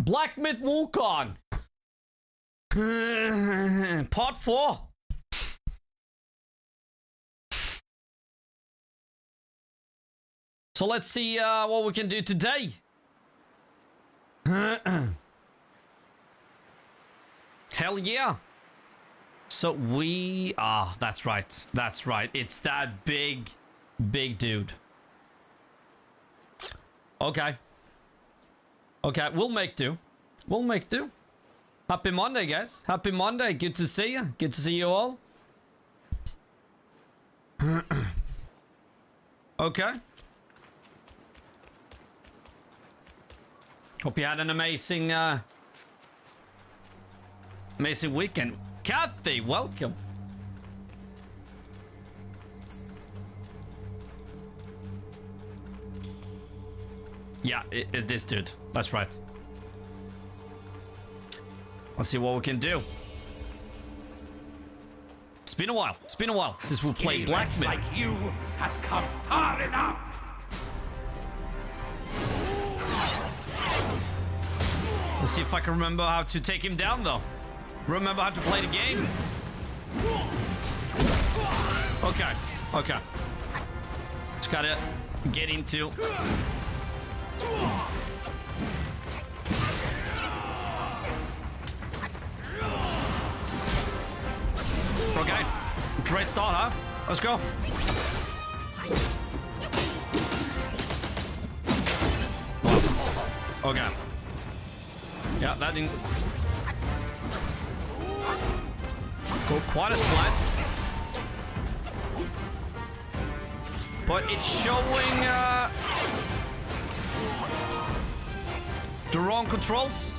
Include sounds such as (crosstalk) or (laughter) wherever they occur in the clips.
Black Myth Wukong. (laughs) Part 4. So let's see uh, what we can do today. (clears throat) Hell yeah. So we... Ah, that's right. That's right. It's that big, big dude. Okay. Okay, we'll make do. We'll make do. Happy Monday, guys. Happy Monday. Good to see you. Good to see you all. (clears throat) okay. Hope you had an amazing, uh, amazing weekend. Kathy, welcome. Yeah, it is this dude. That's right. Let's see what we can do. It's been a while. It's been a while since we played Black Myth. like you has come far enough. Let's see if I can remember how to take him down, though. Remember how to play the game. Okay, okay. Just gotta get into... great start, huh? Let's go. Wow. Okay. Yeah, that didn't go quite as planned. But it's showing uh, the wrong controls.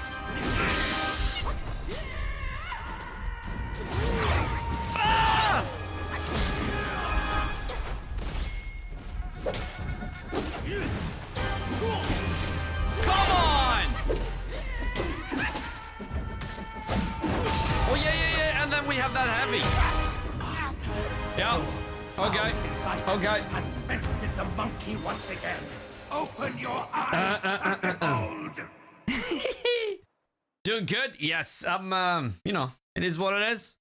I'm, um, you know, it is what it is.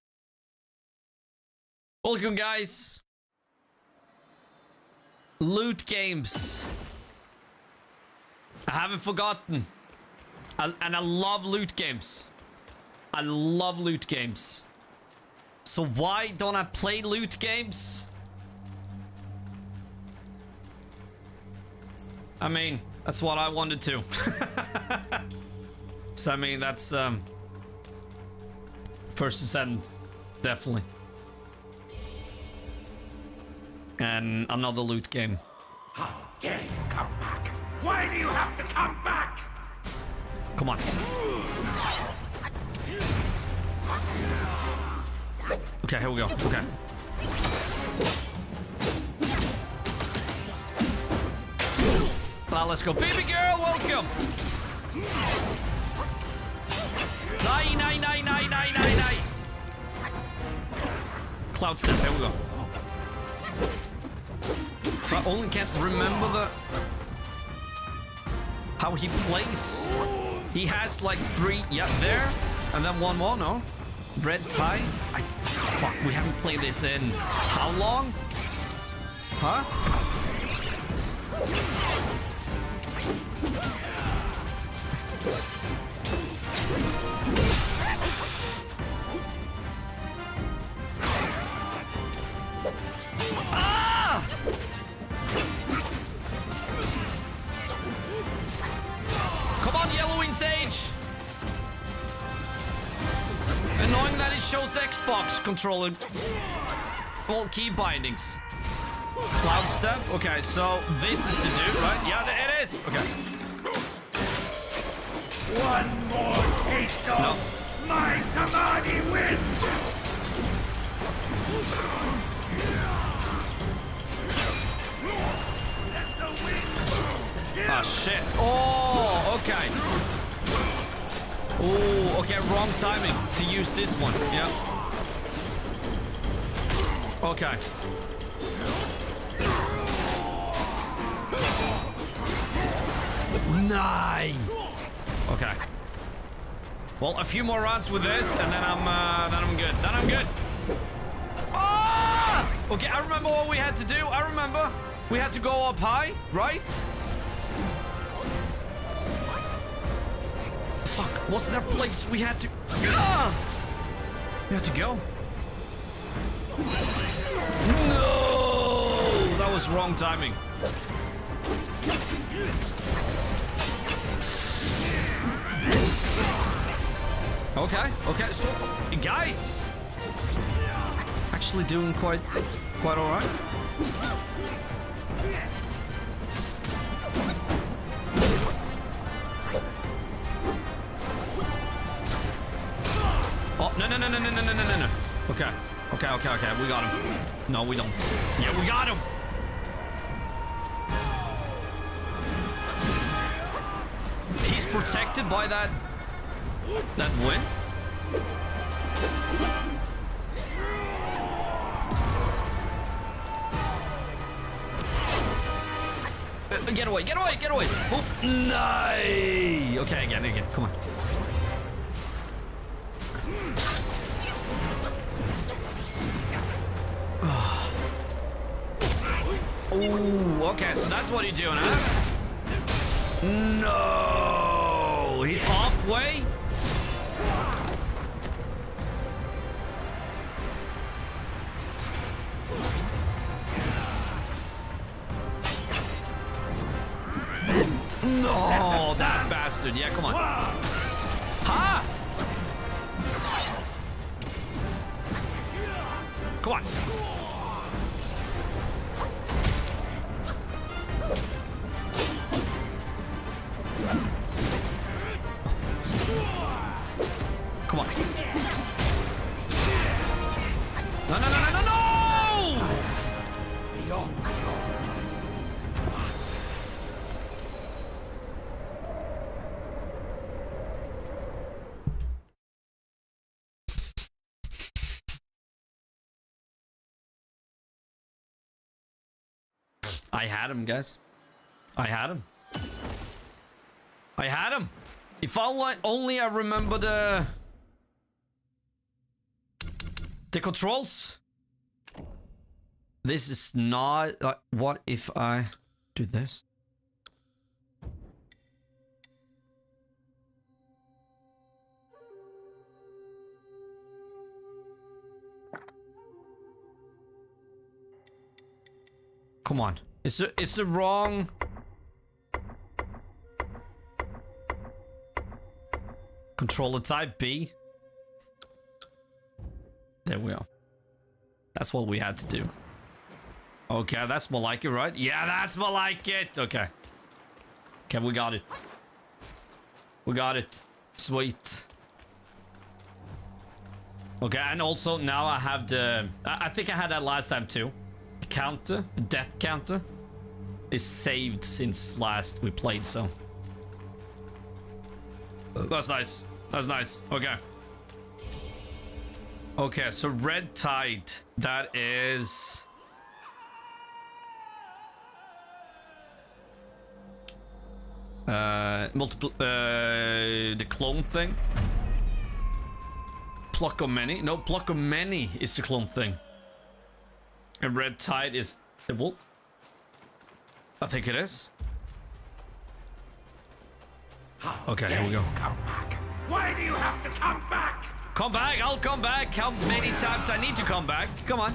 Welcome, guys. Loot games. I haven't forgotten. I, and I love loot games. I love loot games. So why don't I play loot games? I mean, that's what I wanted to. (laughs) so I mean, that's um first ascent, definitely. And another loot game. How dare you come back? Why do you have to come back? Come on. Okay, here we go. Okay. Now let's go. Baby girl, welcome. Nine, nine, nine, nine, nine, nine, nine. Cloud step, here we go. I only can't remember the how he plays. He has like three, yeah, there, and then one more, no? Red Tide? I, fuck, we haven't played this in how long? Huh? It shows Xbox controller. All key bindings. Cloud step. Okay, so this is the dude, right? Yeah, it is. Okay. One more taste of No. my Samadhi wind. Ah, shit. Oh, okay. Oh, okay, wrong timing to use this one. Yeah. Okay. Nine. Okay. Well, a few more rounds with this, and then I'm uh, then I'm good. Then I'm good. Ah! Okay, I remember what we had to do. I remember we had to go up high, right? Fuck! Wasn't there a place we had to? Ah! We had to go. No! That was wrong timing. Okay, okay, so far, guys, actually doing quite, quite all Oh no no no no no no no no no! Okay, okay, okay, okay, we got him. No, we don't. Yeah, we got him. He's protected by that that win? Uh, get away, get away, get away! Oh, no! Okay, again, again, come on. Ooh, okay, so that's what you're doing, huh? No! He's halfway? No, that bastard. Yeah, come on. Ha! Come on. No, no, no, no, no! I had him, guys. I had him. I had him. If only I remember the... The controls. This is not... Like, what if I do this? Come on. It's the, it's the wrong... Controller type B. There we are. That's what we had to do. Okay, that's more like it, right? Yeah, that's more like it. Okay. Okay, we got it. We got it. Sweet. Okay, and also now I have the... I, think I had that last time too. The counter, the death counter, is saved since last we played, so... That's nice. That's nice. Okay. Okay, so red tide. That is... Uh, multiple, uh, the clone thing. Pluck of many. No, pluck of many is the clone thing. And red tide is the wolf. I think it is. Okay, here we go. Come back. Why do you have to come back? Come back, I'll come back. How many times I need to come back? Come on.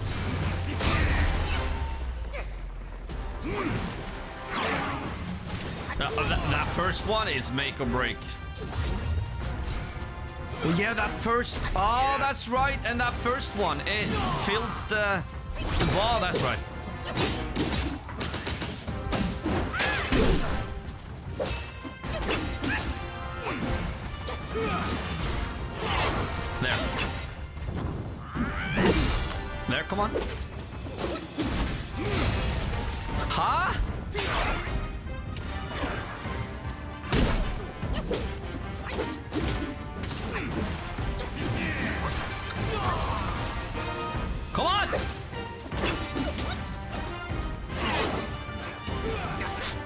Uh, that, that first one is make or break. Oh yeah, that first. Oh, that's right. And that first one, it fills the the ball. That's right. There. There, come on. Huh? Come on!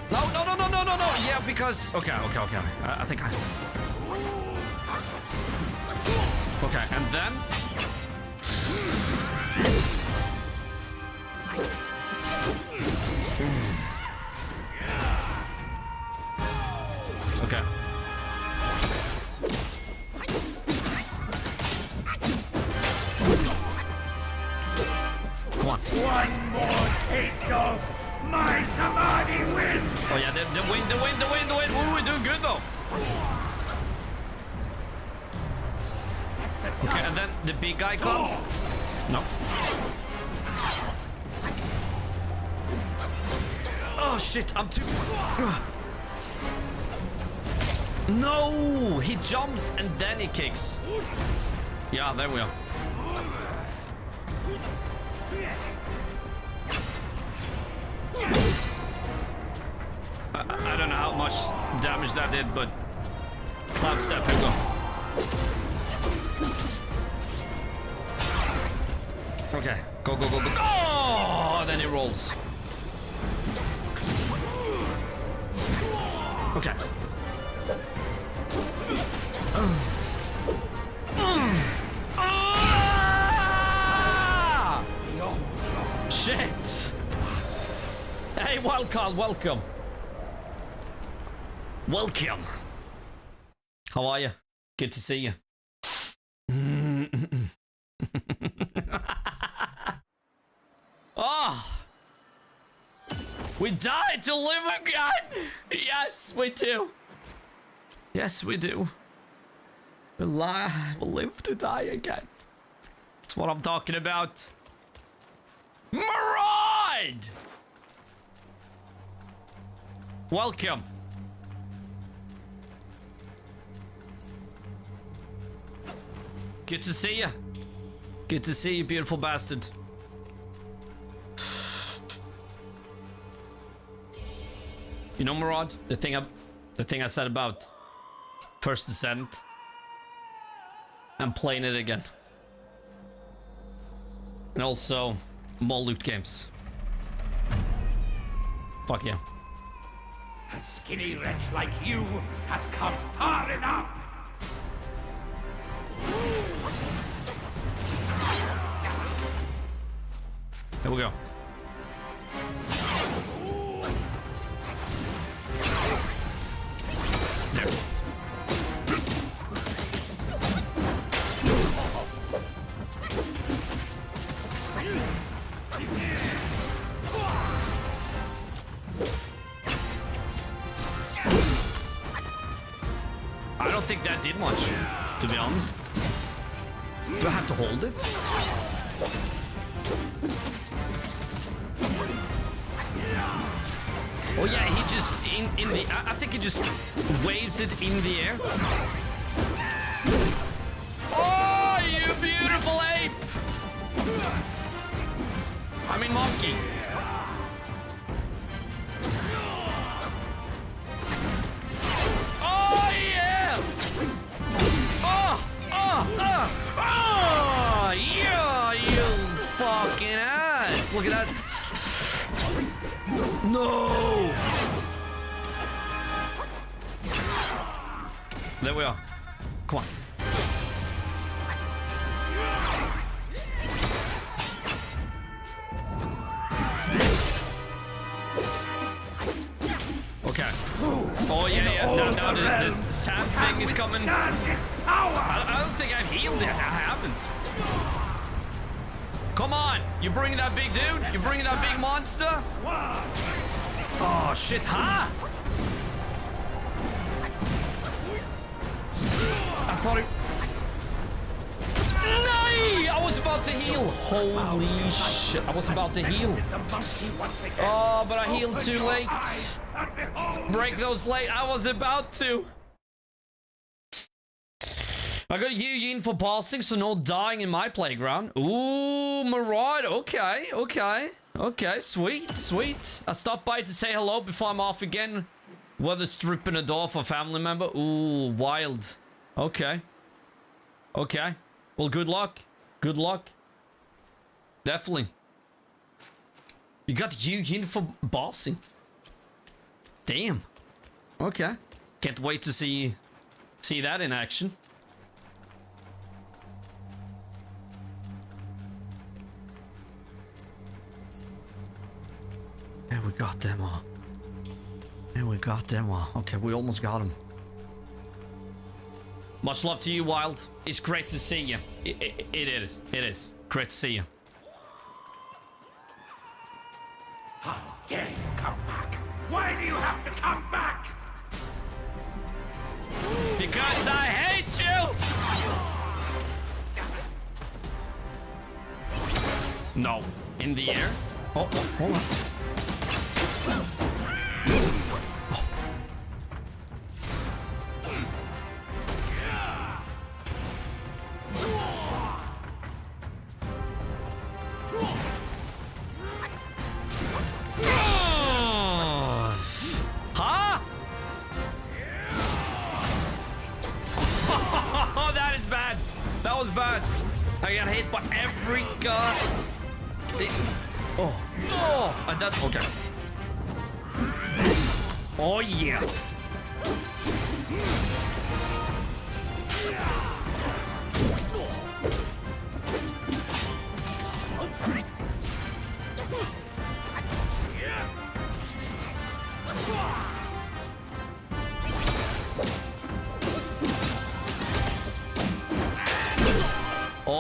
No, no, no, no, no, no, no! Yeah, because... Okay, okay, okay. I, I think I... Okay, and then... Okay. Come on. One more taste of my Samadhi wind! Oh yeah, the, the win, the win, the win, the win. Ooh, we're doing good though. Okay, and then the big guy comes. No. Oh shit, I'm too. No, he jumps and then he kicks. Yeah, there we are. I, I don't know how much damage that did, but cloud step, here we go. Okay, go, go, go, go. Oh, then he rolls. Okay. Shit! Hey, Wildcard, welcome. Welcome. How are you? Good to see you. (laughs) oh! We died to live again! Yes, we do. Yes, we do. We live to die again. That's what I'm talking about. Maraud! Welcome. Good to see you. Good to see you, beautiful bastard. You know, Murad, the thing I, the thing I said about First Descendant. I'm playing it again. And also, more loot games. Fuck yeah. A skinny wretch like you has come far enough! Here we go. There. It in the air. To heal. Oh, but I healed too late. Break those late. I was about to. I got Yu Yin for passing, so no dying in my playground. Ooh, Maraud. Okay, okay. Okay, sweet, sweet. I stopped by to say hello before I'm off again. Whether stripping a door for family member. Ooh, wild. Okay. Okay. Well, good luck. Good luck. Definitely. You got you in for bossing. Damn. Okay. Can't wait to see see that in action. And we got them all. And we got them all. Okay, we almost got them. Much love to you, Wild. It's great to see you. It, it, it is. It is. Great to see you. How dare you come back? Why do you have to come back? Because I hate you! No. In the air? Oh, oh hold on. Was bad. I got hit by every god. Di- Oh, oh, and that okay. Oh yeah.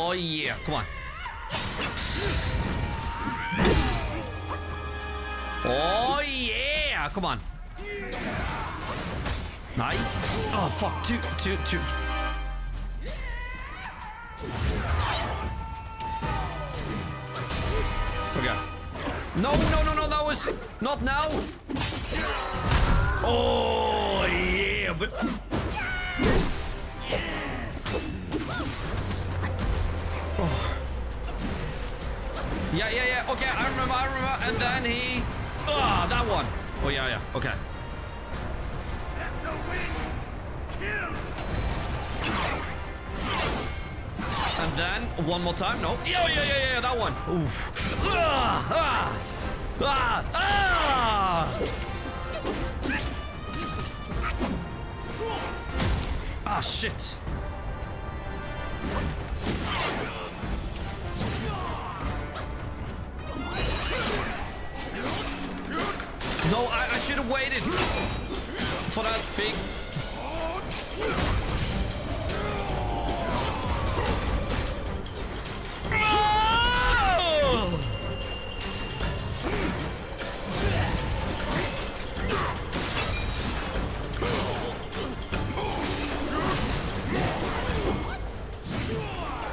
Oh yeah. Come on. Oh yeah. Come on. Nice. Oh fuck. Two, two, two. Okay. No, no, no, no. That was not now. Oh yeah, but. Yeah, yeah, yeah. Okay, I remember, I remember. And then he. Ah, that one. Oh, yeah, yeah. Okay. And then one more time. No. Yeah, yeah, yeah, yeah. That one. Oof. Ah, ah, ah, ah. Ah, shit. No, I, I should have waited for that big. Oh!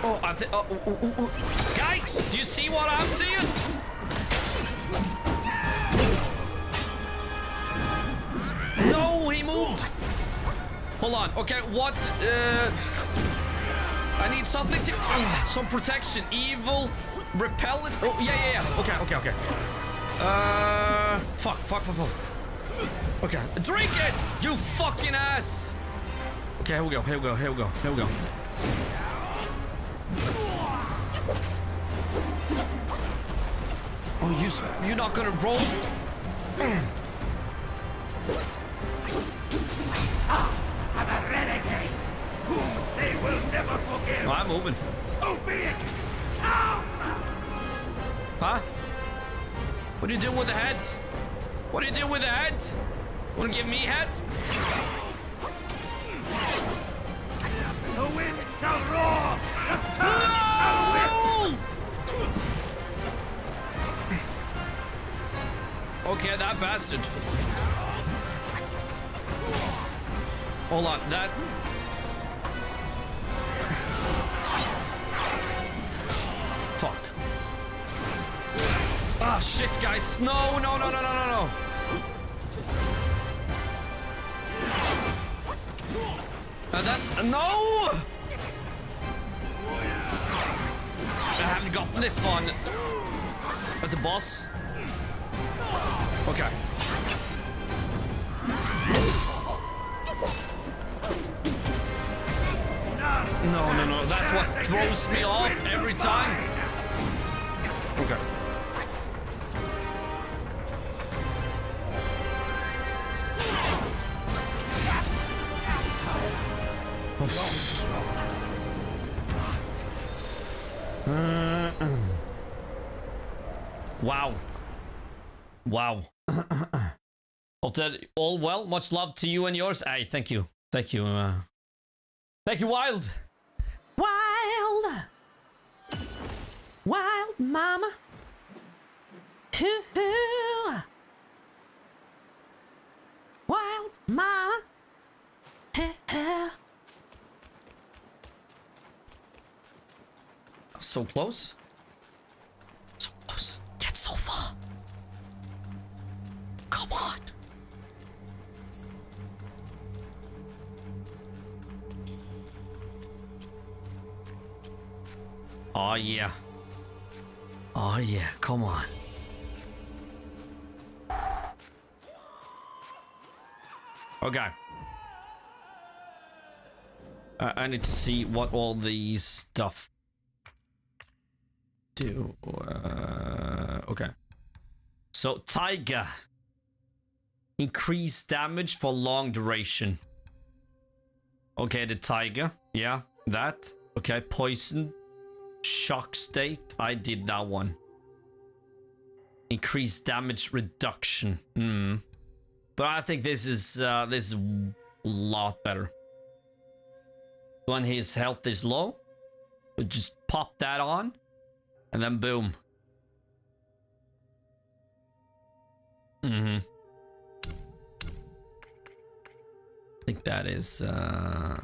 Oh, I think. Oh, ooh, ooh, ooh. Guys, do you see what I'm seeing? No, he moved. Hold on. Okay, what? Uh, I need something to. Uh, some protection. Evil, repellent. Oh, yeah, yeah, yeah. Okay, okay, okay. Uh, fuck, fuck, fuck, fuck. Okay, drink it, you fucking ass. Okay, here we go. Here we go. Here we go. Here we go. Oh, you, you're not gonna roll? (clears throat) I'm a renegade, whom they will never forgive. No, I'm moving. So be it. Come! Huh? What are you doing with the head? What are you doing with the head? Wanna give me head? The wind shall roar. The sun shall whip. Okay, that bastard. Hold on, that. Fuck. Ah, shit, guys. No, no, no, no, no, no, no. And that. No! I haven't gotten this far at the boss. Okay. No, no, no. That's what throws me off every time. Okay. Uh, uh. Wow. Wow. (clears throat) Hope that all well. Much love to you and yours. Hey, thank you. Thank you. Uh, thank you, Wild. Wild. Wild mama. Hoo-hoo. Wild mama. Hoo-hoo. So close. So close. Get so far. Come on. Oh yeah. Oh yeah, come on. Okay. I I need to see what all these stuff do. Uh, okay. So, Tiger. Increase damage for long duration. Okay, the Tiger. Yeah, that. Okay, Poison. Shock State. I did that one. Increased damage reduction. Hmm. But I think this is, uh, this is a lot better. When his health is low, we just pop that on. And then boom. Mm-hmm. I think that is uh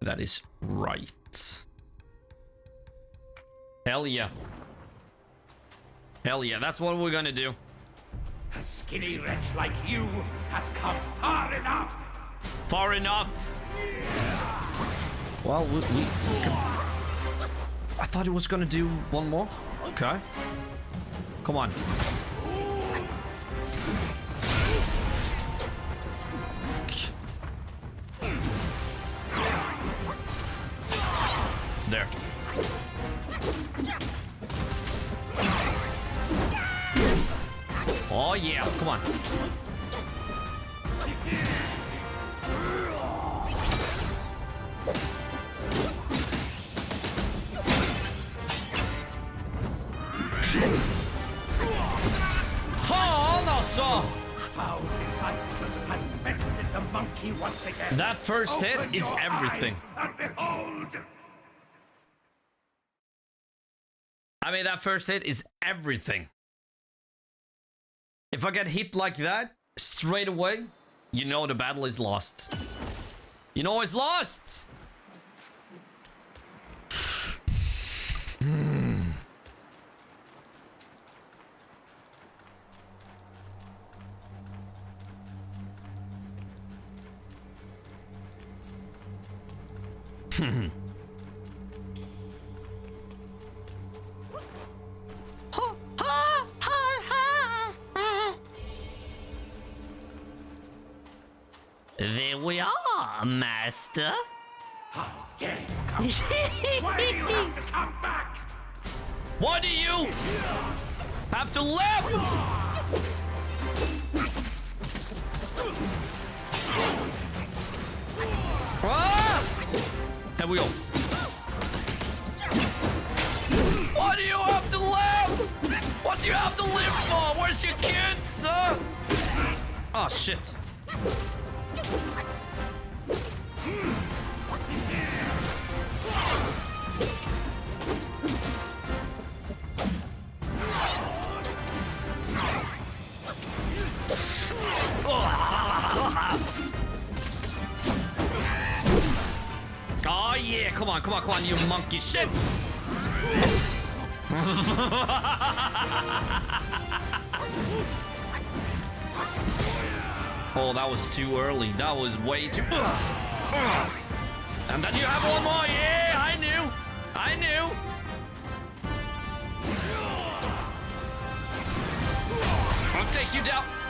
that is right. Hell yeah. Hell yeah, that's what we're gonna do. A skinny wretch like you has come far enough. Far enough. Well, we, we I thought it was gonna do one more. Okay. Come on. There. Oh yeah, come on. Fan alltså! Foul disciple has bested the monkey once again. That first hit is everything. eyes And behold! I mean, that first hit is everything. If I get hit like that, straight away, you know the battle is lost. You know it's lost! Hmm. (laughs) master. How dare you come back? Why do you have to come back? Why do you have to live? Ah! There we go. Why do you have to live? What do you have to live for? Where's your kids, huh? Oh, shit. Come on, come on, come on, you monkey shit! (laughs) oh, that was too early. That was way too. And then you have one more. Yeah, I knew. I knew. I'll take you down.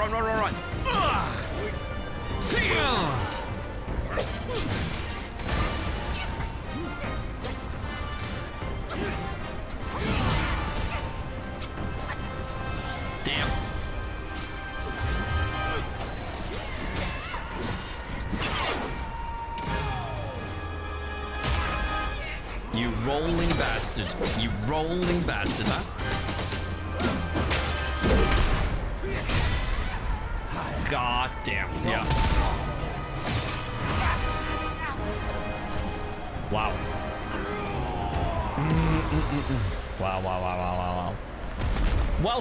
Run, run, run, run. Damn. You rolling bastard. You rolling bastard, huh?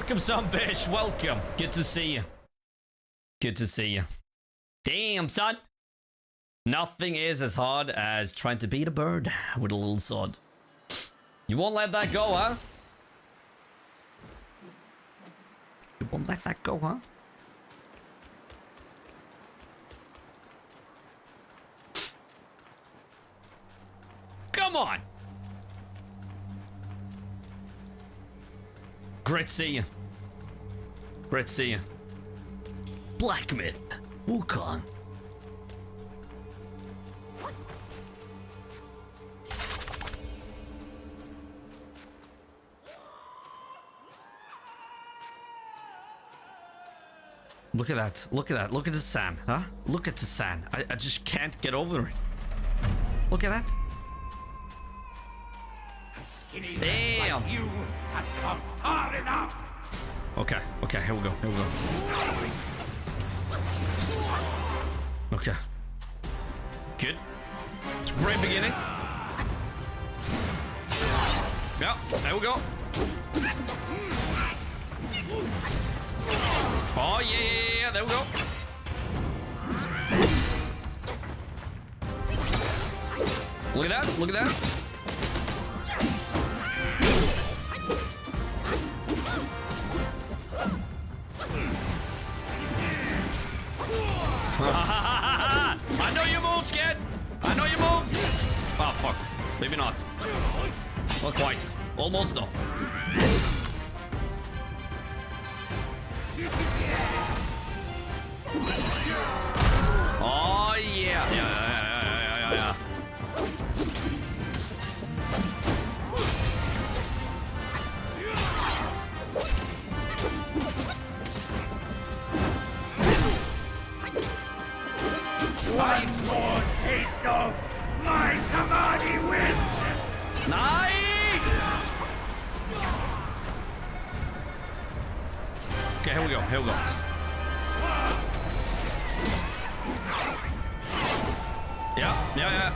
Welcome, Sunfish. Welcome. Good to see you. Good to see you. Damn, son. Nothing is as hard as trying to beat a bird with a little sword. You won't let that go, huh? You won't let that go, huh? Come on! Great see you. Great see. Black Myth. Wukong. Look at that. Look at that. Look at the sand, huh? Look at the sand. I, I just can't get over it. Look at that. A skinny Damn. like you has come far enough! Okay, okay, here we go, here we go. Okay. Good. It's a great beginning. Yeah, there we go. Oh, yeah, yeah, yeah, there we go. Look at that, look at that. (laughs) I know your moves, kid. I know your moves. Oh fuck. Maybe not. Not quite. Almost though. Oh yeah. Yeah, More taste of my Samadhi wind! Nine! Okay, here we go. Here we go. Yeah, yeah, yeah.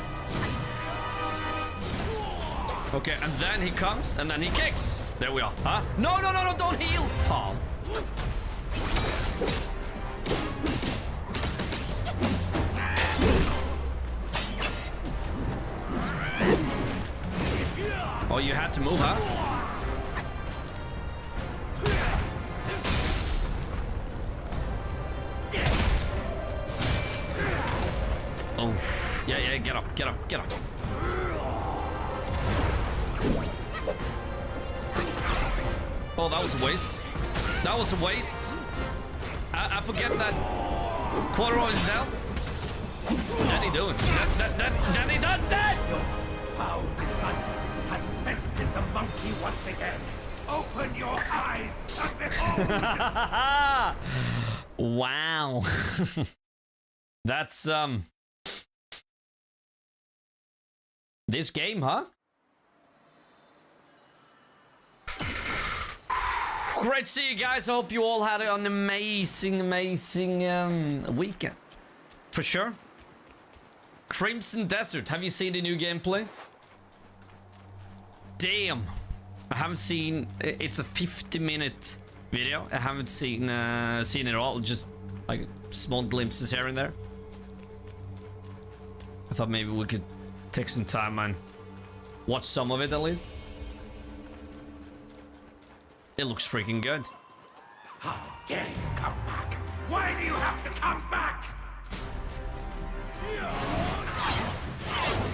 Okay, and then he comes, and then he kicks. There we are. Huh? No, no, no, no, don't heal. Fall. Oh, you had to move, huh? Oh, yeah, yeah, get up, get up, get up. Oh, that was a waste. That was a waste. I, I forget that quarter of his health. Danny doing? That, that, that, Danny does that! Foul son has bested the monkey once again! Open your eyes and behold! (laughs) wow. (laughs) That's um this game, huh? Great to see you guys. I hope you all had an amazing, amazing um, weekend. For sure. Crimson Desert. Have you seen the new gameplay? Damn. I haven't seen. It's a 50 minute video. I haven't seen uh, seen it all. Just like small glimpses here and there. I thought maybe we could take some time and watch some of it at least. It looks freaking good. How dare you come back? Why do you have to come back? (laughs) How?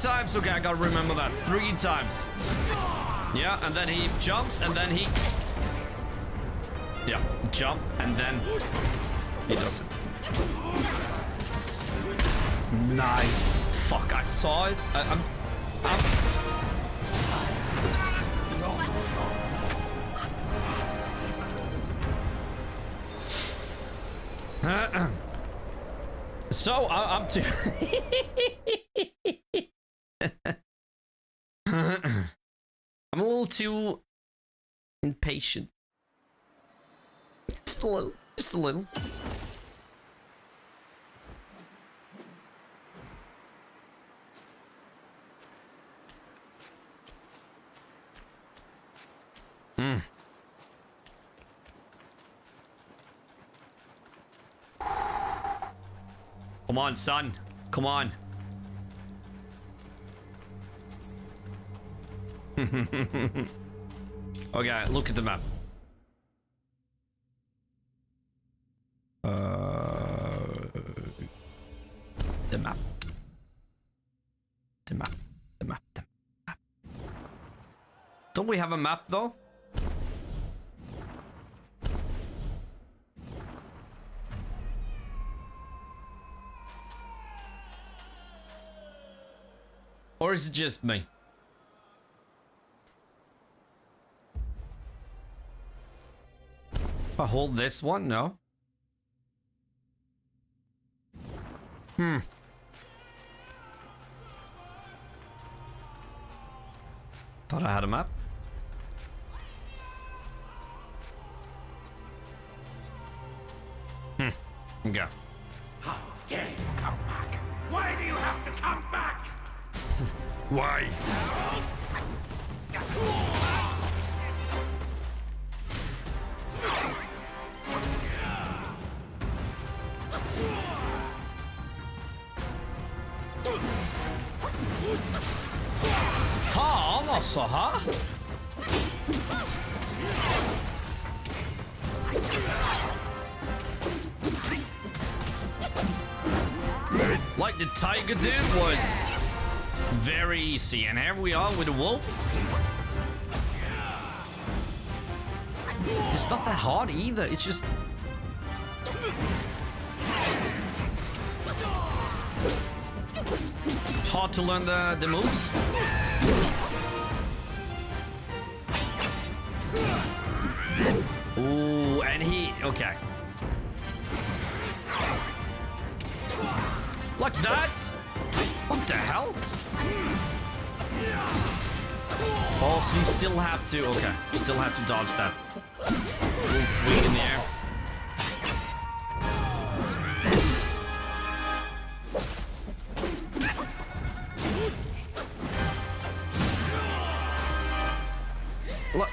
times. Okay, I gotta remember that. Three times. Yeah, and then he jumps, and then he... Yeah, jump, and then he does it. Nice. Fuck, I saw it. I, I'm... I'm... (clears throat) So I, I'm (laughs) too. I'm a little too impatient. Just a little. Just a little. Mm. Come on, son. Come on. (laughs) okay, look at the map. Uh, the map. The map. The map. The map. Don't we have a map though? Or is it just me? Hold this one, no. Hmm. Thought I had a map. Hmm. Go. How dare you come back? Why do you have to come back? (laughs) Why? Faen, altså! Hæ? Like the tiger dude was very easy, and here we are with the wolf. It's not that hard either. It's just... It's hard to learn the, the moves. Ooh, and he... Okay. Like that? What the hell? Oh, so you still have to... Okay, you still have to dodge that. Little swing in the air. Look.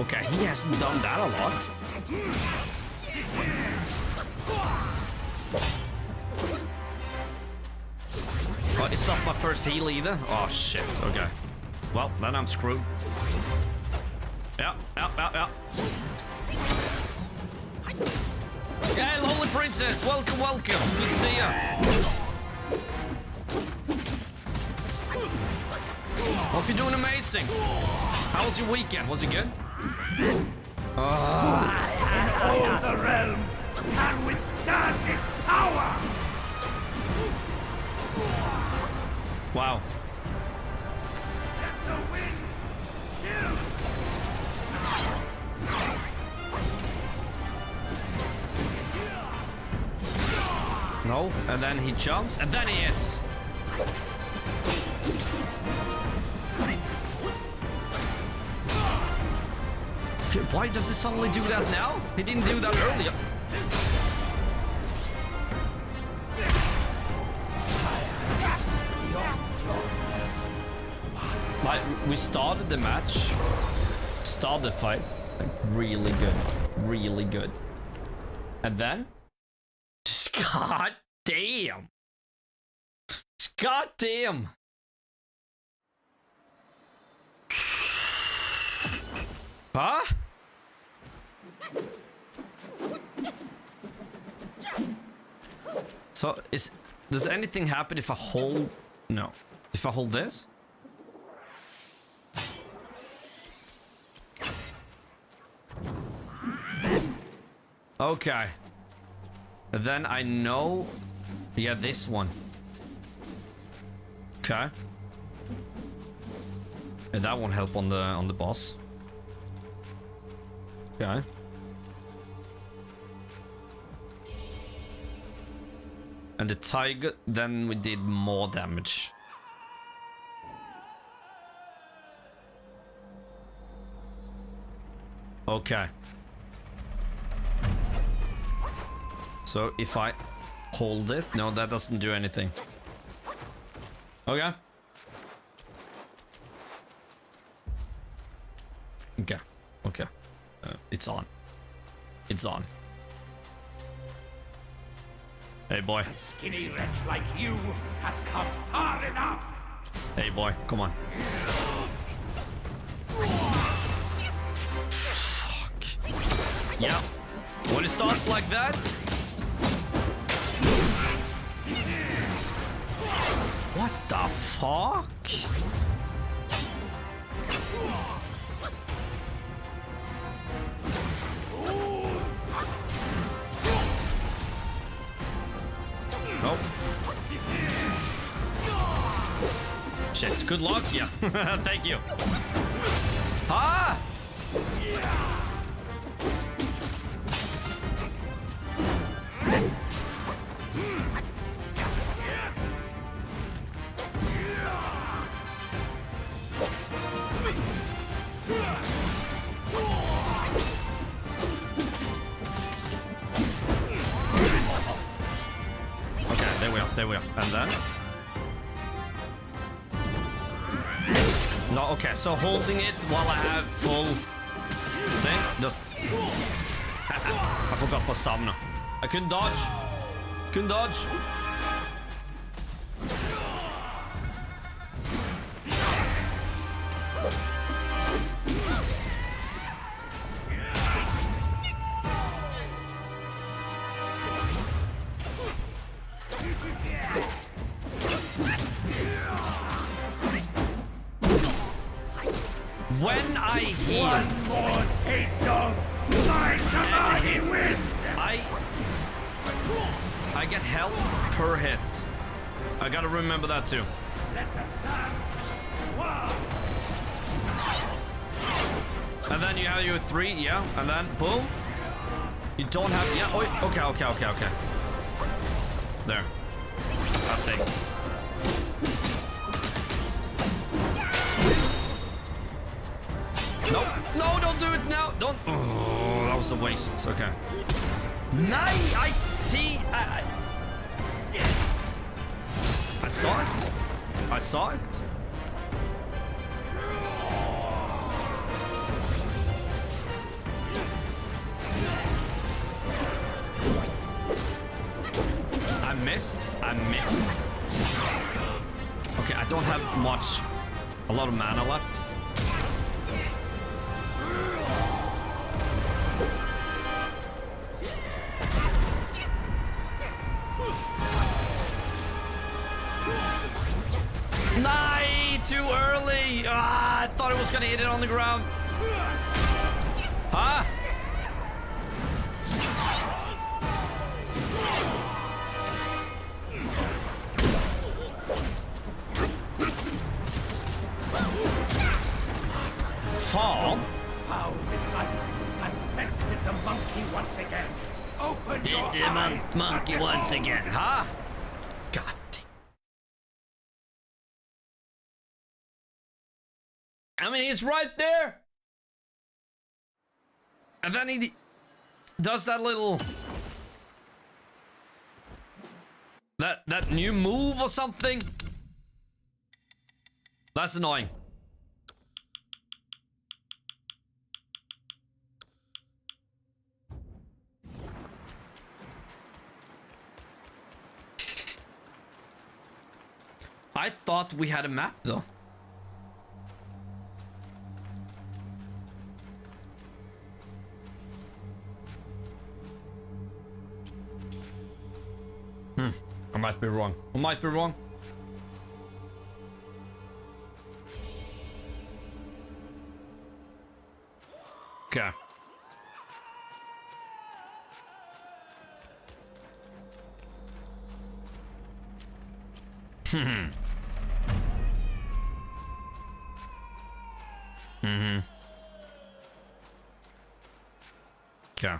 Okay, he hasn't done that a lot. Oh, it's not my first heal either. Oh shit. Okay. Well, then I'm screwed. Yeah, yeah, yeah, yeah. Hey, Lonely Princess, welcome, welcome. Good to see you. Hope you're doing amazing. How was your weekend? Was it good? All the realms can withstand its power! Wow. And then he jumps, and then he hits. Why does he suddenly do that now? He didn't do that earlier. Like, we started the match, started the fight, like, really good, really good. And then. (laughs) Just God damn. Huh? So is does anything happen if I hold no. If I hold this? Okay. Then I know yeah, this one. Okay. Yeah, that won't help on the on the boss. Okay. And the tiger, then we did more damage. Okay. So if I hold it, no, that doesn't do anything. Okay. Okay. Okay. Uh, it's on. It's on. Hey boy. A skinny wretch like you has come far enough! Hey boy, come on. Fuck. Yeah. When it starts like that. What the fuck? Nope. Shit, good luck. Yeah. (laughs) Thank you. Ah! There we are. And then? No, okay, so holding it while I have full thing, just... (laughs) I forgot my stamina. I couldn't dodge. Couldn't dodge. Don't have, yeah, oh, okay, okay, okay, okay. There. That thing. No, no, don't do it now. Don't. Oh, that was a waste. Okay. Nay, I see. I, I, I saw it. I saw it. Don't have much. A lot of mana left. I mean, he's right there. And then he does that little that that new move or something. That's annoying. I thought we had a map though. I might be wrong. I might be wrong. Okay. Hmm. Mm-hmm. Okay.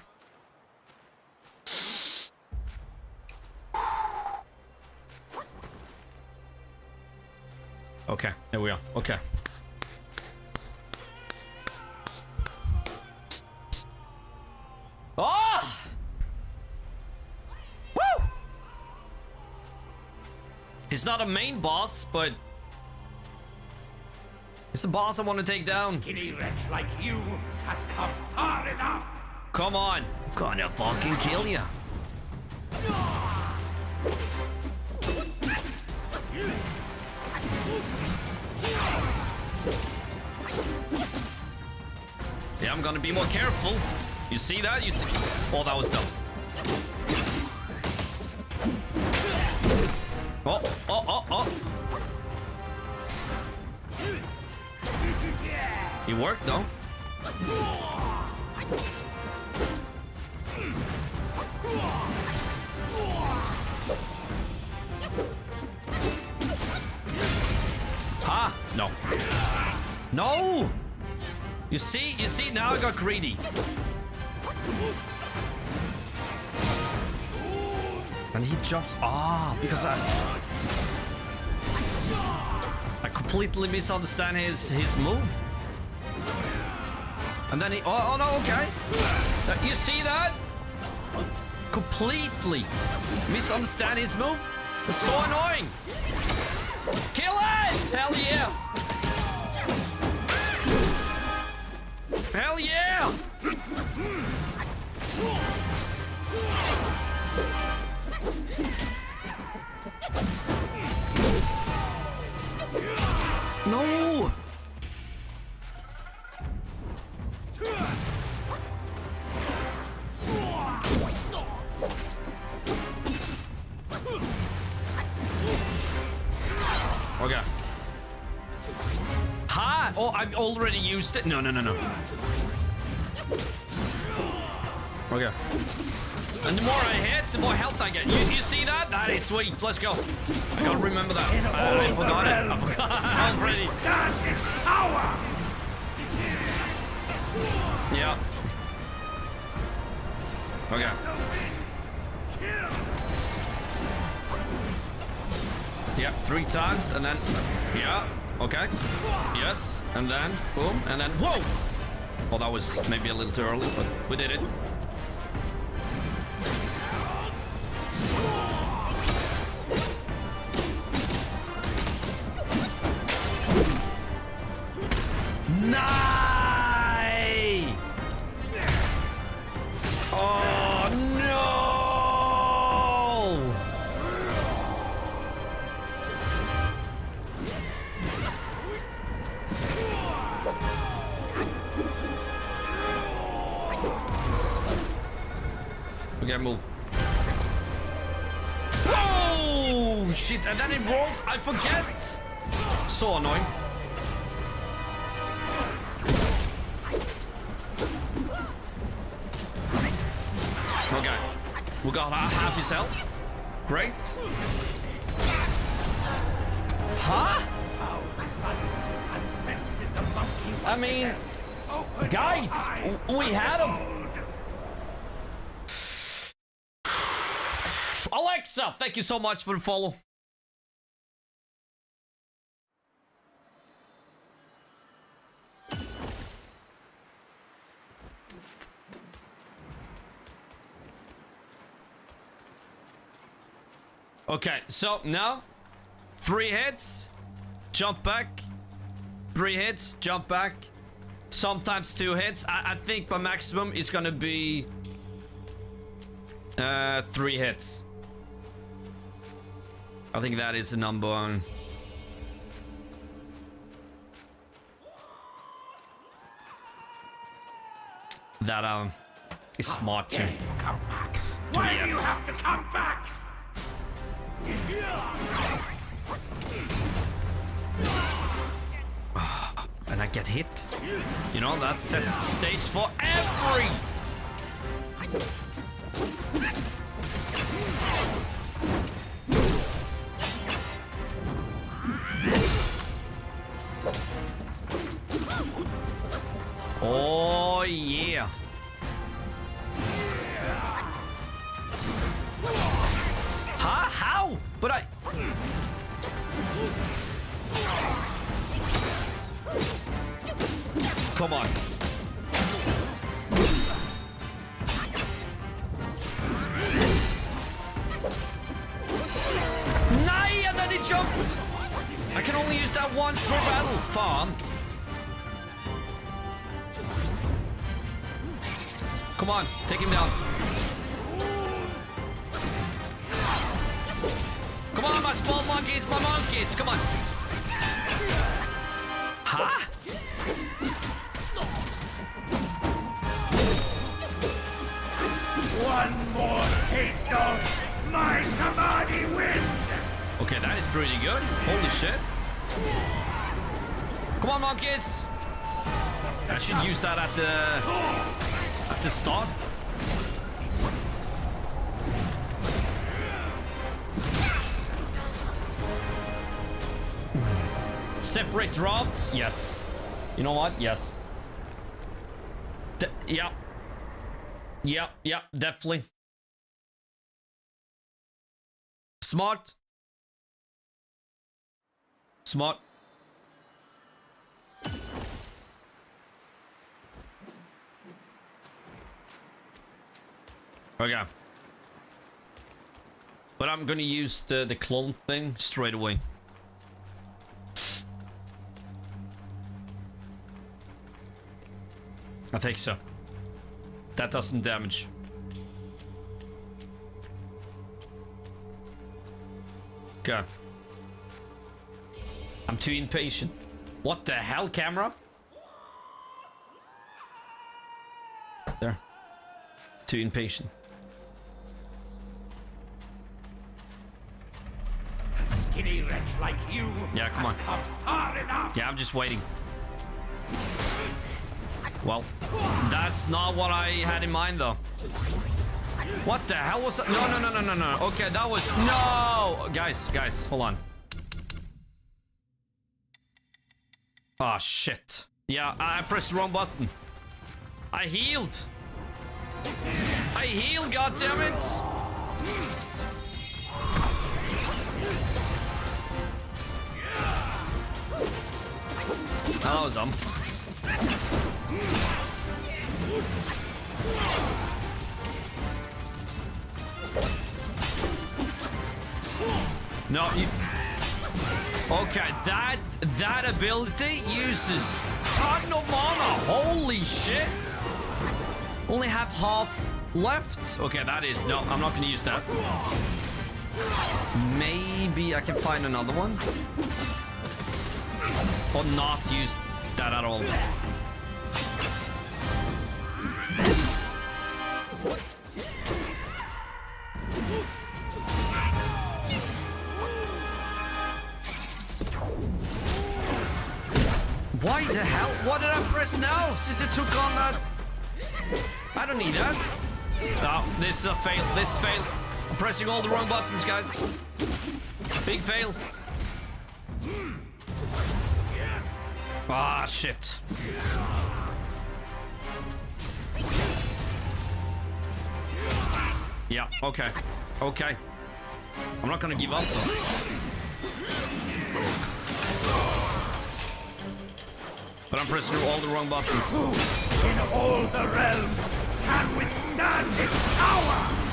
Okay, there we are. Okay. Oh! Woo! He's not a main boss, but he's a boss I want to take down. Skinny wretch like you has come far enough. Come on. I'm gonna fucking kill you. Gonna be more careful. You see that? You see? Oh, that was dumb. Oh, oh, oh, oh. He worked though. See? Now I got greedy. And he jumps. Ah, because I. I completely misunderstand his his move. And then he. Oh, oh no, okay. Uh, You see that? Completely misunderstand his move. It's so annoying. Kill it! Hell yeah! Used it. No, no, no, no. Okay. And the more I hit, the more health I get. You, you see that? That is sweet. Let's go. I gotta remember that. I, I forgot it. I (laughs) forgot already. Stand in! Yeah. Okay. Yeah, three times and then. Yeah. Okay. Yes. And then boom. And then whoa. Oh, that was maybe a little too early, but we did it. Thank you so much for the follow. Okay, so now three hits, jump back, three hits, jump back, sometimes two hits. I, I think my maximum is gonna be uh, three hits. I think that is the number one. That um is smart too. Come back? Why do you have to come back? (sighs) And I get hit. You know, that sets the stage for every Oh yeah. Huh? How? But I Come on. Nay, and then he jumped. I can only use that once per battle. Farm. Come on, take him down. Come on, my small monkeys, my monkeys. Come on. Huh? One more taste of my Samadhi wind! Okay, that is pretty good. Holy shit. Come on, monkeys. I should use that at the the start. Separate drafts? Yes. You know what? Yes. De- yeah. Yeah, yeah, definitely. Smart. Smart. Okay. But I'm gonna use the, the clone thing straight away. I think so. That doesn't damage. Okay. I'm too impatient. What the hell, camera? There. Too impatient. Like you Yeah, come on. come far enough. Yeah, I'm just waiting. Well, that's not what I had in mind, though. What the hell was that? No, no, no, no, no, no. Okay, that was... No! Guys, guys, hold on. Oh, shit. Yeah, I pressed the wrong button. I healed. I healed, goddammit! That was. No, you... Okay, that that ability uses ton of mana. Holy shit! Only have half left. Okay, that is no. I'm not gonna use that. Maybe I can find another one, or not use that at all. Why the hell? What did I press now? Since it took on that... I don't need that. No, this is a fail. This is fail. I'm pressing all the wrong buttons, guys. Big fail. Ah, shit. Yeah, okay. Okay. I'm not gonna give up, though. But I'm pressing all the wrong buttons. In all the realms can withstand its power!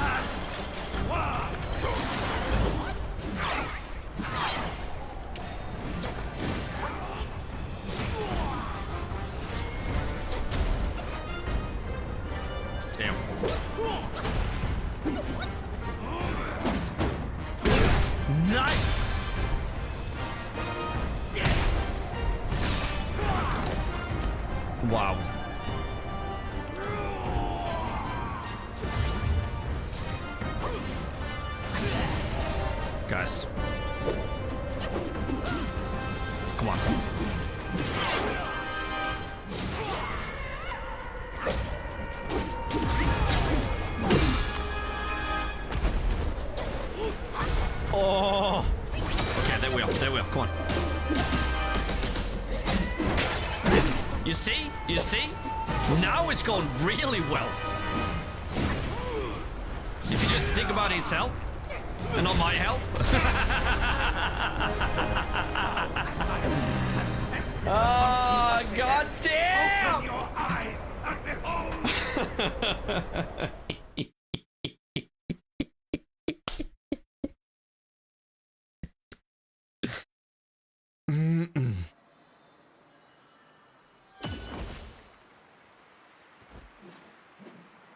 Let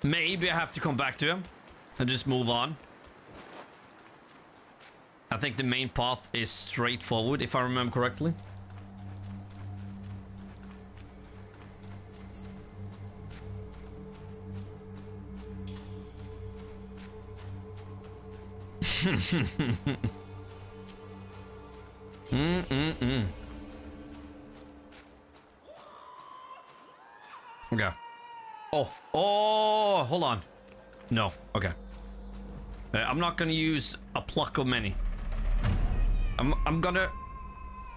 Maybe I have to come back to him and just move on. I think the main path is straightforward, if I remember correctly. Mm-mm-mm. (laughs) Okay. Hmm, hmm. Oh, oh, hold on. No, okay. Uh, I'm not gonna use a pluck of many. I'm, I'm gonna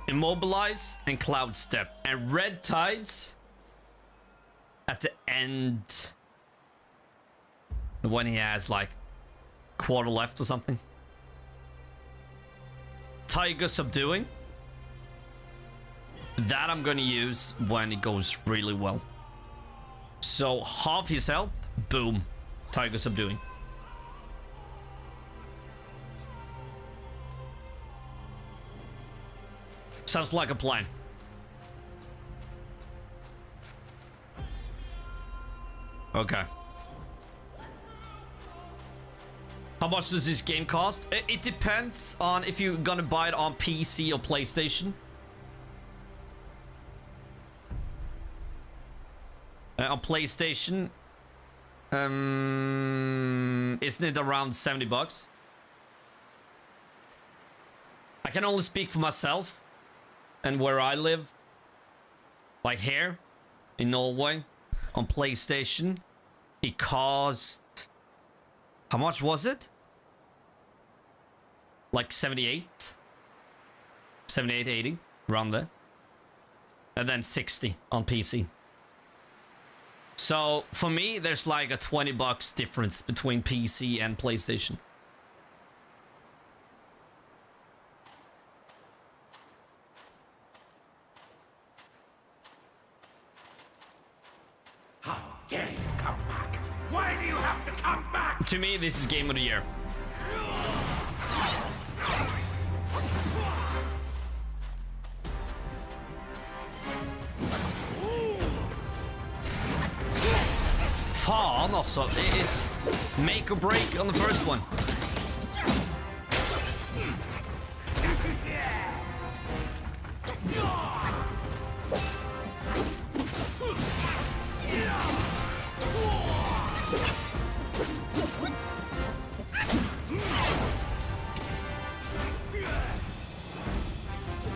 immobilize and cloud step and red tides at the end when he has like quarter left or something. Tiger subduing. That I'm gonna use when it goes really well. So half his health, boom, Tiger subduing. Sounds like a plan. Okay. How much does this game cost? It, it depends on if you're gonna buy it on PC or PlayStation. Uh, on PlayStation, um, isn't it around 70 bucks? I can only speak for myself and where I live. Like here in Norway on PlayStation, it cost. How much was it? Like 78? 78, 80, around there. And then 60 on PC. So for me, there's like a 20 bucks difference between PC and PlayStation. How dare you come back? Why do you have to come back? To me, this is game of the year. Fan also. It is make or break on the first one.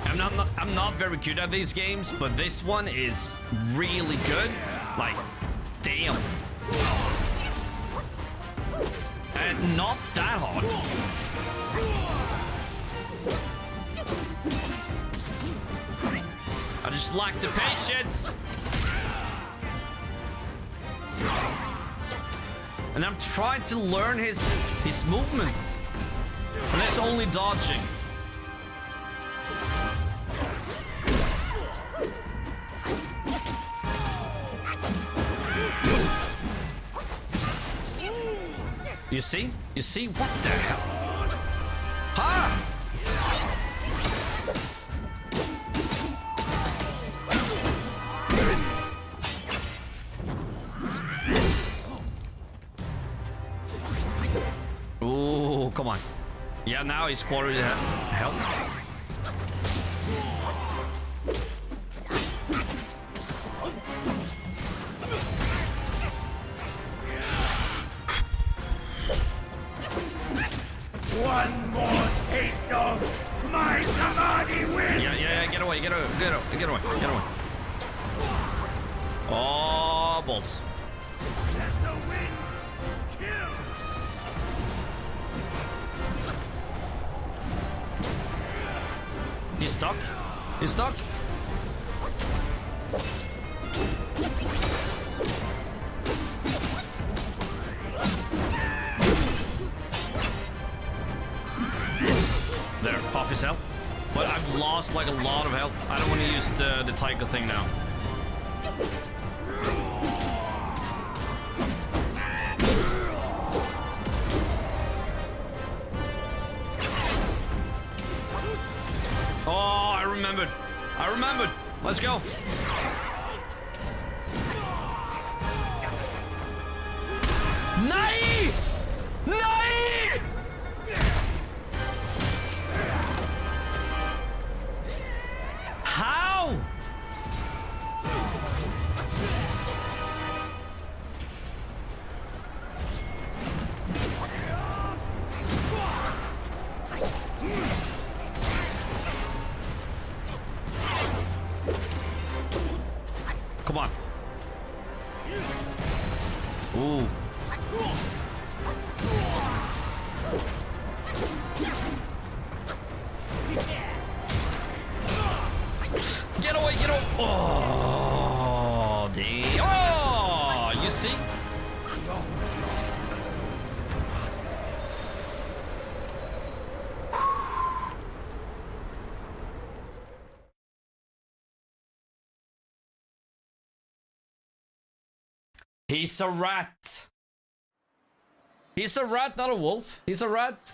I'm not, I'm not very good at these games, but this one is really good. Like, damn. And not that hard. I just lack the patience. And I'm trying to learn his his movement. And there's only dodging. You see? You see? What the hell? Ha! Ooh, come on. Yeah, now he's quartered uh, he- health. He's a rat. He's a rat, not a wolf. He's a rat.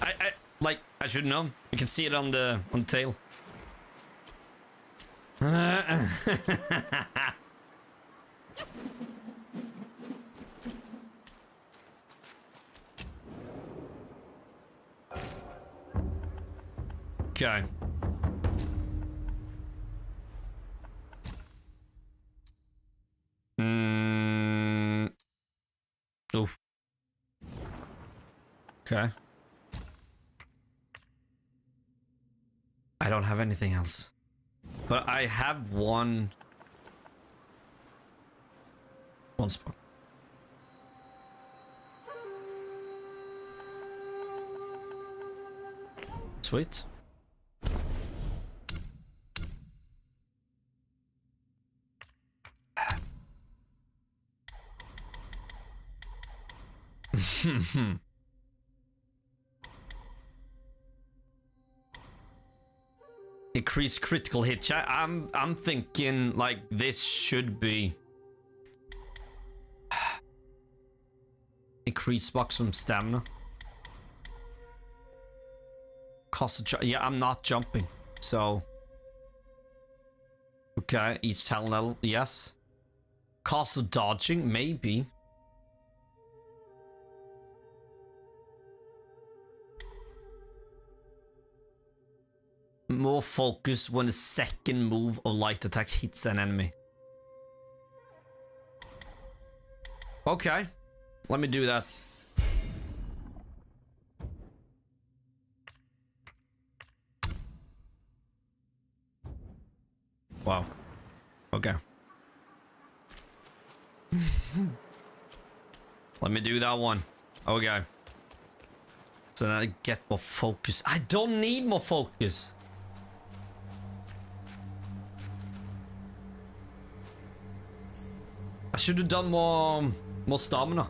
I, I like. I should know. You can see it on the on the tail. (laughs) Okay. I don't have anything else. But I have one... One spot. Sweet. (laughs) Hmm, hmm. Increase critical hit. I'm I'm thinking like this should be (sighs) increase maximum stamina. Cost of yeah, I'm not jumping, so okay. Each talent level, yes. Cost of dodging, maybe. More focus when the second move of light attack hits an enemy. Okay, let me do that. Wow. Okay. (laughs) let me do that one. Okay. So now I get more focus. I don't need more focus. I should have done more, more stamina.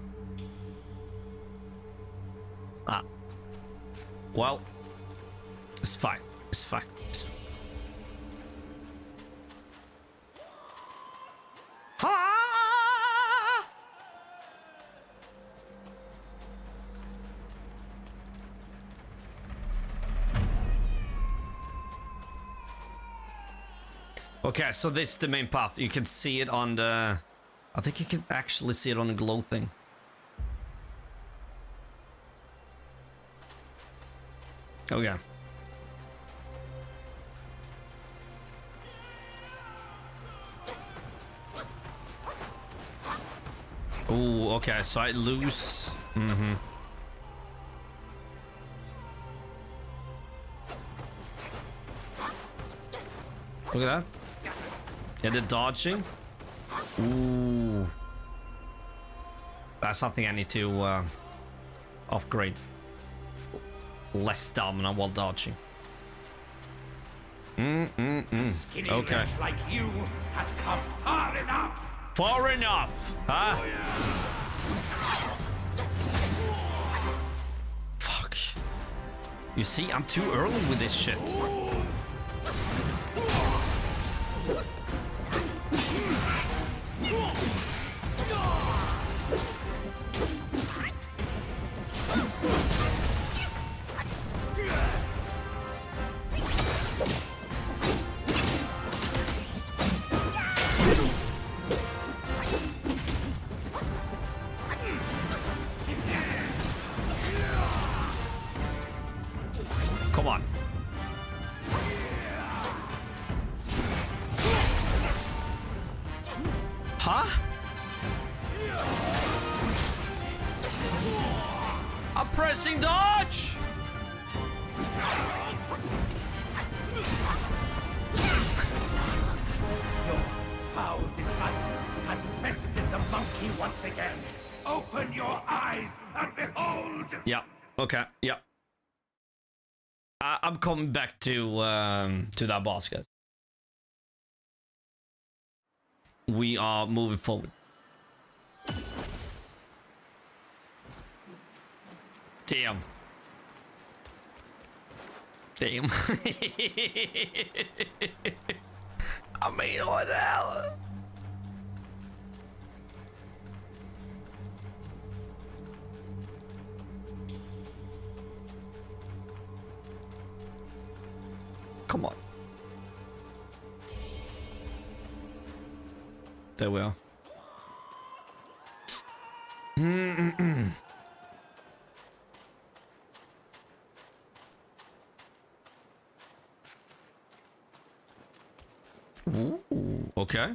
Ah. Well, it's fine. It's fine. It's fine. Okay, so this is the main path. You can see it on the... I think you can actually see it on the glow thing. Okay. Oh, okay, so I lose. Mm-hmm. Look at that. Yeah, the dodging. Ooh. That's something I need to uh, upgrade. Less stamina while dodging. Mm, mm, mm. Okay. like you has come far enough. Far enough, huh? Fuck. You see, I'm too early with this shit. Come Coming back to um to that boss, guys. We are moving forward. Damn. Damn. (laughs) I mean, what the hell? There we are. Ooh, okay.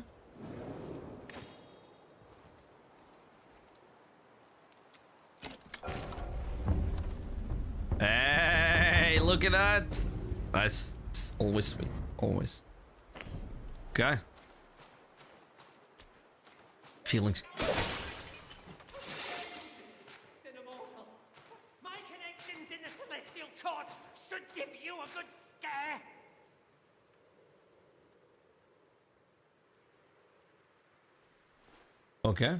Hey, look at that. That's Always sweet. Always. Okay. Feelings. My connections in the Celestial Court should give you a good scare. Okay.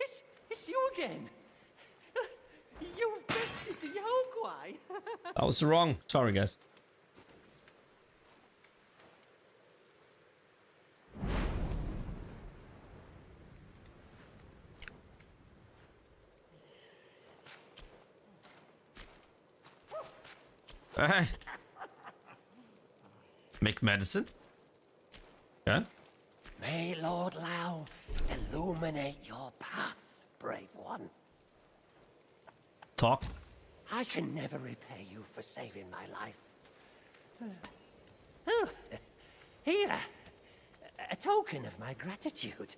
It's, it's you again. You've bested the Yaoguai. I was wrong. Sorry, guys. Hey. Make medicine. Yeah. May Lord Lao illuminate your path, brave one. Talk. I can never repay you for saving my life. Oh, (laughs) here, a token of my gratitude.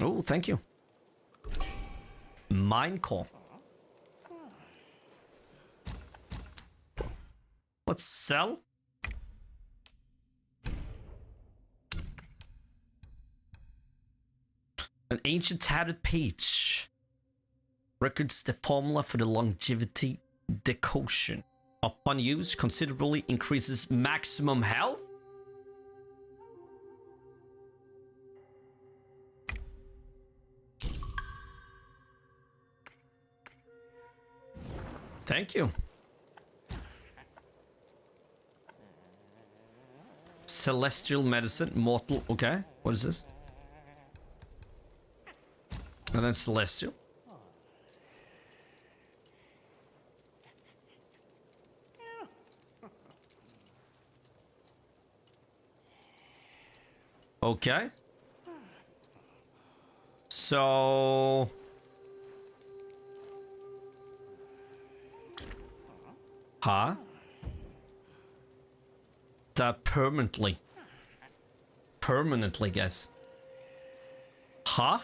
Oh, thank you. Mind core. Let's sell. An ancient tattered page records the formula for the longevity decoction. Upon use, considerably increases maximum health. Thank you. Celestial medicine, mortal. Okay, what is this? And then celestial. Okay. So Huh? That permanently. Permanently, guess. Huh?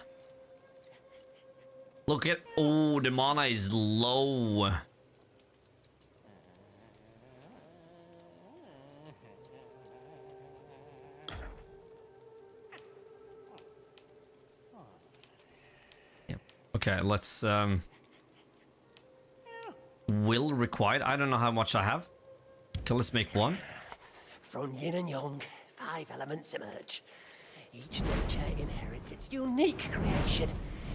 Look at... Oh, the mana is low. Okay, let's... um Will required. I don't know how much I have. Okay, let's make one. From yin and yang, five elements emerge. Each nature inherits its unique creation.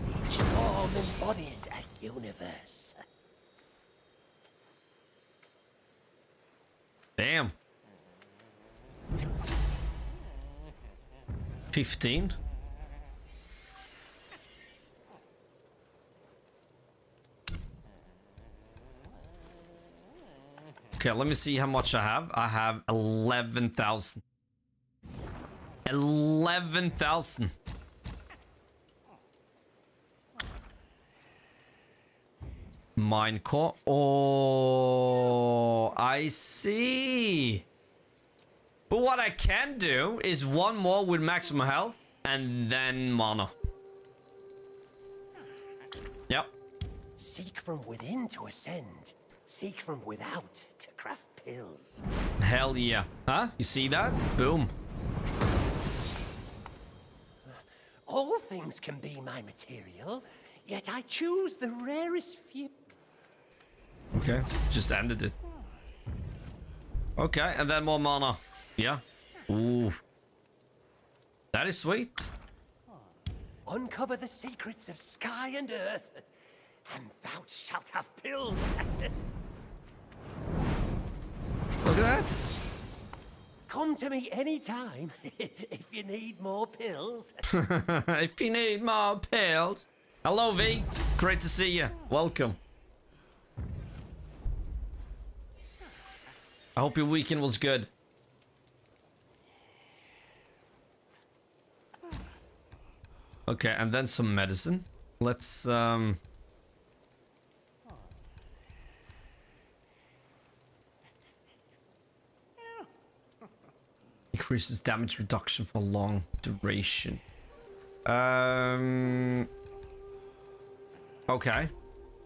Each form embodies a universe. Damn. 15. Okay, let me see how much I have. I have 11,000. 11,000. Mind core. Oh, I see. But what I can do is one more with maximum health and then mana. Yep. Seek from within to ascend. Seek from without to craft pills. Hell yeah. Huh? You see that? Boom. All things can be my material, yet I choose the rarest few. Okay. Just ended it. Okay, and then more mana. Yeah. Ooh. That is sweet. Uncover the secrets of sky and earth, and thou shalt have pills. (laughs) Look at that. Come to me anytime (laughs) if you need more pills. (laughs) if you need more pills. Hello, V. Great to see you. Welcome. I hope your weekend was good. Okay, and then some medicine. Let's, um... increases damage reduction for long duration. Um. Okay.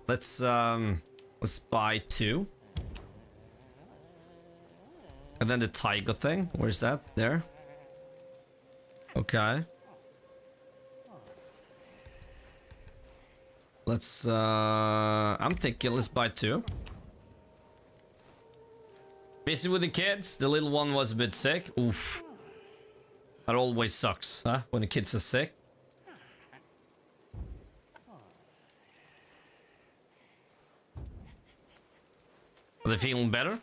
Let's um. Let's buy two. And then the tiger thing. Where's that? There. Okay. Let's uh. I'm thinking let's buy two. Busy with the kids. The little one was a bit sick. Oof. That always sucks, huh? When the kids are sick. Are they feeling better?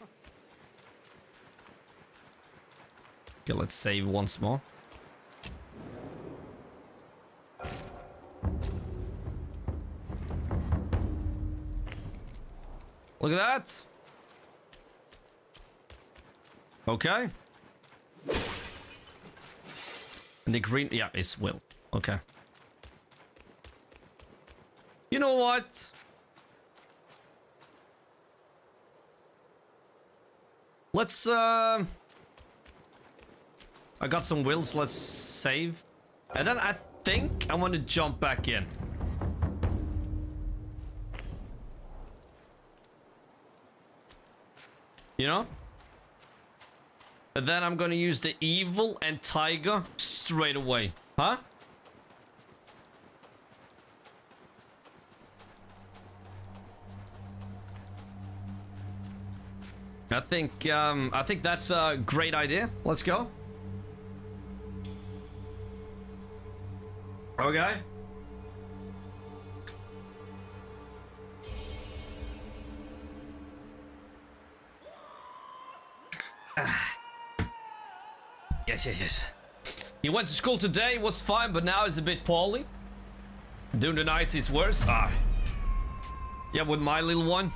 Okay, let's save once more. Look at that. Okay. And the green, yeah, it's Will. Okay. You know what? Let's, uh... I got some wills, let's save. And then I think I want to jump back in. You know? Then I'm gonna use the evil and tiger straight away. Huh? I think, um, I think that's a great idea. Let's go. Okay. Yes, yes, yes. He went to school today, was fine, but now he's a bit poorly. During the nights, it's worse. Ah. Yeah, with my little one.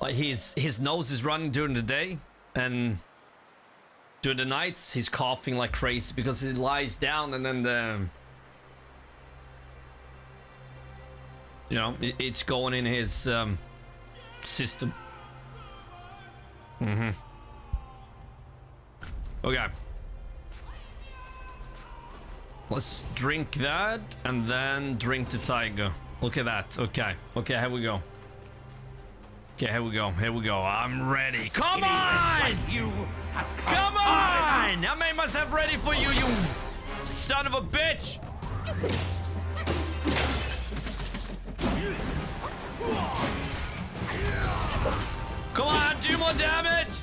Like his his nose is running during the day, and during the nights he's coughing like crazy because he lies down and then the you know it, it's going in his um, system. Mm-hmm. Okay. Let's drink that and then drink the tiger. Look at that. Okay. Okay, here we go. Okay, here we go. Here we go. I'm ready. Come on! You come. Come on! I made myself ready for you, you son of a bitch! Come on, do more damage!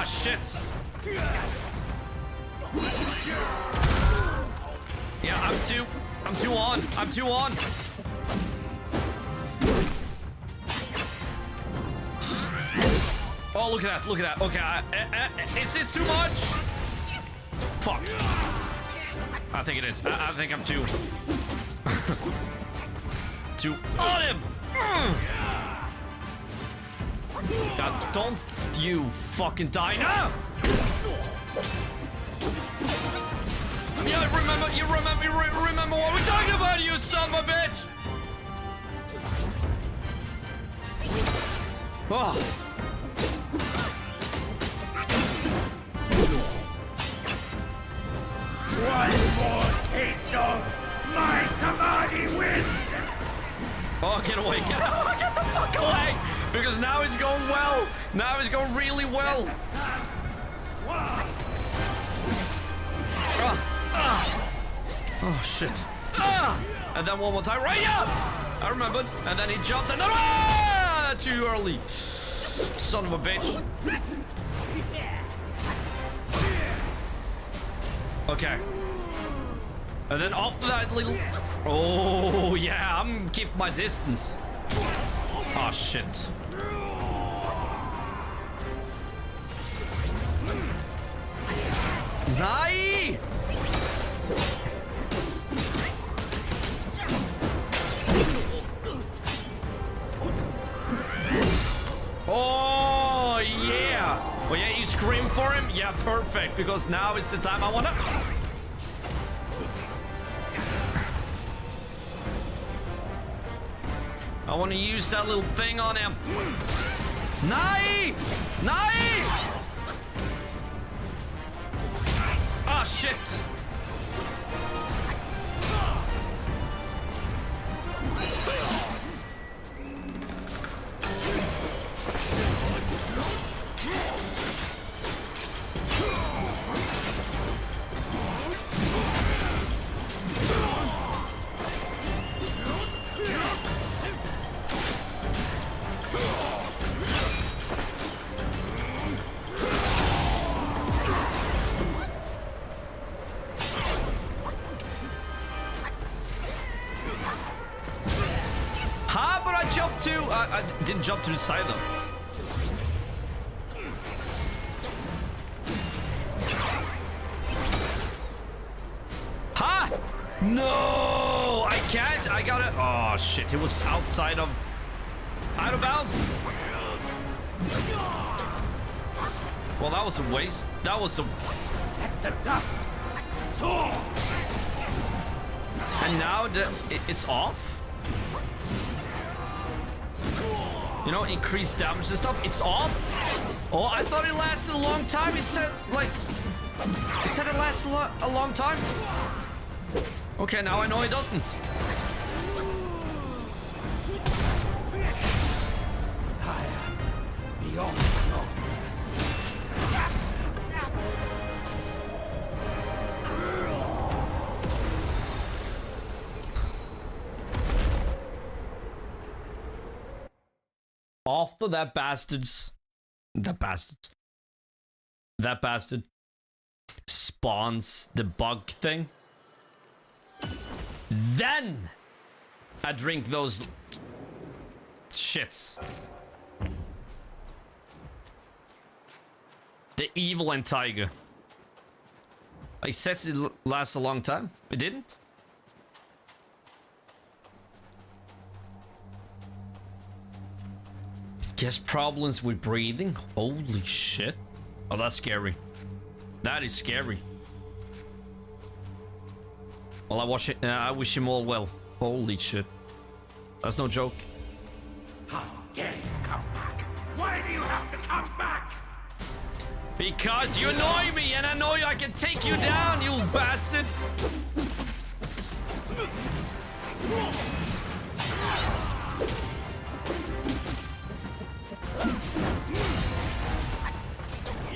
Ah, shit. Yeah, I'm too, I'm too on. I'm too on. Oh, look at that, look at that. Okay, uh, uh, uh, is this too much? Fuck. I think it is. I, I think I'm too... (laughs) too on him! Mm. God, don't you fucking die now! Yeah, remember, you remember, you re remember what we're talking about, you son of a bitch! Oh. One more taste of my Samadhi wind! Oh, get away, get away, get the fuck away! Because now it's going well. Now it's going really well. Ah. Oh, shit. Ah. And then one more time. Right, yeah! I remembered. And then he jumps and then... Ah! Too early. Son of a bitch. Okay. And then after that little... Oh, yeah, I'm keep my distance. Oh, shit. Die! Oh, yeah. Oh, yeah, you scream for him? Yeah, perfect, because now is the time I want to... I want to use that little thing on him. Nai! Nai! Ah, shit! I jump to the side, though. No! I can't. I gotta... Oh, shit. It was outside of... Out of bounds. Well, that was a waste. That was a... And now the, it, it's off? You know, increased damage and stuff. It's off? Oh, I thought it lasted a long time. It said, like... It said it lasted a, lo a long time. Okay, now I know it doesn't. That bastards... That bastards. That bastard spawns the bug thing. Then I drink those shits. The evil and tiger. I says it lasts a long time. It didn't. Guess problems with breathing. Holy shit. Oh, that's scary. That is scary. Well, I wish it, uh, I wish him all well. Holy shit. That's no joke. How dare you come back? Why do you have to come back? Because you annoy me, and I know I can take you down, you bastard.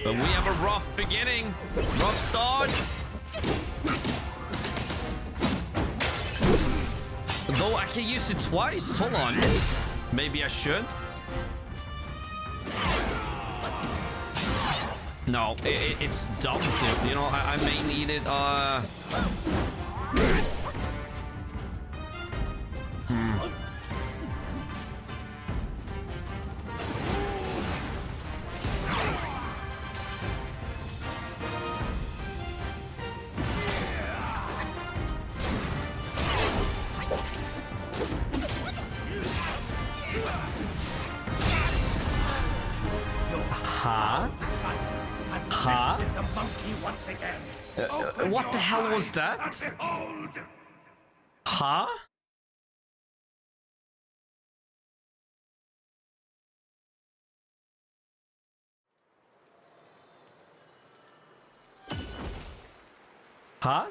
But we have a rough beginning, rough start. Though I can use it twice. Hold on. Maybe I should. No, i i- it's dumb. You know, I, I may need it. Uh. Open what the hell was that? Huh? Huh?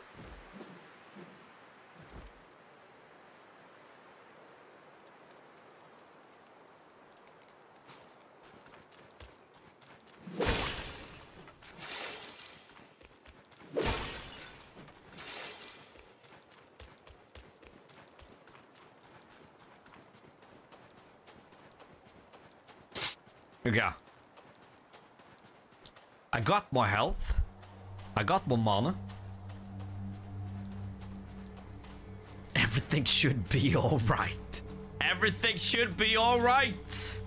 Okay. I got more health. I got more mana. Everything should be alright. Everything should be alright.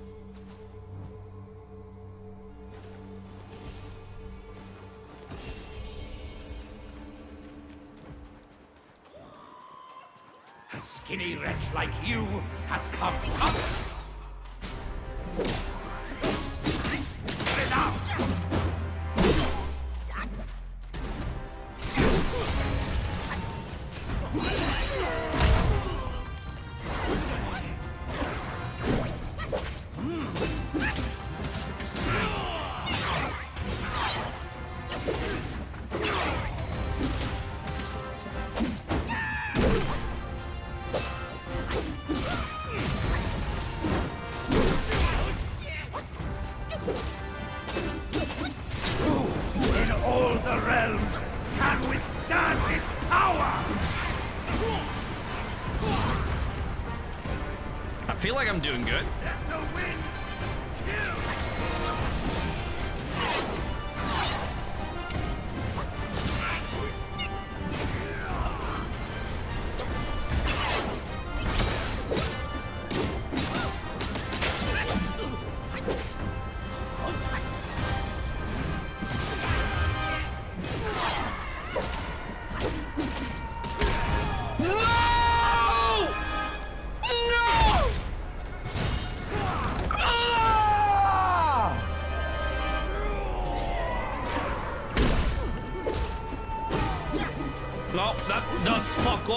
A skinny wretch like you has come up.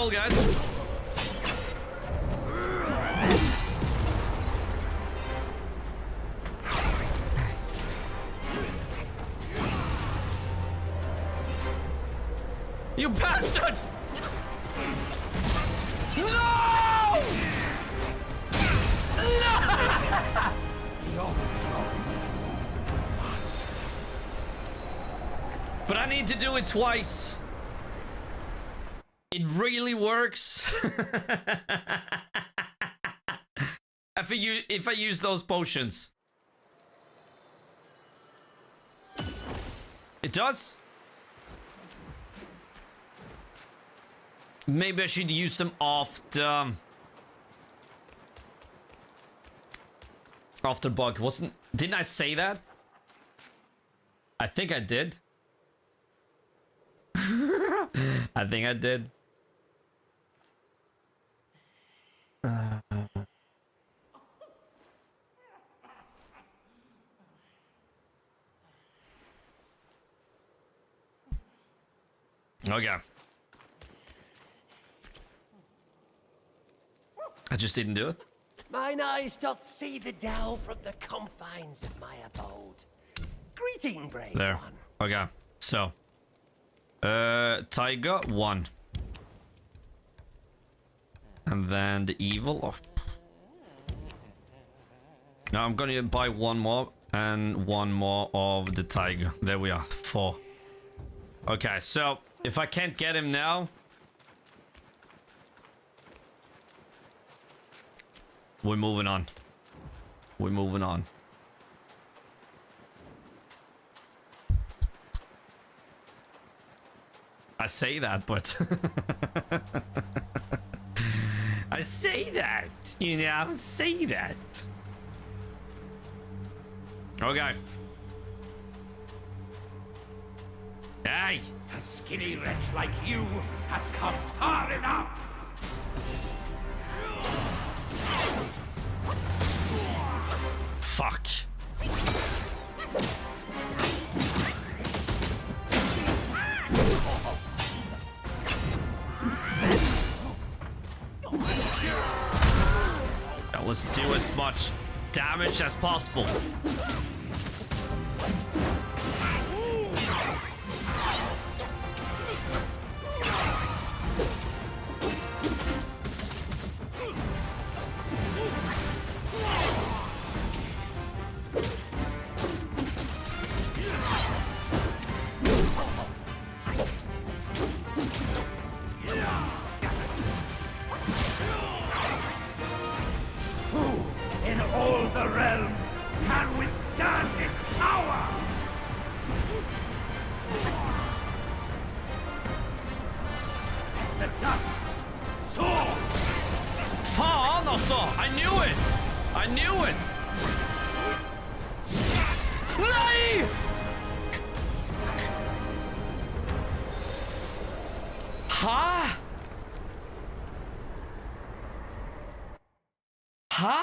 Does fuck all, guys. You bastard! No! Progress (laughs) But I need to do it twice. It really works. If I use, if I use those potions. It does. Maybe I should use them after um, after bug. Wasn't didn't I say that? I think I did. (laughs) I think I did. Okay. I just didn't do it. Mine eyes doth see the dell from the confines of my abode. Greeting, brave There. one. Okay. So. Uh, Tiger, one. And then the evil. Now I'm gonna buy one more and one more of the tiger. There we are. Four. Okay, so if I can't get him now. We're moving on. We're moving on. I say that, but (laughs) I say that, you know, say that. Okay. Hey, A skinny wretch like you has come far enough! fuck. Now let's do as much damage as possible. Huh? Huh?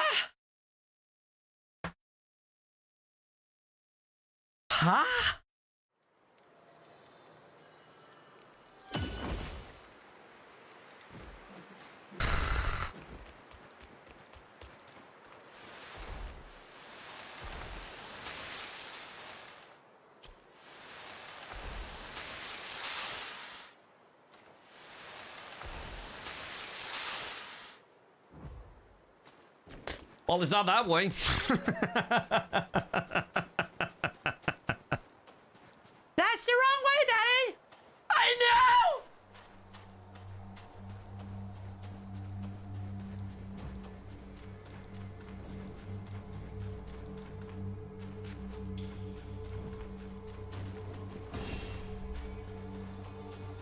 Huh? Well, it's not that way. That's the wrong way, Daddy! I know!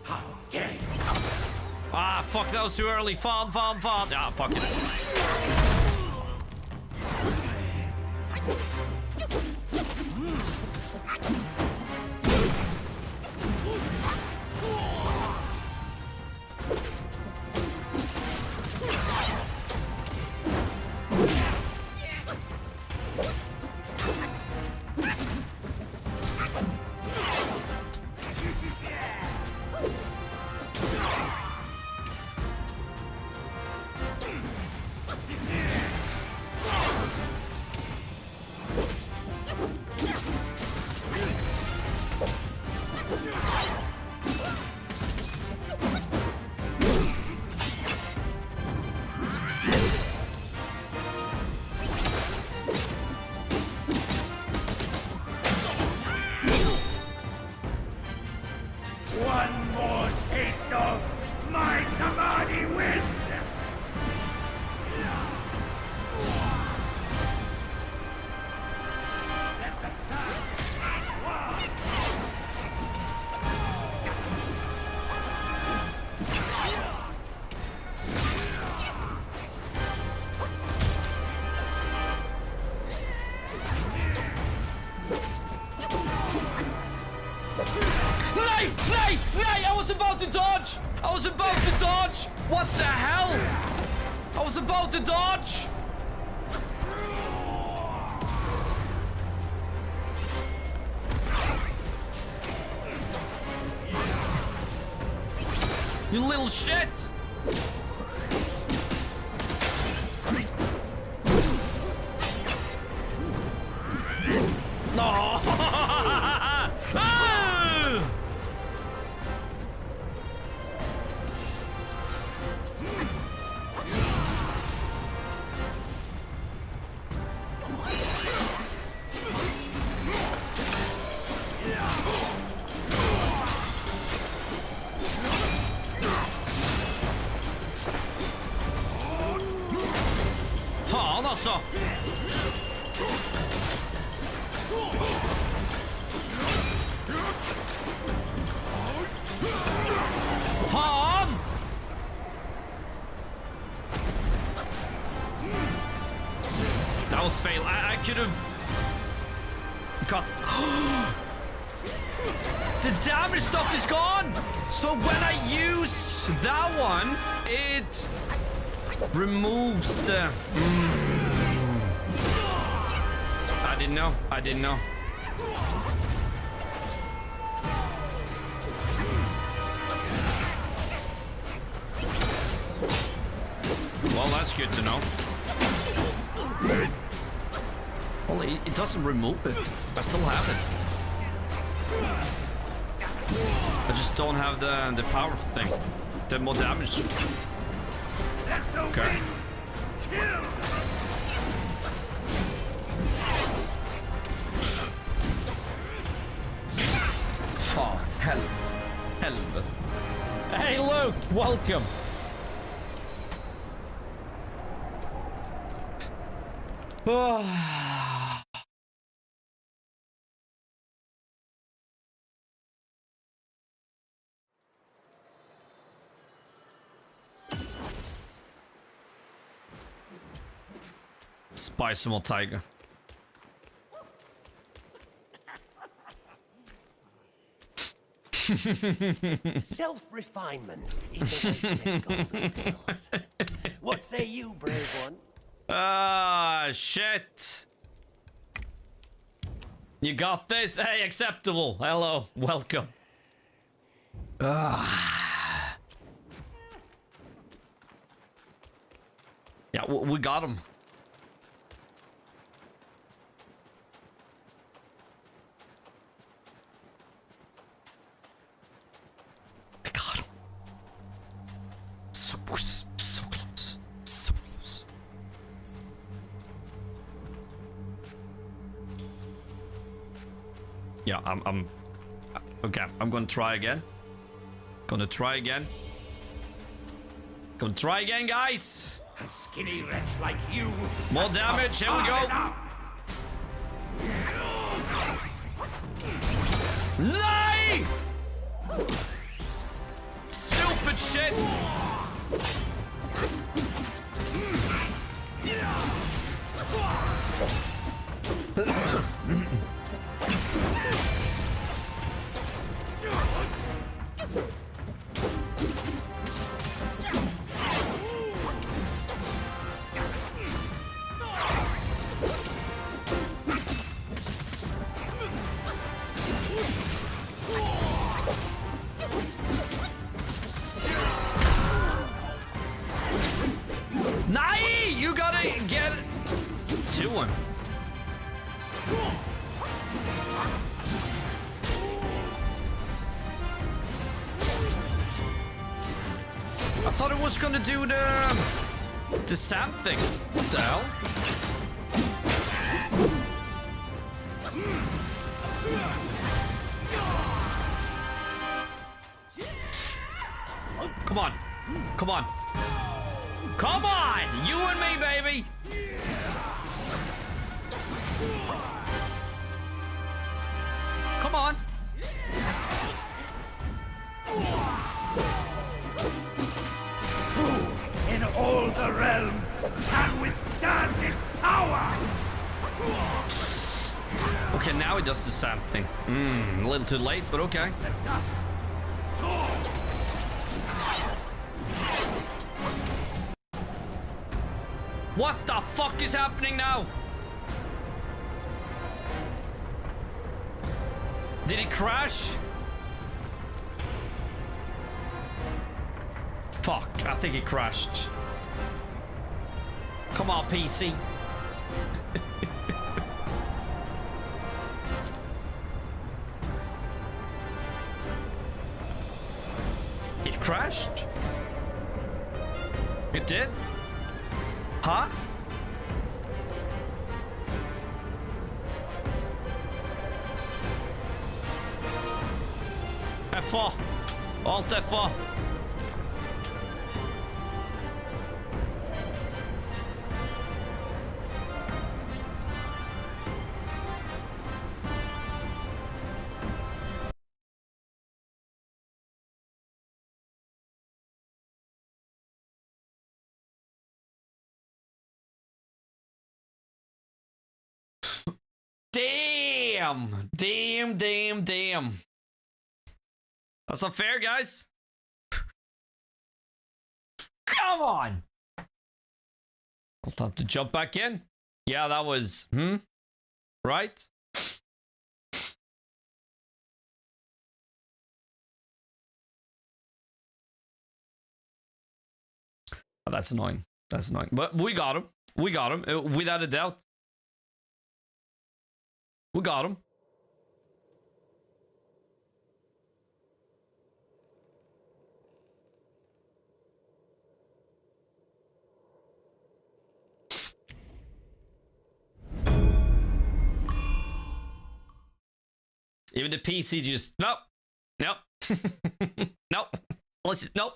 How dare you? Ah, fuck, that was too early. Farm, farm, farm. Ah, fuck it. Could have (gasps) the damage stuff is gone. So when I use that one, it removes the. Mm. I didn't know. I didn't know. Remove it. I still have it. I just don't have the the power thing. The more damage. More tiger. Self-refinement is the way to make. What say you, brave one? Ah, shit. You got this? Hey, acceptable. Hello, welcome. Ah. Yeah, we got him. I'm, I'm, okay, I'm gonna try again. Gonna try again. Gonna try again, guys. A skinny wretch like you! More damage, here we go. Enough. Sand. What the hell? Too late, but okay. What the fuck is happening now? Did it crash? Fuck, I think it crashed. Come on, PC. Damn! Damn, damn, damn. That's not fair, guys. Come on! I'll have to jump back in. Yeah, that was. Hmm? Right? Oh, that's annoying. That's annoying. But we got him. We got him. uh, Without a doubt. We got him. Even the PC just nope, nope, (laughs) nope. Let's just nope,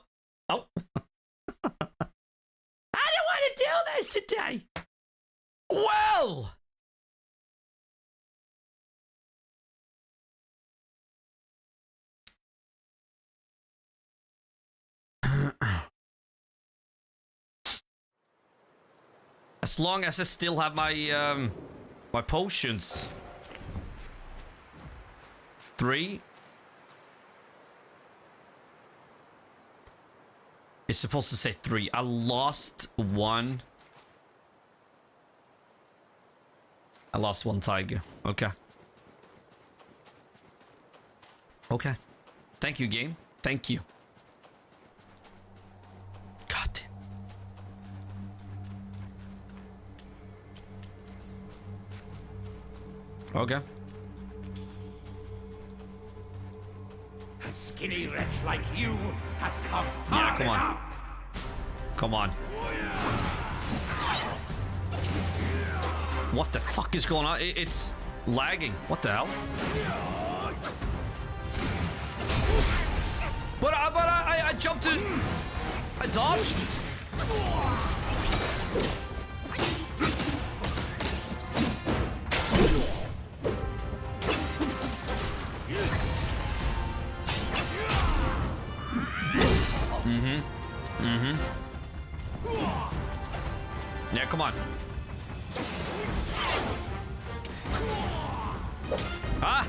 nope. (laughs) I don't want to do this today. Well. As long as I still have my um my potions. Three. It's supposed to say three. I lost one. I lost one tiger. Okay. Okay. Thank you, game. Thank you. Okay. A skinny wretch like you has come far Yeah, come on. enough! Come on. What the fuck is going on? It- It's lagging. What the hell? But I, but I, I, I jumped it. I dodged. Yeah, come on. Ah!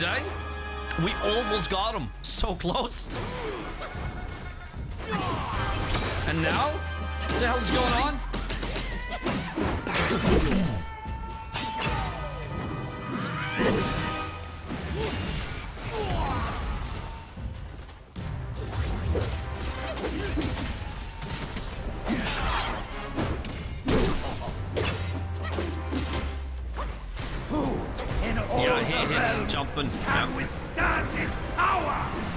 Today, we almost got him. So close. And now, what the hell is going on? Jumping. can withstand its power.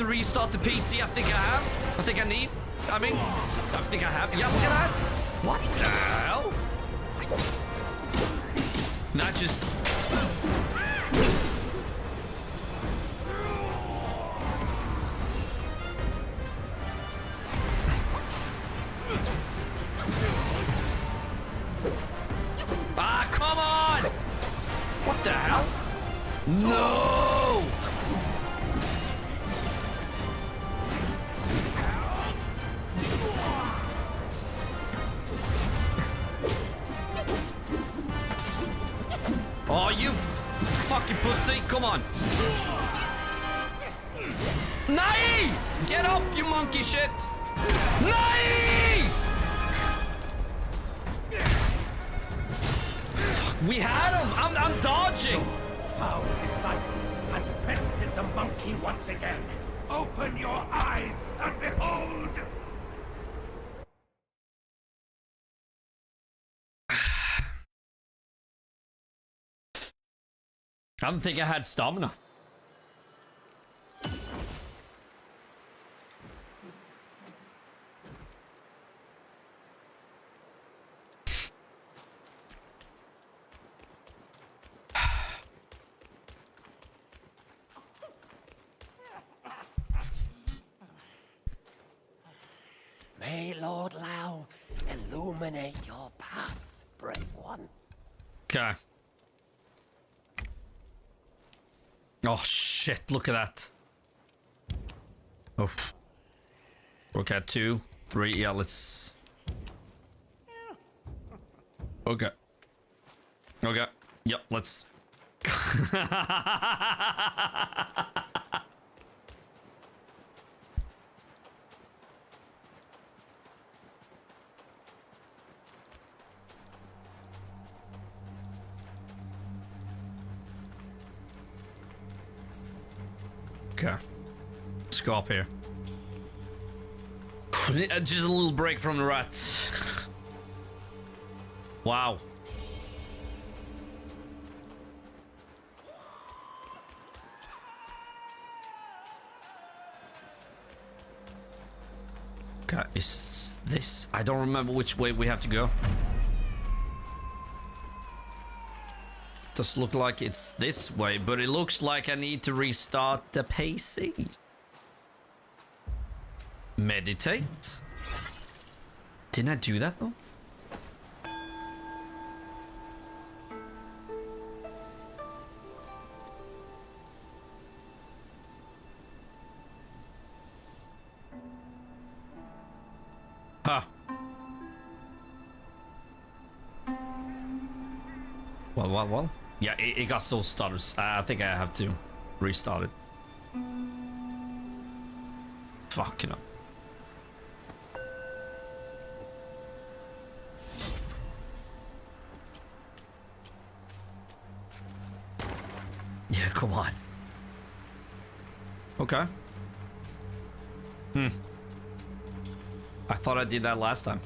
To restart the PC? I think I have. I think I need. I mean, I don't think I had stamina. May Lord Lao illuminate your path, brave one. Okay. Oh shit, look at that. Oh. Okay, two, three, yeah, let's... Okay. Okay. Yep, let's... (laughs) (laughs) Up here. (laughs) Just a little break from the rats. Wow. Okay, is this... I don't remember which way we have to go. Does look like it's this way, but it looks like I need to restart the PC. Meditate? Didn't I do that though? Huh. Well, well, well. Yeah, it, it got so stutters. I, think I have to restart it. Fuck, you come on. Okay. Hmm. I thought I did that last time.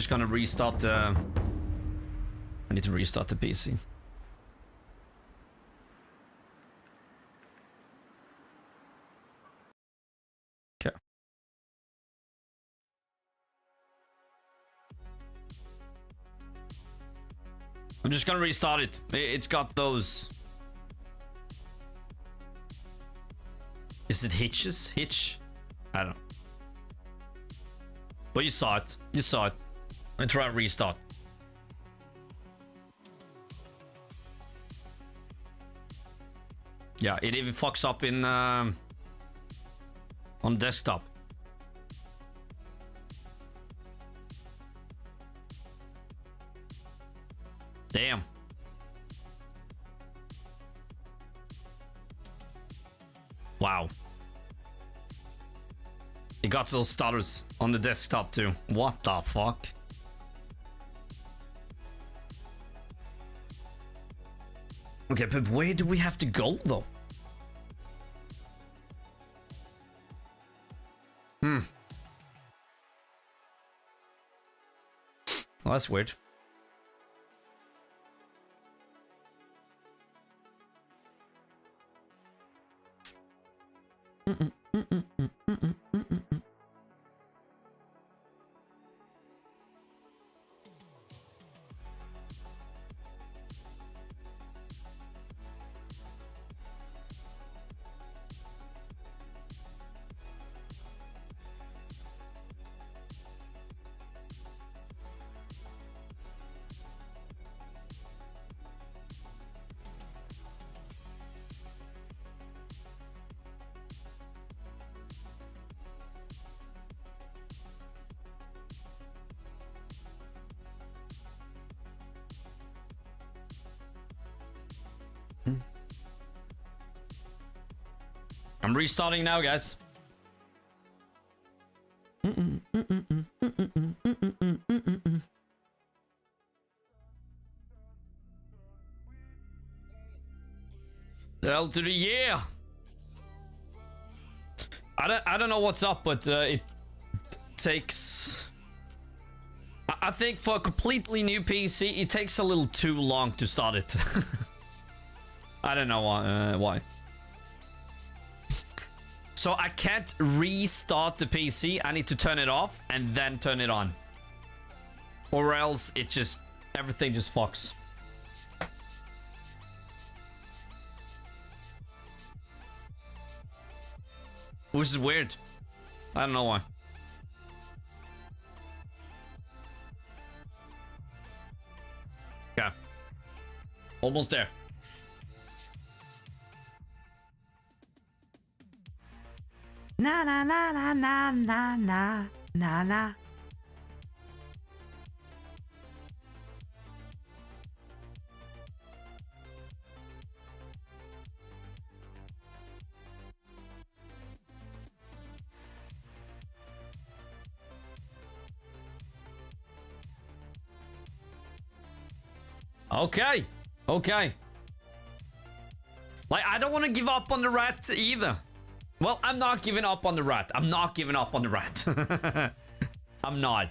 Just gonna restart the... I need to restart the PC. Okay. I'm just gonna restart it. It's got those... Is it hitches? Hitch? I don't know. But you saw it. You saw it. Let me try and restart. Yeah, it even fucks up in um, on desktop. Damn. Wow. It got those stutters on the desktop too. What the fuck? Okay, but where do we have to go though? Hmm. Well, that's weird. Restarting now, guys. Hell to the yeah. I don't, I don't know what's up, but uh, it takes. I, I think for a completely new PC, it takes a little too long to start it. (laughs) I don't know why. Uh, why. So I can't restart the PC. I need to turn it off and then turn it on. Or else it just... Everything just fucks. Which is weird. I don't know why. Yeah. Almost there. Na na na na na na na na na. Okay. Okay. Like, I don't want to give up on the rat either. Well, I'm not giving up on the rat. I'm not giving up on the rat. (laughs) I'm not.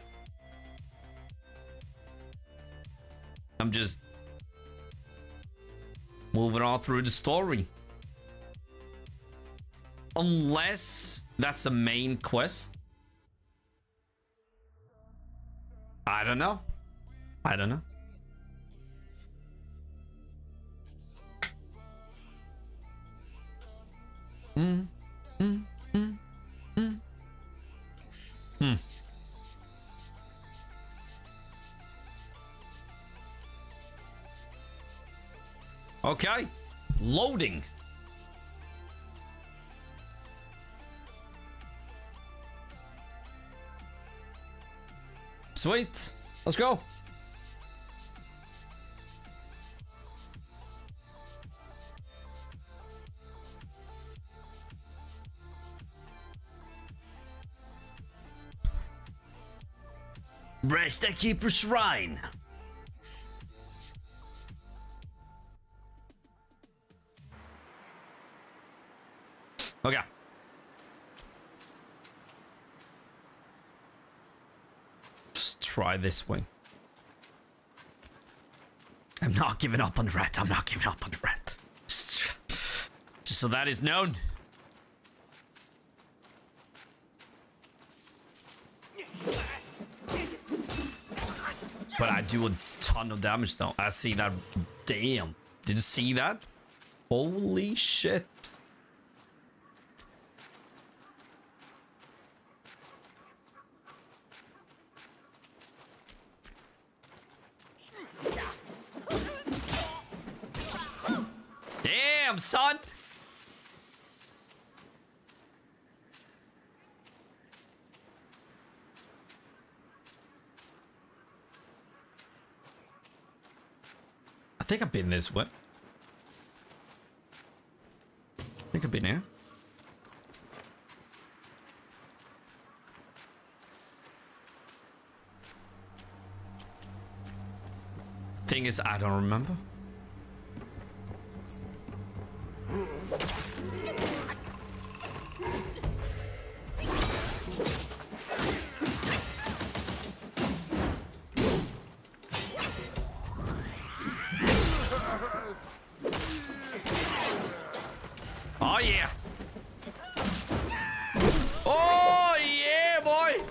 I'm just moving on through the story. Unless that's the main quest. I don't know. I don't know. Mm, mm, mm, mm. Hmm. Okay. Loading. Sweet. Let's go. Resta Keeper Shrine. Okay. Just try this way. I'm not giving up on the rat. I'm not giving up on the rat. Just so that is known. But I do a ton of damage though. I see that. Damn. Did you see that? Holy shit. Damn, son. I think I've been this way. I think I've been here. Thing is, I don't remember. Oh yeah. Oh yeah, boy.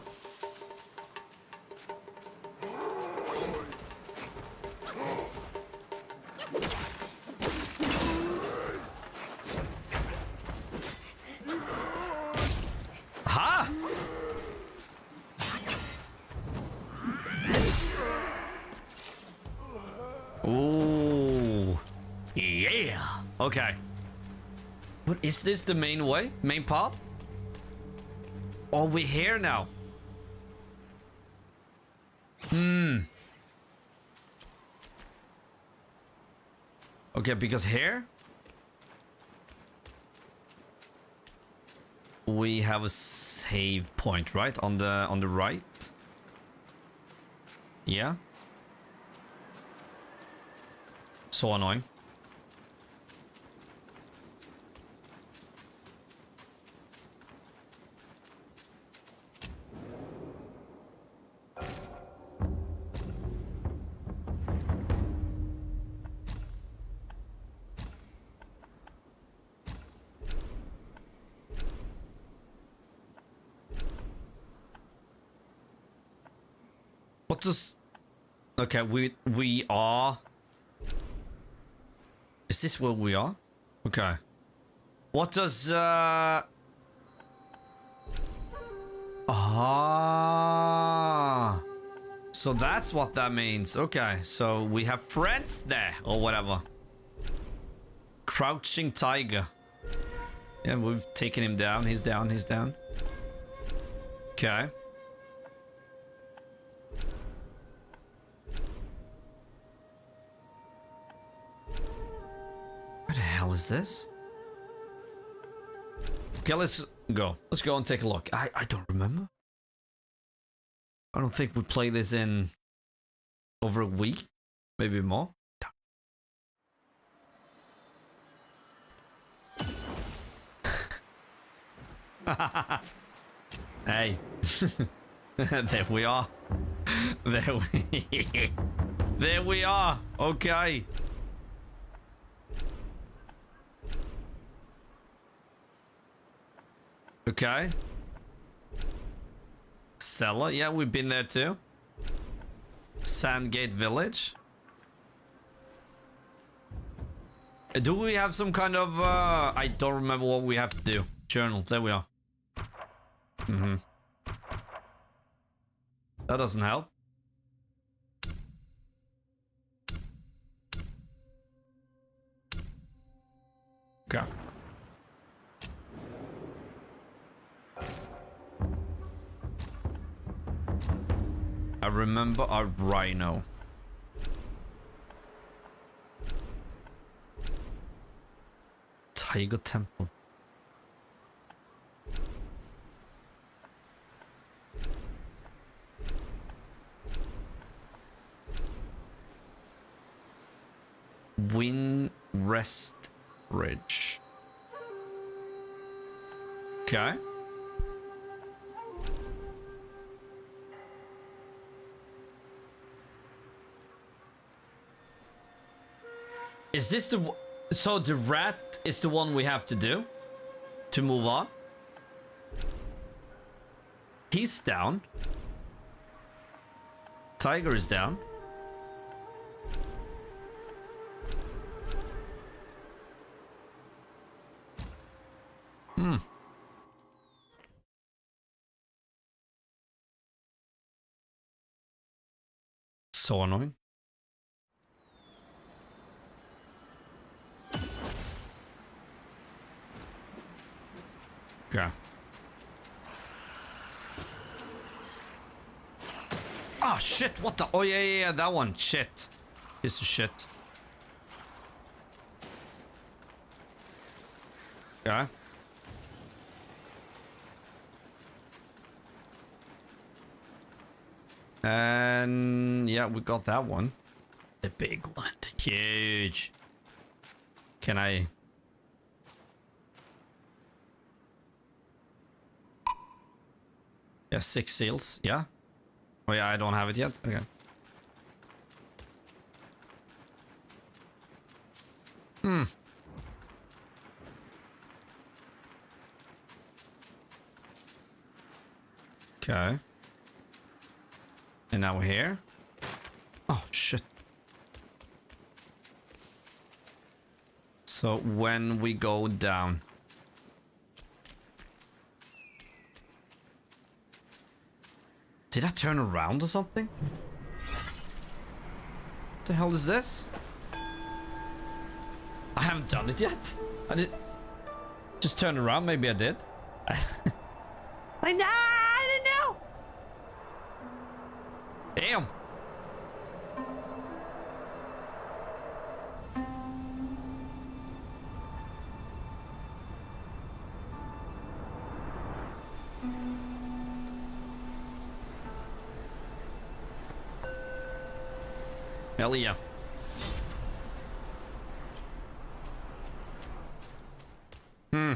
Okay. Is this the main way? Main path? Oh, we're here now. Hmm. Okay, because here we have a save point, right? On the on the right. Yeah. So annoying. Okay, we we are... Is this where we are? Okay. What does... uh... Ah... So that's what that means. Okay, so we have friends there, or whatever. Crouching tiger. Yeah, we've taken him down. He's down, he's down. Okay. hell is this? Okay, let's go. Let's go and take a look. I, I don't remember. I don't think we played this in over a week, maybe more. (laughs) hey, (laughs) there we are. (laughs) There we, there we are. Okay. Okay. Cellar. Yeah, we've been there too. Sandgate Village. Uh, Do we have some kind of, uh, I don't remember what we have to do. Journal, there we are. Mm-hmm. That doesn't help. Okay. I remember a rhino. Tiger Temple. Wind Rest Ridge. Okay. Is this the... So the rat is the one we have to do? To move on? He's down. Tiger is down. Hmm. So annoying. Okay. Oh shit, what the? Oh yeah, yeah, yeah, that one. Shit. Piece of shit. Okay. And yeah, we got that one. The big one. Huge. Can I Yeah, six seals. Yeah. Oh yeah, I don't have it yet. Okay. Hmm. Okay. And now we're here. Oh shit. So when we go down. Did I turn around or something? What the hell is this? I haven't done it yet. I did just turn around. Maybe I did. (laughs) I know. I didn't know. Damn. Hell yeah. Hmm.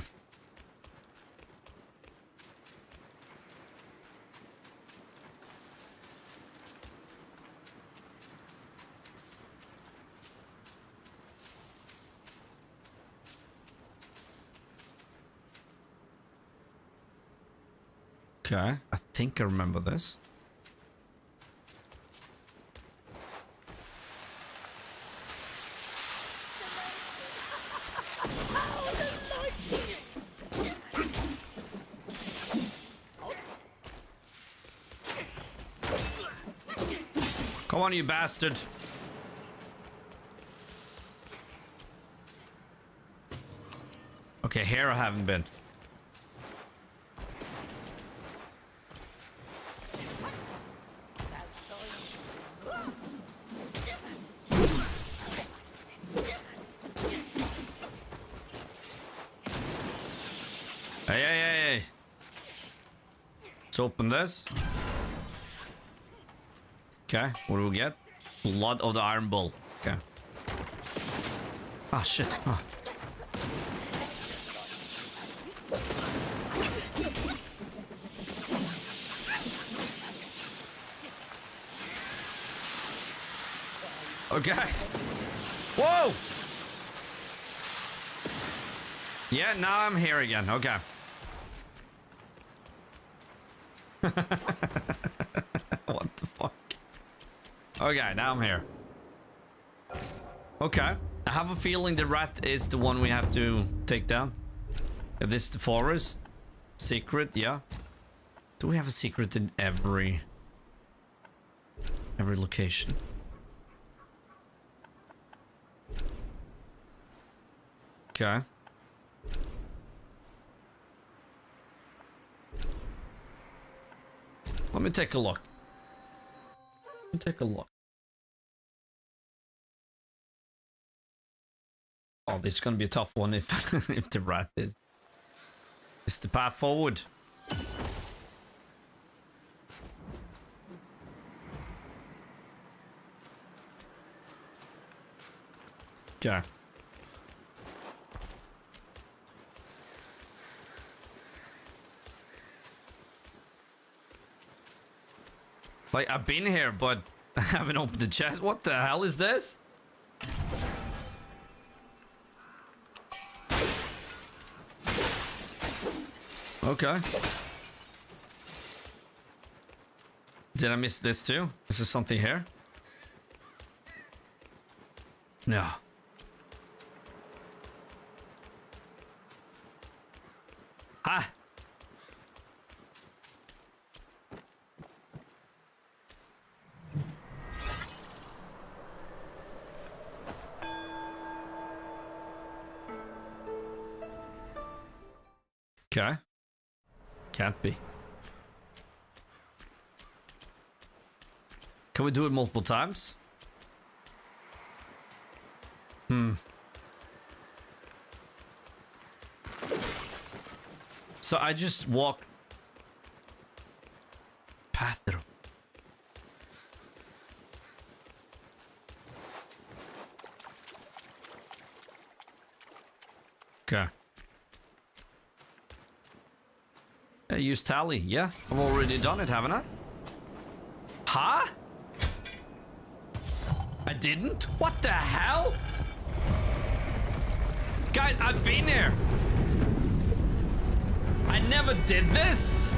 Okay, I think I remember this. You bastard. Okay, here I haven't been. Hey, hey, hey, hey. Let's open this. Okay, what do we get? Blood of the Iron Bull. Okay. Ah, oh, shit. Oh. Okay. Whoa! Yeah, now I'm here again. Okay. (laughs) Okay, now I'm here. Okay. I have a feeling the rat is the one we have to take down. This is the forest. Secret, yeah. Do we have a secret in every... Every location? Okay. Let me take a look. Let me take a look. This is gonna be a tough one if (laughs) if the rat is is the path forward. Okay. Like, I've been here, but (laughs) I haven't opened the chest. What the hell is this? Okay. Did I miss this too? Is there something here? No. Ha! Okay. Can't be. Can we do it multiple times? Hmm. So I just walk path through. Okay. Yeah, use tally. Yeah, I've already done it, haven't I? Huh? I didn't? What the hell? Guys, I've been here. I never did this.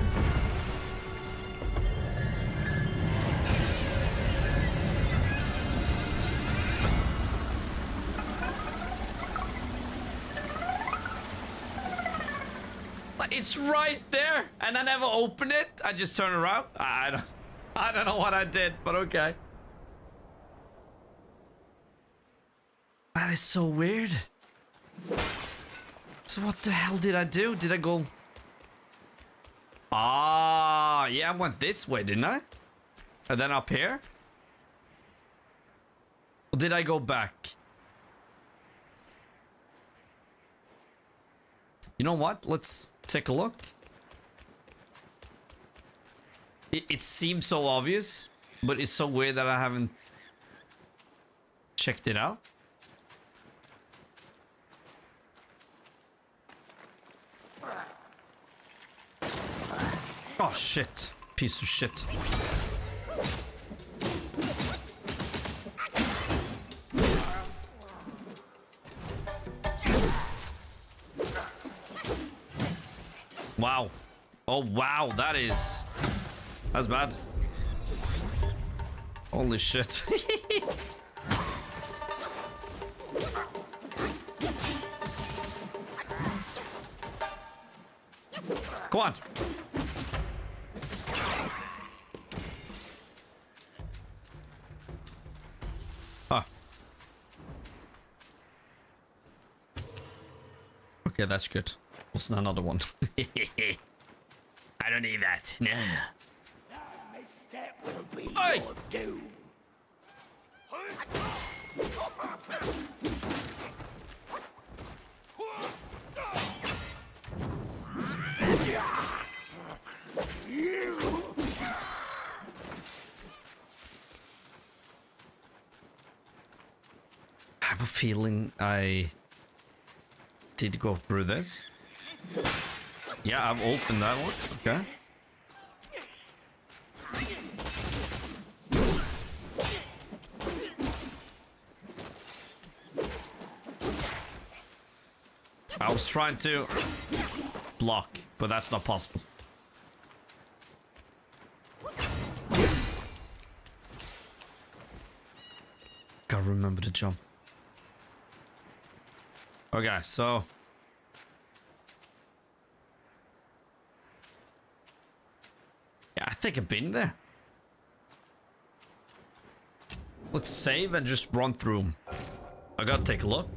It's right there, and I never open it. I just turn around. I don't, (laughs) I don't know what I did, but okay. That is so weird. So what the hell did I do? Did I go? Ah, yeah, I went this way, didn't I? And then up here? Or did I go back? You know what? Let's take a look. It, it seems so obvious, but it's so weird that I haven't checked it out. Oh shit. Piece of shit. Wow. Oh wow, that is... That's bad. Holy shit. (laughs) Go on. Ah. Okay, that's good. Wasn't another one. (laughs) I don't need that. No. Misstep will be Oi! your doom. I have a feeling I did go through this. Yeah, I'm opened that one. Okay. I was trying to block, but that's not possible. Gotta remember to jump. Okay, so Think I've been there. Let's save and just run through. I gotta take a look.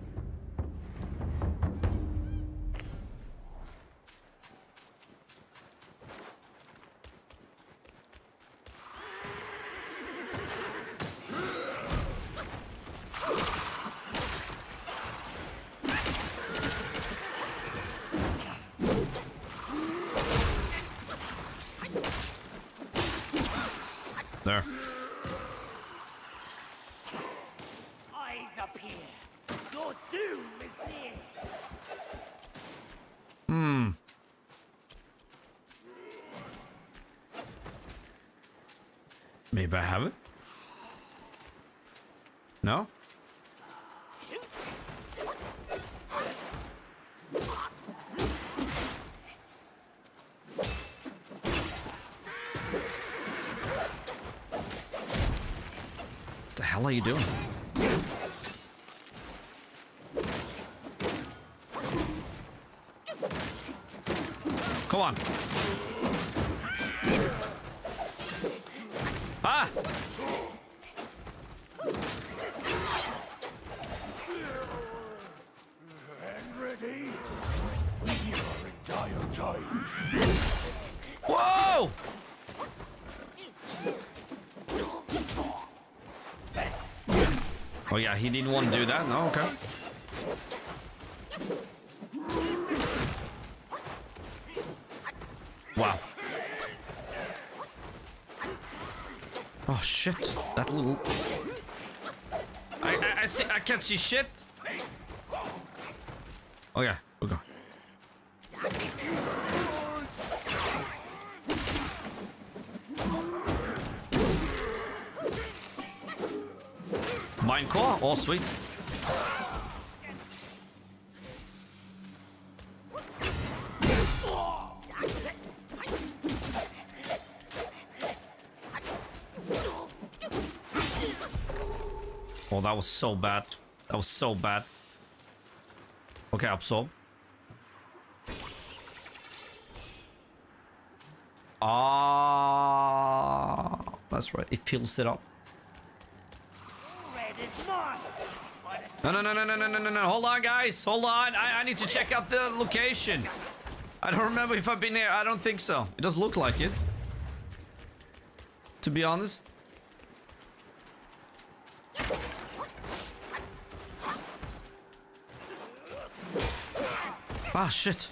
He didn't want to do that. No, okay. Wow. Oh shit! That little. I I, I see. I can't see shit. Oh, sweet. Oh, that was so bad. That was so bad. Okay, absorb. Ah, that's right. It fills it up. Red is mine. By the No, no, no, no, no, no, no, no, no. Hold on, guys. Hold on. I, I need to check out the location. I don't remember if I've been there. I don't think so. It does look like it. To be honest. Ah, shit.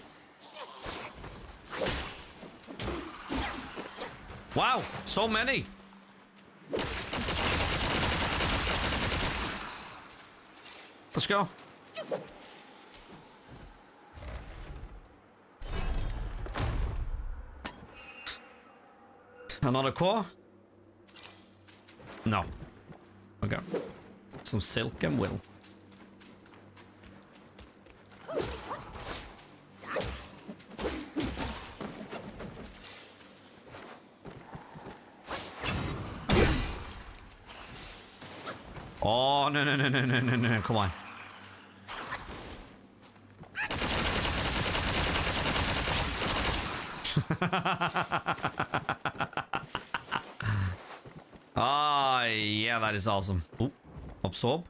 Wow, so many. Let's go. Another core? No. Okay. Some silk and will. Oh, no, no, no, no, no, no, no, come on. Ah, yeah, that is awesome. Oh, absorb.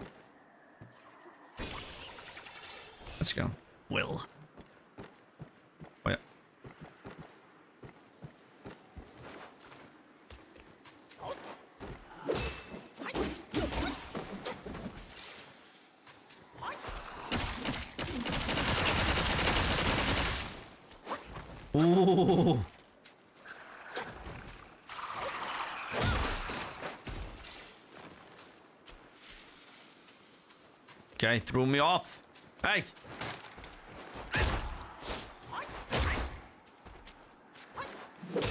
Okay, threw me off. Hey.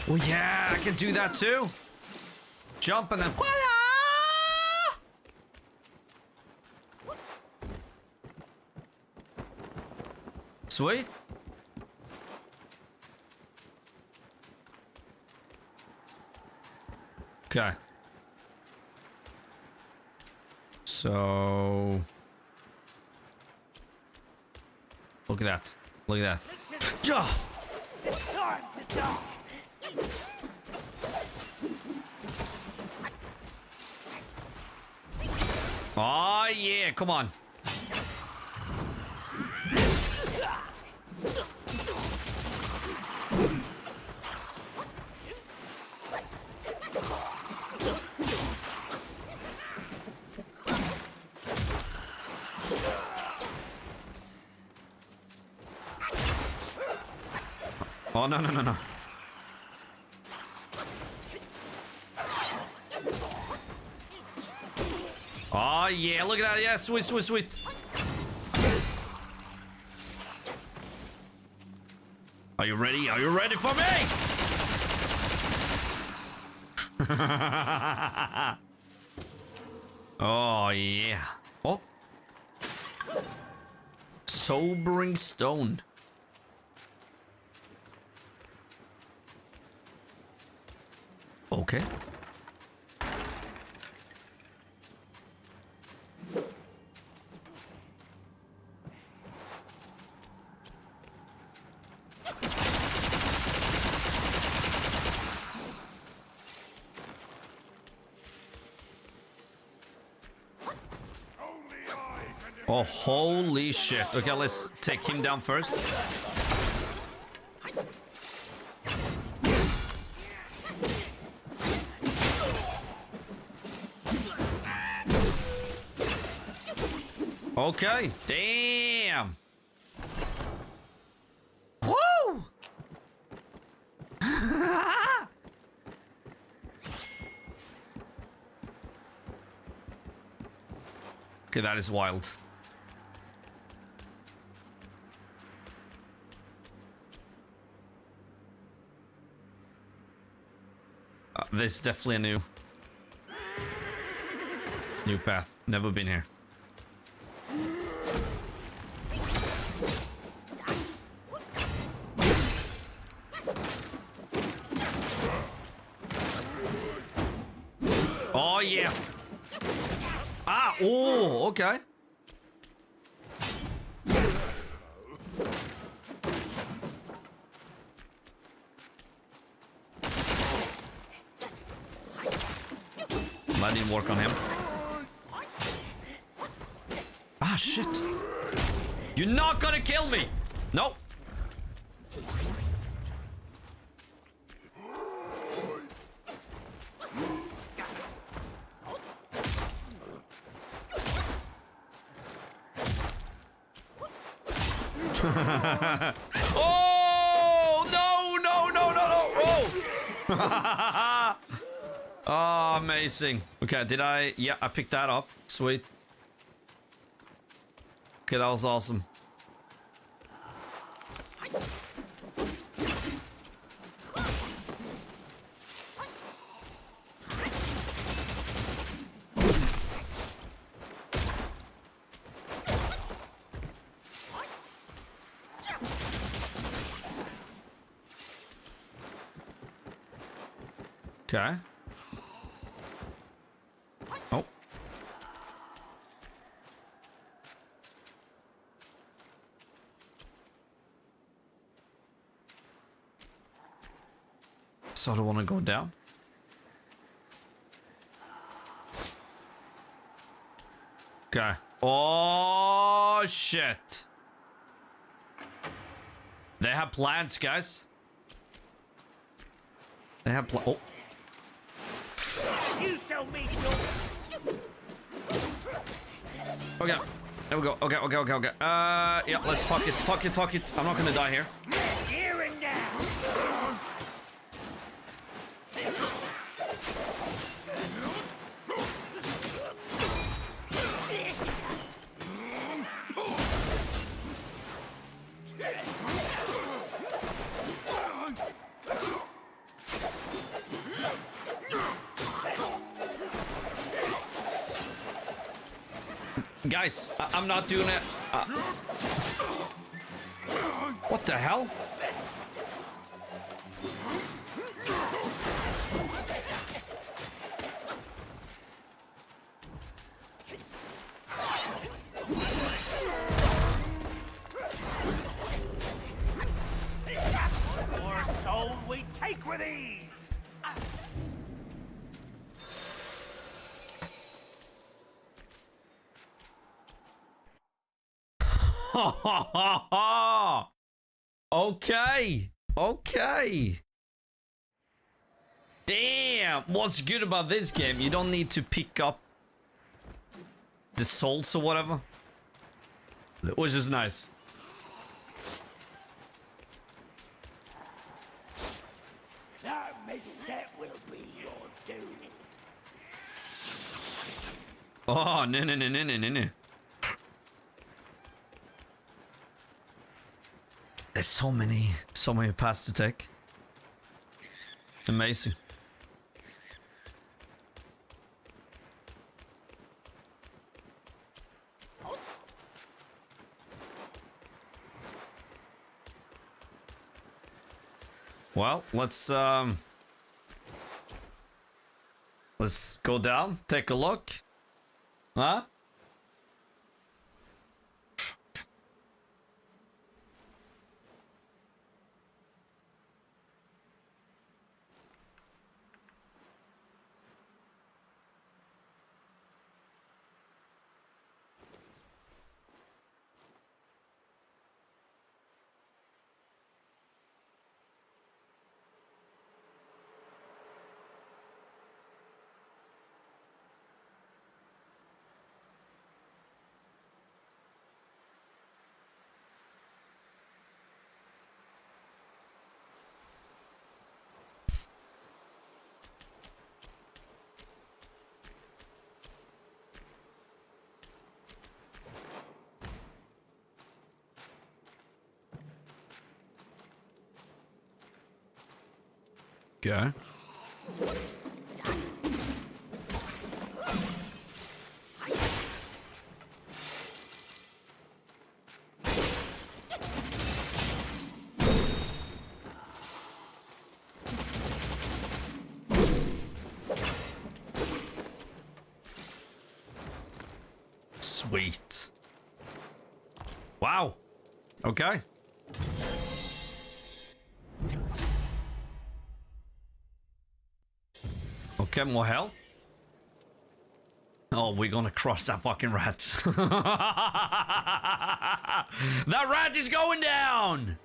Oh yeah, I can do that too. Jump and then. Sweet. Okay. So... Look at that. Look at that. Yeah. Time to die. Oh, yeah. Come on. Oh, no, no, no, no. Oh, yeah, look at that. Yeah, sweet, sweet, sweet. Are you ready? Are you ready for me? (laughs) oh, yeah. Oh. Sobering stone. Okay. Oh, holy shit. Okay, let's take him down first. Okay, damn. Woo! (laughs) okay, that is wild. Uh, this is definitely a new new path. Never been here. Amazing. Okay, did I? Yeah, I picked that up. Sweet. Okay, that was awesome. Okay. Oh. So I don't want to go down. Okay. Oh, shit. They have plans, guys. They have pl- Oh. You show me Okay. There we go. Okay, okay, okay, okay. Uh, yeah, let's fuck it. Fuck it, fuck it. I'm not gonna die here. here I'm not doing it. Uh What the hell? What's good about this game? You don't need to pick up the souls or whatever. Which is nice. That misstep will be your doom. Oh, no, no, no, no, no, no, no. There's so many, so many paths to take. Amazing. Well, let's um let's go down, take a look. Huh? Okay. Sweet. Wow. Okay. Okay, more hell. Oh, we're gonna cross that fucking rat. (laughs) that rat is going down!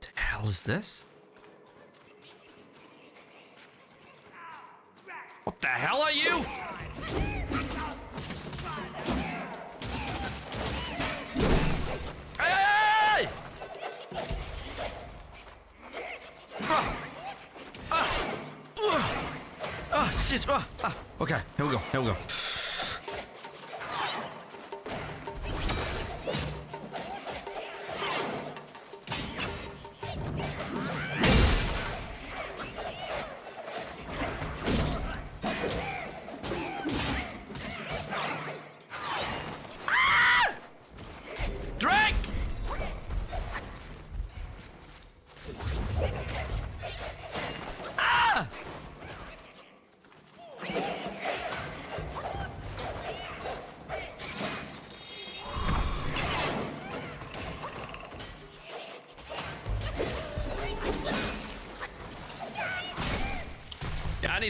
The hell is this? What the hell are you? Ah, ah. Okay, here we go. Here we go.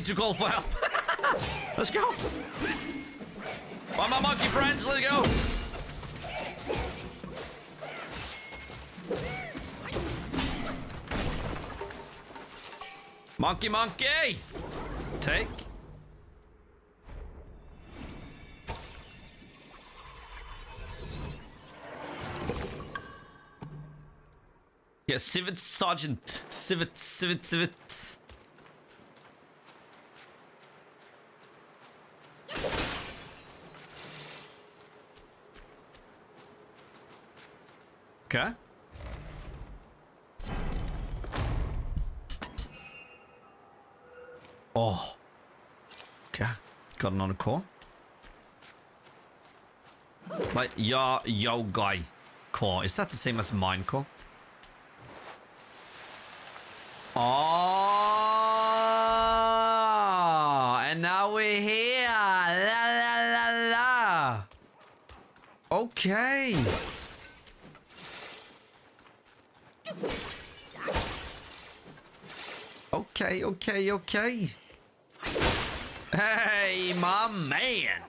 To call for help. (laughs) Let's go. All my monkey friends, let's go. Monkey, monkey! Take. Yeah, Civet Sergeant. Civet, Civet, Civet. Okay. Oh. Okay. Got another core. Yo, yo, guy core. Is that the same as Mind core? Oh, and now we're here. La la la la. Okay. Okay, okay, okay. Hey, my man.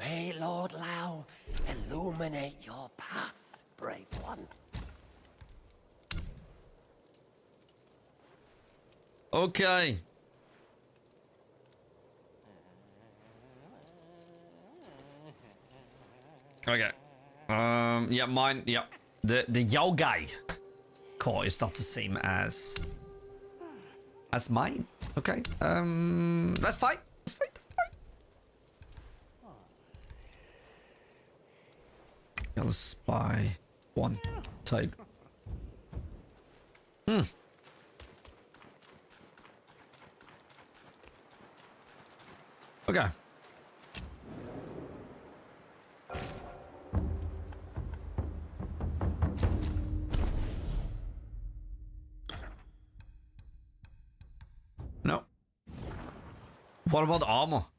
May Lord Lao illuminate your path, brave one. Okay. Okay. Um, yeah, mine, yeah. The, the Yaoguai core is not the same as, as mine. Okay. Um, that's fine. That's fine. That's fine. Yellow spy. One. Tiger. Hmm. Okay. No. What about armor?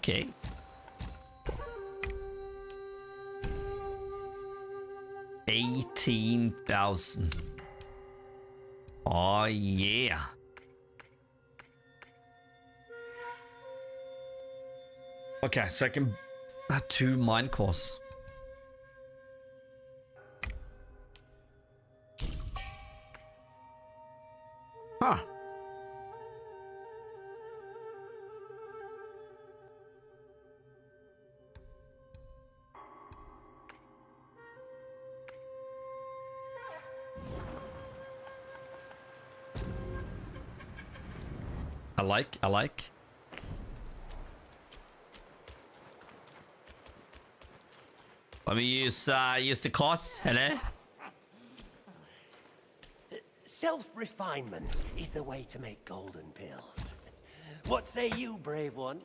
Okay. Eighteen thousand. Oh yeah. Okay, so I can uh, two Mind cores. I like, I like. Let me use uh use the cost. Hello? Self-refinement is the way to make golden pills. What say you, brave one?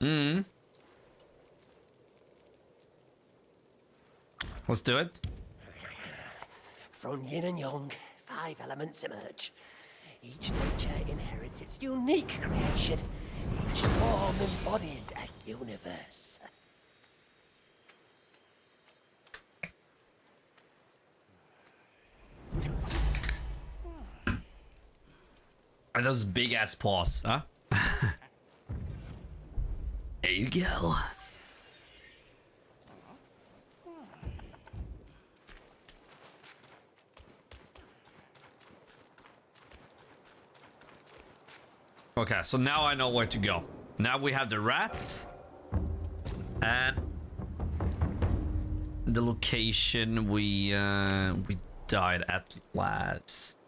Hmm. Let's do it. From yin and yang, five elements emerge. Each nature inherits its unique creation. Each form embodies a universe. And those big ass paws, huh? (laughs) there you go. Okay, so now I know where to go. Now we have the rat. And the location we uh we died at last.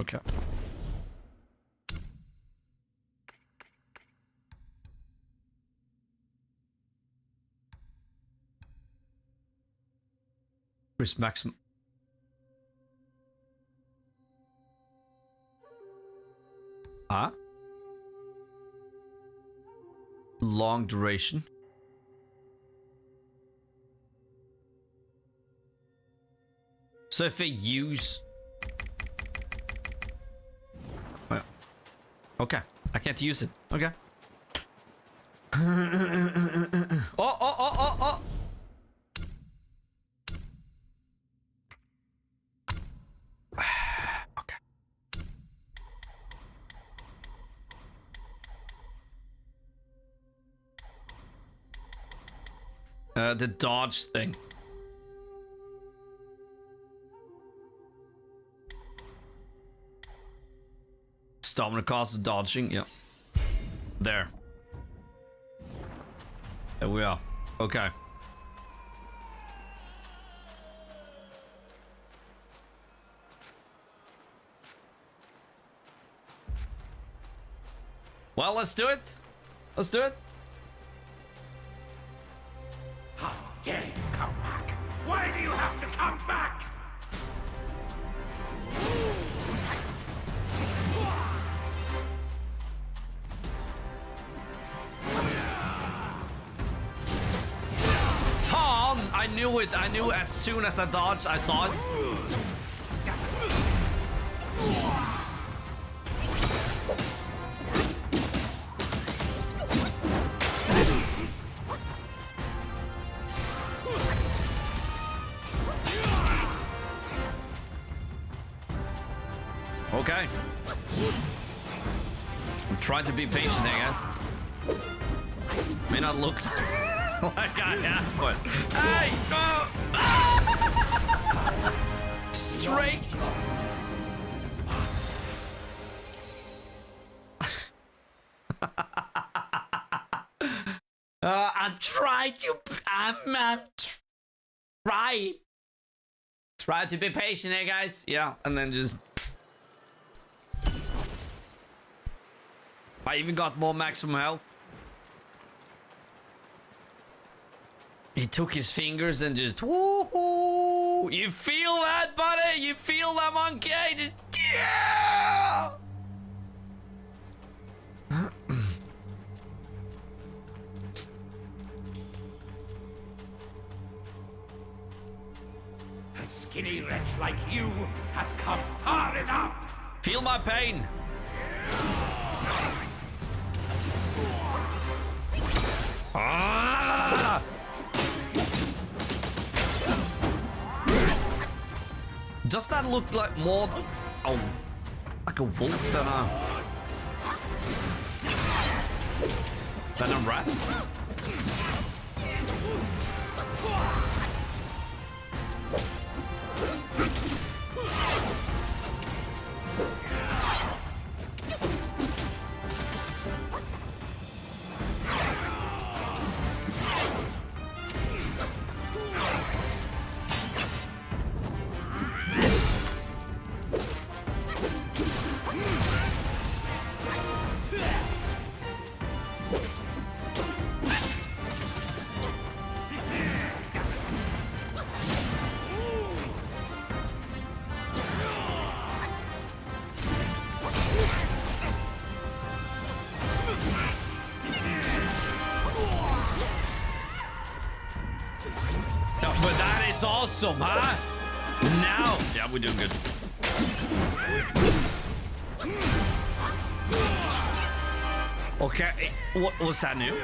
Okay. Chris Maxim. Ah? Long duration. So if I use Oh, yeah. Okay. I can't use it. Okay. (laughs) oh, oh, oh, oh, oh. Uh, the dodge thing. Stamina cost dodging, yeah. There. There we are. Okay. Well, let's do it. Let's do it. I knew as soon as I dodged, I saw it. Okay. I'm trying to be patient here, guys. May not look (laughs) like I am, but hey, go! Try to be patient here, guys. Yeah, and then just. I even got more maximum health. He took his fingers and just woohoo! You feel that, buddy? You feel that monkey? Just yeah! Like you has come far enough. Feel my pain. Ah! Does that look like more, oh, like a wolf than a than a rat? We're doing good. Okay, what was that new?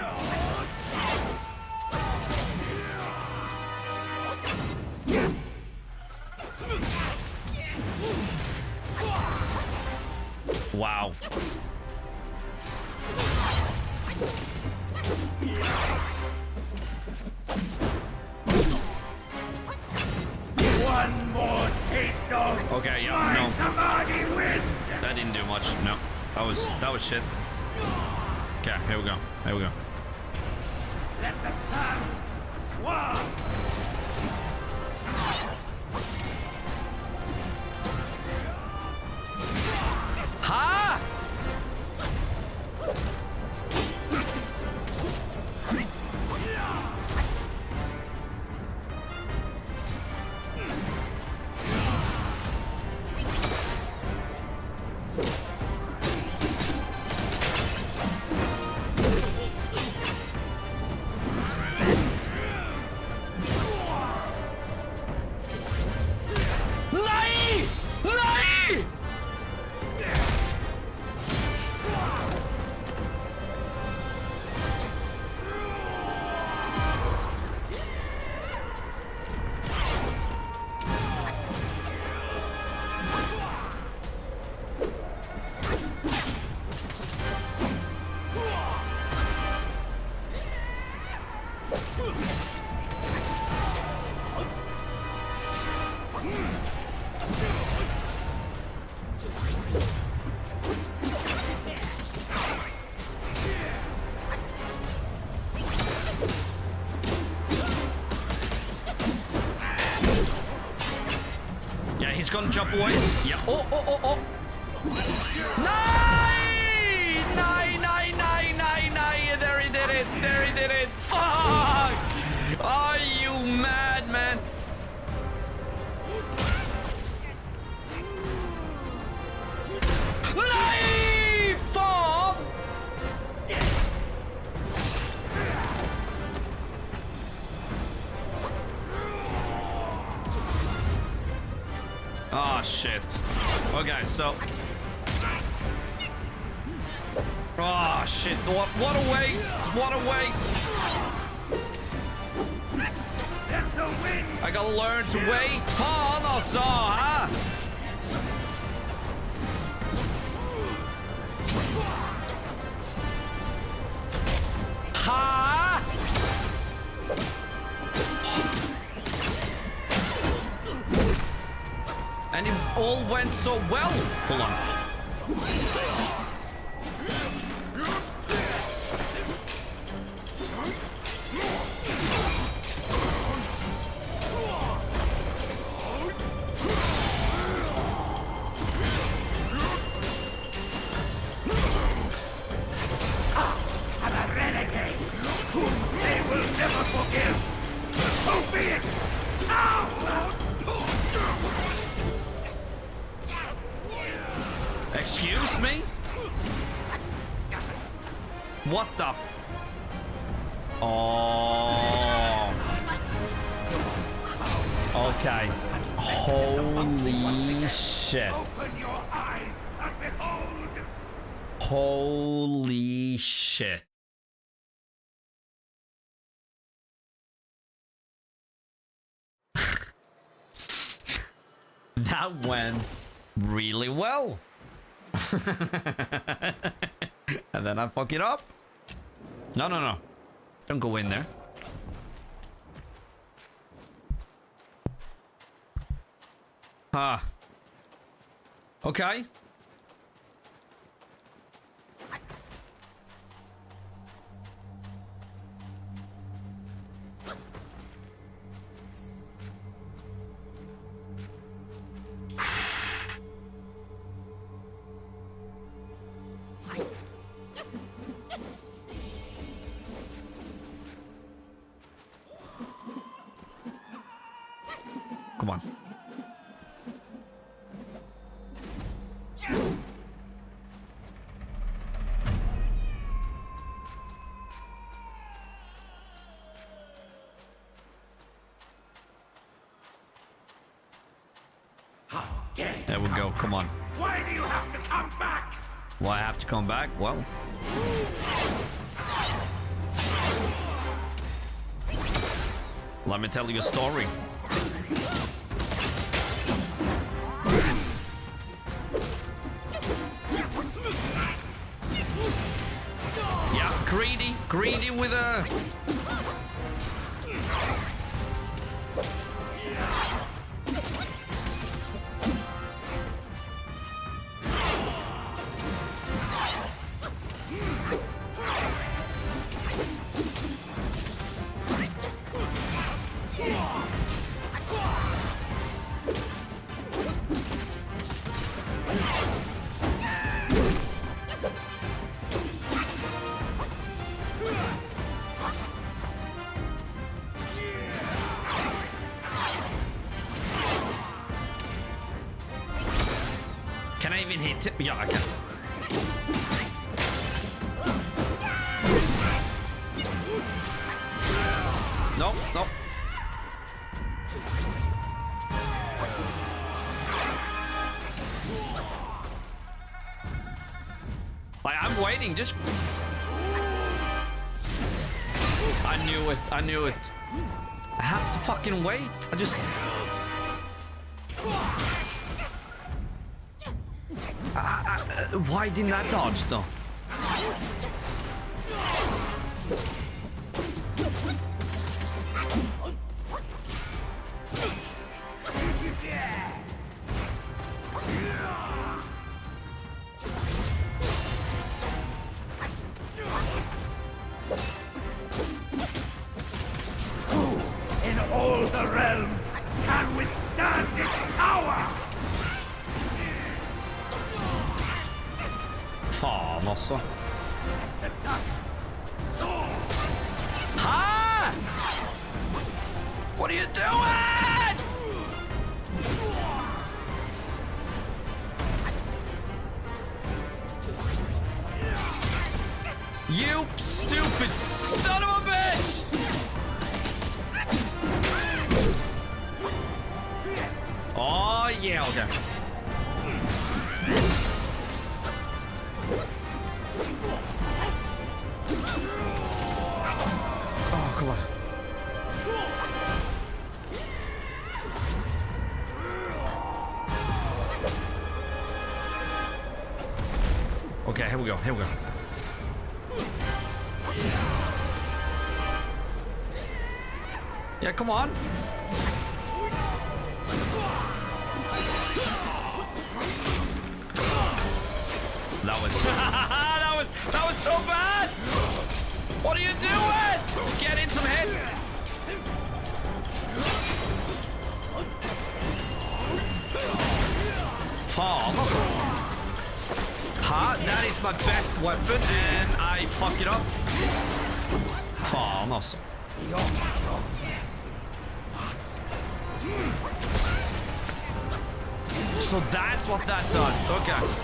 Gonna jump away. Yeah. Oh, oh, oh, oh. So well. Hold on. That went really well. (laughs) and then I fuck it up. No, no, no. Don't go in there. Ah. Okay. Back? Well. Let me tell you a story. Yeah, greedy, greedy with a. I'm just... I knew it, I knew it. I have to fucking wait. I just... Uh, why didn't I dodge though? Come on. What that does. Okay.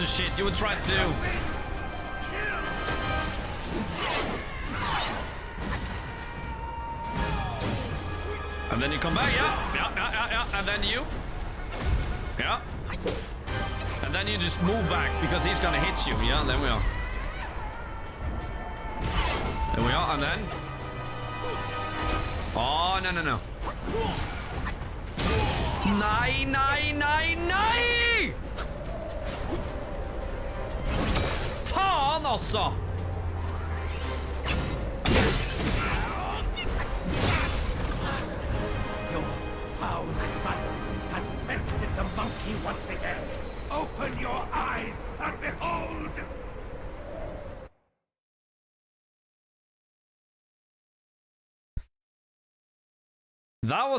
Of shit! You were trying to. And then you come back, yeah, yeah, yeah, yeah, yeah. And then you, yeah. And then you just move back because he's gonna hit you. Yeah, there we are. There we are, and then. Oh no no no!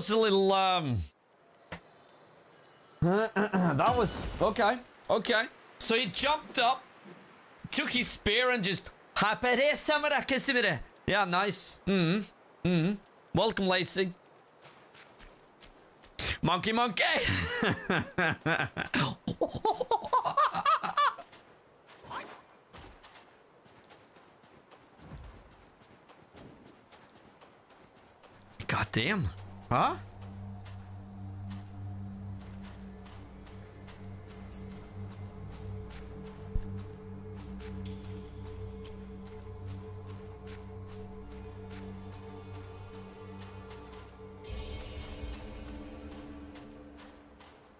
Was a little, um... (clears throat) that was... Okay, okay. So he jumped up, took his spear and just... Yeah, nice. Mm hmm. Mm hmm. Welcome, Lacey. Monkey, monkey! (laughs) God damn. Huh?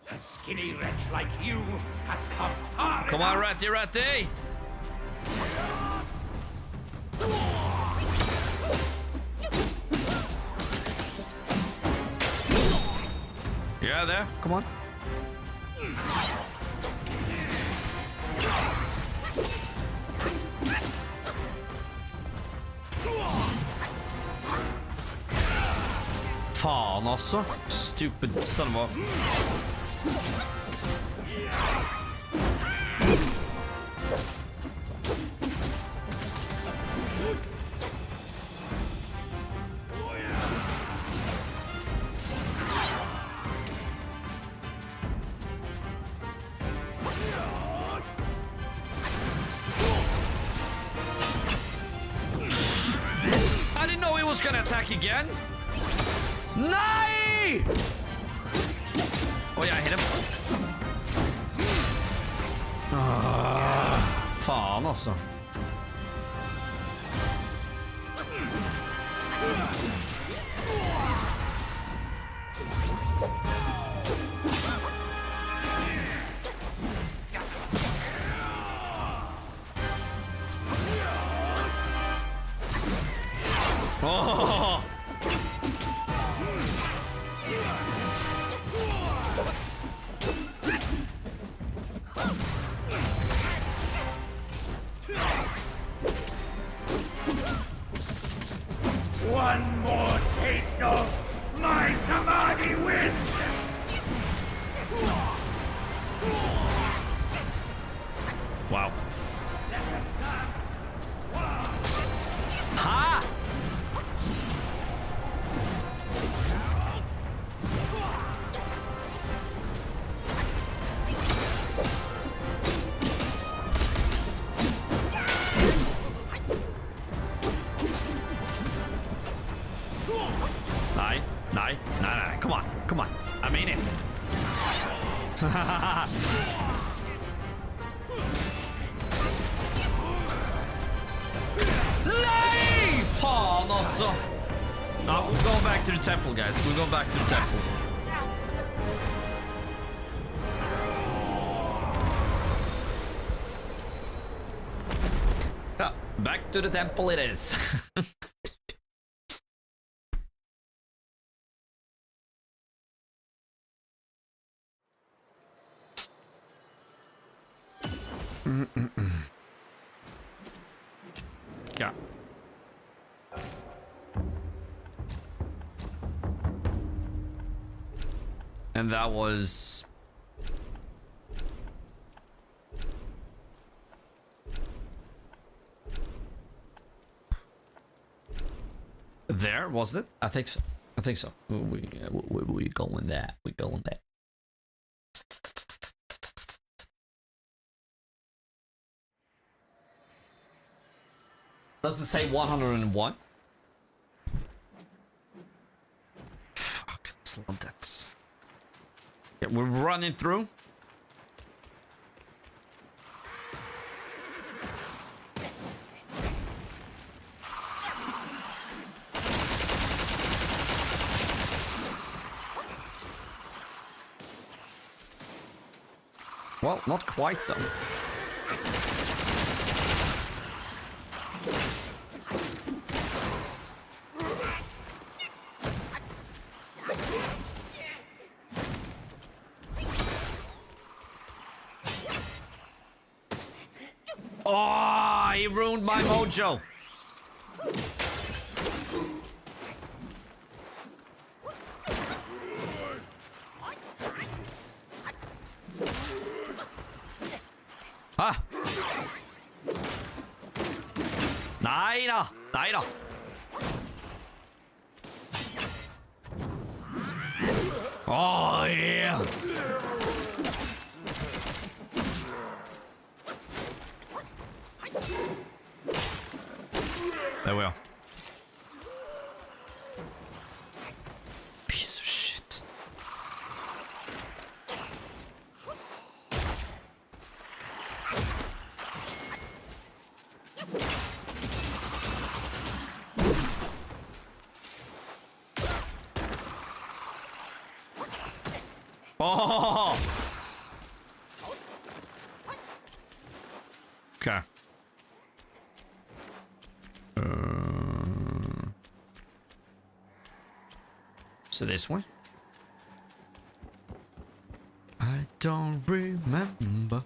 A skinny wretch like you has come far Come on, enough. Ratty Yeah, there. Come on. Fan altså. Stupid son of a... Alltså. No, uh, we're going back to the temple, guys. We're going back to the temple. Yeah, back to the temple it is. (laughs) that was there, wasn't it? I think so. I think so. We uh, we we, we going there. We going there. Does it say 101? Fuck, it's not that. Yeah, we're running through. Well, not quite though. Oh, he ruined my mojo. Ah. Nej da, nej da. Oh yeah. There we are. Piece of shit. Oh! Okay. Uh, so this one? I don't remember.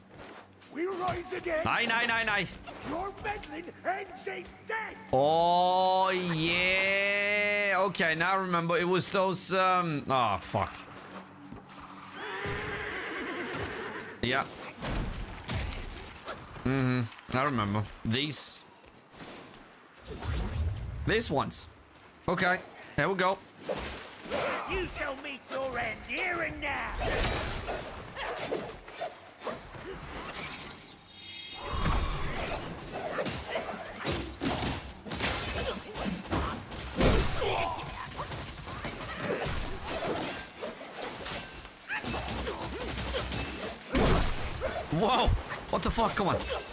We rise again. Nine, nine, nine, nine. Your meddling ends in death. Oh yeah. Okay, now I remember it was those. Um. Oh fuck. Yeah. Mm-hmm. I remember these. These ones. Okay. There we go. What the fuck? Come on.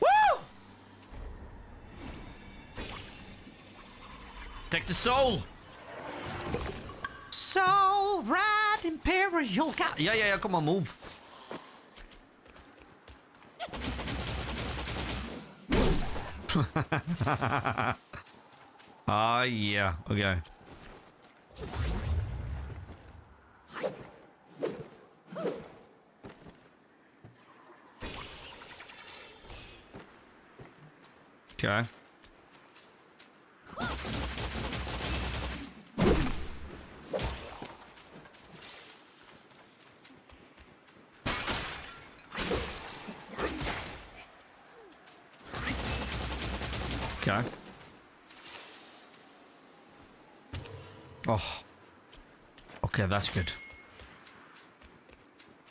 Woo! Take the soul. Soul Ride Imperial Guy. Yeah, yeah, yeah. Come on, move. (laughs) Ah, yeah. Okay. Okay. Okay. Oh. Okay, that's good.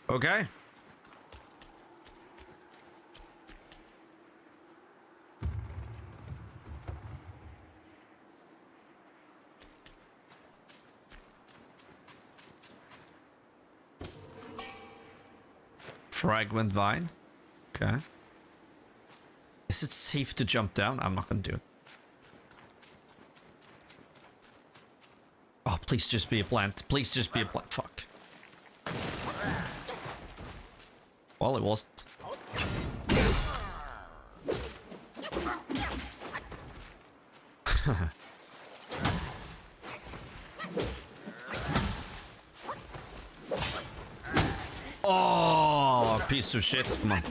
Okay. Fragment vine. Okay. Is it safe to jump down? I'm not gonna do it. Oh, please just be a plant. Please just be a plant. Fuck. Well, it wasn't. Of shit. Come on.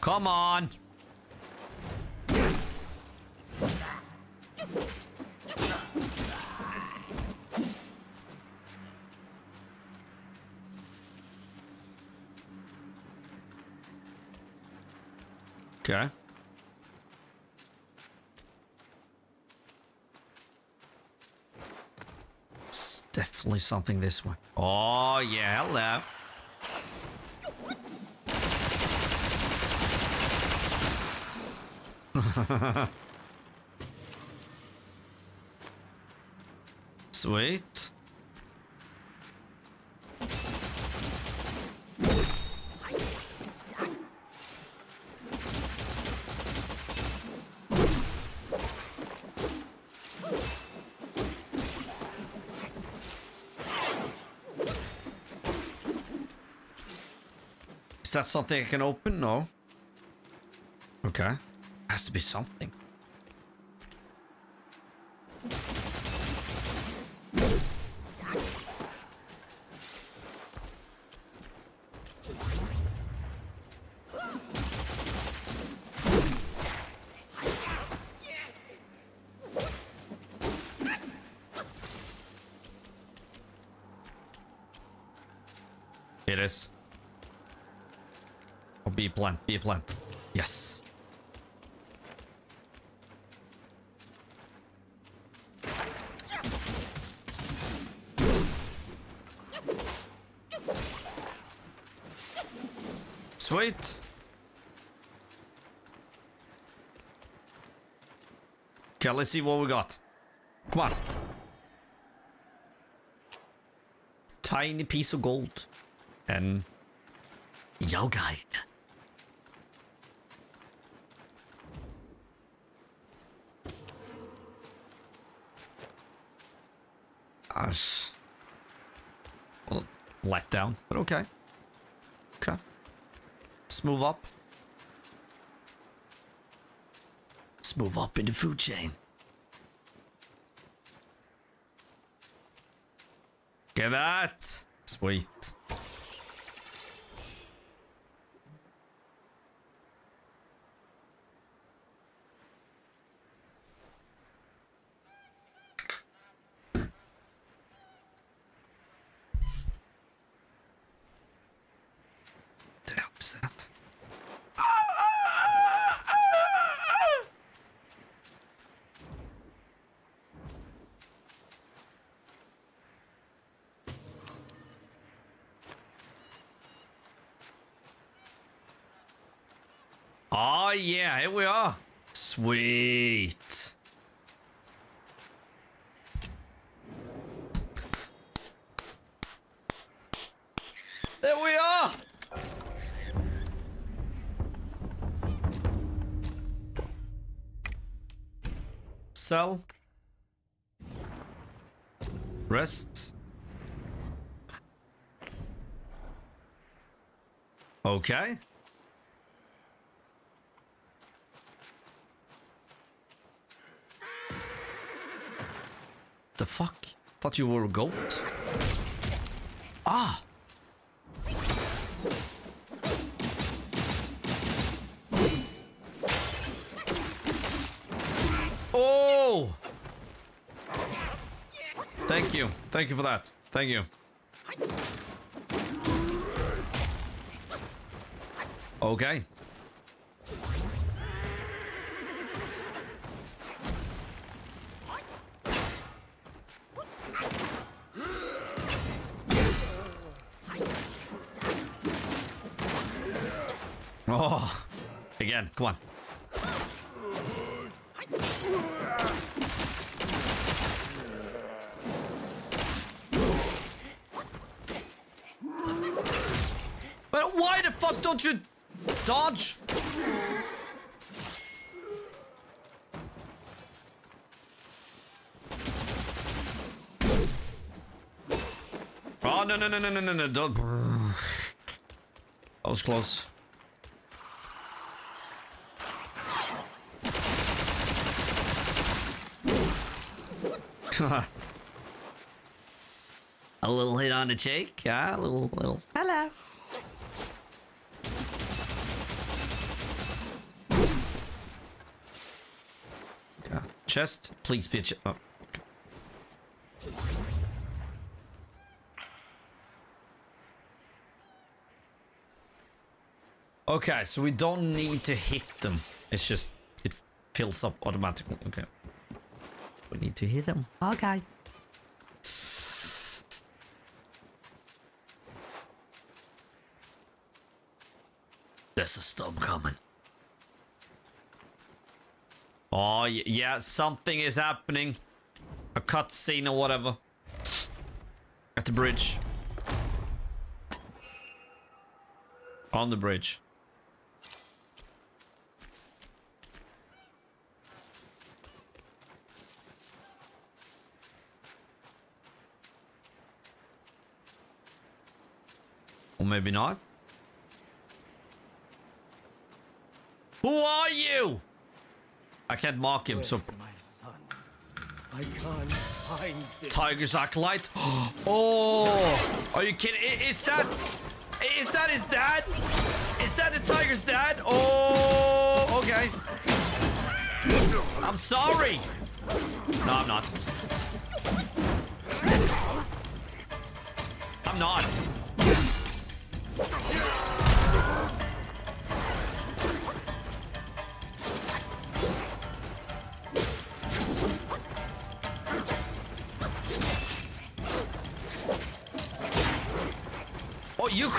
Come on. Okay. It's definitely something this way. Oh, yeah, hello. (laughs) Sweet. Is that something I can open? No. Okay. Has to be something. It is. Oh, be a plant, be a plant. Yes. Sweet. Okay, let's see what we got. Come on. Tiny piece of gold. And yoga. Us. Well, let down, but okay. Okay. Let's move up. Let's move up in the food chain. Get that. Sweet. Sweet. There we are! Sell. Rest. Okay. Thought you were a goat. Ah. Oh. Thank you. Thank you for that. Thank you. Okay. Again, come on. But why the fuck don't you dodge? Oh no no no no no no no! Don't. (sighs) That was close. (laughs) A little hit on the cheek, yeah, a little, little. Hello. Okay. Chest, please be a chest. Oh. okay. Okay, so we don't need to hit them. It's just, it fills up automatically. Okay. We need to hit them. Okay. There's a storm coming. Oh, yeah, something is happening. A cutscene or whatever. At the bridge. On the bridge. Or maybe not. Who are you? I can't mark him, so Where's my son? I can't find him. Tiger's (gasps) acolyte. Oh, are you kidding? Is that? Is that his dad? Is that the tiger's dad? Oh, okay. I'm sorry. No, I'm not. I'm not.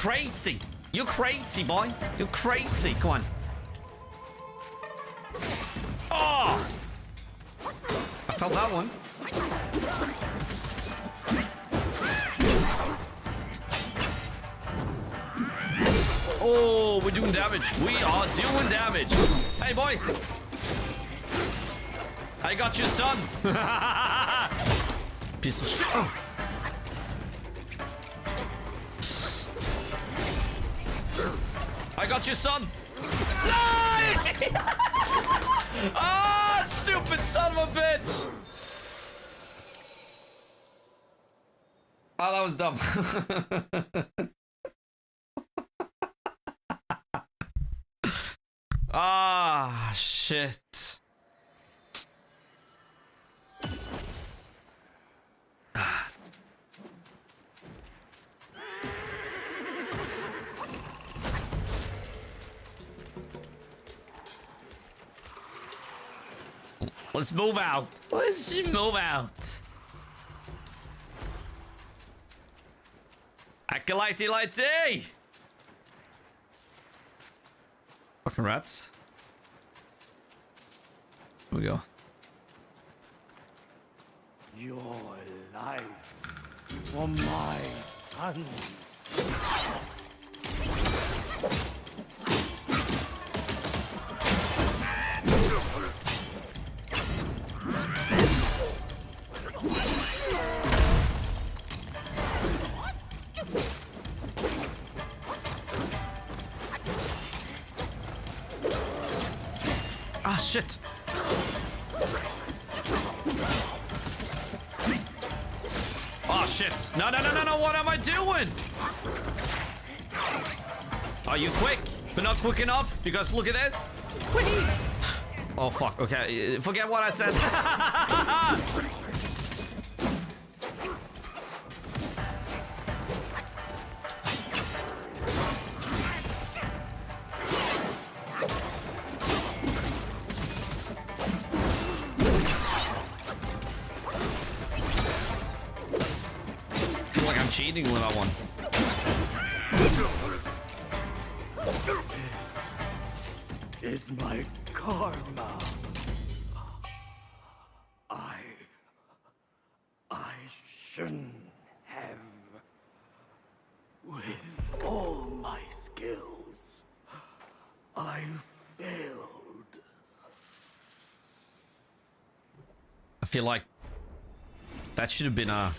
Crazy. You're crazy, boy. You're crazy. Come on. Oh! I felt that one. Oh, we're doing damage. We are doing damage. Hey, boy. I got you, son. (laughs) Piece of shit. Oh. Got you, son. (laughs) Ah, stupid son of a bitch. Oh, that was dumb. (laughs) ah, shit. Let's move out. Let's move out. Acolyte light Fucking rats. Here we go. Your life for my son. Shit. Oh shit. No, no, no, no, no. What am I doing? Are you quick? But not quick enough? Because look at this. Whee! Oh fuck. Okay. Forget what I said. (laughs) feel like that should have been a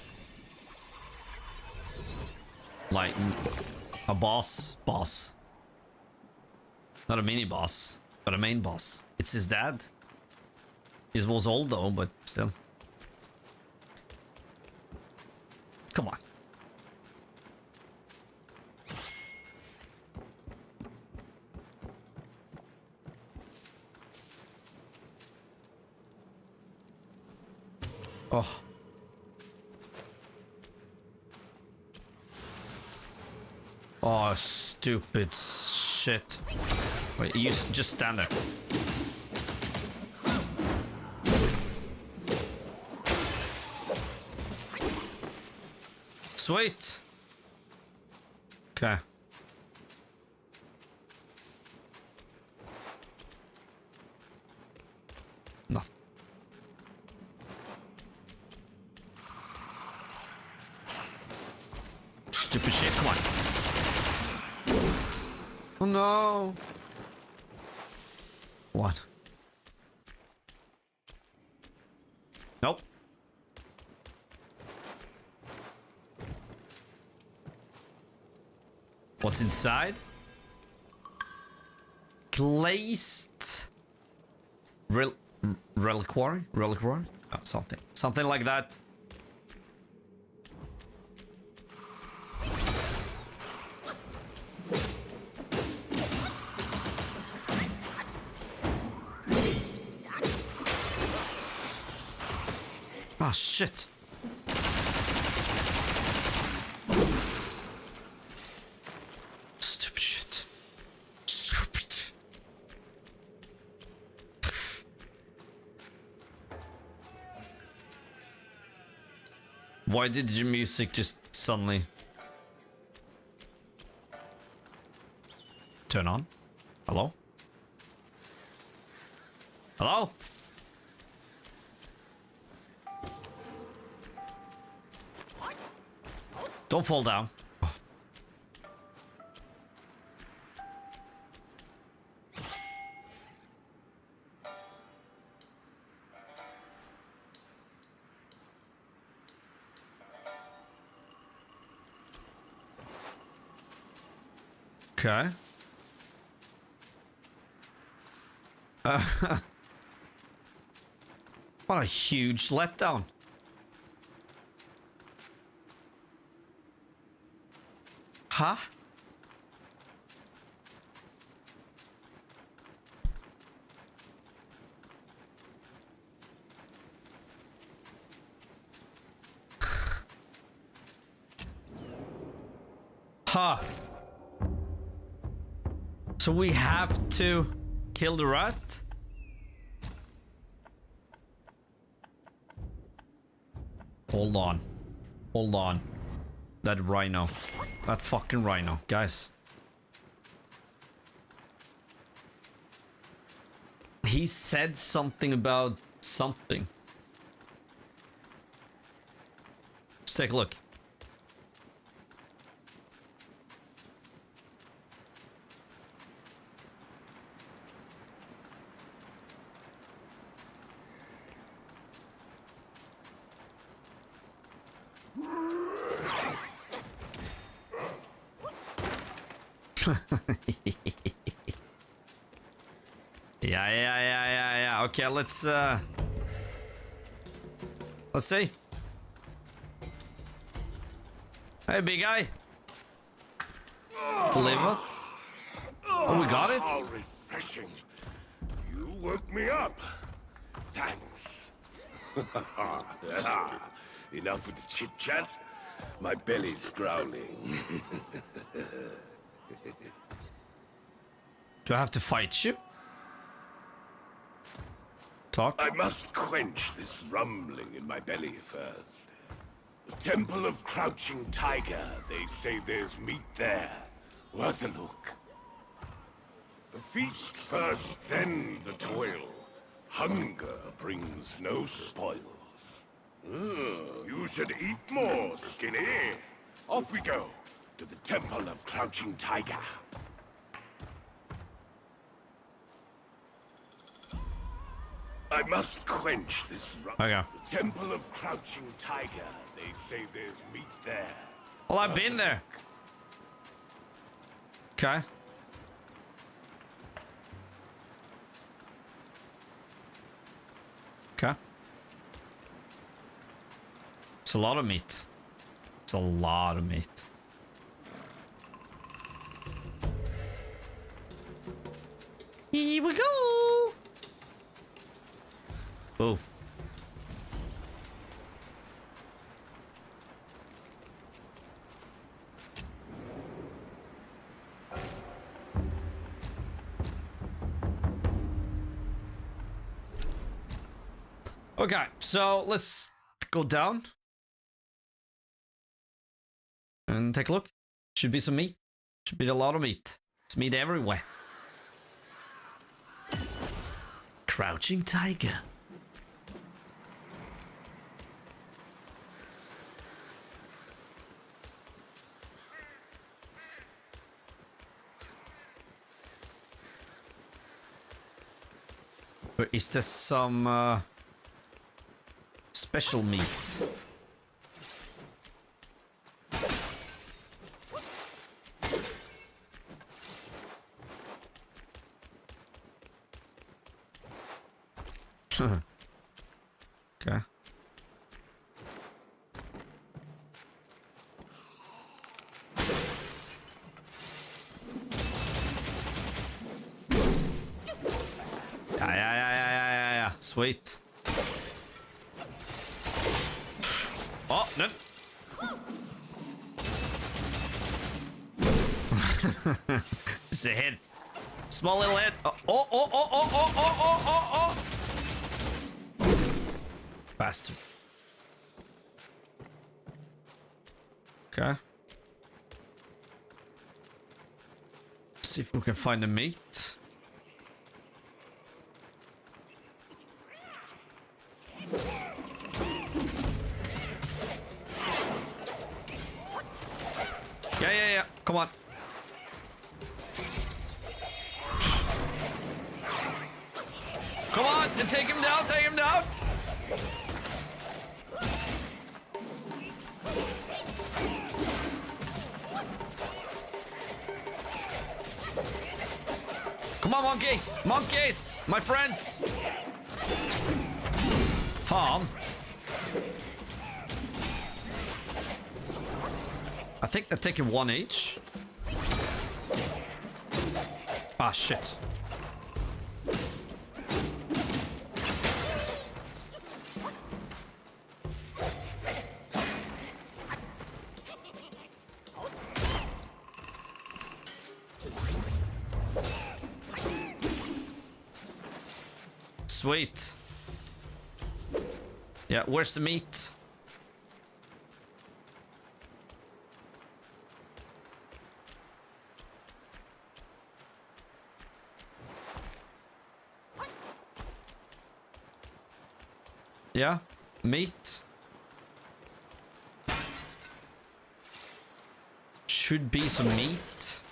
like a boss boss. Not a mini boss, but a main boss. It's his dad. He was old though, but still. Come on. Oh. Oh, stupid shit. Wait, you just stand there. Sweet. Okay. No. Stupid shit, come on. Oh no. What? Nope. What's inside? Glazed rel reliquary? Reliquary? Oh, something. Something like that. Ah, shit. Why did your music just suddenly turn on? Hello? Hello? Don't fall down. Okay. Uh, (laughs) what a huge letdown. Huh? (laughs) Huh. So we have to kill the rat? Hold on. Hold on. That rhino. That fucking rhino. Guys. He said something about something. Let's take a look. Let's uh Let's see. Hey, big guy. Deliver. Oh, we got it? How refreshing. You woke me up. Thanks. (laughs) Enough with the chit-chat. My belly's growling. (laughs) Do I have to fight you? Talk? I must quench this rumbling in my belly first. The Temple of Crouching Tiger. They say there's meat there. Worth a look. The feast first, then the toil. Hunger brings no spoils. You should eat more, Skinny. Off we go to the Temple of Crouching Tiger. I must quench this ru- Okay. The Temple of Crouching Tiger. They say there's meat there. Well, I've been there. Okay. Okay. It's a lot of meat. It's a lot of meat. Here we go. Oh. Okay, so let's go down and take a look. Should be some meat. Should be a lot of meat. It's meat everywhere. Crouching tiger. But is there some uh, special meat? (laughs) okay. Yeah, yeah, yeah, yeah, yeah, yeah, yeah. Sweet. Oh, no. (laughs) It's a hit. Small little hit. Oh, oh, oh, oh, oh, oh, oh, oh, oh, oh. Bastard. Okay. See if we can find the meat. One each. Ah, shit. Sweet. Yeah, where's the meat? Yeah, meat. Should be some meat.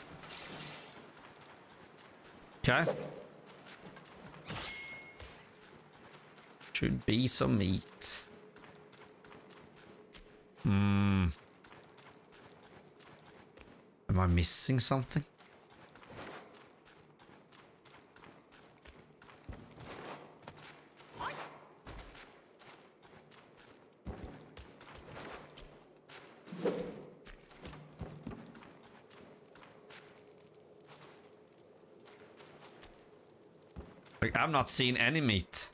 Okay. Should be some meat. Hmm. Am I missing something? Not seeing any meat.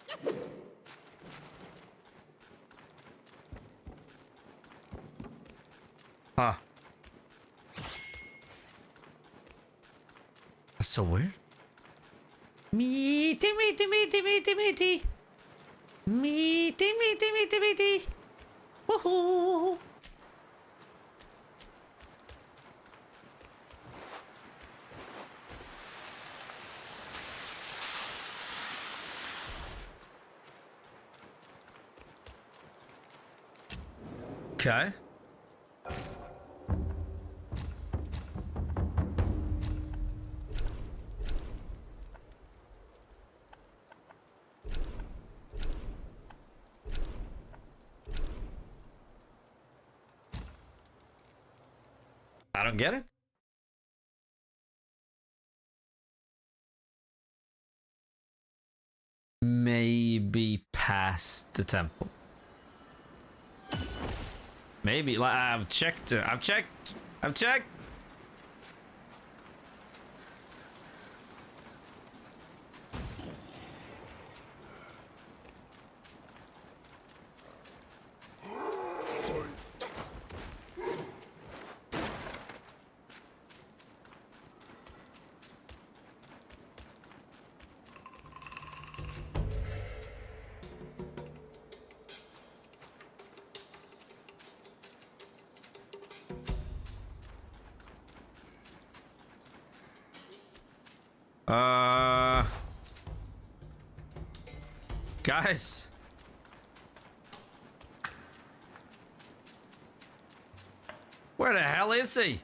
Okay. I don't get it. Maybe past the temple. Maybe like I've checked. uh, I've checked. I've checked. Where the hell is he?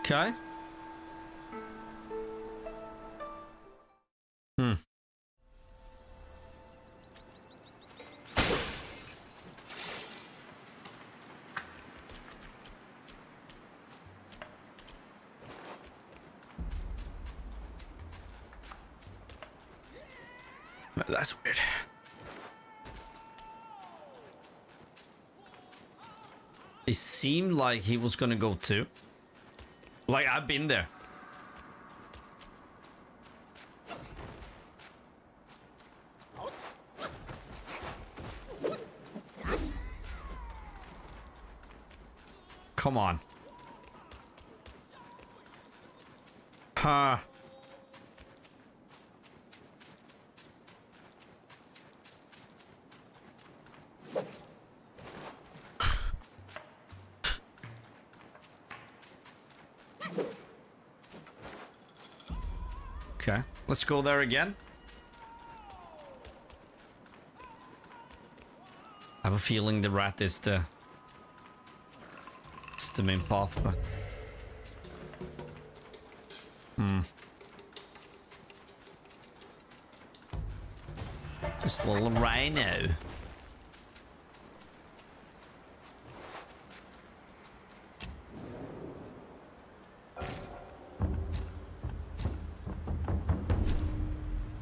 Okay. Seemed like he was gonna go too. Like I've been there. Come on. Huh. Let's go there again. I have a feeling the rat is the it's the main path, but hmm. A little rhino.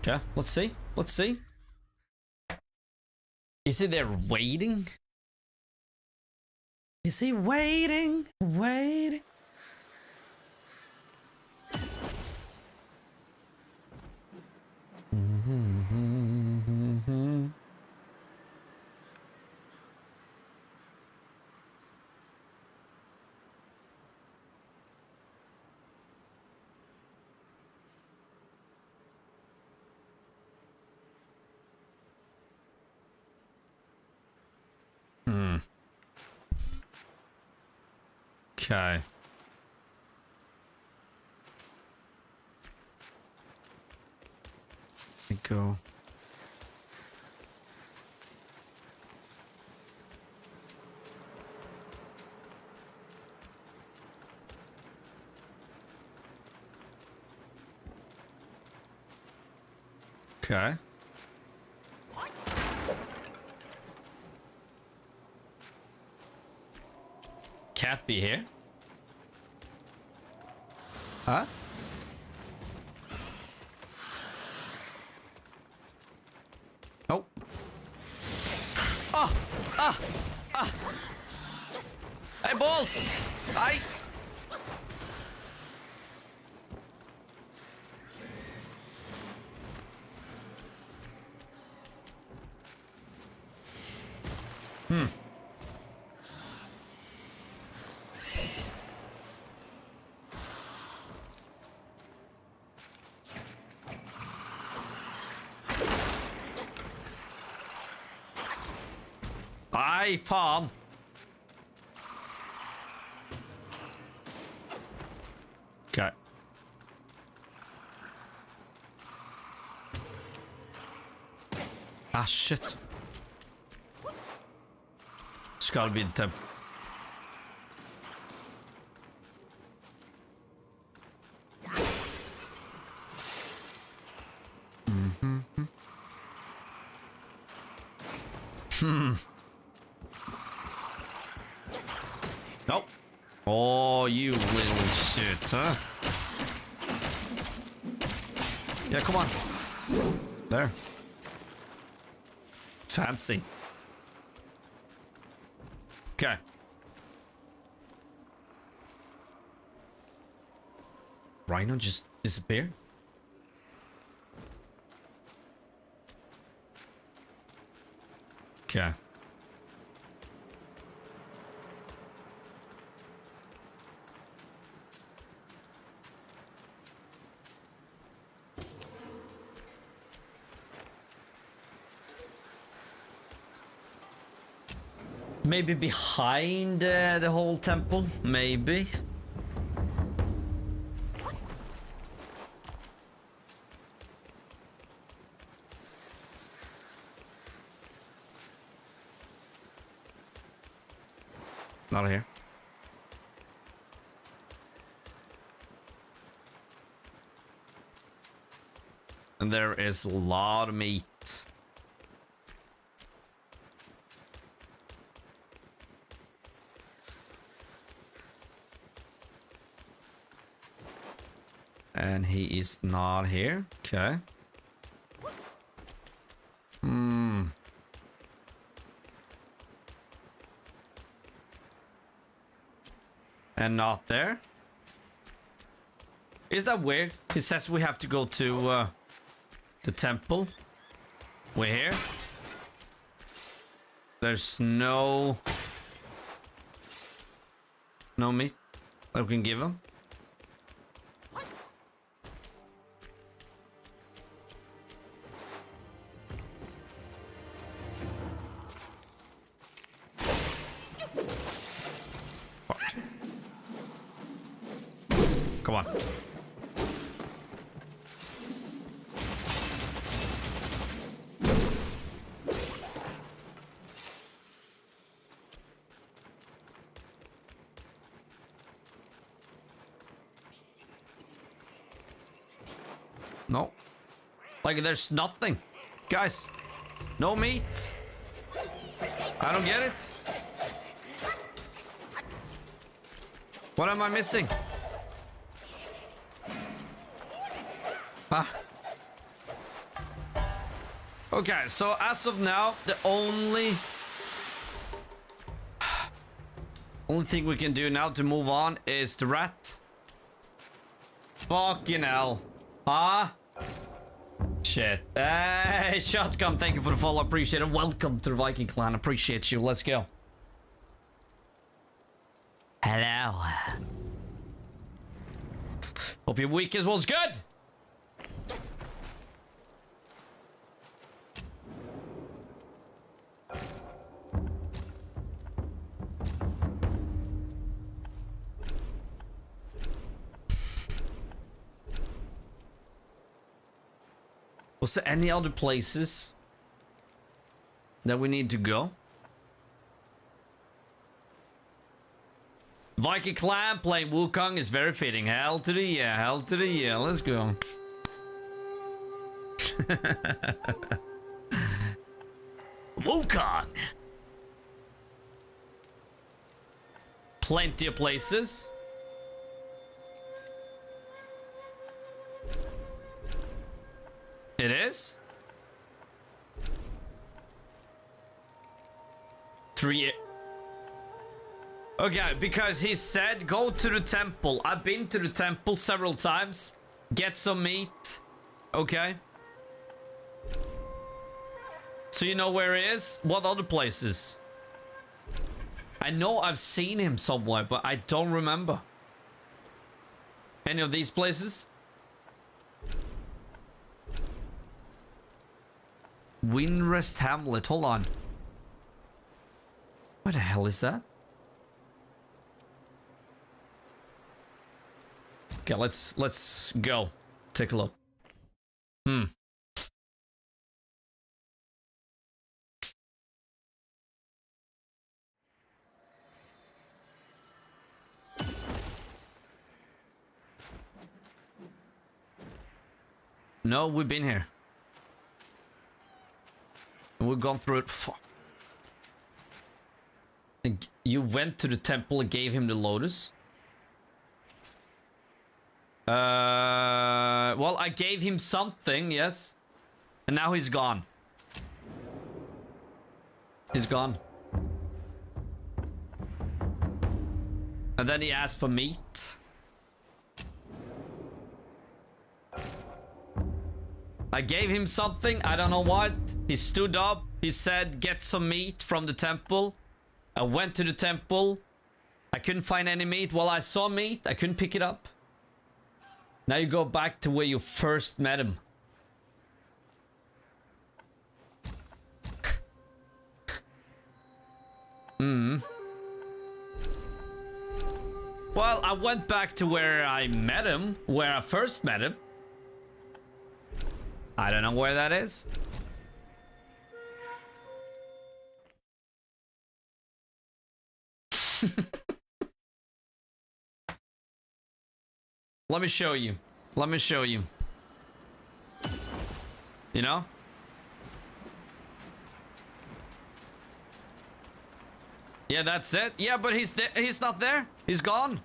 Okay, let's see. Let's see. Is he there waiting? Is he waiting? Waiting? Okay. Go. Okay. Cat be here? Huh? Nei, faen! OK. Ah, shit. Skal Yeah, come on. There. Fancy. Okay. Rhino just disappeared? Okay. Maybe behind uh, the whole temple? Maybe. Not here. And there is a lot of meat. And he not here. Okay. Hmm. And not there. Is that weird? He says we have to go to uh, the temple. We're here. There's no... No meat that we can give him. There's nothing. Guys, no meat. I don't get it. What am I missing? Ah. Okay, so as of now, the only... (sighs) Only thing we can do now to move on is the rat. Fucking hell. Huh? Shit. Hey, Shotgun, thank you for the follow. Appreciate it. Welcome to the Viking clan. Appreciate you. Let's go. Hello. Hope your week is was good. Any other places that we need to go? Viking clan playing Wukong is very fitting. Hell to the yeah, hell to the yeah. Let's go. (laughs) Wukong. Plenty of places. Is? Three... Okay, because he said go to the temple. I've been to the temple several times. Get some meat. Okay. So you know where he is? What other places? I know I've seen him somewhere, but I don't remember. Any of these places? Windrest Hamlet. Hold on. What the hell is that? Okay, let's let's go. Take a look. Hmm. No, we've been here. We've gone through it. Fuck. You went to the temple and gave him the lotus? Uh, well, I gave him something, yes. And now he's gone. He's gone. And then he asked for meat. I gave him something, I don't know what. He stood up, he said, get some meat from the temple. I went to the temple. I couldn't find any meat. Well, I saw meat, I couldn't pick it up. Now you go back to where you first met him. (laughs) Hmm. Well, I went back to where I met him, where I first met him. I don't know where that is. (laughs) Let me show you. Let me show you. You know? Yeah, that's it. Yeah, but he's there. He's not there. He's gone.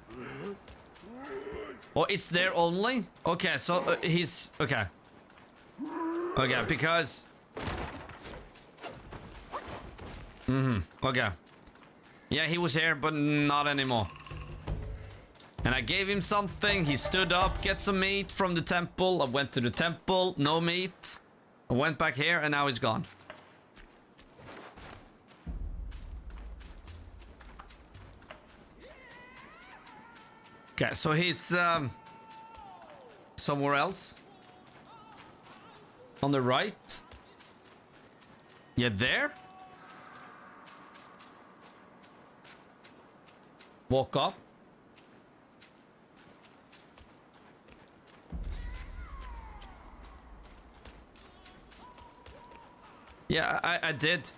Oh, it's there only? Okay, so uh, he's... Okay. Okay, because... Mm-hmm. Okay. Yeah, he was here, but not anymore. And I gave him something. He stood up, get some meat from the temple. I went to the temple, no meat. I went back here, and now he's gone. Okay, so he's um, somewhere else. On the right. Yeah, there. Walk up. Yeah, I, I did.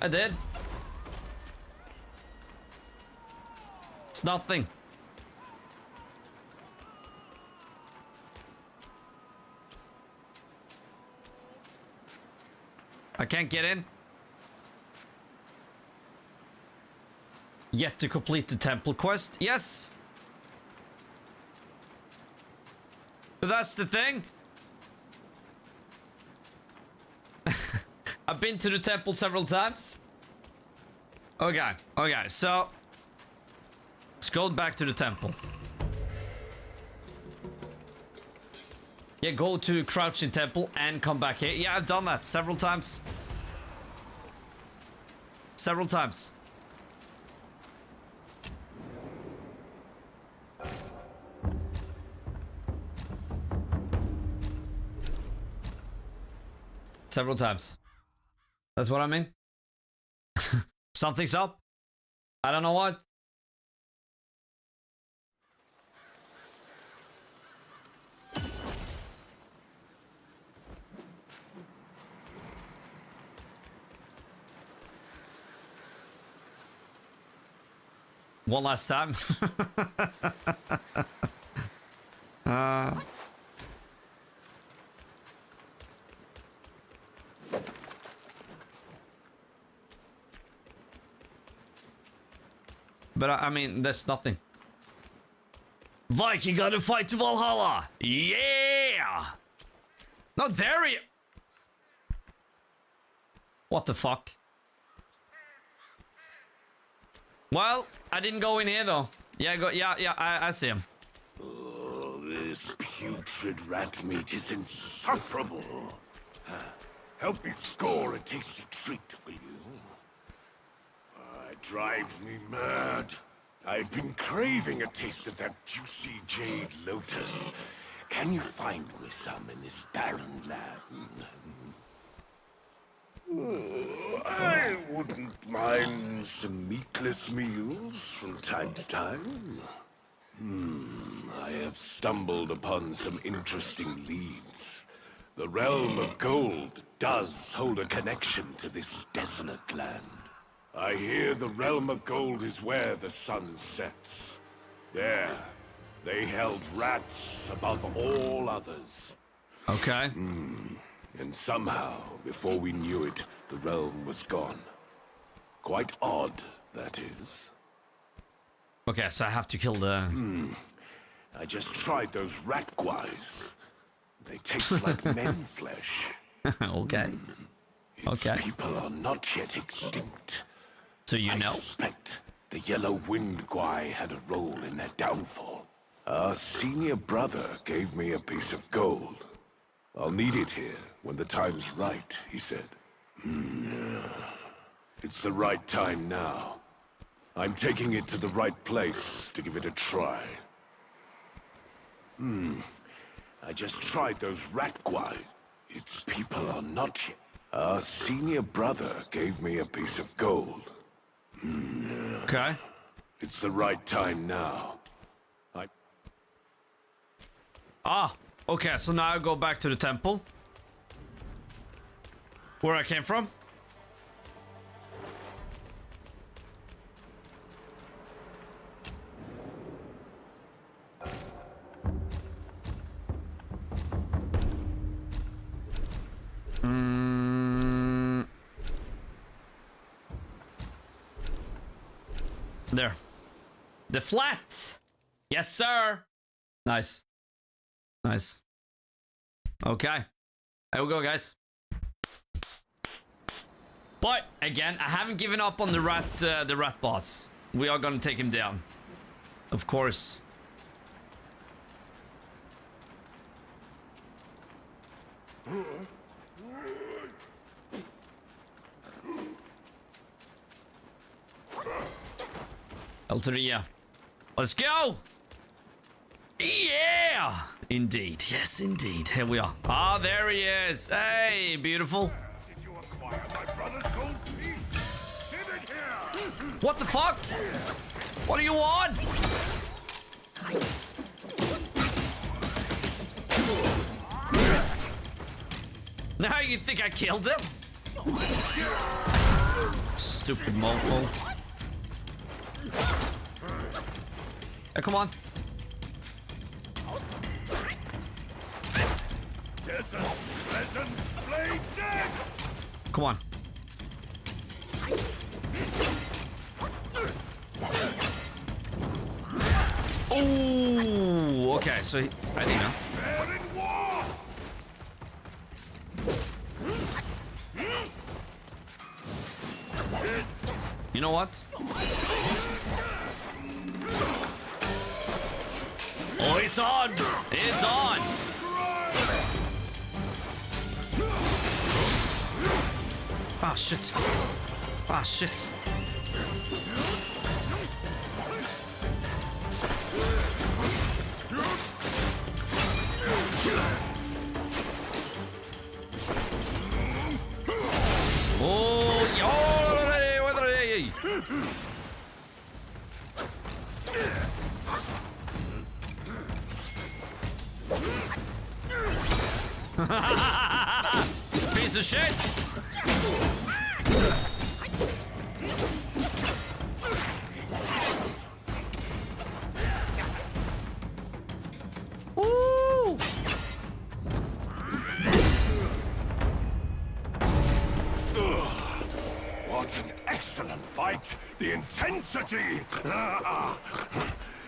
I did. Nothing. I can't get in. Yet to complete the temple quest? Yes. But that's the thing. (laughs) I've been to the temple several times. Okay, okay, so... Go back to the temple. Yeah, go to Crouching Temple and come back here. Yeah, I've done that several times. Several times. Several times. That's what I mean. (laughs) Something's up. I don't know what. One last time. (laughs) uh, but I, mean, there's nothing. Viking got to fight to Valhalla. Yeah. Not there he. What the fuck? Well, I didn't go in here though. Yeah, go. Yeah, yeah. I, I see him. Oh, this putrid rat meat is insufferable. Help me score a tasty treat, will you? Uh, it drives me mad. I've been craving a taste of that juicy jade lotus. Can you find me some in this barren land? I wouldn't mind some meatless meals from time to time. Hmm, I have stumbled upon some interesting leads. The realm of gold does hold a connection to this desolate land. I hear the realm of gold is where the sun sets. There, they held rats above all others. Okay. And somehow, before we knew it, the realm was gone. Quite odd, that is. Okay, so I have to kill the. Hmm. I just tried those rat guys. They taste (laughs) like men flesh. (laughs) okay. Hmm. Its Okay. people are not yet extinct. So you I know. suspect the Yellow Wind Guai had a role in their downfall. Our senior brother gave me a piece of gold. I'll need it here when the time's right, he said. Hmm. It's the right time now. I'm taking it to the right place to give it a try. Hmm. I just tried those rat guai. Its people are not. Our senior brother gave me a piece of gold. Okay. It's the right time now. I Ah. Okay, so now I go back to the temple. Where I came from. Mm. There. The flat. Yes, sir. Nice. Nice. Okay. There we go, guys. But again, I haven't given up on the rat, uh, the rat boss. We are gonna take him down, of course. Elteria. Let's go! Yeah! Indeed. Yes, indeed. Here we are. Ah, there he is. Hey, beautiful. Did you acquire my brother's What the fuck? What do you want? Now you think I killed him? Stupid mofo. Hey, come on. Come on. Oh, okay. So he, I think! You know what? Oh, it's on! It's on! Ah, shit. Ah, shit. (laughs) Piece of shit! Ooh! What an excellent fight! The intensity! (laughs)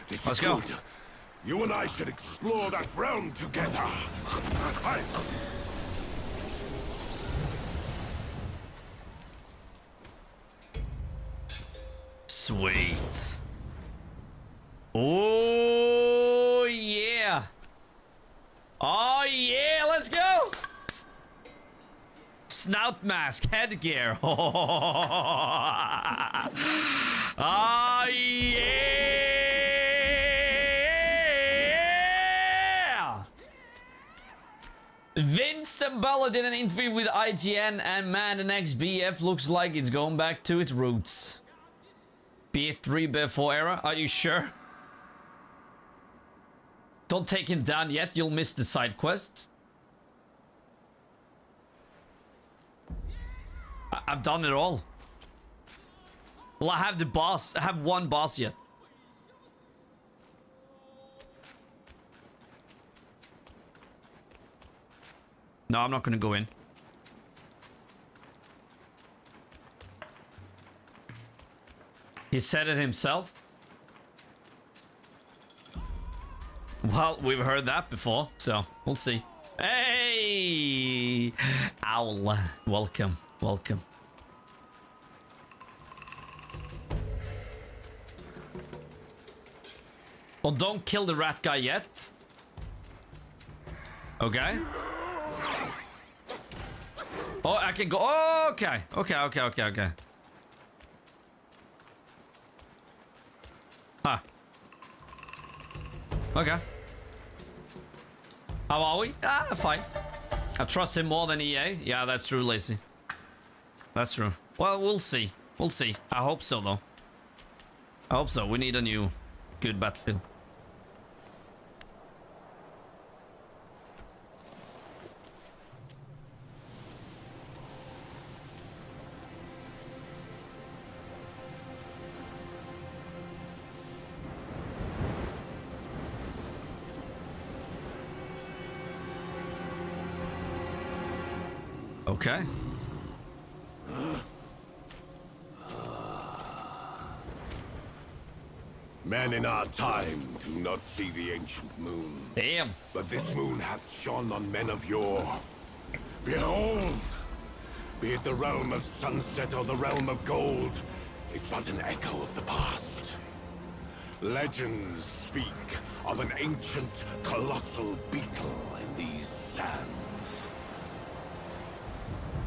this Let's is go. good. You and I should explore that realm together. I- Sweet. Oh, yeah. Oh, yeah, let's go. Snout mask, headgear. (laughs) Oh, yeah. Vince Zampella did an interview with IGN and man, the next BF looks like it's going back to its roots. BF3, BF4 era, are you sure? Don't take him down yet, you'll miss the side quests. I- I've done it all. Well, I have the boss. I have one boss yet. No, I'm not gonna go in. He said it himself. Well, we've heard that before, so we'll see. Hey! Owl. Welcome. Welcome. Well, don't kill the rat guy yet. Okay. Oh, I can go. Oh, okay. Okay, okay, okay, okay. Huh. Okay. How are we? Ah, fine. I trust him more than EA. Yeah, that's true, Lacey. That's true. Well, we'll see. We'll see. I hope so, though. I hope so. We need a new good battlefield. Okay. Men in our time do not see the ancient moon. Damn. But this moon hath shone on men of yore. Behold! Be it the realm of sunset or the realm of gold, it's but an echo of the past. Legends speak of an ancient, colossal beetle in these sands.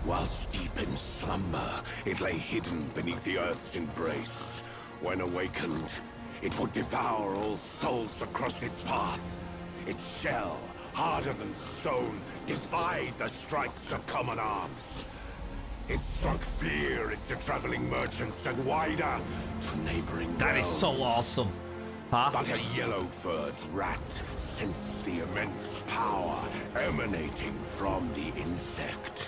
Whilst deep in slumber, it lay hidden beneath the earth's embrace. When awakened, it would devour all souls that crossed its path. Its shell, harder than stone, defied the strikes of common arms. It struck fear into traveling merchants and wider to neighboring That is so awesome. Huh? But a yellow-furred rat sensed the immense power emanating from the insect.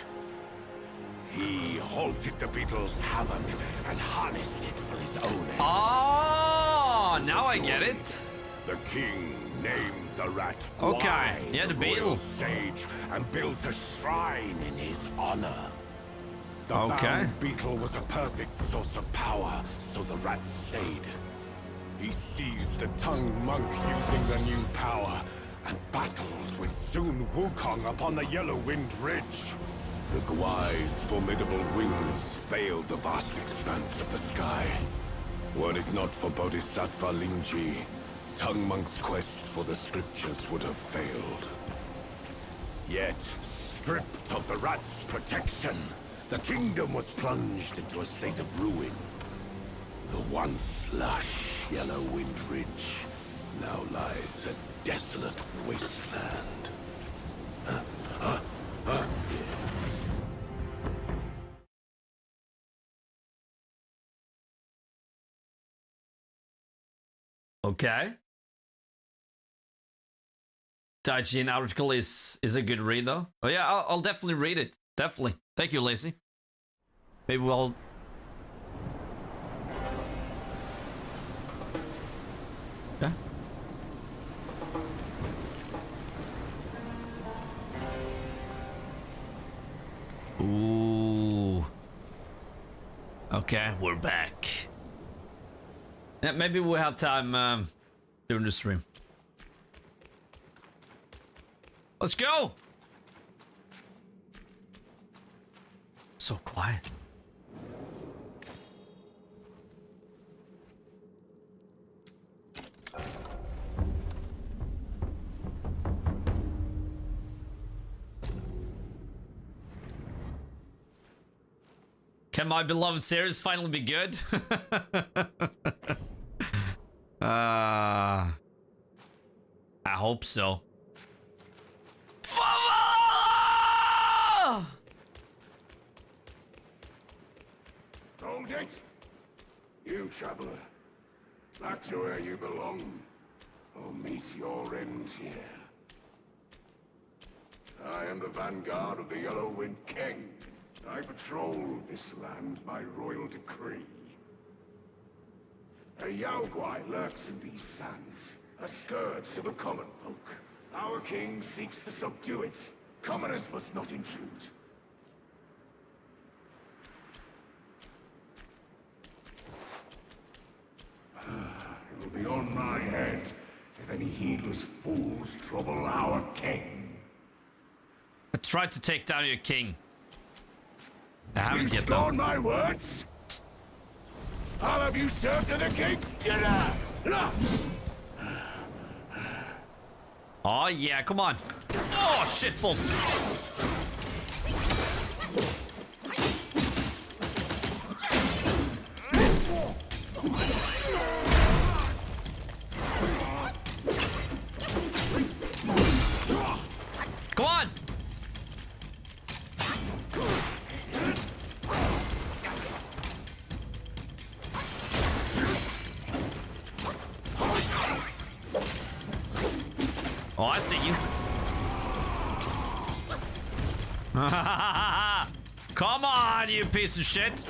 He halted the beetle's havoc and harnessed it for his own end. Oh, ah, now I get it. The king named the rat Okay, Guai, yeah, the royal beetle. sage, and built a shrine in his honor. The Okay. beetle was a perfect source of power, so the rat stayed. He seized the Tang monk using the new power, and battled with Sun Wukong upon the Yellow Wind Ridge. The Guai's formidable wings veiled the vast expanse of the sky. Were it not for Bodhisattva Lingji, Tang Monk's quest for the scriptures would have failed. Yet, stripped of the rat's protection, the kingdom was plunged into a state of ruin. The once lush Yellow Wind Ridge now lies a desolate wasteland. Okay. Daijin article is is a good read though. Oh yeah, I'll, I'll definitely read it. Definitely. Thank you, Lacey. Maybe we'll. Yeah. Ooh. Okay, we're back. Yeah, maybe we'll have time um, during the stream. Let's go! So quiet. Can my beloved series finally be good? (laughs) uh, I hope so. Hold it! You, traveler. Back to where you belong. Or meet your end here. I am the vanguard of the Yellow Wind King. I patrol this land by royal decree. A Yaoguai lurks in these sands, a scourge to the common folk. Our king seeks to subdue it. Commoners must not intrude. Ah, it will be on my head if any heedless fools trouble our king. I tried to take down your king. I You haven't yet though. my words? I'll have you served to the king's dinner! Oh yeah, come on. Oh shit balls. Piece of shit.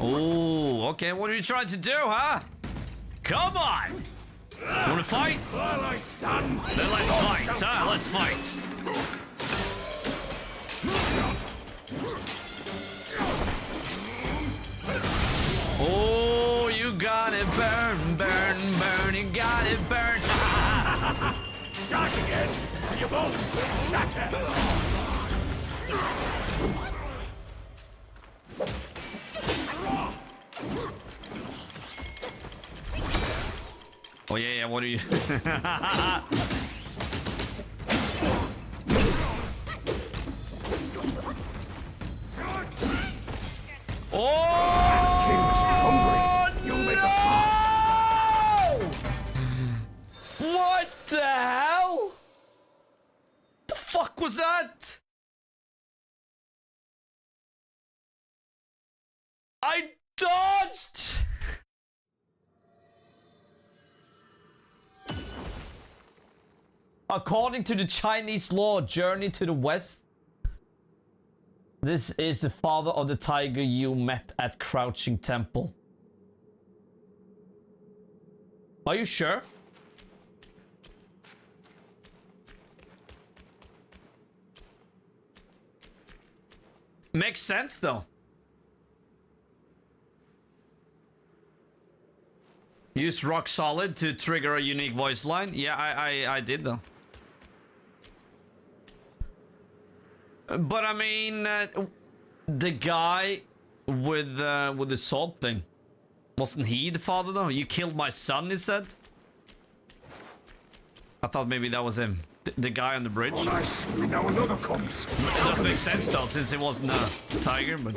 Oh, okay. What are you trying to do, huh? Come on. Wanna fight? While I stand, Then let's fight, huh? Let's fight. Oh, you got it burn, burn, burn. You got it burn. (laughs) start again, bones will shatter! Oh yeah, yeah. What are you? (laughs) According to the Chinese law, Journey to the West. This is the father of the tiger you met at Crouching Temple. Are you sure? Makes sense though. Use rock solid to trigger a unique voice line. Yeah, I I, I did though. But I mean, uh, the guy with uh, with the sword thing, wasn't he the father though? You killed my son, he said. I thought maybe that was him, the, the guy on the bridge. Oh, nice. Now another comes. It does make sense though, since it wasn't a tiger, but.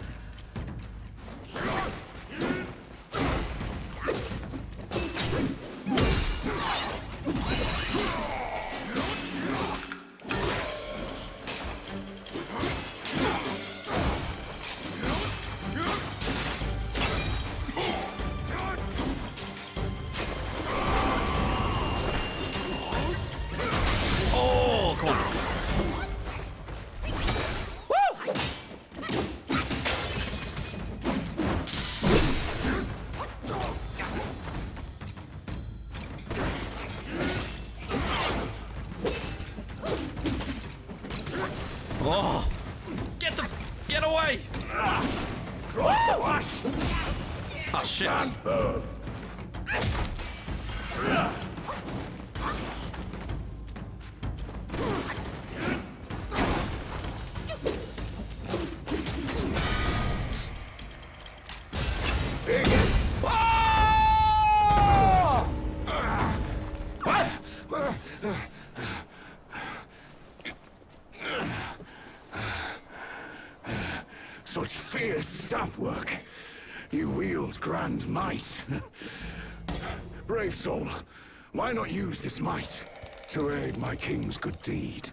Why not use this might to aid my king's good deed?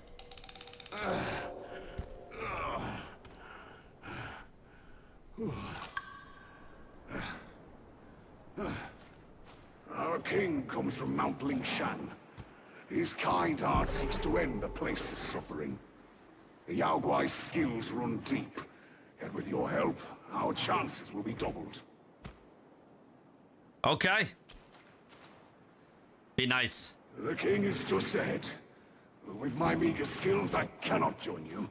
Our king comes from Mount Lingshan. His kind heart seeks to end the place's suffering. The Yaoguai's skills run deep, yet with your help, our chances will be doubled. Okay. Be nice. The king is just ahead. With my meager skills, I cannot join you.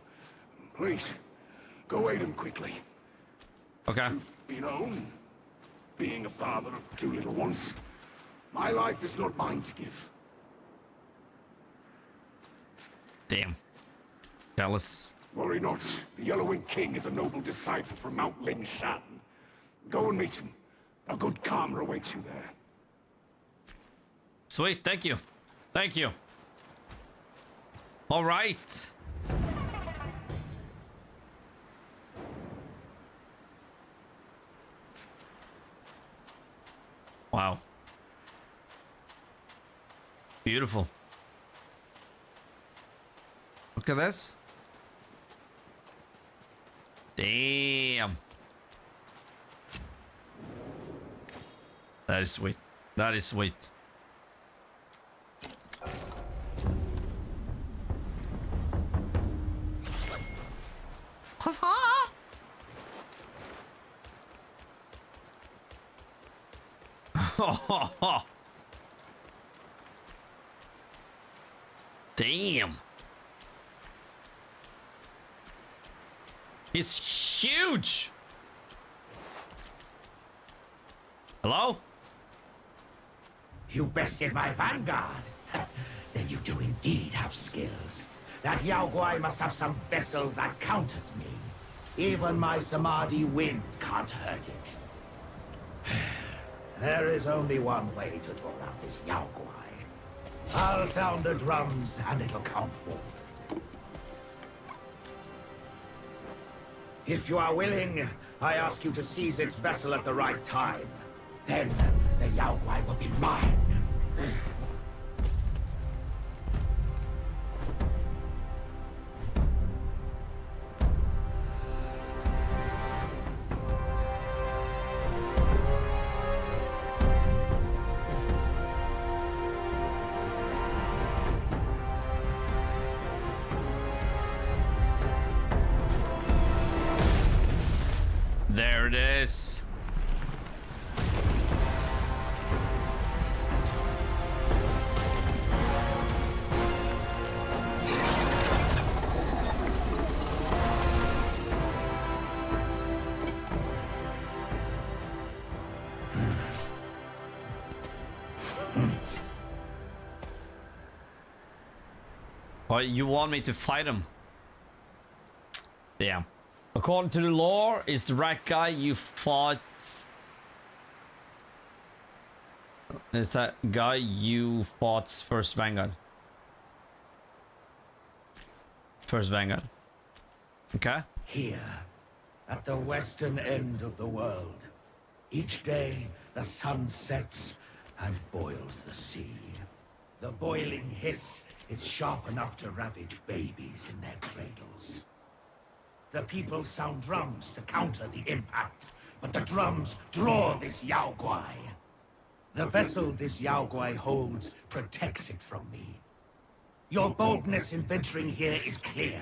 Please, go aid him quickly. Okay. Be known, being a father of two little ones, my life is not mine to give. Damn. Jealous. Worry not, the Yellowwing King is a noble disciple from Mount Lingshan. Go and meet him. A good karma awaits you there. Sweet, thank you. Thank you. All right. Wow. Beautiful. Look at this. Damn. That is sweet. That is sweet. (laughs) Damn. It's huge. Hello? You bested my vanguard. (laughs) then you do indeed have skills. That Yaoguai must have some vessel that counters me. Even my Samadhi wind can't hurt it. (sighs) There is only one way to draw out this Yaoguai. I'll sound the drums and it'll come forward. If you are willing, I ask you to seize its vessel at the right time. Then the Yaoguai will be mine. You want me to fight him? Damn. According to the lore, is the right guy you fought. Is that guy you fought first Vanguard? First Vanguard. Okay. Here, at the western end of the world, each day the sun sets and boils the sea. The boiling hiss is sharp enough to ravage babies in their cradles. The people sound drums to counter the impact, but the drums draw this Yaoguai. The vessel this Yaoguai holds protects it from me. Your boldness in venturing here is clear.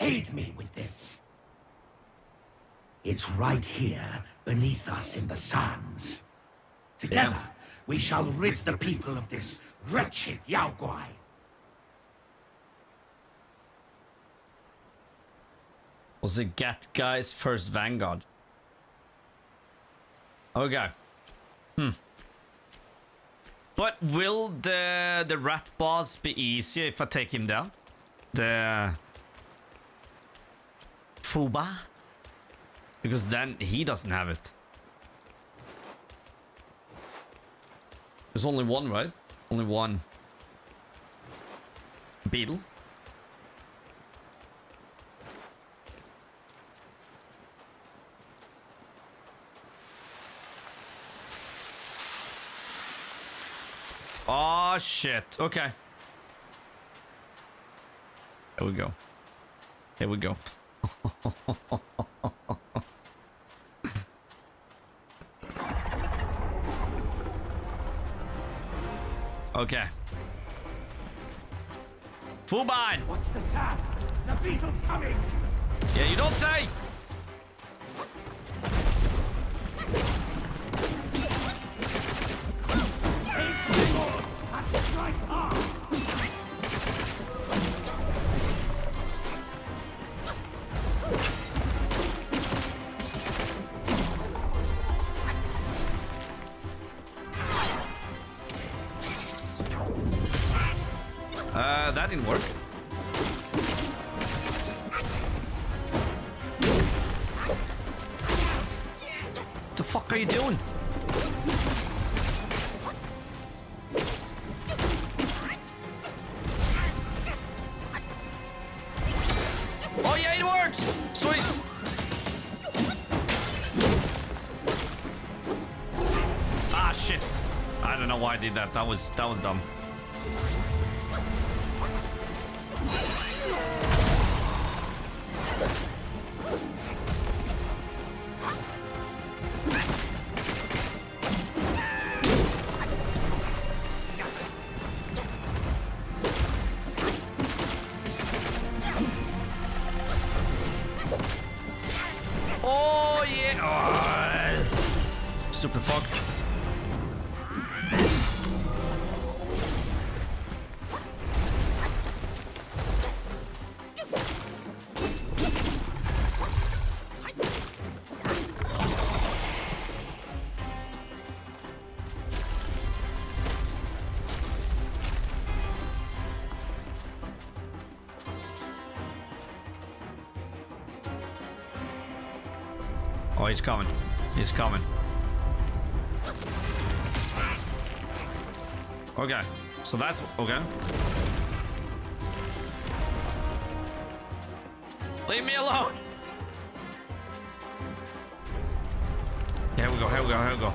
Aid me with this. It's right here, beneath us in the sands. Together, we shall rid the people of this wretched Yao Guai. Was it Get Guy's first Vanguard? Okay. Hmm. But will the the rat boss be easier if I take him down? The Fuba? Because then he doesn't have it. There's only one, right? Only one beetle. Oh shit. Okay. Here we go. Here we go. (laughs) okay. Fuban! What's the sound? The beetle's coming! Yeah, you don't say! Did that. That was that was dumb. He's coming. It's coming. Okay. So that's okay. Leave me alone. Here we go. Here we go. Here we go.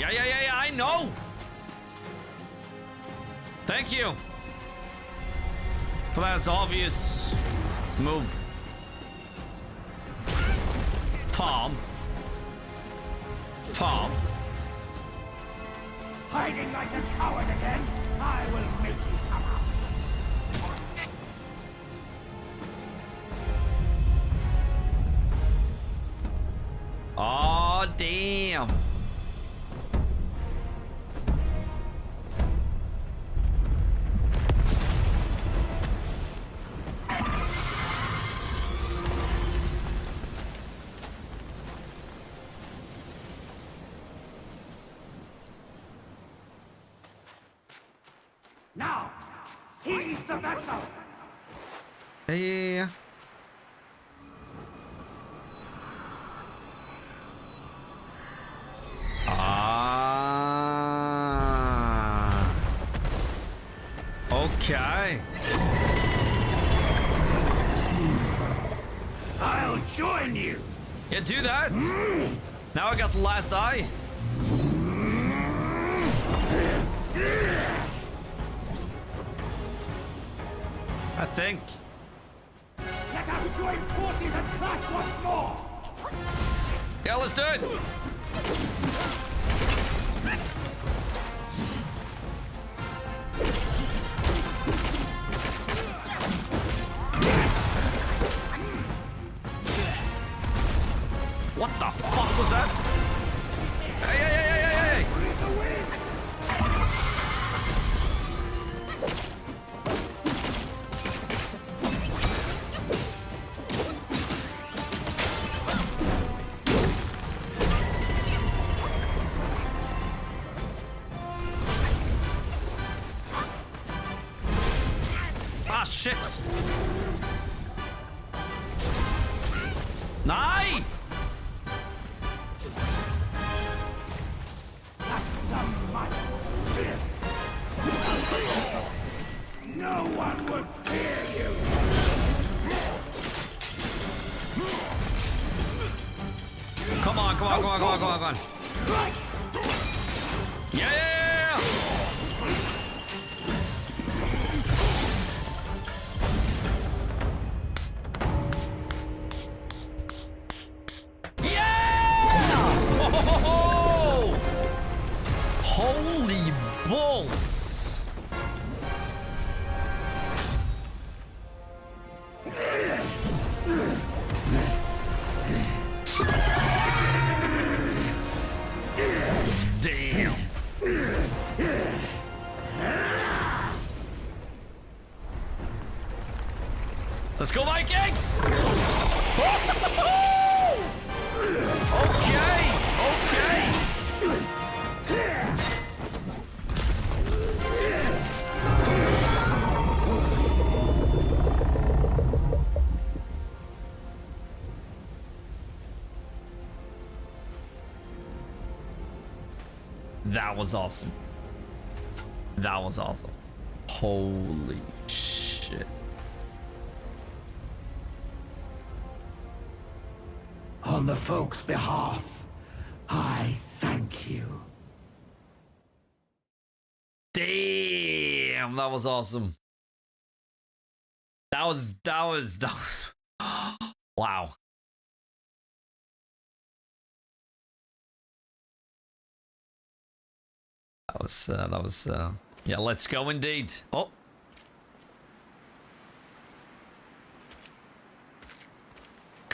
Yeah, yeah, yeah, yeah. I know. Thank you. For that obvious move. Do that. Now I got the last eye. Vikings! okay, okay. That was awesome. That was awesome. Holy folks' behalf, I thank you. Damn, that was awesome. That was that was that was (gasps) wow. That was uh, that was uh, yeah. Let's go indeed. Oh,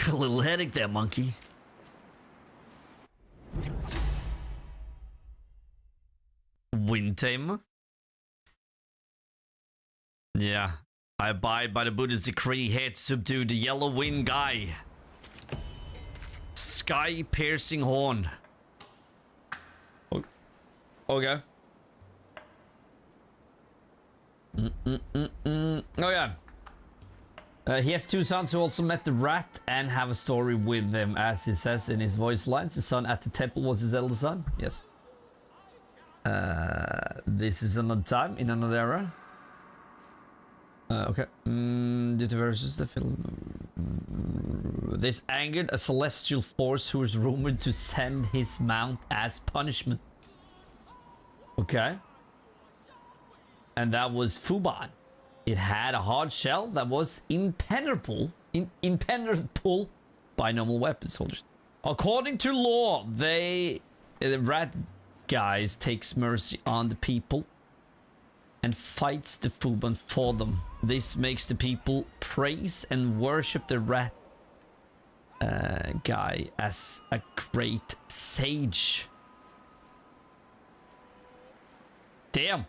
a (laughs) little headache there, monkey. Wind. Yeah. I abide by the Buddha's decree here to subdue the yellow wind guy. Sky piercing horn. Okay. Mm-mm-mm-mm. Oh yeah. Uh, he has two sons who also met the rat and have a story with them, as he says in his voice lines. His son at the temple was his elder son. Yes. Uh, this is another time in another era. Uh, okay. Mm, versus the film. Mm, This angered a celestial force who was rumored to send his mount as punishment. Okay. And that was Fuban. It had a hard shell that was impenetrable, in, impenetrable by normal weapon soldiers. According to law, they, the rat guys takes mercy on the people and fights the Fuban for them. This makes the people praise and worship the rat uh, guy as a great sage. Damn.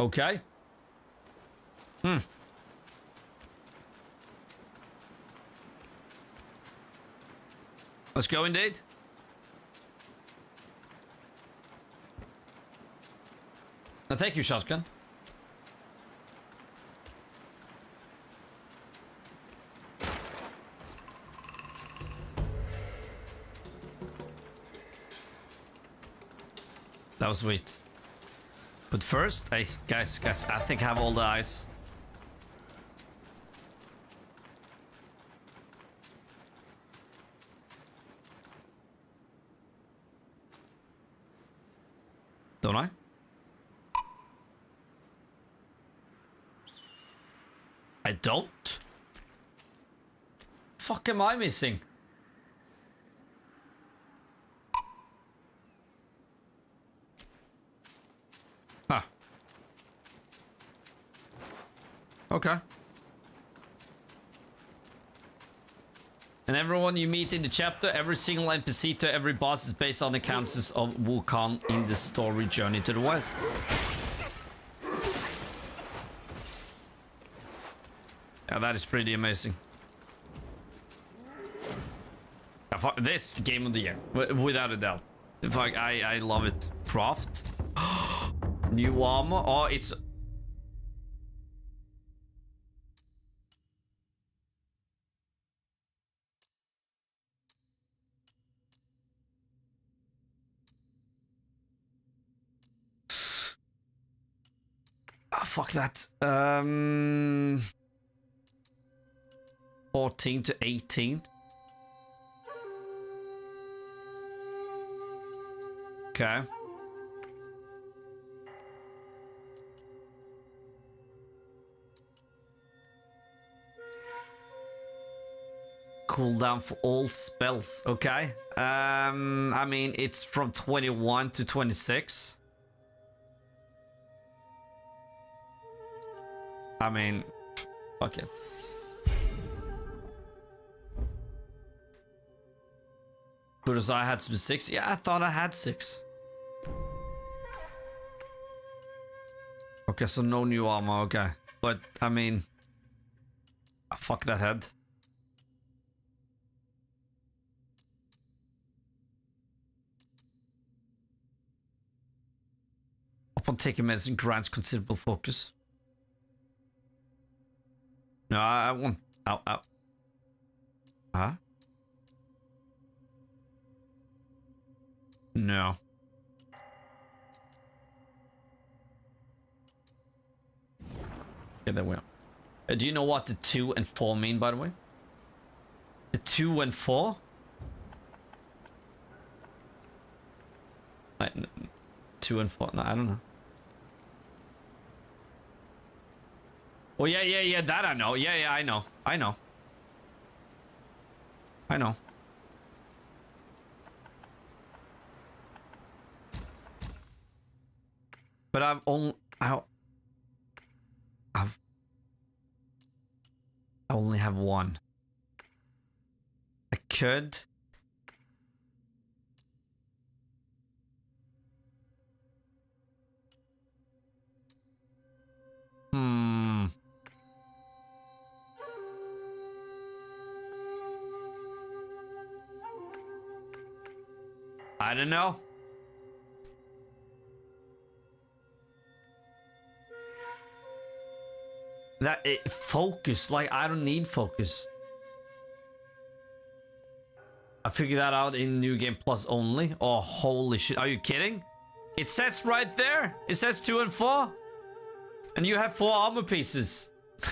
Okay. Hmm. Let's go indeed. Thank you, shotgun. That was sweet. But first, hey, guys, guys, I think I have all the eyes. Don't I? I don't? Fuck am I missing? Huh. Okay. And everyone you meet in the chapter, every single NPC to every boss is based on the countess of Wukong in the story Journey to the West. Now that is pretty amazing. This game of the year, without a doubt. In fact, I, I love it. Craft. (gasps) New armor. Oh, it's... (sighs) Ah, fuck that. Um... 14 to 18. Okay. Cooldown for all spells. Okay. Um, I mean, it's from 21 to 26. I mean, fuck it. As I had some six, yeah, I thought I had six. Okay, so no new armor, okay. But, I mean, ah, fuck that head. Upon taking medicine grants considerable focus. No, I, I want. Ow, ow. Huh? No. Okay, there we are. Uh, do you know what the 2 and 4 mean, by the way? The 2 and 4? I, n- 2 and 4? No, I don't know. Oh, yeah, yeah, yeah, that I know. Yeah, yeah, I know. I know. I know. But I've only... I've... I only have one. I could... Hmm... I don't know. That it, focus, like I don't need focus. I figured that out in New Game Plus only. Oh, holy shit. Are you kidding? It says right there. It says two and four. And you have four armor pieces. (laughs)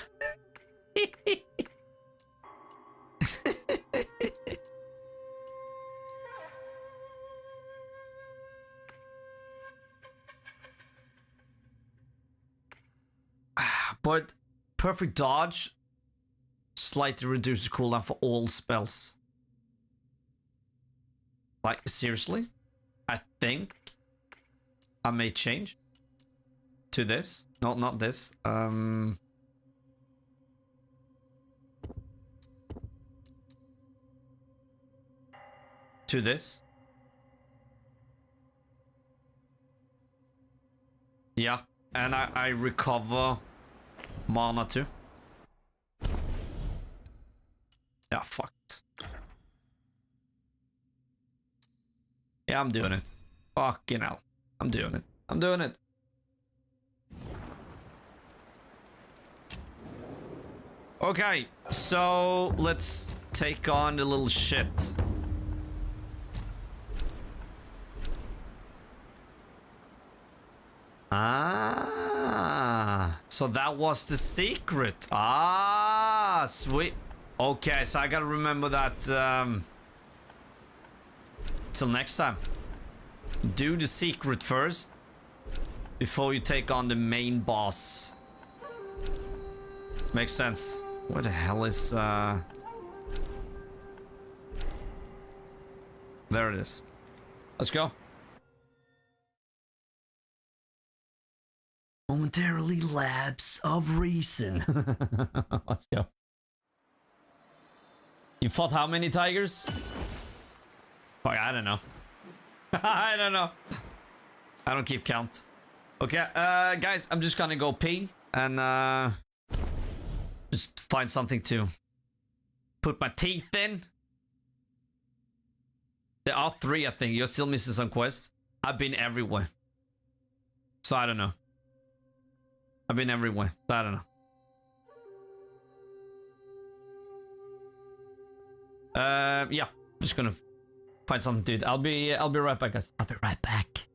Ah, but perfect dodge slightly reduces cooldown for all spells. Like, seriously? I think I may change to this. No, not this. Um... To this. Yeah, and I, I recover mana too. Yeah, fucked. Yeah, I'm doing it. Fucking hell. I'm doing it. I'm doing it. Okay, so let's take on the little shit. Ah, so that was the secret. Ah, sweet. Okay, so I gotta remember that um, till next time. Do the secret first before you take on the main boss. Makes sense. Where the hell is uh There it is. Let's go. Momentarily lapse of reason. (laughs) Let's go. You fought how many tigers? Fuck, I don't know. (laughs) I don't know. I don't keep count. Okay, uh, guys, I'm just gonna go pee and uh, just find something to put my teeth in. There are three, I think. You're still missing some quests. I've been everywhere. So I don't know. I've been everywhere. I don't know. Uh, yeah. Just gonna find something dude. I'll be I'll be right back, guys. I'll be right back.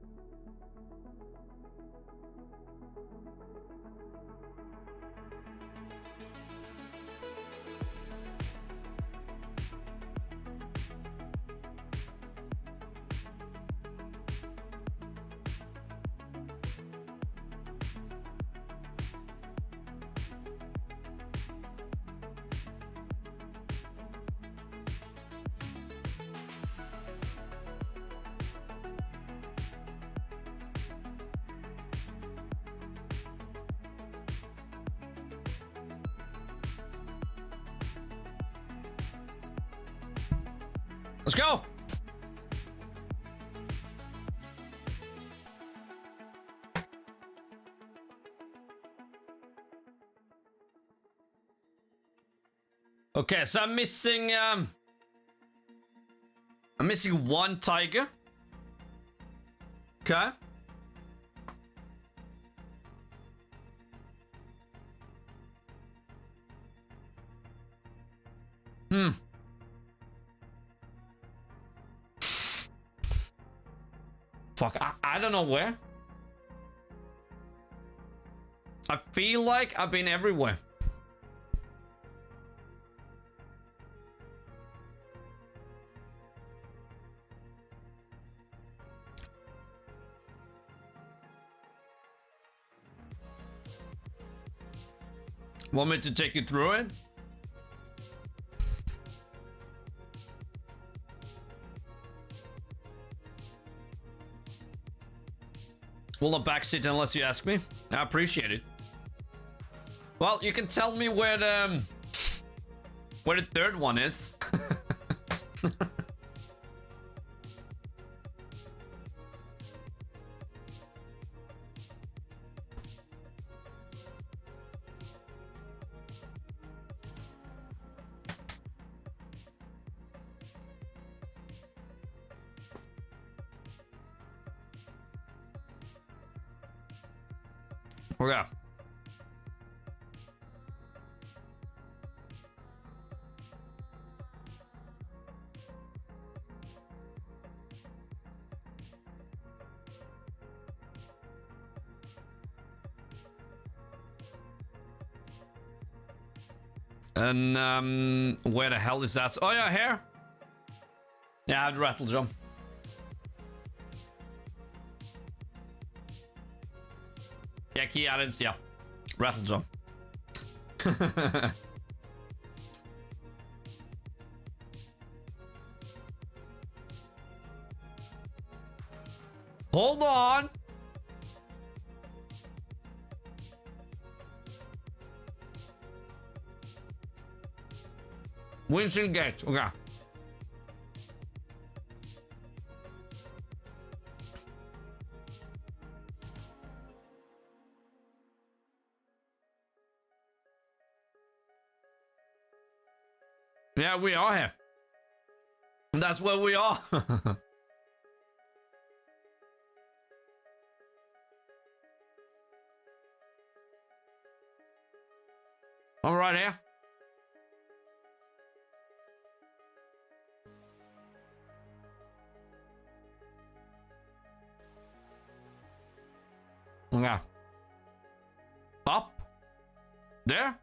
Thank you. Let's go. Okay, so I'm missing um I'm missing one tiger. Okay. I, don't know where. I feel like I've been everywhere. Want me to take you through it? Will not backseat unless you ask me. I appreciate it. Well, you can tell me where the where the third one is. (laughs) And um, where the hell is that? Oh yeah, here. Yeah, the rattle jump. Yeah, key items, yeah. Rattle jump. (laughs) Hold on. Windseal Gate. Okay. Yeah, we are here. That's where we are. (laughs) I'm right here. There.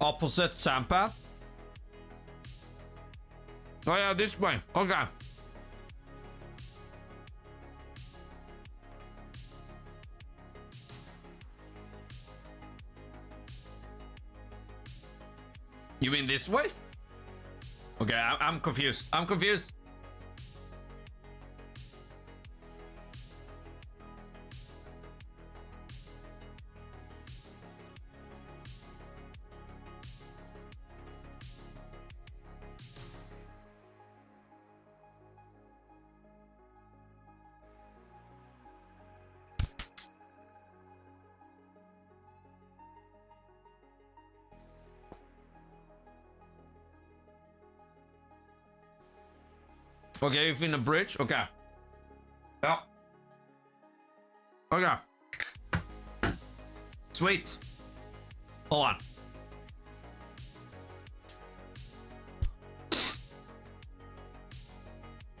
Opposite Sampa. Oh yeah, this way. Okay. This way? Okay, I I'm confused. I'm confused. Okay, you in the bridge? Okay. Yeah. Okay. Sweet. Hold on.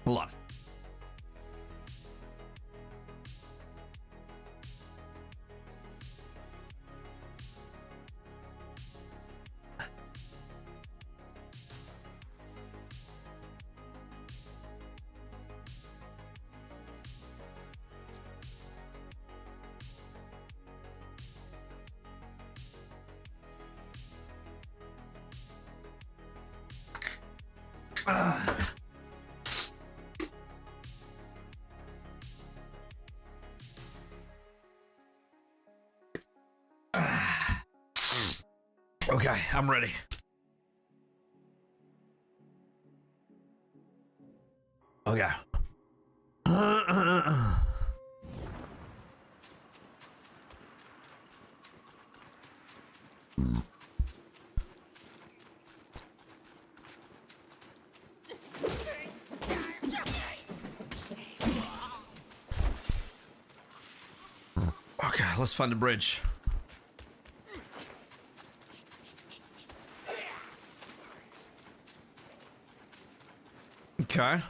Hold on. I'm ready. Okay. Okay, let's find the bridge. Okay.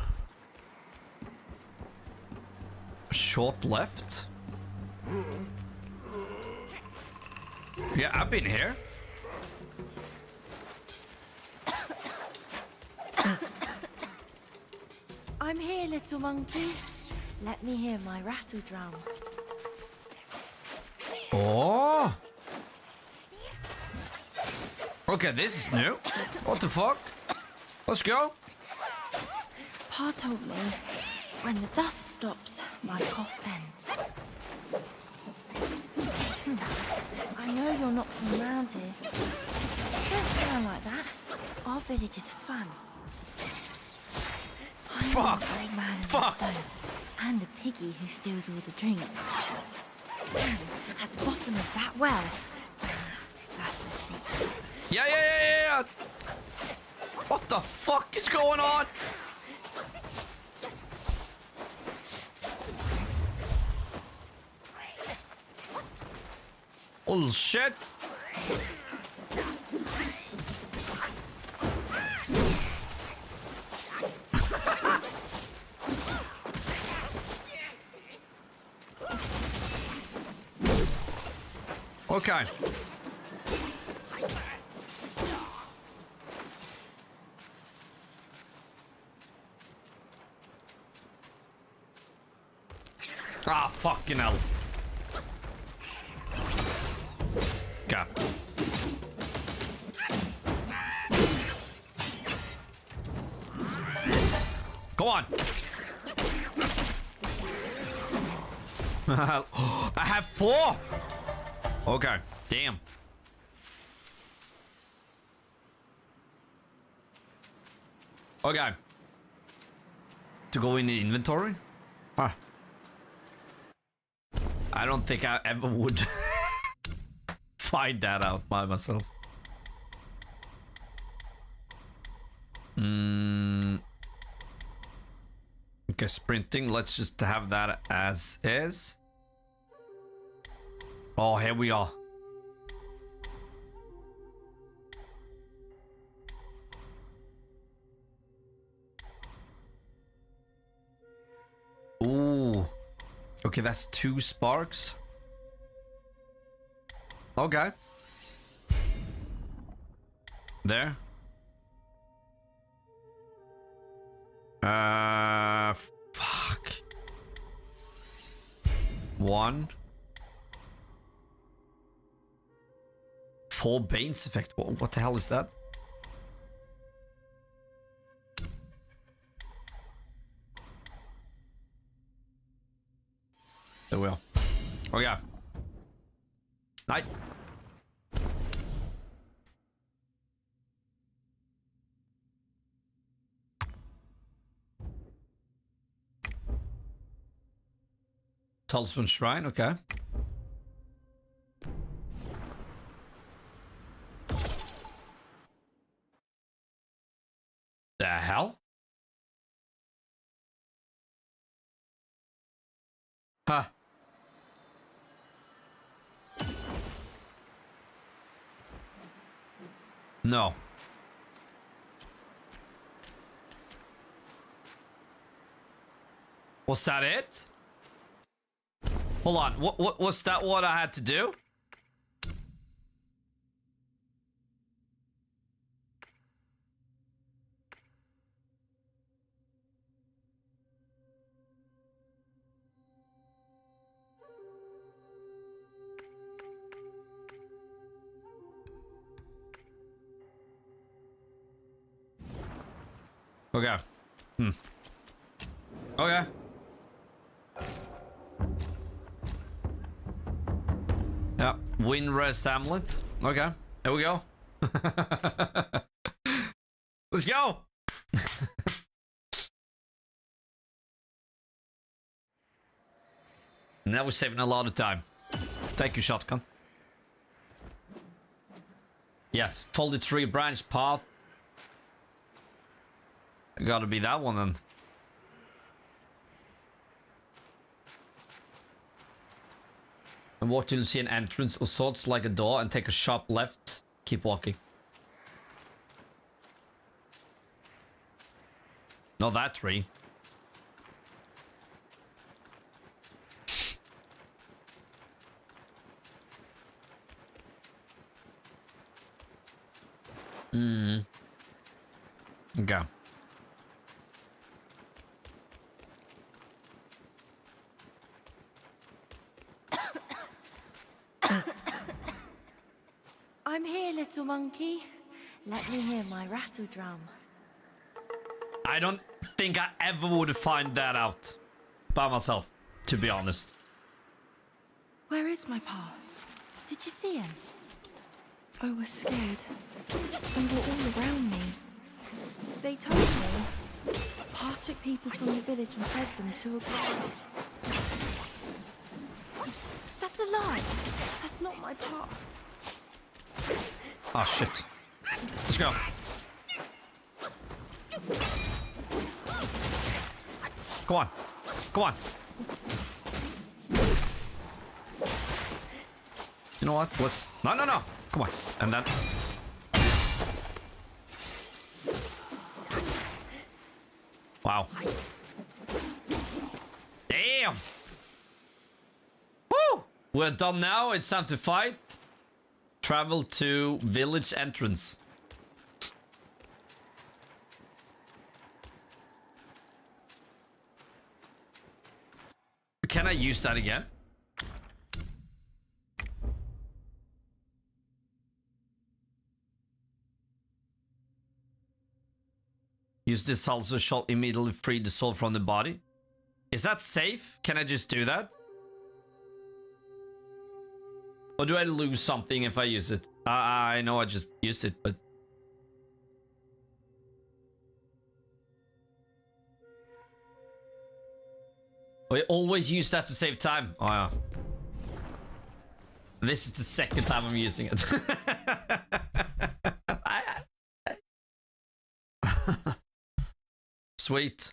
Short left. Yeah, I've been here. I'm here, little monkey. Let me hear my rattle drum. Oh. Okay, this is new. What the fuck? Let's go. Pa told me when the dust stops, my cough ends. Hmm. I know you're not from around here. Don't sound like that. Our village is fun. I'm Fuck. Old man Fuck. stone, and a piggy who steals all the drinks. And at the bottom of that well, that's the secret. Yeah, yeah, yeah, yeah, yeah. What the fuck is going on? Oh shit. Okay. Ah, fucking hell. Okay. Damn. Okay. To go in the inventory? Huh. I don't think I ever would (laughs) find that out by myself. Mm. Okay, sprinting. Let's just have that as is. Oh, here we are. Ooh. Okay, that's two sparks. Okay. There. Uh, fuck. One. Four Bane's effect. What, the hell is that? Oh, there we are. Oh yeah. Night. Talisman Shrine, okay. Huh. No. Was that it? Hold on. What, what was that what I had to do? Okay. Hmm. Okay. Yeah. Windrest Hamlet. Okay. Here we go. (laughs) Let's go. (laughs) now we're saving a lot of time. Thank you, shotgun. Yes, folded tree branch path. Gotta be that one then. And walk till you see an entrance of sorts like a door and take a sharp left. Keep walking. Not that tree. Hmm. Okay. I'm here, little monkey. Let me hear my rattle drum. I don't think I ever would find that out by myself, to be honest. Where is my pa? Did you see him? Oh, I was scared. They were all around me. They told me Pa took people from the village and fed them to a grave. That's a lie. That's not my pa. Oh shit. Let's go. Come on. Come on. You know what? Let's. No, no, no. Come on. And then. Wow. Damn. Woo! We're done now. It's time to fight. Travel to village entrance. Can I use that again? Use this also shall immediately free the soul from the body. Is that safe? Can I just do that? Or do I lose something if I use it? Uh, I know I just used it, but... I always use that to save time. Oh, yeah. This is the second time I'm using it. (laughs) (laughs) Sweet.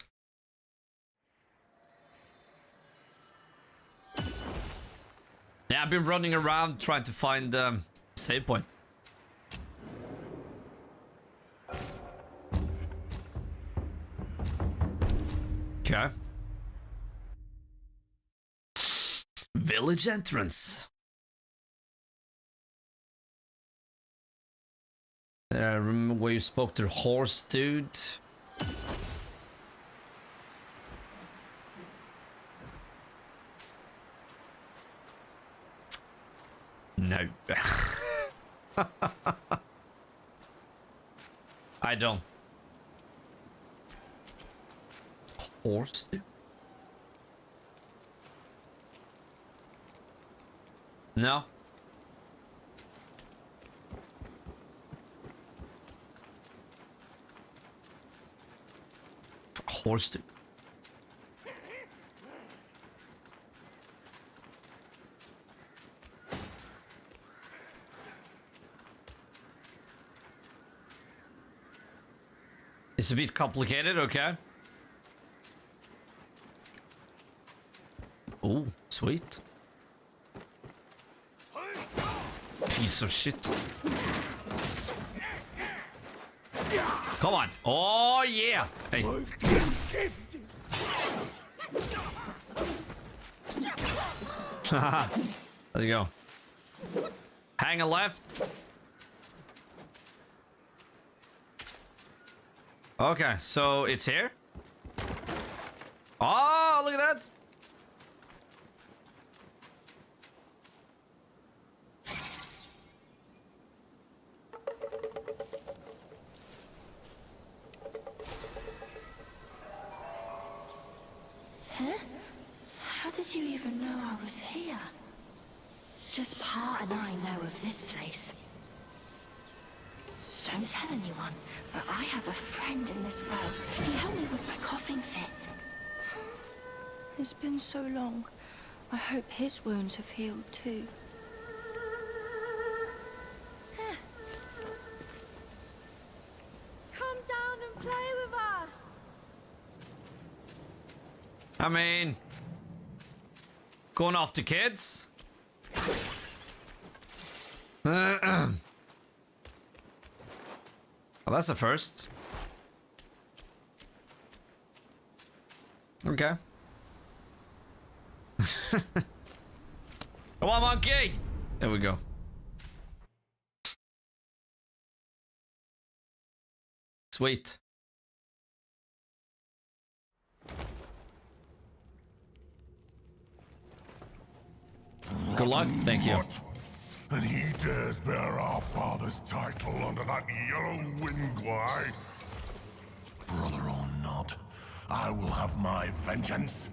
I've been running around trying to find the um, save point. Okay. Village entrance. Uh, remember where you spoke to the horse dude? No. (laughs) I don't. Horse? No. Horse It's a bit complicated, okay. Oh, Sweet. Piece of shit. Come on. Oh, yeah. Hey. (laughs) There you go. Hang a left. Okay, so it's here. Oh, look at that. Huh? How did you even know I was here? Just Pa and I know of this place. Don't tell anyone, but I have a friend in this world. He helped me with my coughing fit. It's been so long. I hope his wounds have healed too. Come down and play with us. I mean, going off to kids. That's a first. Okay. (laughs) Come on, monkey! There we go. Sweet. Good luck. Thank you. And he dares bear our father's title under that yellow wind glide? Brother or not, I will have my vengeance.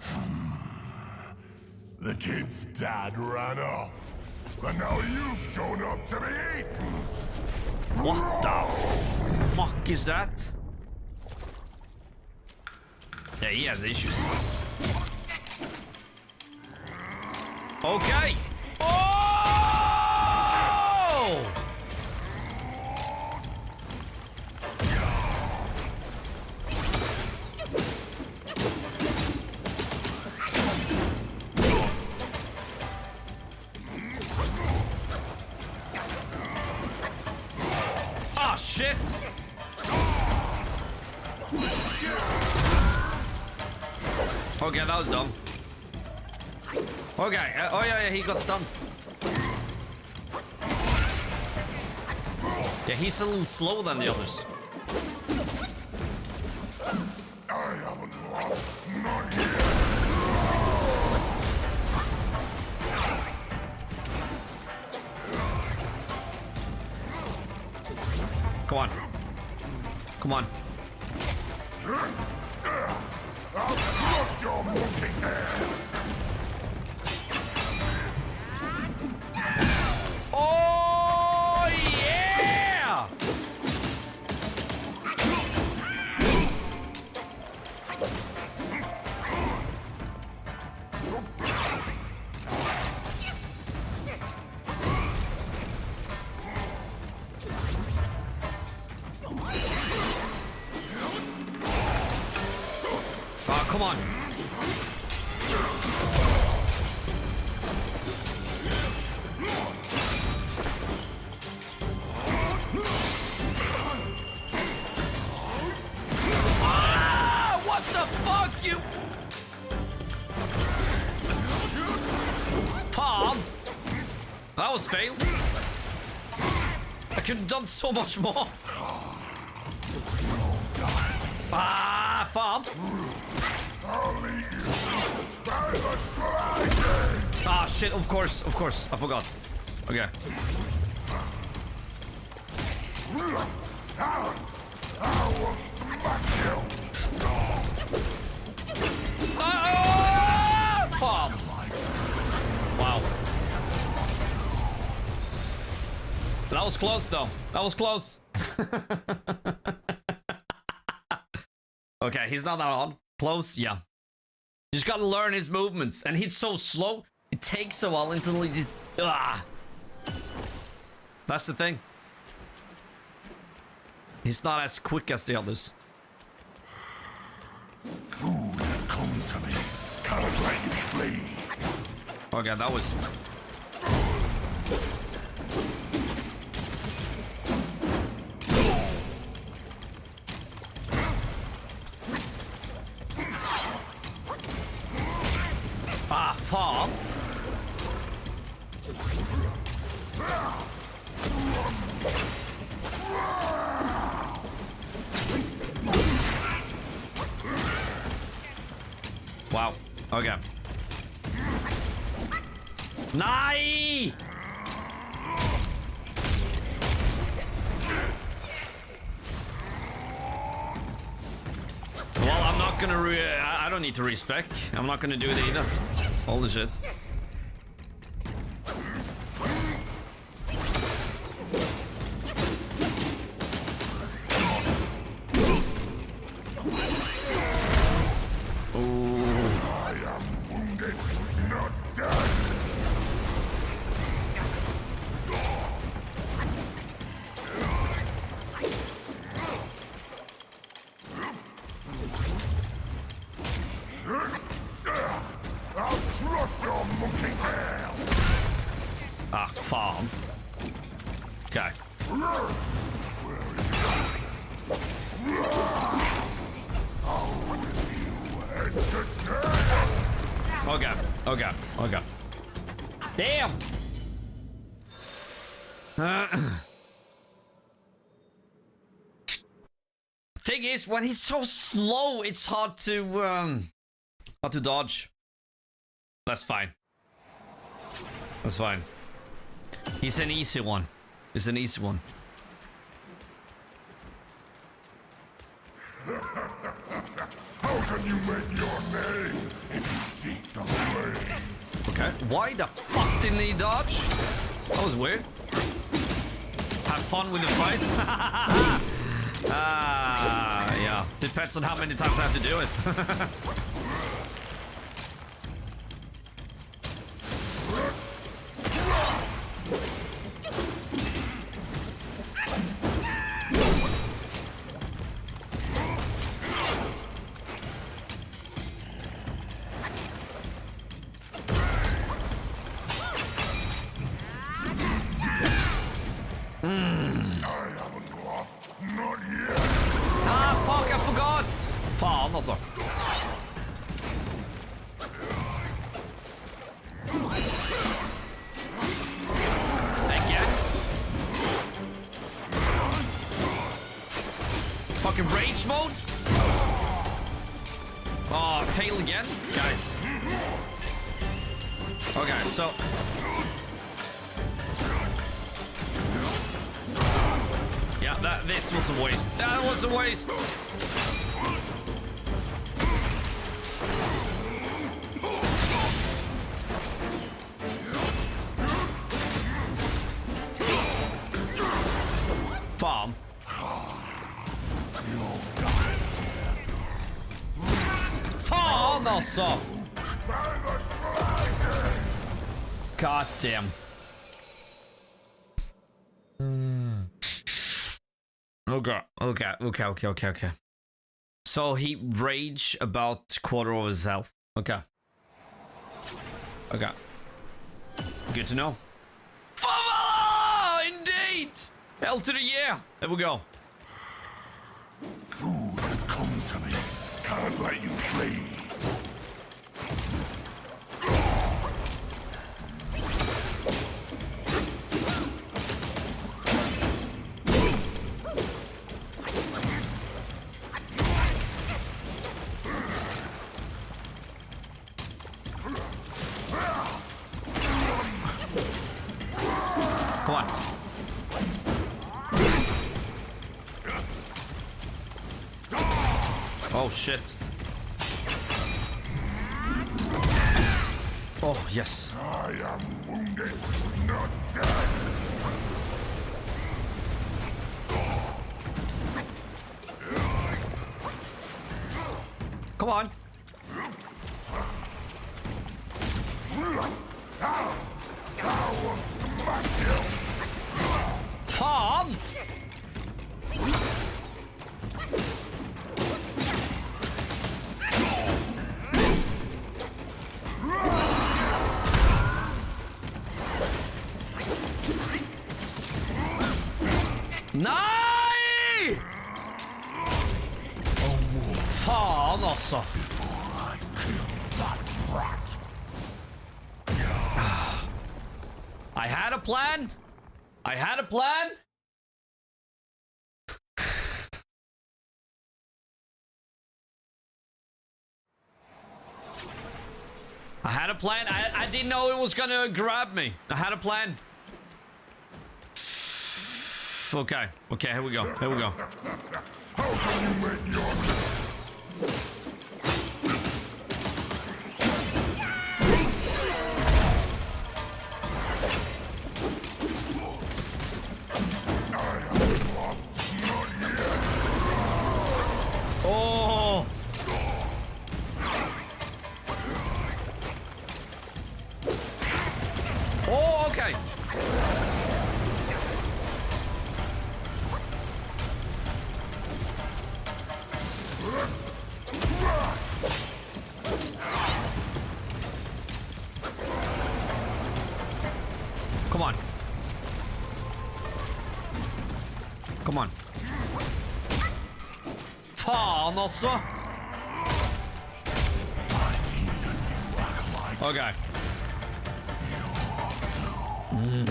Hmm. The kid's dad ran off, but now you've shown up to be eaten. What the fuck is that? Yeah, he has issues. Okay. Oh! Yeah, he got stunned. Yeah, he's a little slower than the others. So much more. Ah, farm. Ah, shit, of course, of course. I forgot. Okay. Ah, farm. Wow. That was close, though. That was close. (laughs) okay, he's not that hard. Close, yeah. You just gotta learn his movements. And he's so slow, it takes a while until he just... Ah. That's the thing. He's not as quick as the others. Food has come to me, kind. Okay, that was respec. I'm not gonna do it either. Holy shit. Is, when he's so slow, it's hard to um, hard to dodge. That's fine. That's fine. He's an easy one. He's an easy one. How can you make your name if you seek the flames? Okay. Why the fuck didn't he dodge? That was weird. Have fun with the fight. (laughs) Ah, yeah. Depends on how many times I have to do it. (laughs) Fan alltså! God damn. Hmm. Okay, okay, okay, okay, okay, okay. So he rage about quarter of his health. Okay. Okay. Good to know. Famala! Indeed! Hell to the yeah! There we go. Food has come to me. Can't let you flee. Shit. Oh yes. I am wounded, not dead. Come on. I had a plan. I had a plan. I, I didn't know it was gonna grab me. I had a plan. Okay. Okay, here we go. Here we go. Okay. (laughs)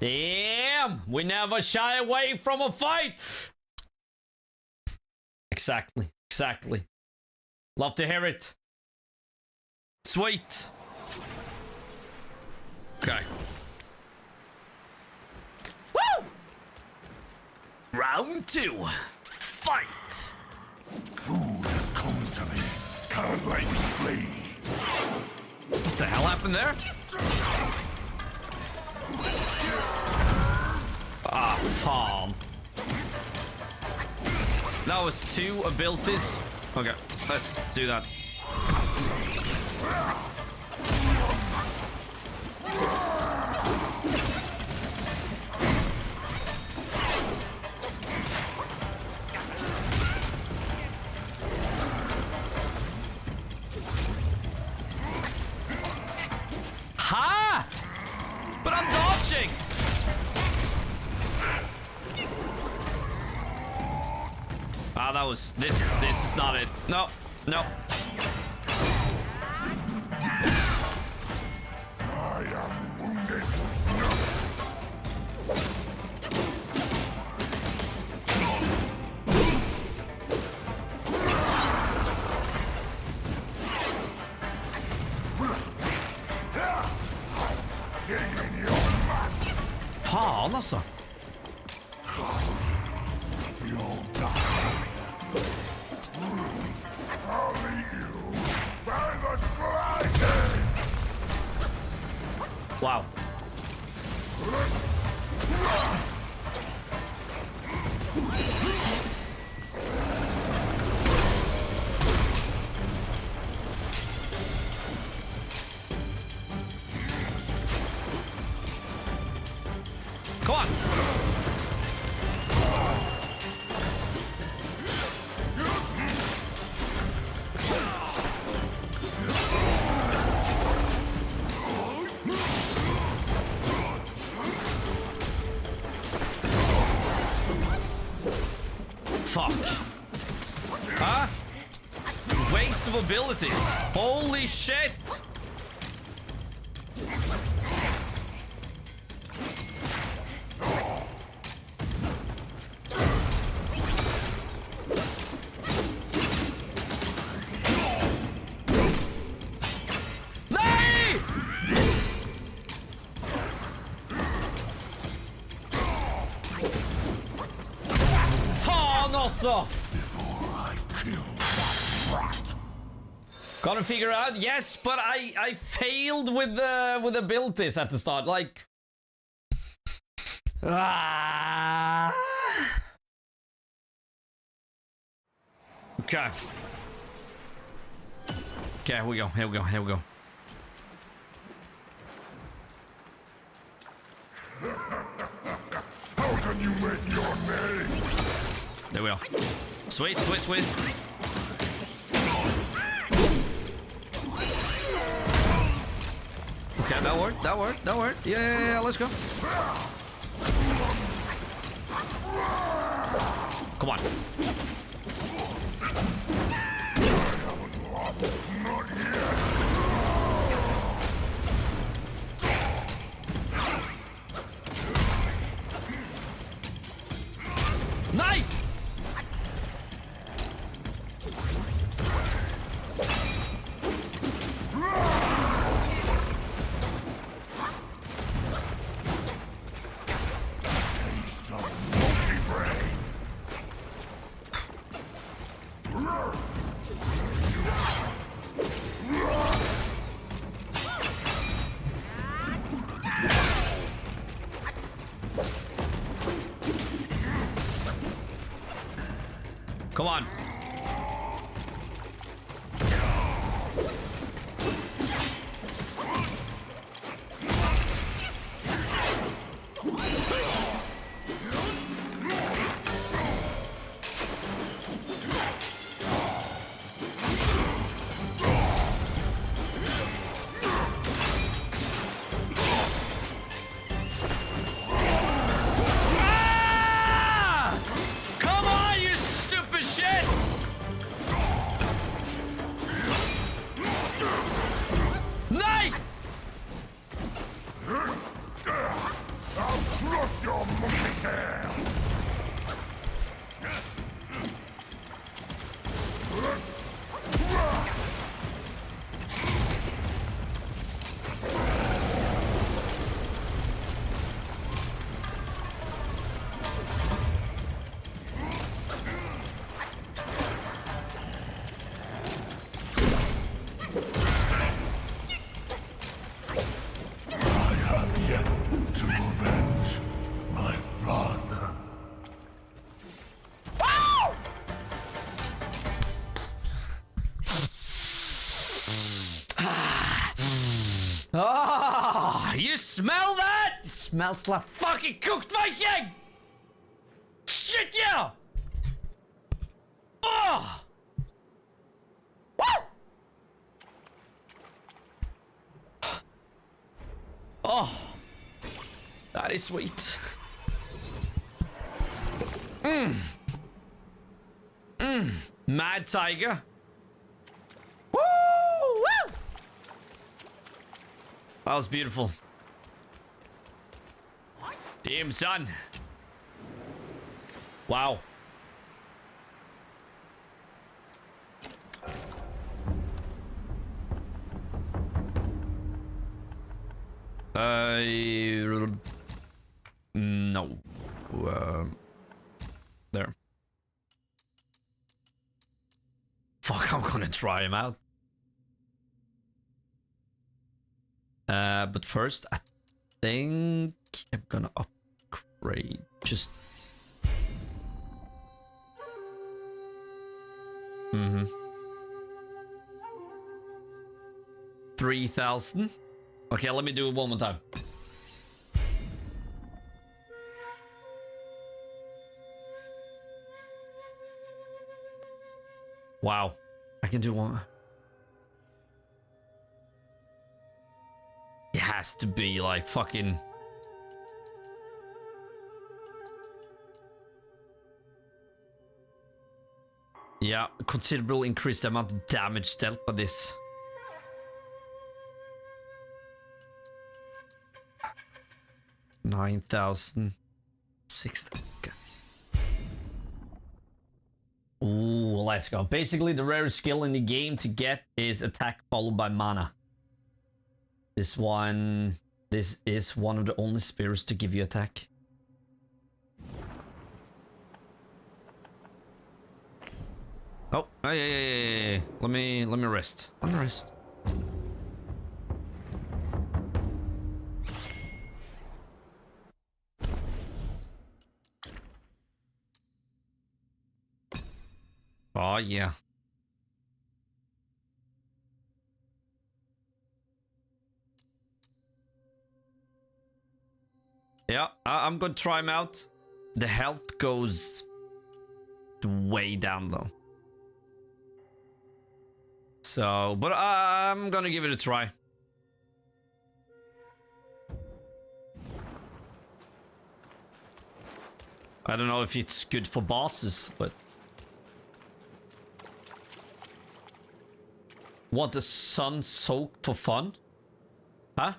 Damn! We never shy away from a fight! Exactly. Exactly. Love to hear it. Sweet. Okay. Woo! Round two. Fight! Food has come to me. Can't let you flee. What the hell happened there? Ah, farm. That was two abilities. Okay, let's do that. That was this. This is not it. No, no. Holy shit. Figure out. Yes, but I I failed with the with the abilities at the start. Like, ah. Okay. Okay, here we go. Here we go. Here we go. How can you make your name? There we are. Sweet, sweet, sweet. That worked, that worked. Yeah, yeah, yeah, let's go. Come on. Smell that? It smells like fucking cooked Viking! Shit, yeah! Oh! Woo! Oh, that is sweet. Mmm. Mmm. Mad Tiger. Woo! Woo! That was beautiful. Damn, son. Wow. Uh, no. Um, there. Fuck, I'm gonna try him out. Uh, but first, I think I'm gonna just. Mm-hmm. Three thousand. Okay, let me do it one more time. Wow, I can do one. It has to be like fucking. Yeah, considerable increased amount of damage dealt by this. Nine thousand six. Ooh, let's go. Basically, the rarest skill in the game to get is attack followed by mana. This one, this is one of the only spirits to give you attack. Oh, oh yeah, yeah, yeah, yeah. Let me, let me rest. Let me rest. Oh yeah. Yeah, I I'm gonna try him out. The health goes way down though. So, but I'm gonna give it a try. I don't know if it's good for bosses, but... Want the sun soaked for fun? Huh?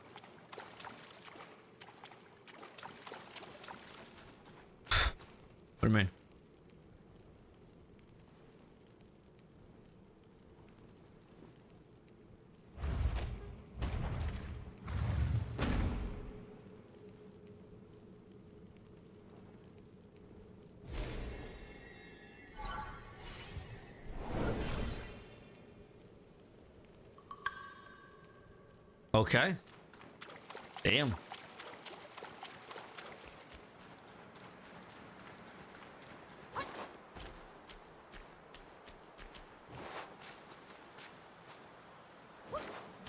(sighs) what do you mean? Okay. Damn.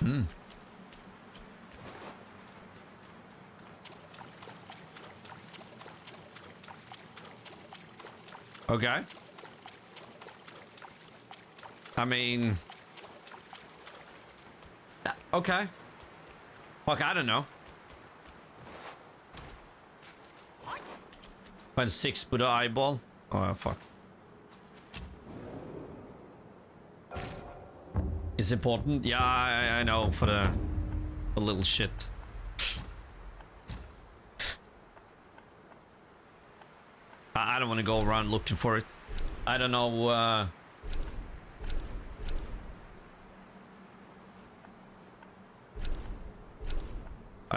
Hmm. Okay. I mean... uh, Okay. Fuck, I don't know. Find six Buddha eyeball. Oh, fuck. It's important. Yeah, I, I know for the, the little shit. I, I don't want to go around looking for it. I don't know. Uh,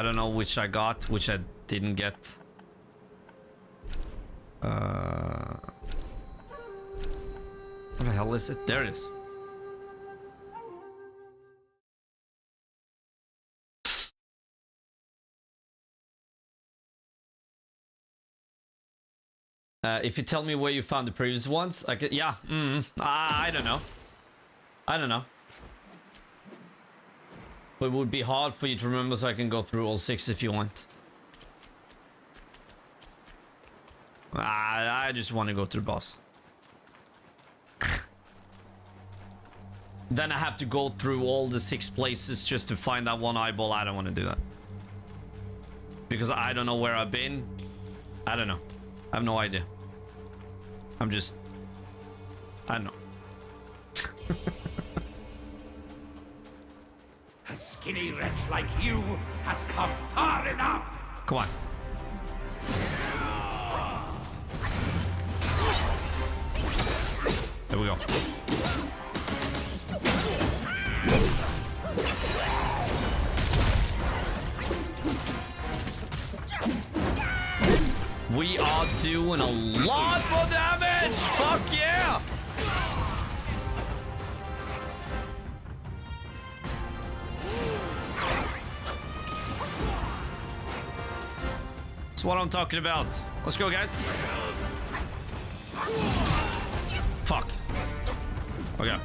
I don't know which I got, which I didn't get. Uh, what the hell is it? There it is. Uh, if you tell me where you found the previous ones, I could, yeah, mm, I, I don't know. I don't know. But it would be hard for you to remember, so I can go through all six if you want. I, I just want to go through boss. (laughs) then I have to go through all the six places just to find that one eyeball. I don't want to do that. Because I don't know where I've been. I don't know. I have no idea. I'm just... I don't know. (laughs) A skinny wretch like you has come far enough! Come on. There we go. We are doing a lot more damage! Fuck yeah! That's what I'm talking about. Let's go, guys. Fuck. Okay.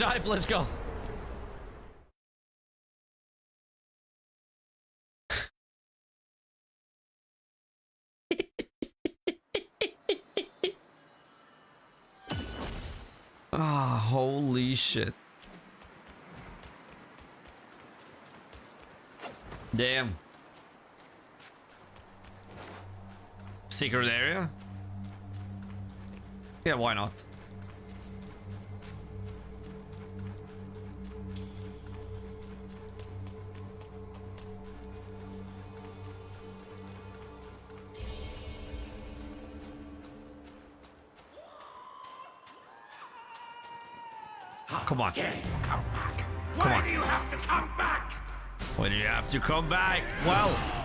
Hype, let's go. (laughs) Ah, holy shit. Damn. secret area? Yeah, why not? Come on. Dare come back? Come Why on. do you have to come back? When you have to come back, well.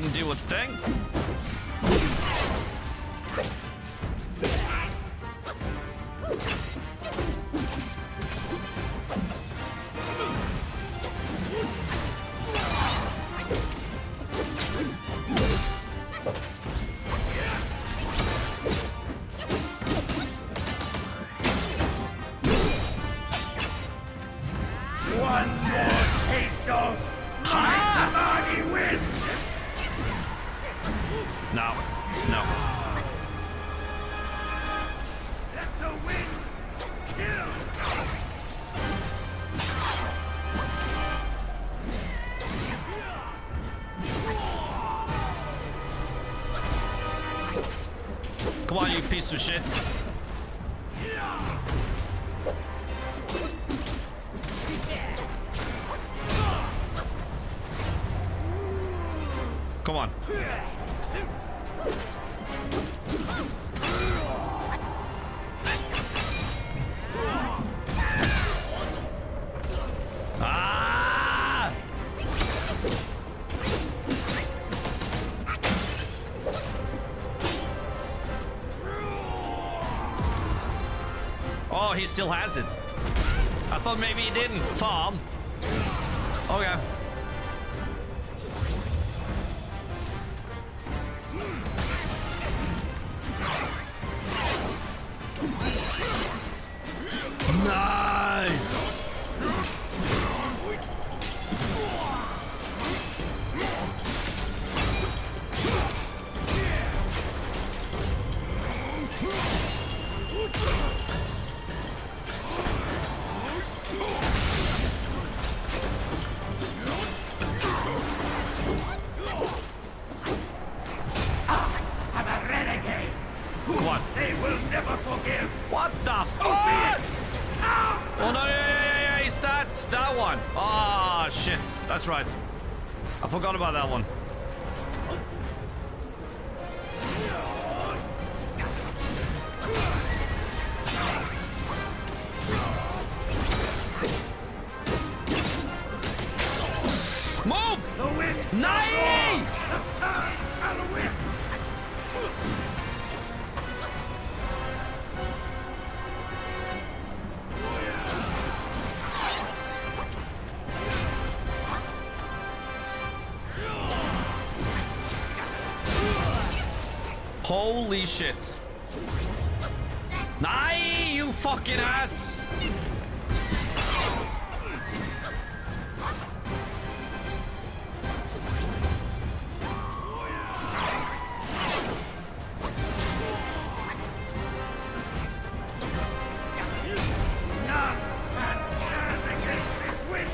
Didn't do a thing. Of shit. Still has it. I thought maybe he didn't. Farm. Holy shit. You fucking ass!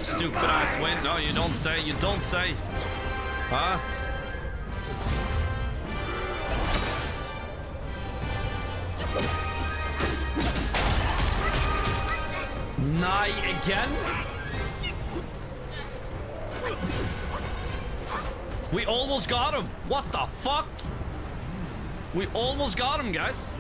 Stupid ass wind. No, you don't say. You don't say. Almost got him. What the fuck? We almost got him, guys.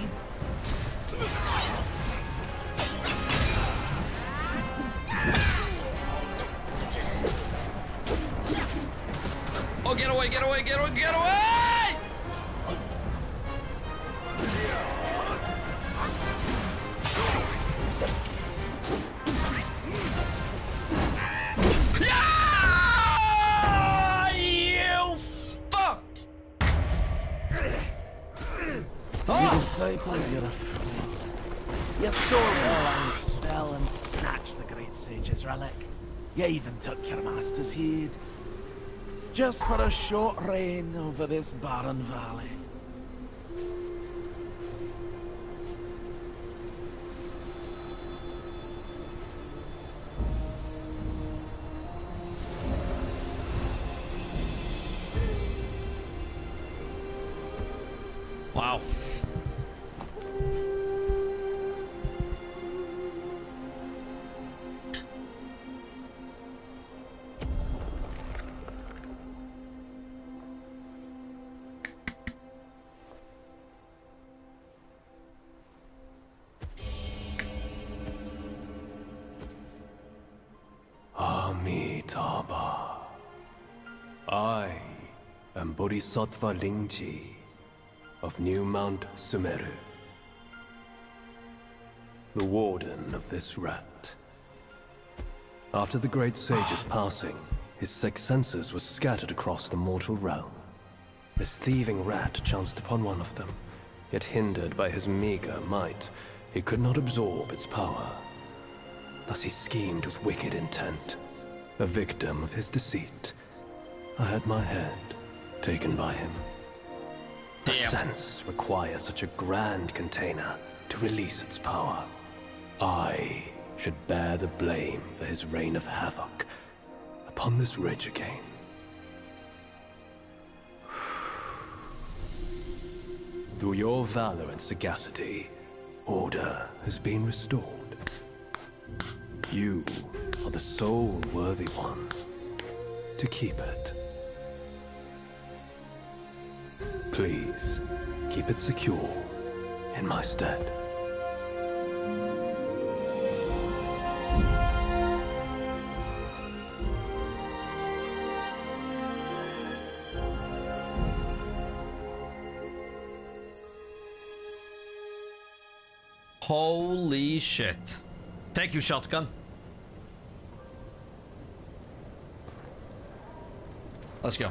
Just for a short reign over this barren valley. Bodhisattva Lingji of New Mount Sumeru. The warden of this rat. After the great sage's passing, his six senses were scattered across the mortal realm. This thieving rat chanced upon one of them, yet hindered by his meager might, he could not absorb its power. Thus he schemed with wicked intent. A victim of his deceit, I had my head taken by him. The Damn. sense requires such a grand container to release its power. I should bear the blame for his reign of havoc upon this ridge again. Through your valor and sagacity, order has been restored. You are the sole worthy one to keep it. Please, keep it secure in my stead. Holy shit. Thank you, shotgun. Let's go.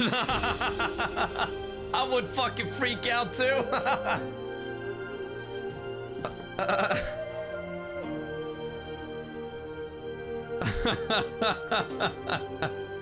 (laughs) I would fucking freak out too. Ah, (laughs) (laughs)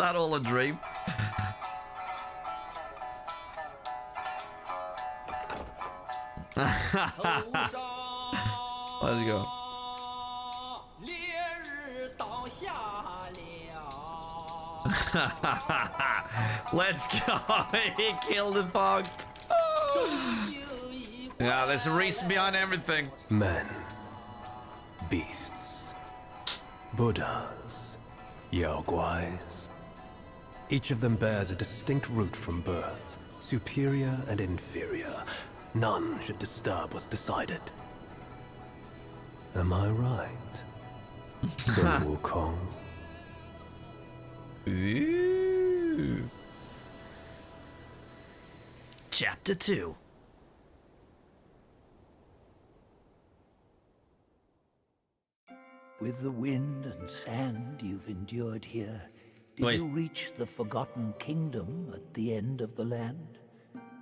that all a dream? (laughs) (laughs) Let's go. Let's (laughs) go. he killed the fox. (gasps) yeah, there's a reason behind everything. Men, beasts, Buddhas, Yaoguais. Each of them bears a distinct root from birth, superior and inferior. None should disturb what's decided. Am I right? (laughs) Sun Wukong? Ooh. Chapter 2. With the wind and sand you've endured here, did Wait. you reach the Forgotten Kingdom at the end of the land?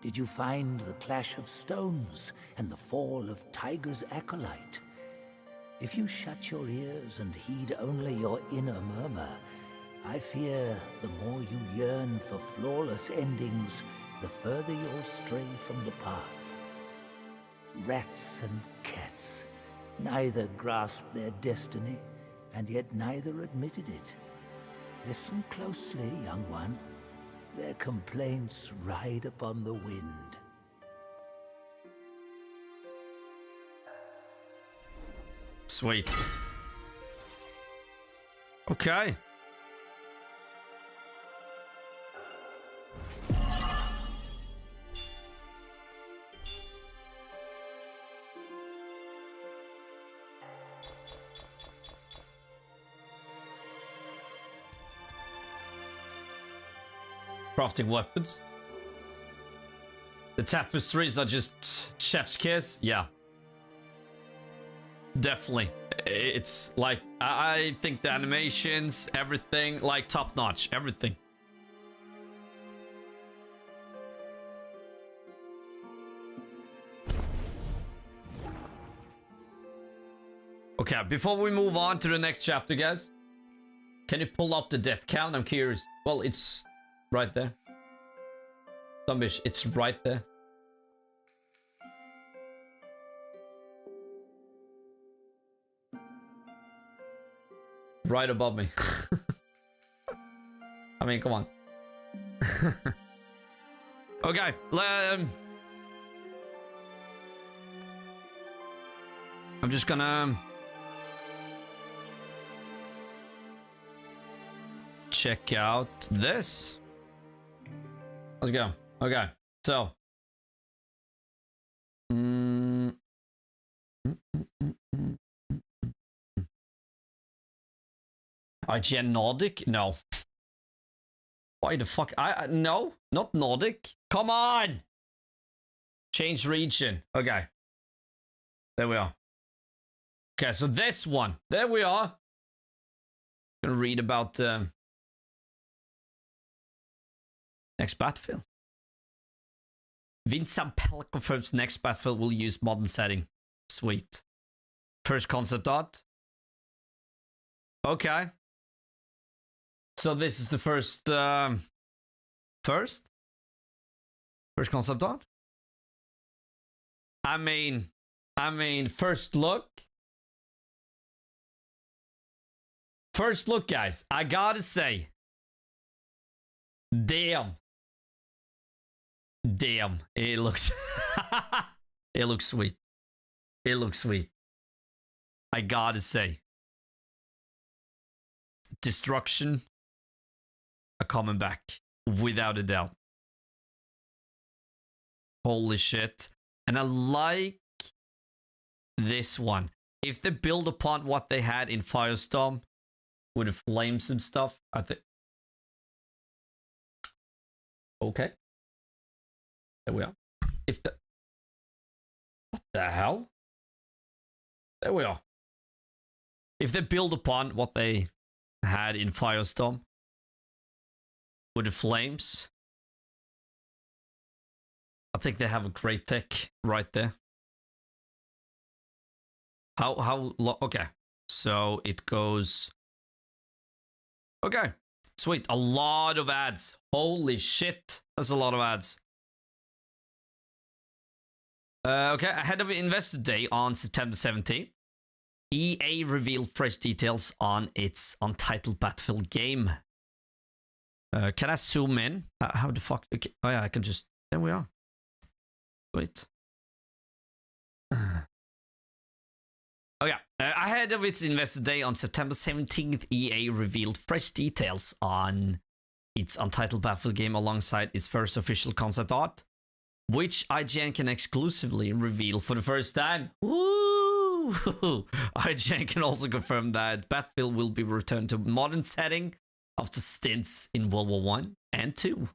Did you find the clash of stones and the fall of Tiger's acolyte? If you shut your ears and heed only your inner murmur, I fear the more you yearn for flawless endings, the further you'll stray from the path. Rats and cats, neither grasped their destiny, and yet neither admitted it. Listen closely, young one. Their complaints ride upon the wind. Sweet. Okay. Crafting weapons. The tapestries are just chef's kiss. Yeah. Definitely. It's like, I think the animations, everything, like top notch, everything. Okay, before we move on to the next chapter, guys, can you pull up the death count? I'm curious. Well, it's right there. Zombish, it's right there. right above me. (laughs) I mean, come on. (laughs) okay, um, I'm just gonna um, check out this. Let's go. Okay, so. Mm. IGN Nordic? No. Why the fuck? I, I no, not Nordic. Come on. Change region. Okay. There we are. Okay, so this one. There we are. Gonna read about um, next battlefield. Vince Zampella confirms next battlefield will use modern setting. Sweet. First concept art. Okay. So this is the first, um, first, first concept art. I mean, I mean, first look. First look, guys. I gotta say, damn, damn, it looks, (laughs) it looks sweet. It looks sweet. I gotta say, destruction are coming back without a doubt. Holy shit. And I like this one. If they build upon what they had in Firestorm with the flames and stuff, I think. Okay. There we are. If the. What the hell? There we are. If they build upon what they had in Firestorm with the flames, I think they have a great tech right there. How how lo- okay? So it goes Okay. Sweet. A lot of ads. Holy shit. That's a lot of ads. Uh, okay. Ahead of Investor Day on September 17th, EA revealed fresh details on its untitled Battlefield game. Uh, can I zoom in? Uh, how the fuck? Okay. Oh yeah, I can just. There we are. Wait. (sighs) Oh yeah. Uh, ahead of its investor day on September 17th, EA revealed fresh details on its untitled Battlefield game alongside its first official concept art, which IGN can exclusively reveal for the first time. Woo! (laughs) IGN can also confirm that Battlefield will be returned to modern setting after stints in World War One and Two,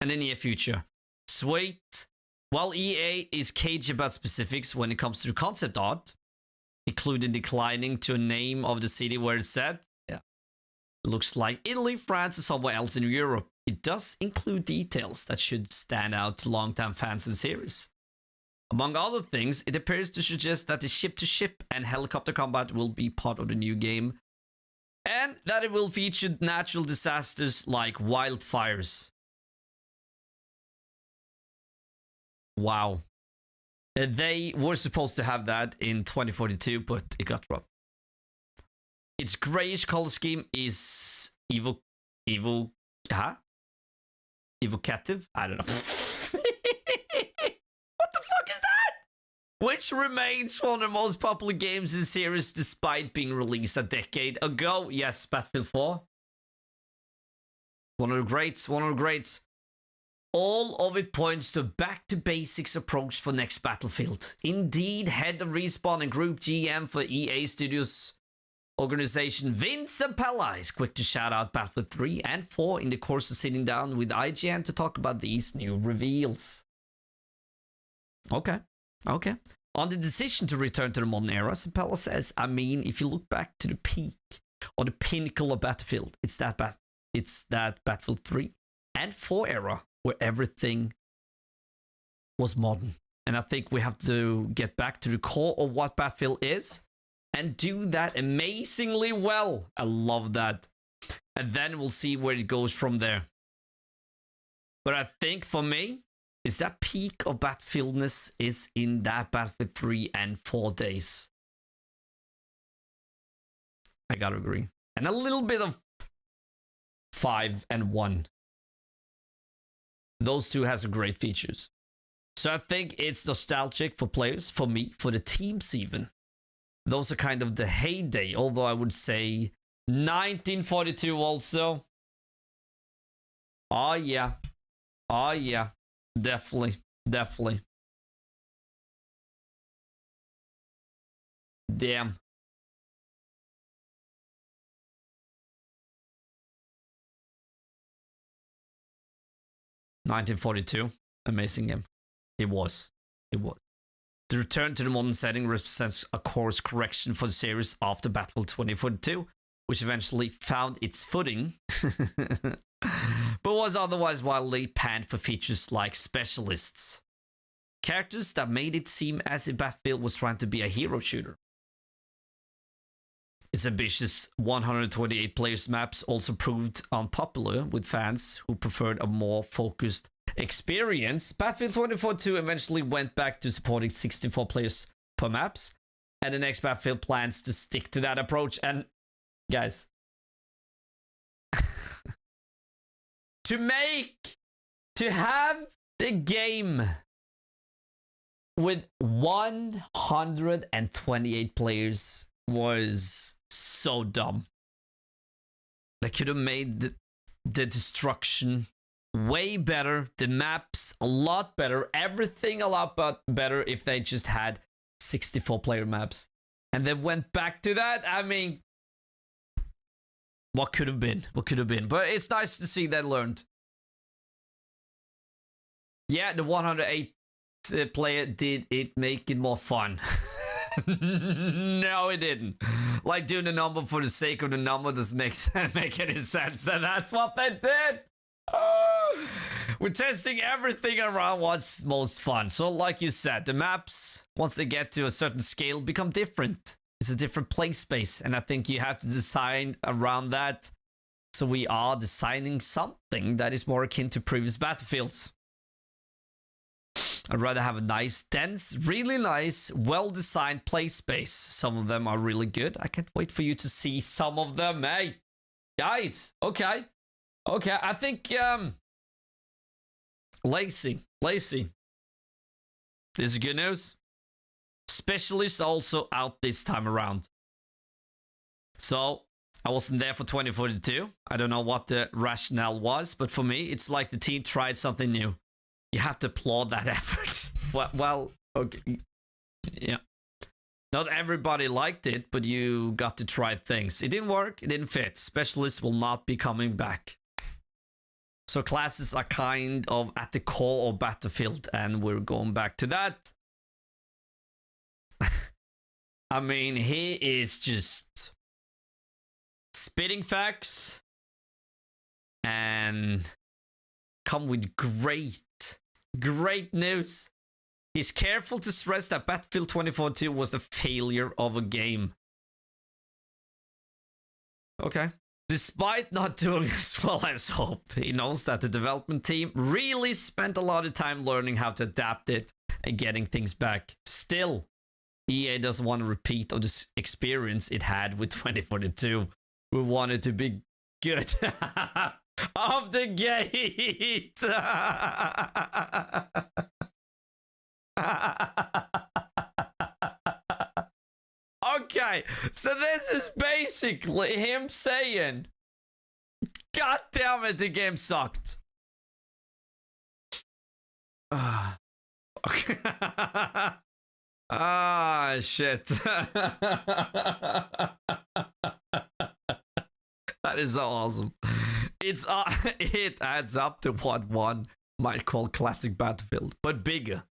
and in the near future. Sweet. While EA is cagey about specifics when it comes to concept art, including declining to a name of the city where it's set. Yeah. Looks like Italy, France, or somewhere else in Europe. It does include details that should stand out to longtime fans of the series. Among other things, it appears to suggest that the ship-to-ship and helicopter combat will be part of the new game, and that it will feature natural disasters like wildfires. Wow. Uh, They were supposed to have that in 2042, but it got dropped. Its grayish color scheme is evo, evo, huh? Evocative? I don't know. (laughs) what the fuck is that? Which remains one of the most popular games in the series despite being released a decade ago. Yes, Battlefield 4. One of the greats, one of the greats. All of it points to back to basics approach for next Battlefield. Indeed, head of respawn and group GM for EA Studios organization Vince Zampella is quick to shout out Battlefield 3 and 4 in the course of sitting down with IGN to talk about these new reveals. Okay, okay. On the decision to return to the modern era, Zampella says, I mean, if you look back to the peak or the pinnacle of Battlefield, it's that it's that Battlefield 3 and 4 era where everything was modern. And I think we have to get back to the core of what Battlefield is and do that amazingly well. I love that. And then we'll see where it goes from there. But I think for me, is that peak of Battlefieldness is in that Battlefield 3 and 4 days. I gotta agree. And a little bit of 5 and 1 those two has great features. So I think it's nostalgic for players, for me, for the teams even. Those are kind of the heyday, although I would say 1942 also. Oh yeah. Oh yeah. Definitely. Definitely. Damn. Nineteen forty-two, amazing game. It was. It was. The return to the modern setting represents a course correction for the series after Battlefield 2042, which eventually found its footing, (laughs) but was otherwise wildly panned for features like specialists. Characters that made it seem as if Battlefield was trying to be a hero shooter. Its ambitious 128 players maps also proved unpopular with fans who preferred a more focused experience. Battlefield 2042 eventually went back to supporting 64 players per maps, and the next Battlefield plans to stick to that approach. And guys, (laughs) to make, to have the game with 128 players was so dumb. They could have made the, the destruction way better, the maps a lot better, everything a lot but better if they just had 64 player maps. And they went back to that. I mean, what could have been? What could have been? But it's nice to see they learned. Yeah, the 108 uh, player did it make it more fun. (laughs) no, it didn't. Like doing the number for the sake of the number doesn't make, (laughs) make any sense. And that's what they did. (sighs) We're testing everything around what's most fun. So, like you said, the maps, once they get to a certain scale, become different. It's a different play space. And I think you have to design around that So we are designing something that is more akin to previous battlefields. I'd rather have a nice, dense, really nice, well-designed play space. Some of them are really good. I can't wait for you to see some of them. Hey, guys, okay. Okay, I think, um, Lacey, Lacey, this is good news. Specialist also out this time around. So, I wasn't there for 2042. I don't know what the rationale was, but for me, it's like the team tried something new you have to applaud that (laughs) effort. well, well, okay, yeah. Not everybody liked it, but you got to try things. It didn't work, it didn't fit. Specialists will not be coming back. So classes are kind of at the core of Battlefield, and we're going back to that. (laughs) I mean, he is just spitting facts and come with great Great news. He's careful to stress that Battlefield 2042 was the failure of a game. Okay. Despite not doing (laughs) as well as hoped, he knows that the development team really spent a lot of time learning how to adapt it and getting things back. Still, EA doesn't want to repeat of this experience it had with (laughs) 2042. We wanted to be good. (laughs) of the gate. Okay, so this is basically him saying, God damn it, the game sucked. Ah, okay. (laughs) ah, shit. (laughs) that is so awesome it's uh, (laughs) it adds up to what one might call classic Battlefield, but bigger.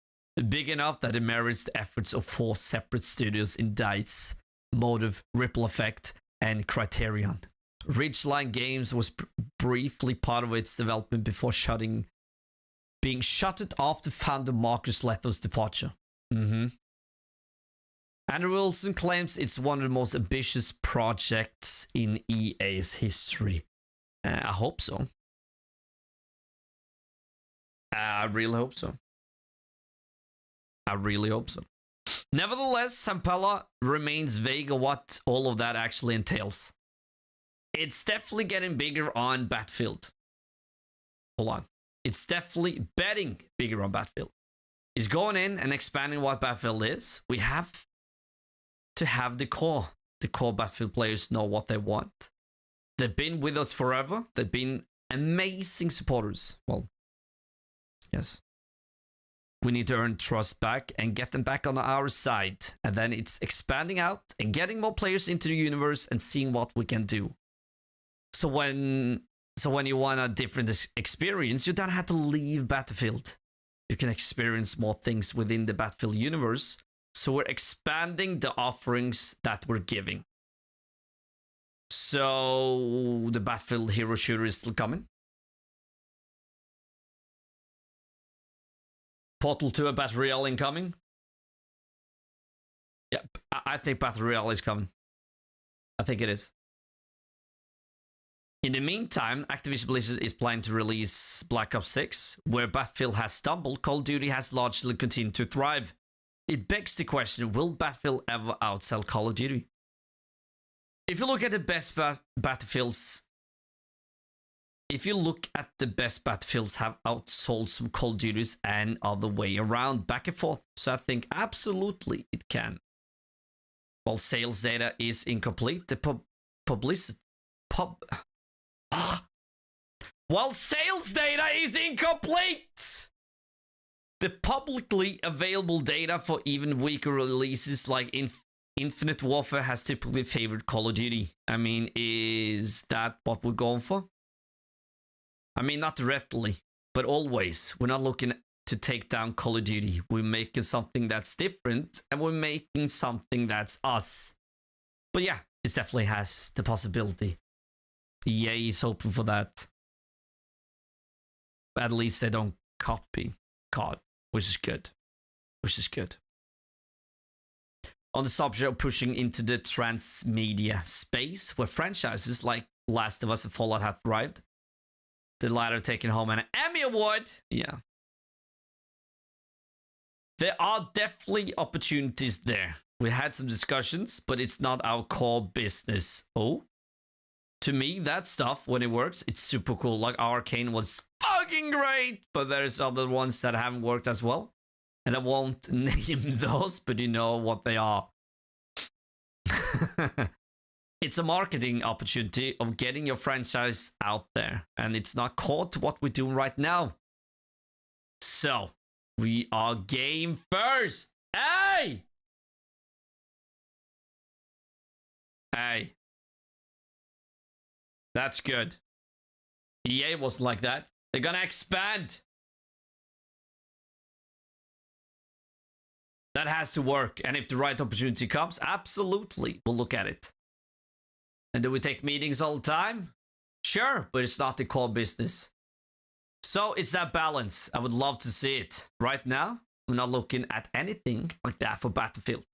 Big enough that it merits the efforts of four separate studios in DICE, Motive, Ripple Effect, and Criterion. Ridgeline Games was briefly part of its development before shutting, being shuttered after founder Marcus Lehto's departure. Mm-hmm. Andrew Wilson claims it's one of the most ambitious projects in EA's history. Uh, I hope so. I really hope so. I really hope so. Nevertheless, Zampella remains vague on what all of that actually entails. It's definitely getting bigger on Battlefield. Hold on. It's definitely betting bigger on Battlefield. It's going in and expanding what Battlefield is. We have to have the core. The core Battlefield players know what they want. They've been with us forever. They've been amazing supporters. Well, yes. We need to earn trust back and get them back on our side. And then it's expanding out and getting more players into the universe and seeing what we can do. So when so when you want a different experience, you don't have to leave Battlefield. You can experience more things within the Battlefield universe. So we're expanding the offerings that we're giving. So the Battlefield Hero Shooter is still coming. Portal 2 a Battle Royale incoming. Yep, I think Battle Royale is coming. I think it is. In the meantime, Activision Blizzard is planning to release Black Ops 6, where Battlefield has stumbled, Call of Duty has largely continued to thrive. It begs the question, will Battlefield ever outsell Call of Duty? if you look at the best ba battlefields, if you look at the best battlefields have outsold some Call of Duties and other way around, back and forth. So I think absolutely it can. While sales data is incomplete, the pub publicity pub ah, while sales data is incomplete. The publicly available data for even weaker releases like Inf Infinite Warfare has typically favored Call of Duty. I mean, is that what we're going for? I mean, not directly, but always. We're not looking to take down Call of Duty. We're making something that's different and we're making something that's us. But yeah, it definitely has the possibility. EA is hoping for that. But at least they don't copy COD, which is good. Which is good on the subject of pushing into the transmedia space, where franchises like Last of Us and Fallout have thrived. The latter taking home an Emmy Award. Yeah. There are definitely opportunities there. We had some discussions, but it's not our core business. Oh? To me, that stuff, when it works, it's super cool. Like Arcane was fucking great, but there's other ones that haven't worked as well. And I won't (laughs) name those, but you know what they are. (laughs) it's a marketing opportunity of getting your franchise out there. And it's not caught what we're doing right now. So, we are game first. Hey! Hey. That's good. EA was like that. They're gonna expand. That has to work. And if the right opportunity comes, absolutely, we'll look at it. And do we take meetings all the time? Sure, but it's not the core business. So it's that balance. I would love to see it. Right now, we're not looking at anything like that for Battlefield.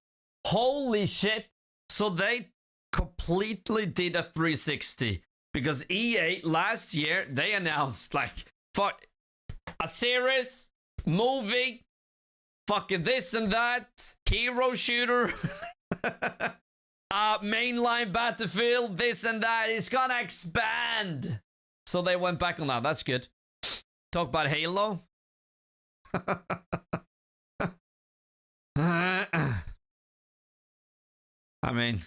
Holy shit. So they completely did a 360 because EA last year they announced like for a series, movie, fucking this and that, hero shooter, (laughs) uh, mainline battlefield, this and that. It's gonna expand. So they went back on that. That's good. Talk about Halo. (laughs) I mean,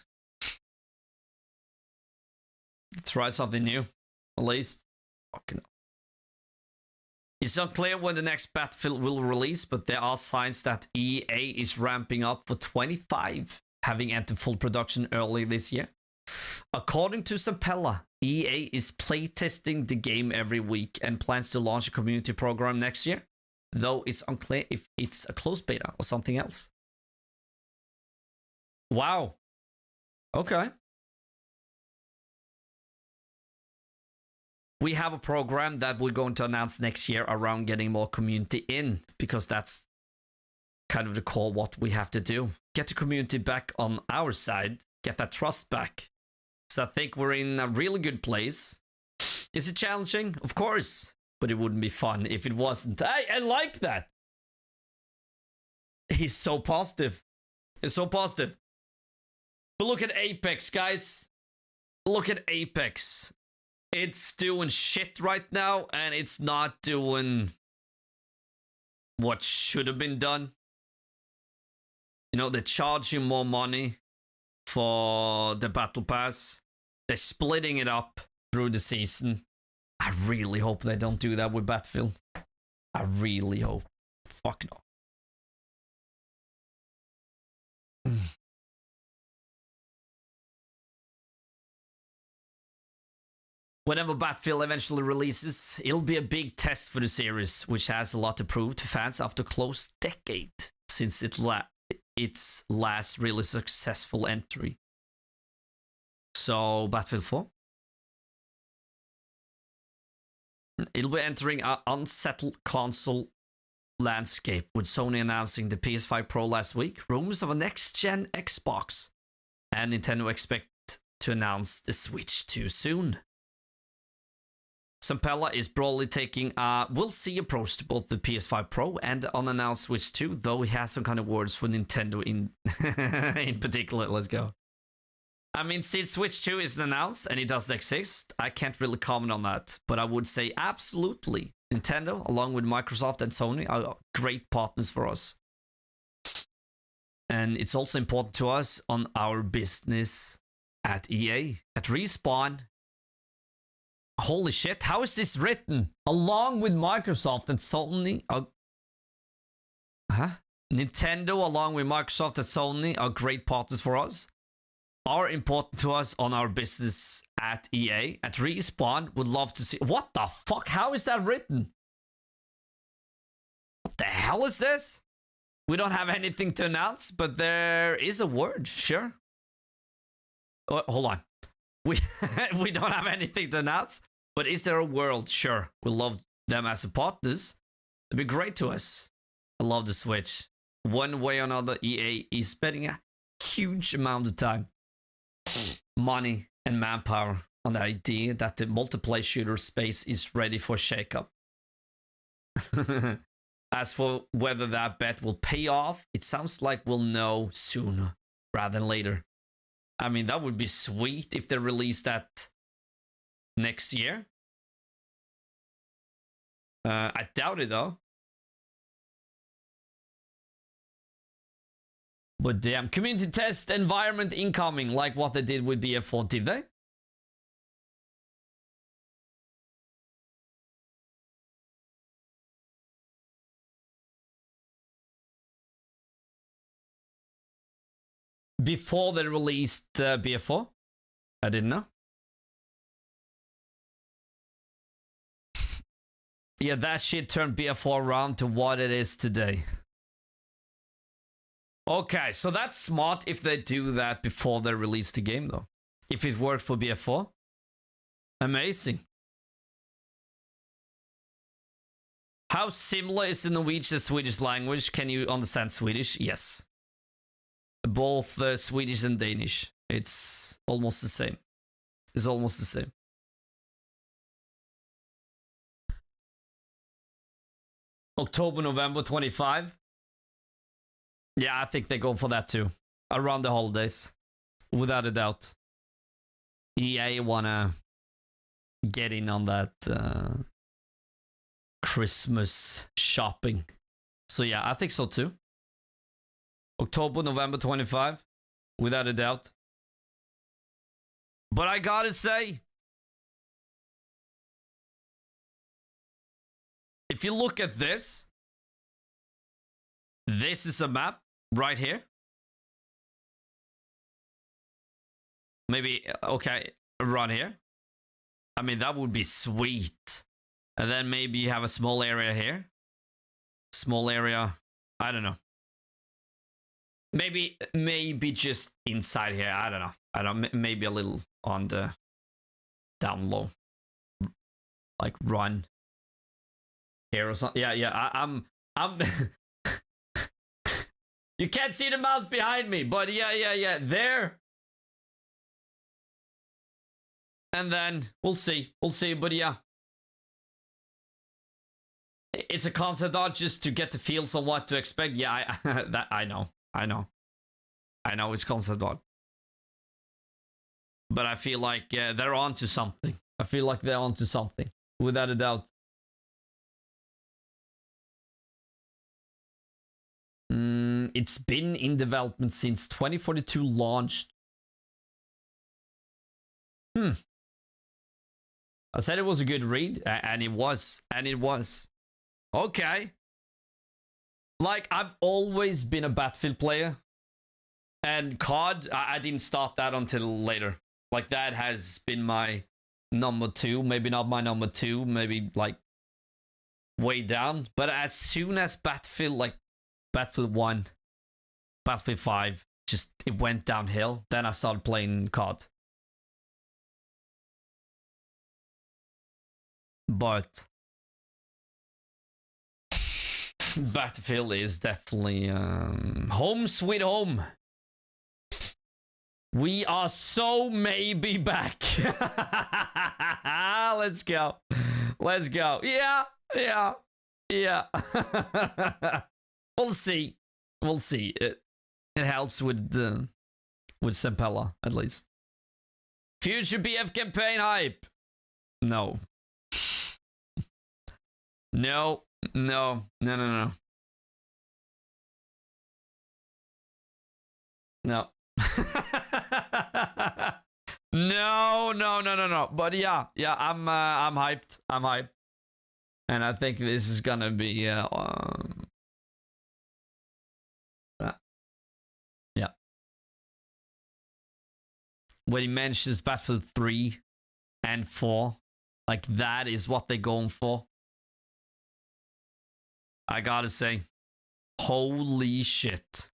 try something new, at least. Fucking. It's unclear when the next Battlefield will release, but there are signs that EA is ramping up for 25, having entered full production early this year. According to Zampella, EA is playtesting the game every week and plans to launch a community program next year, though it's unclear if it's a closed beta or something else. Wow. Okay. we have a program that we're going to announce next year around getting more community in because that's kind of the core what we have to do get the community back on our side get that trust back. So i think we're in a really good place. Is it challenging? Of course but it wouldn't be fun if it wasn't. I, I like that. He's so positive. He's so positive. But look at apex guys. Look at apex. It's doing shit right now and it's not doing what should have been done. You know, they're charging more money for the battle pass. They're splitting it up through the season. I really hope they don't do that with Battlefield. I really hope. Fuck no. (sighs) Whenever Battlefield eventually releases, it'll be a big test for the series, which has a lot to prove to fans after close decade since it la its last really successful entry. So, Battlefield 4. It'll be entering an unsettled console landscape with Sony announcing the PS5 Pro last week, rumors of a next-gen Xbox, and Nintendo expect to announce the Switch too soon. Zampella is broadly taking a we'll see approach to both the PS5 Pro and unannounced Switch 2, though he has some kind of words for Nintendo in (laughs) in particular. Let's go. I mean, since Switch 2 isn't announced and it doesn't exist, I can't really comment on that. But I would say absolutely. Nintendo, along with Microsoft and Sony, are great partners for us. And it's also important to us on our business at EA. At Respawn, Holy shit, how is this written? Along with Microsoft and Sony... Uh, huh? Nintendo, along with Microsoft and Sony, are great partners for us. Are important to us on our business at EA. At Respawn, would love to see... What the fuck? How is that written? What the hell is this? We don't have anything to announce, but there is a word, sure. Oh, hold on. We (laughs) we don't have anything to announce, but is there a world? Sure, we love them as a partners. It'd be great to us. I love the Switch. One way or another, EA is spending a huge amount of time, money, and manpower on the idea that the multiplayer shooter space is ready for shakeup. (laughs) As for whether that bet will pay off, it sounds like we'll know sooner rather than later. I mean, that would be sweet if they release that next year. Uh, I doubt it though. But damn, community test environment incoming, like what they did with BF4, did they? Before they released uh, BF4? I didn't know. (laughs) Yeah, that shit turned BF4 around to what it is today. Okay, so that's smart if they do that before they release the game, though. If it worked for BF4. Amazing. How similar is the Norwegian and Swedish language? Can you understand Swedish? Yes. Both uh, Swedish and Danish. It's almost the same. It's almost the same. October, November 25. Yeah, I think they go for that too. Around the holidays. Without a doubt. EA wanna get in on that uh, Christmas shopping. So yeah, I think so too. October, November 25. Without a doubt. But I gotta say, if you look at this, this is a map right here. Maybe, okay, run here. I mean, that would be sweet. And then maybe you have a small area here. Small area, I don't know. Maybe, maybe just inside here. I don't know. I don't. Maybe a little on the down low. Like run here or something. Yeah, yeah. I, I'm, I'm. (laughs) you can't see the mouse behind me, but yeah, yeah, yeah. There. And then we'll see. We'll see. But yeah. It's a concept art just to get the feels of what to expect. Yeah, I, (laughs) that I know. I know. I know it's concept art. But I feel like uh, they're onto something. I feel like they're onto something. Without a doubt. Mm, it's been in development since 2042 launched. Hmm. I said it was a good read, and it was, and it was. Okay. Like, I've always been a Battlefield player. And COD, I, I didn't start that until later. Like, that has been my number two. Maybe not my number two, maybe like way down. But as soon as Battlefield, like Battlefield 1, Battlefield 5, just it went downhill, then I started playing COD. But (laughs) Battlefield is definitely um, home sweet home. We are so maybe back. (laughs) Let's go. Let's go. Yeah, yeah, yeah. (laughs) we'll see. We'll see. It it helps with uh, with Zampella at least. Future BF campaign hype. No. No, no, no, no, no. No. (laughs) no, no, no, no, no. But yeah, yeah, I'm uh, I'm hyped. I'm hyped. And I think this is gonna be uh, um, yeah. When he mentions Battlefield 3 and 4, like that is what they're going for. I gotta say, holy shit.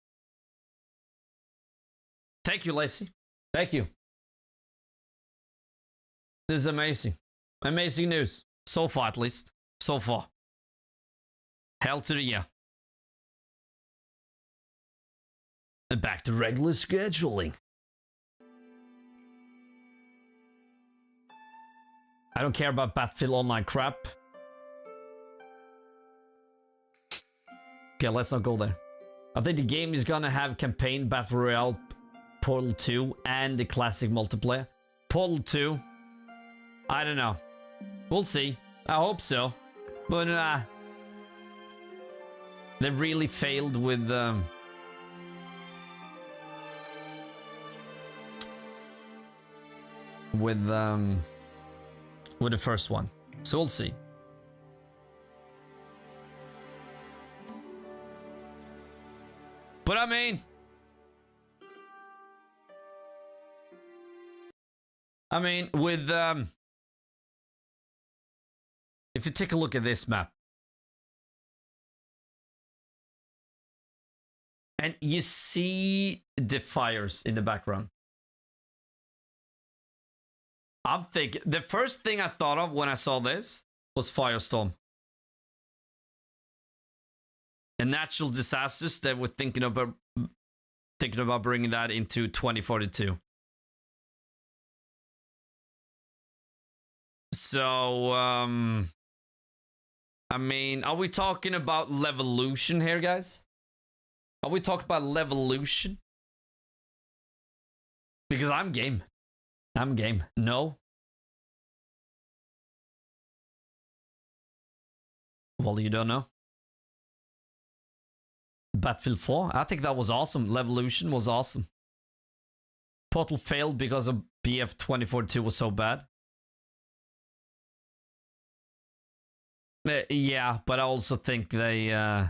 Thank you, Lacey. Thank you. This is amazing. Amazing news. So far, at least. So far. Hell to the yeah. And back to regular scheduling. I don't care about Battlefield Online crap. Okay, let's not go there. I think the game is gonna have campaign, Battle Royale, Portal 2, and the classic multiplayer. Portal 2, I don't know. We'll see. I hope so. But uh, they really failed with um, with um with the first one. So we'll see. But I mean I mean with um if you take a look at this map and you see the fires in the background I'm thinking the first thing I thought of when I saw this was Firestorm. And natural disasters that we're thinking about thinking about bringing that into 2042. So um I mean, are we talking about levolution here, guys? Are we talking about levolution? Because I'm game. I'm game. No. Well, you don't know. Battlefield 4. I think that was awesome. Levolution was awesome. Portal failed because of BF 2042 was so bad. Uh, yeah, but I also think they uh,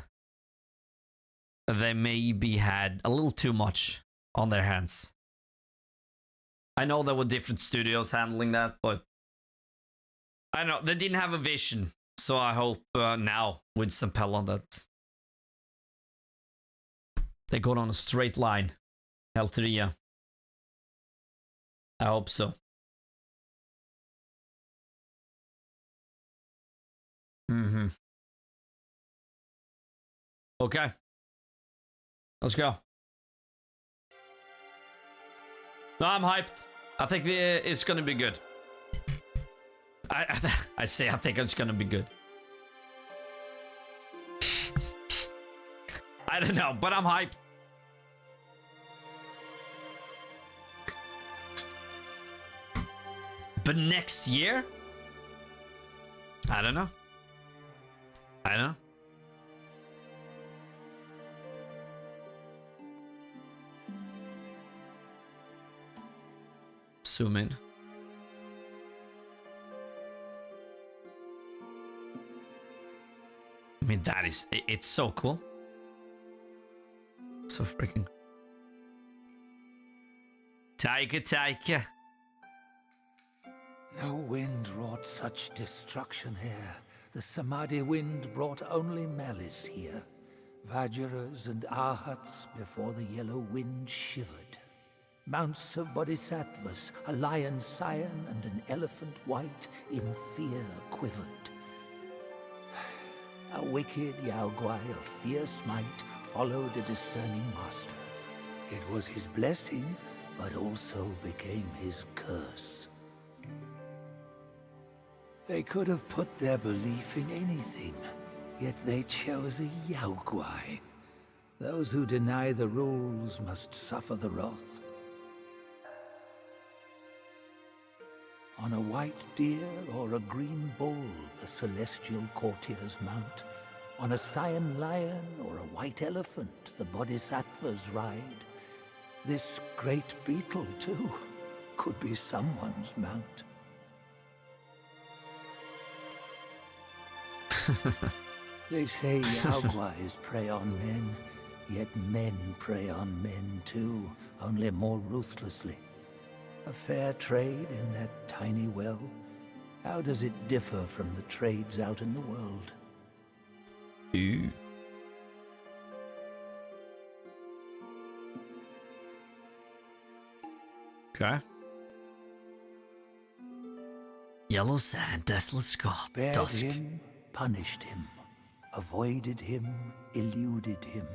they maybe had a little too much on their hands. I know there were different studios handling that, but I know they didn't have a vision. So I hope uh, now with some Zampella that they got on a straight line. Elteria. I hope so. Mm-hmm. Okay. Let's go. No, I'm hyped. I think the, it's gonna be good. I, I, (laughs) I say I think it's gonna be good. I don't know, but I'm hyped. But next year? I don't know. I don't know. Zoom in. I mean, that is, it's so cool. So freaking. Taika, Taika. No wind wrought such destruction here. The Samadhi wind brought only malice here. Vajras and Arhats before the yellow wind shivered. Mounts of bodhisattvas, a lion scion and an elephant white, in fear quivered. (sighs) A wicked Yaoguai of fierce might followed a discerning master. It was his blessing, but also became his curse. They could have put their belief in anything, yet they chose a Yaoguai. Those who deny the rules must suffer the wrath. On a white deer or a green bull the celestial courtiers mount. On a cyan lion or a white elephant the bodhisattvas ride. This great beetle, too, could be someone's mount. (laughs) they say (laughs) Yaoguais prey on men, yet men prey on men too, only more ruthlessly. A fair trade in that tiny well? How does it differ from the trades out in the world? Ooh. Okay. Yellow sand, desolate scar, Spared dusk. him, punished him, avoided him, eluded him.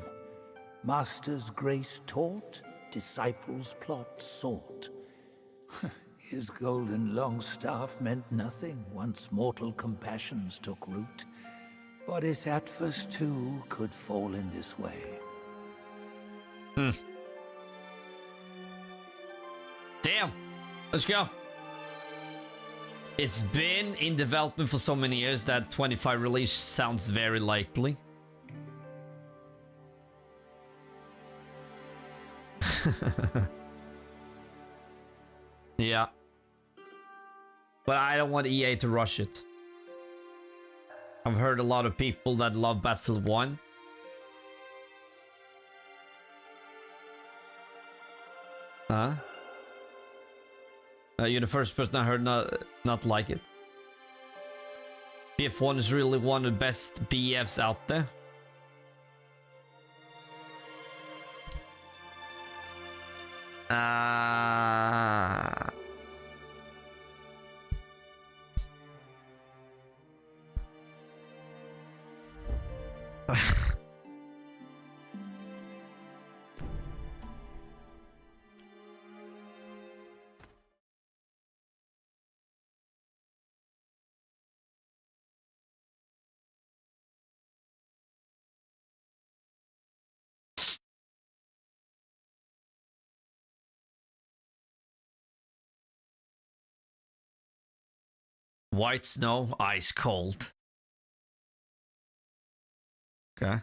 Master's grace taught, disciples' plot sought. (laughs) His golden long staff meant nothing once mortal compassions took root. But his Atfus too could fall in this way. Hmm. Damn. Let's go. It's been in development for so many years that 25 release sounds very likely. (laughs) yeah. But I don't want EA to rush it. I've heard a lot of people that love Battlefield 1. Huh? Uh, you're the first person I heard not not like it. BF1 is really one of the best BFs out there. Ah. White snow, ice cold. Okay.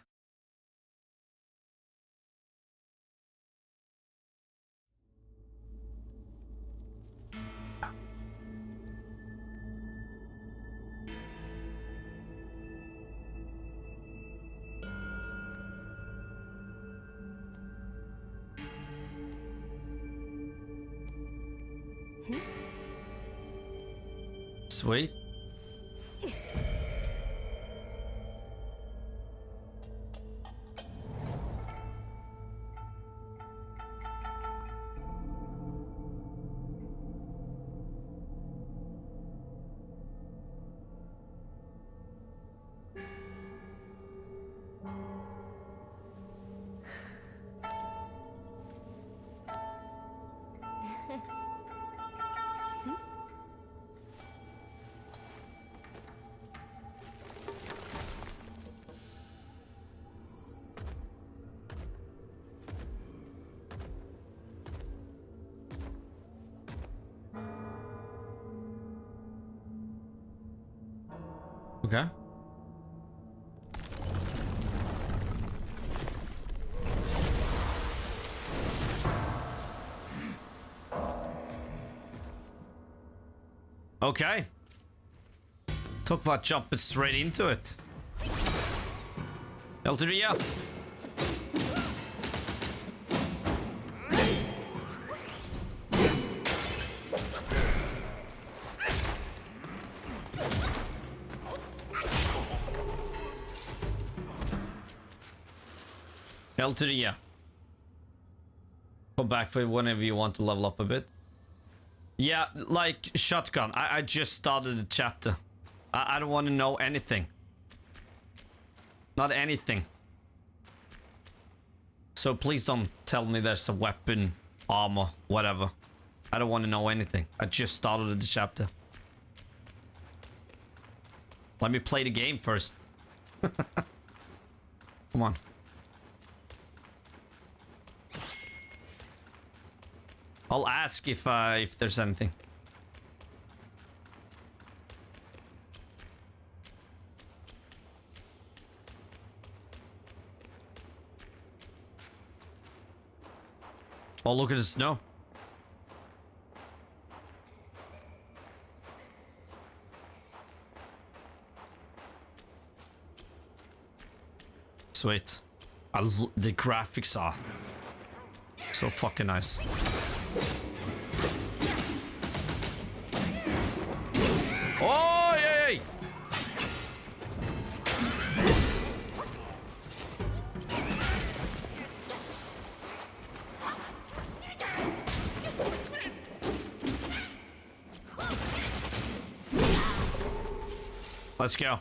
Sweet. Okay. Talk about jumping straight into it. Elteria. Elteria. Come back for whenever you want to level up a bit. Yeah, like shotgun. I, I just started the chapter. I, I don't want to know anything. Not anything. So please don't tell me there's a weapon, armor, whatever. I don't want to know anything. I just started the chapter. Let me play the game first. (laughs) Come on. I'll ask if uh, if there's anything. Oh, look at the snow. Sweet. I l the graphics are so fucking nice. Oh! Let's go.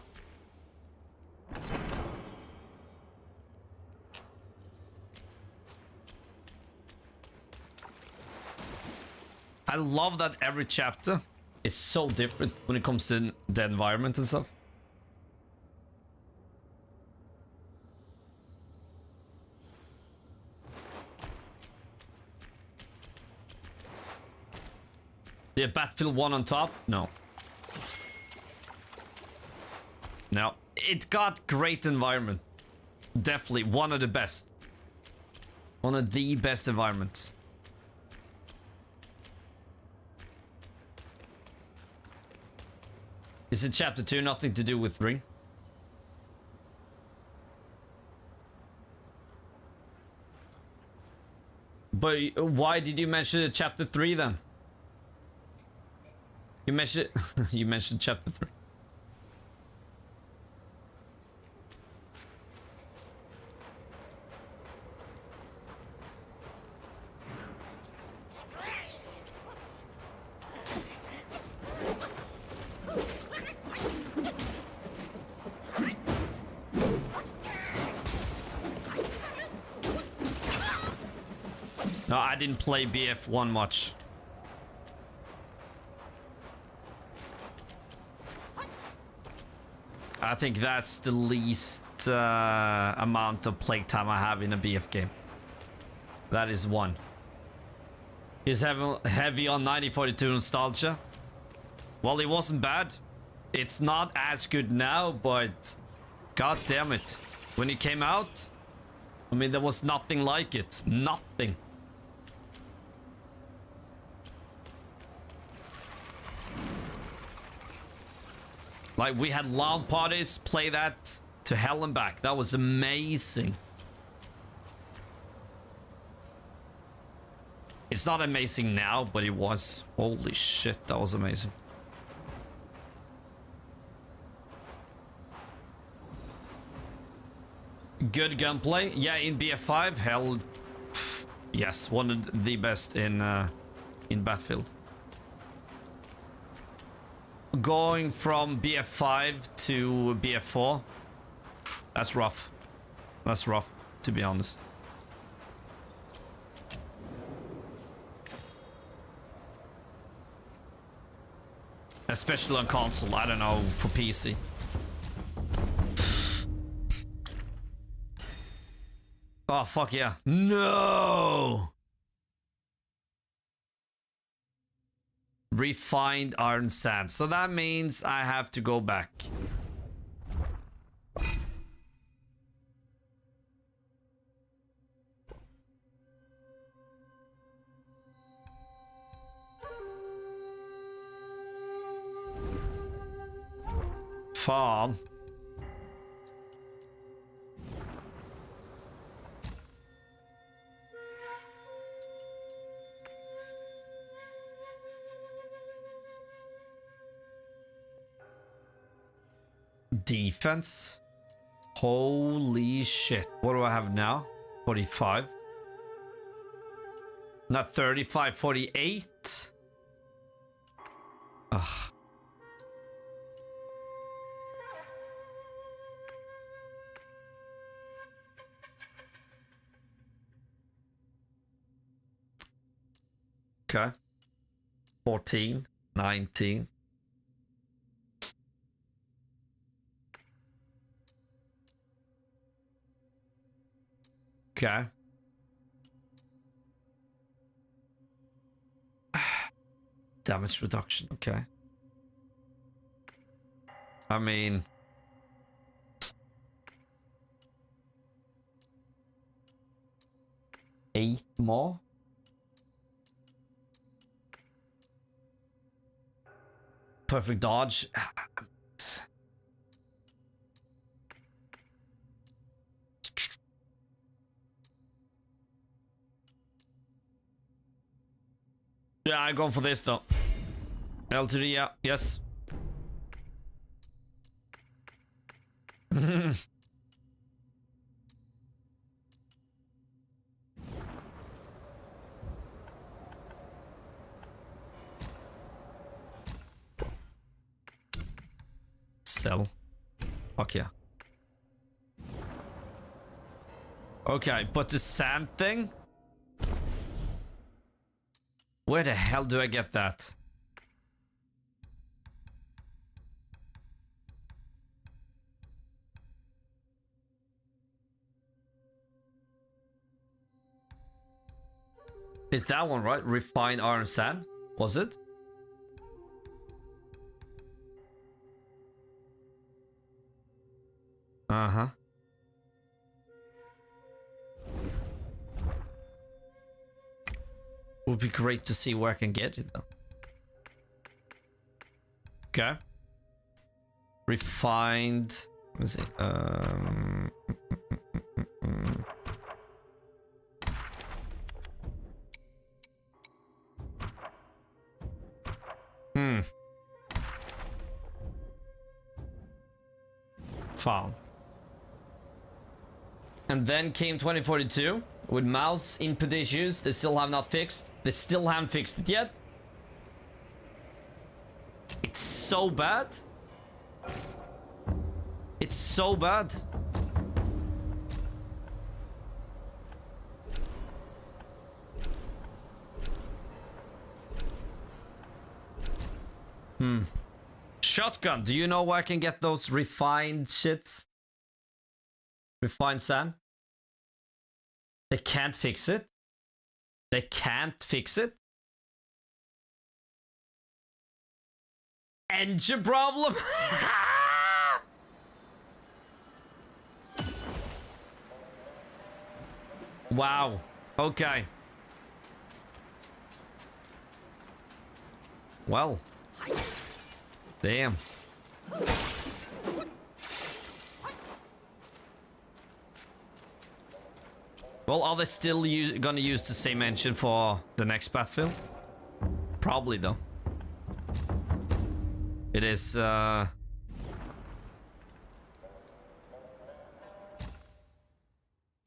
I love that every chapter is so different when it comes to the environment and stuff. Yeah, Battlefield 1 on top? No. No. It got great environment. Definitely one of the best. One of the best environments. Is it chapter 2? Nothing to do with 3? But why did you mention chapter 3 then? You mentioned (laughs) you mentioned chapter 3. No, I didn't play BF1 much. I think that's the least uh, amount of playtime I have in a BF game. That is one. Is heavy, heavy on 1942 nostalgia? Well, it wasn't bad. It's not as good now, but god damn it. When it came out, I mean, there was nothing like it. Nothing. Like, we had LAN parties play that to hell and back. That was amazing. It's not amazing now, but it was. Holy shit, that was amazing. Good gunplay. Yeah, in BF5, hell, yes, one of the best in uh, in Battlefield. Going from BF5 to BF4, that's rough. That's rough, to be honest. Especially on console, I don't know, for PC. Oh, fuck yeah. No! Refined iron sand. So that means I have to go back. Fan. Defense. Holy shit. What do I have now? 45. Not 35, 48. Ugh. Okay. 14, 19. Okay. (sighs) Damage reduction, okay. I mean... Eight more? Perfect dodge. (sighs) Yeah, I'm going for this though. L to the, yeah, yes. (laughs) Sell. Fuck yeah. Okay, but the sand thing? Where the hell do I get that? Is that one right? Refined iron sand? Was it? Uh-huh. Would be great to see where I can get it though. Okay. Refined. Let me see. Um. Mm, mm, mm, hmm. Found. And then came 2042 with mouse input issues. They still have not fixed. They still haven't fixed it yet. It's so bad. It's so bad. Hmm. Shotgun. Do you know where I can get those refined shits? Refined sand? They can't fix it? They can't fix it? Engine problem? (laughs) wow. Okay. Well. Damn. Well, are they still gonna use the same engine for the next Battlefield? Probably, though. It is, uh...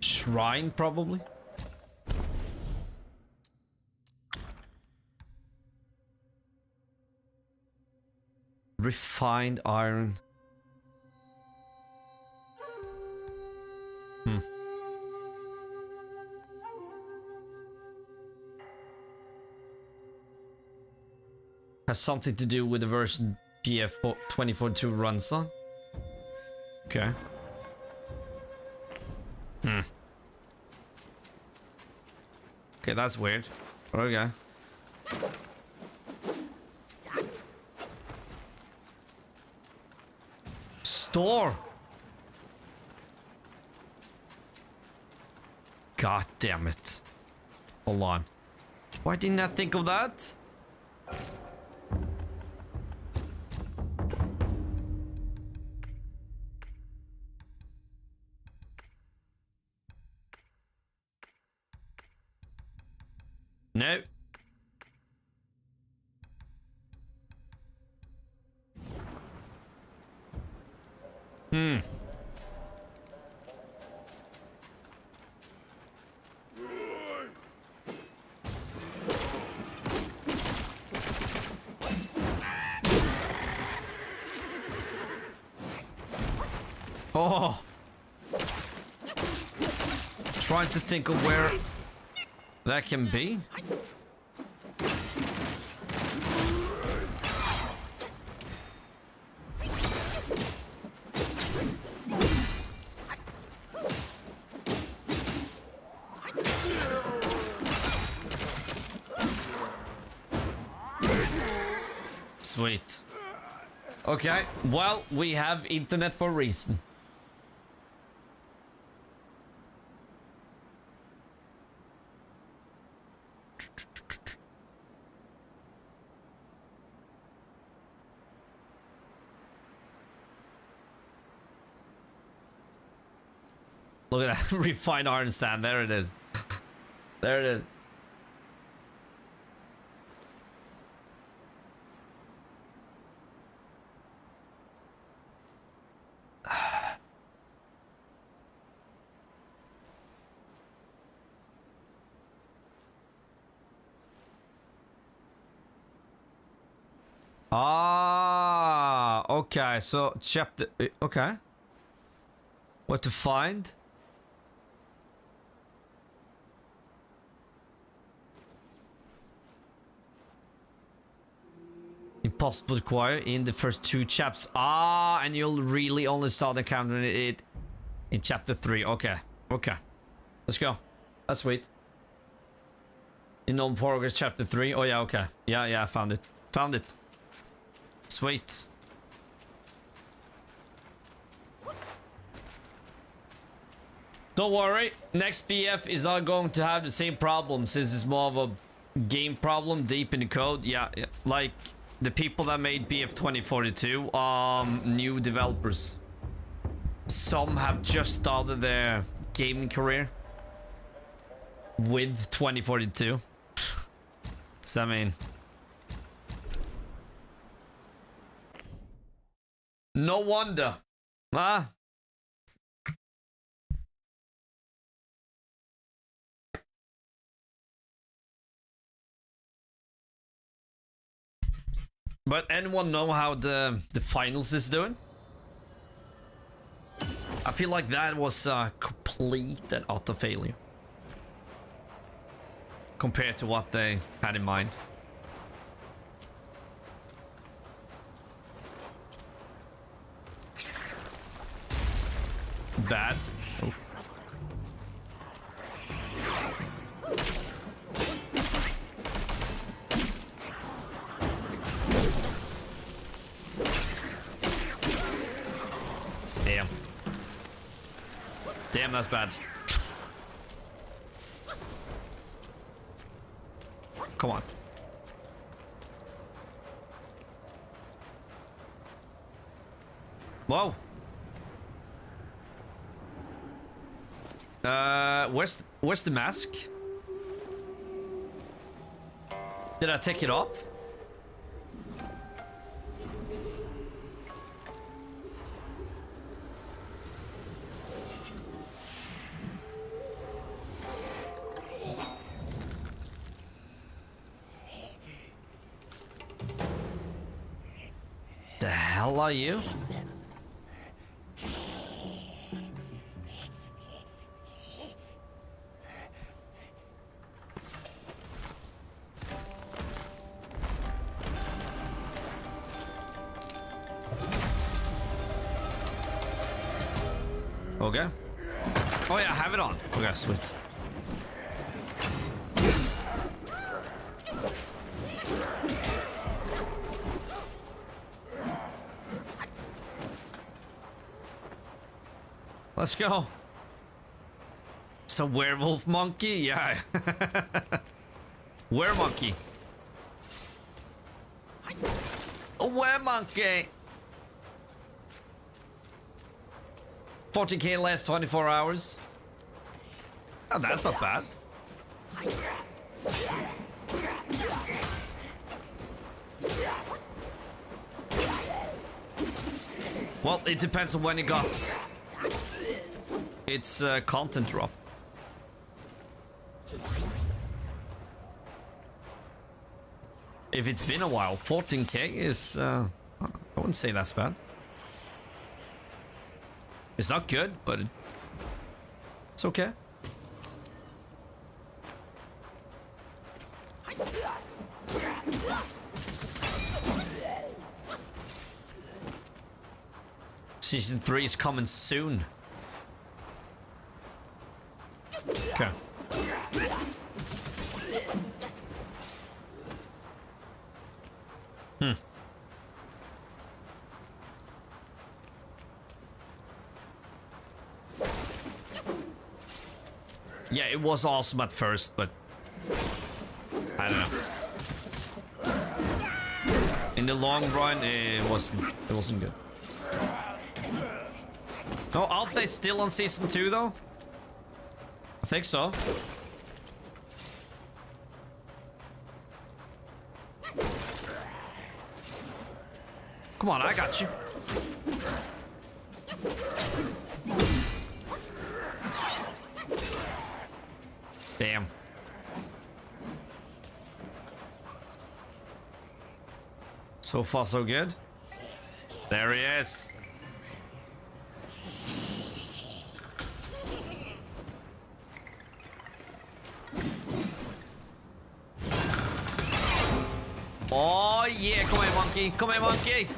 Shrine, probably? Refined iron. Hmm. Has something to do with the version PF 2042 runs on? Okay. Hmm. Okay, that's weird. Okay. Store! God damn it. Hold on. Why didn't I think of that? Think of where that can be. Sweet. Okay, well, we have internet for a reason. (laughs) refined iron sand. There it is. There it is. Ah, okay. So chapter. uh, Okay. What to find? Impossible to acquire in the first two chaps. Ah, and you'll really only start encountering it in chapter 3. Okay. Okay. Let's go. That's sweet. In on progress chapter 3. Oh yeah, okay. Yeah, yeah, I found it. Found it. Sweet. Don't worry, next BF is not going to have the same problem since it's more of a game problem deep in the code. Yeah. like the people that made BF 2042, um, new developers. Some have just started their gaming career with 2042. so I mean, no wonder, huh? But anyone know how the the finals is doing? I feel like that was a complete and utter failure compared to what they had in mind. Bad. Oof. Damn, that's bad. Come on. Whoa. Uh, where's where's the mask? Did I take it off? Are you? Okay. Oh yeah, I have it on. Okay, sweet. Go. It's a werewolf monkey? Yeah. (laughs) Were monkey. A were monkey. 40k last 24 hours. Oh, that's not bad. Well, it depends on when you got its uh, content drop. If it's been a while, 14k is, uh, I wouldn't say that's bad. It's not good, but it's okay. Season 3 is coming soon. Okay. Hmm. Yeah, it was awesome at first, but I don't know. In the long run, it wasn't. It wasn't good. Oh, aren't they still on season two though? I think so. Come on, I got you. Damn. So far, so good. There he is. Monkey. Come here, monkey.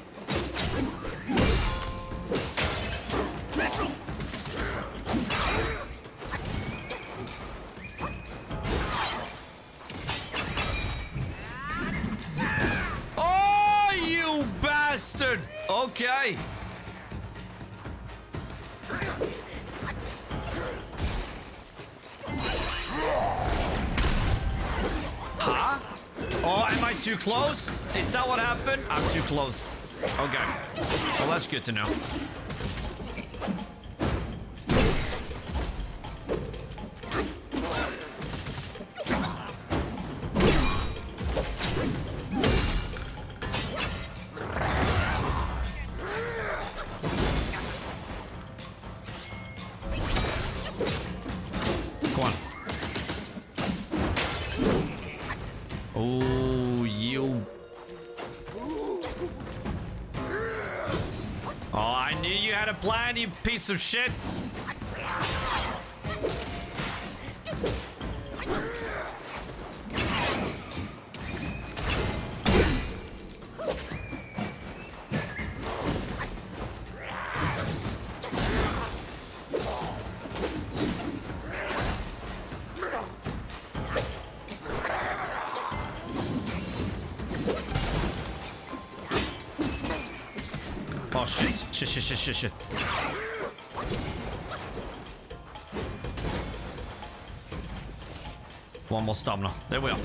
Oh, you bastard! Okay. Huh? Oh, am I too close? Is that what happened? I'm too close. Okay. Well, that's good to know. Had a plan, you piece of shit. Shit, shit. One more stamina. There we are.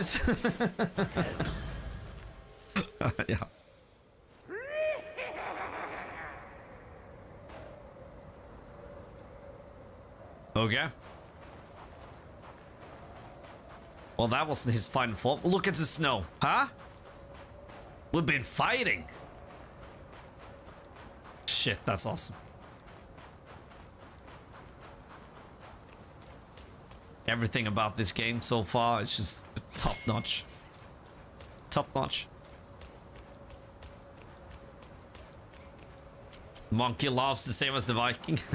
Ravens. (laughs) yeah. Okay. Well, that wasn't his final form. Look at the snow. Huh? We've been fighting. Shit, that's awesome. Everything about this game so far is just top notch. Top notch. Monkey laughs the same as the Viking. (laughs)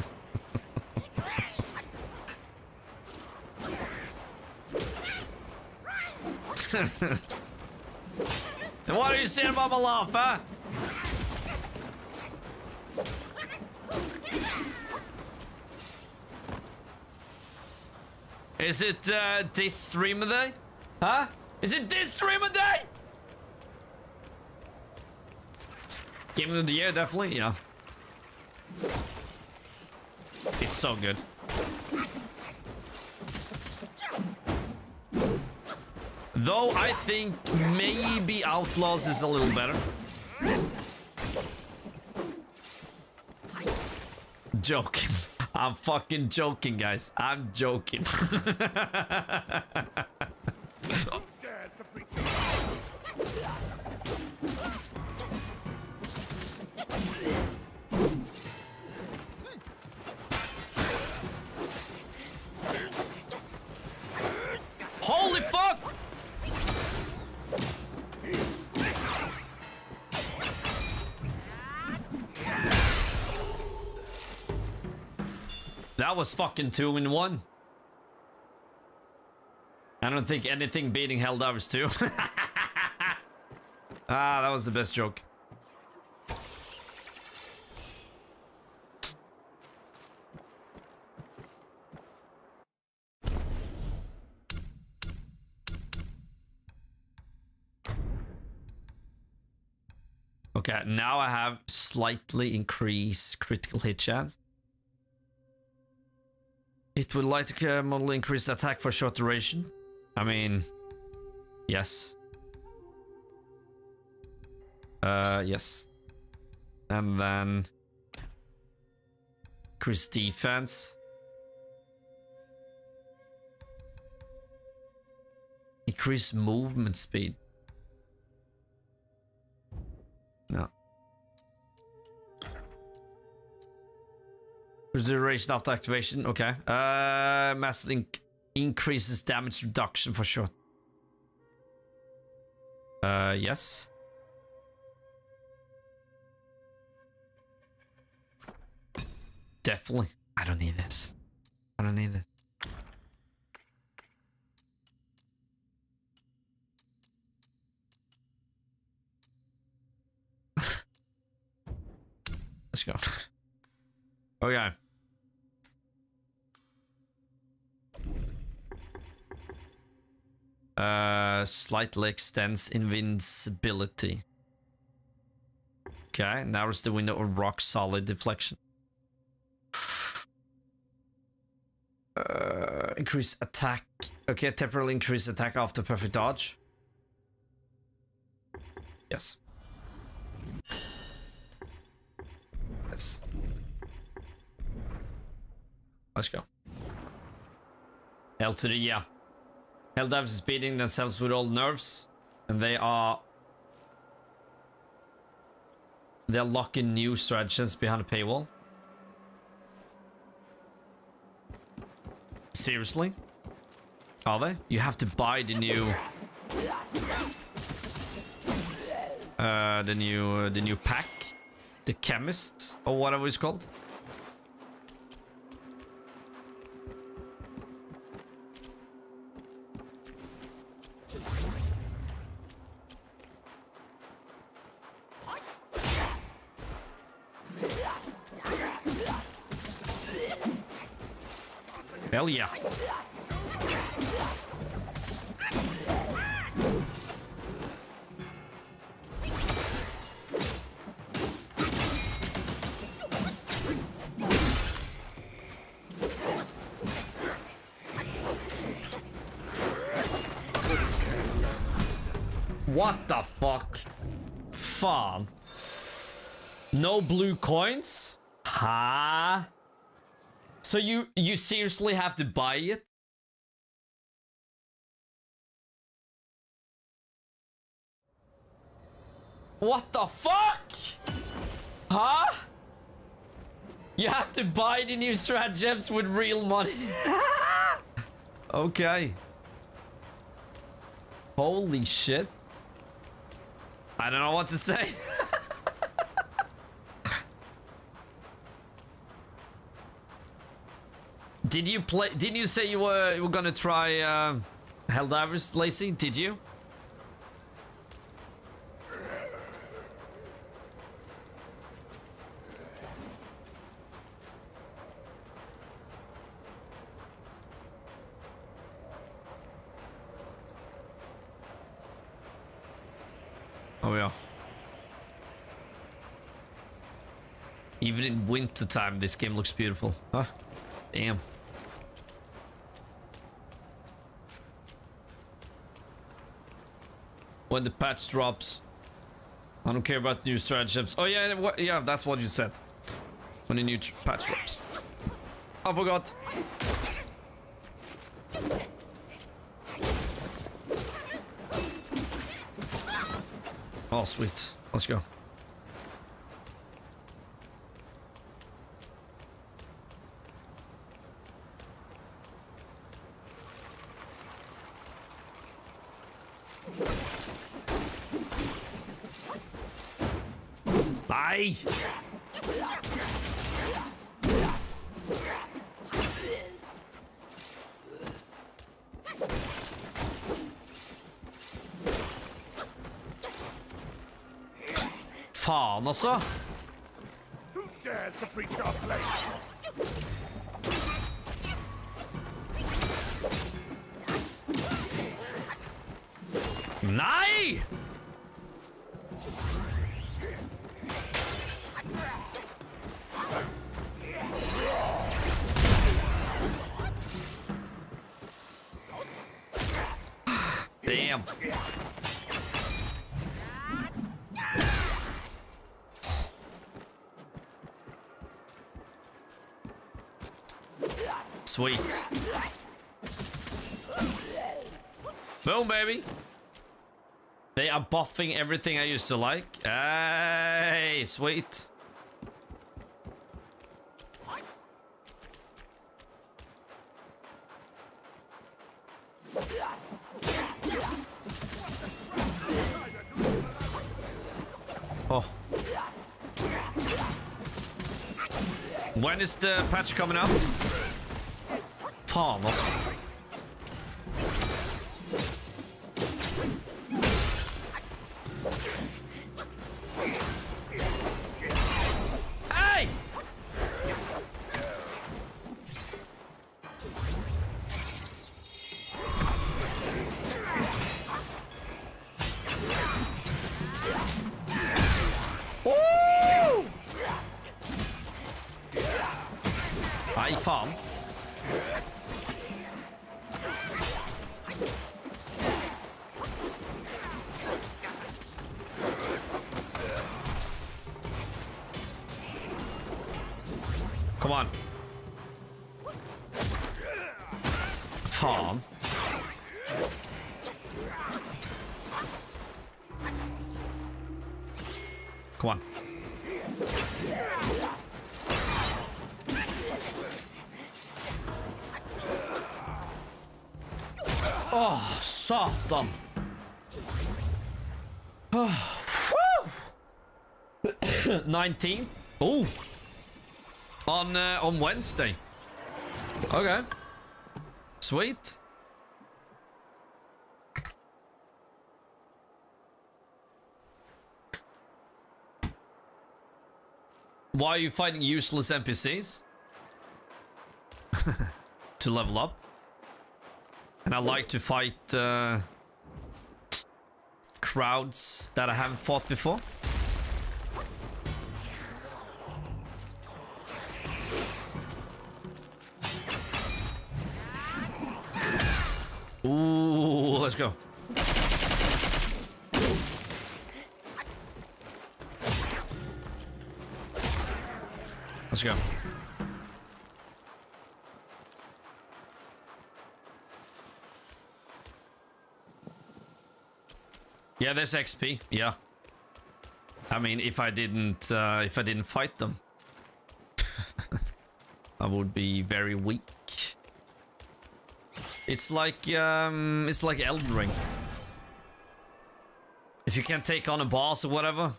(laughs) and what are you saying about my laugh, huh? Is it uh, this stream of day? Huh? Is it this stream of day? Game of the year, definitely, yeah. It's so good. Though I think maybe Outlaws is a little better. Joking. (laughs) I'm fucking joking, guys. I'm joking. (laughs) That was fucking two in one. I don't think anything beating Helldivers 2. (laughs) ah, that was the best joke. Okay, now I have slightly increased critical hit chance. It will light uh, model increase attack for short duration. I mean, yes. Uh, yes. And then increase defense. Increase movement speed. Duration after activation. Okay. Uh, mass link increases damage reduction for sure. Uh, yes. Definitely. I don't need this. I don't need this. (laughs) Let's go. (laughs) Okay. Uh, slightly extends invincibility. Okay, now is the window of rock solid deflection. Uh, increase attack. Okay, temporarily increase attack after perfect dodge. Yes. Yes. Let's go. L to the yeah. Helldivers is beating themselves with all nerves, and they are they're locking new strategies behind a paywall. Seriously? Are they? You have to buy the new uh the new uh, the new pack, the chemist or whatever it's called. Hell yeah. What the fuck? Fan. No blue coins? Huh? So you you seriously have to buy it? What the fuck? Huh? You have to buy the new stratagems with real money. (laughs) okay. Holy shit. I don't know what to say. (laughs) Did you play? Didn't you say you were you were gonna try uh, Helldivers, Lacey? Did you? Oh yeah. Even in winter time, this game looks beautiful. Huh? Damn. When the patch drops. I don't care about new stratagems. Oh yeah, what, yeah, that's what you said. When the new patch drops. I forgot. Oh, sweet. Let's go. Nei! Faen også! Nei! Damn. Sweet. Boom, baby. They are buffing everything I used to like. Hey, sweet. When is the patch coming up? Fan satan. Woo! (sighs) 19. Oh. On uh, on Wednesday. Okay. Sweet. Why are you fighting useless NPCs? (laughs) to level up. And I like to fight uh, crowds that I haven't fought before. Ooh, let's go. Let's go. Yeah, there's XP. Yeah. I mean, if I didn't, uh, if I didn't fight them, (laughs) I would be very weak. It's like, um, it's like Elden Ring. If you can't take on a boss or whatever,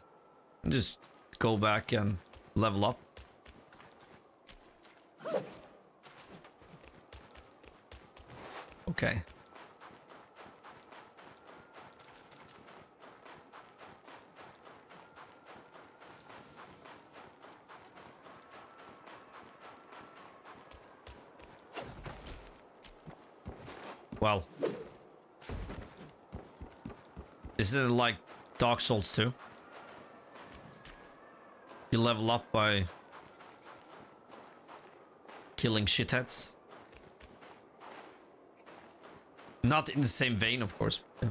just go back and level up. Okay. Well. Isn't it like Dark Souls 2? You level up by killing shitheads. Not in the same vein, of course. Yeah.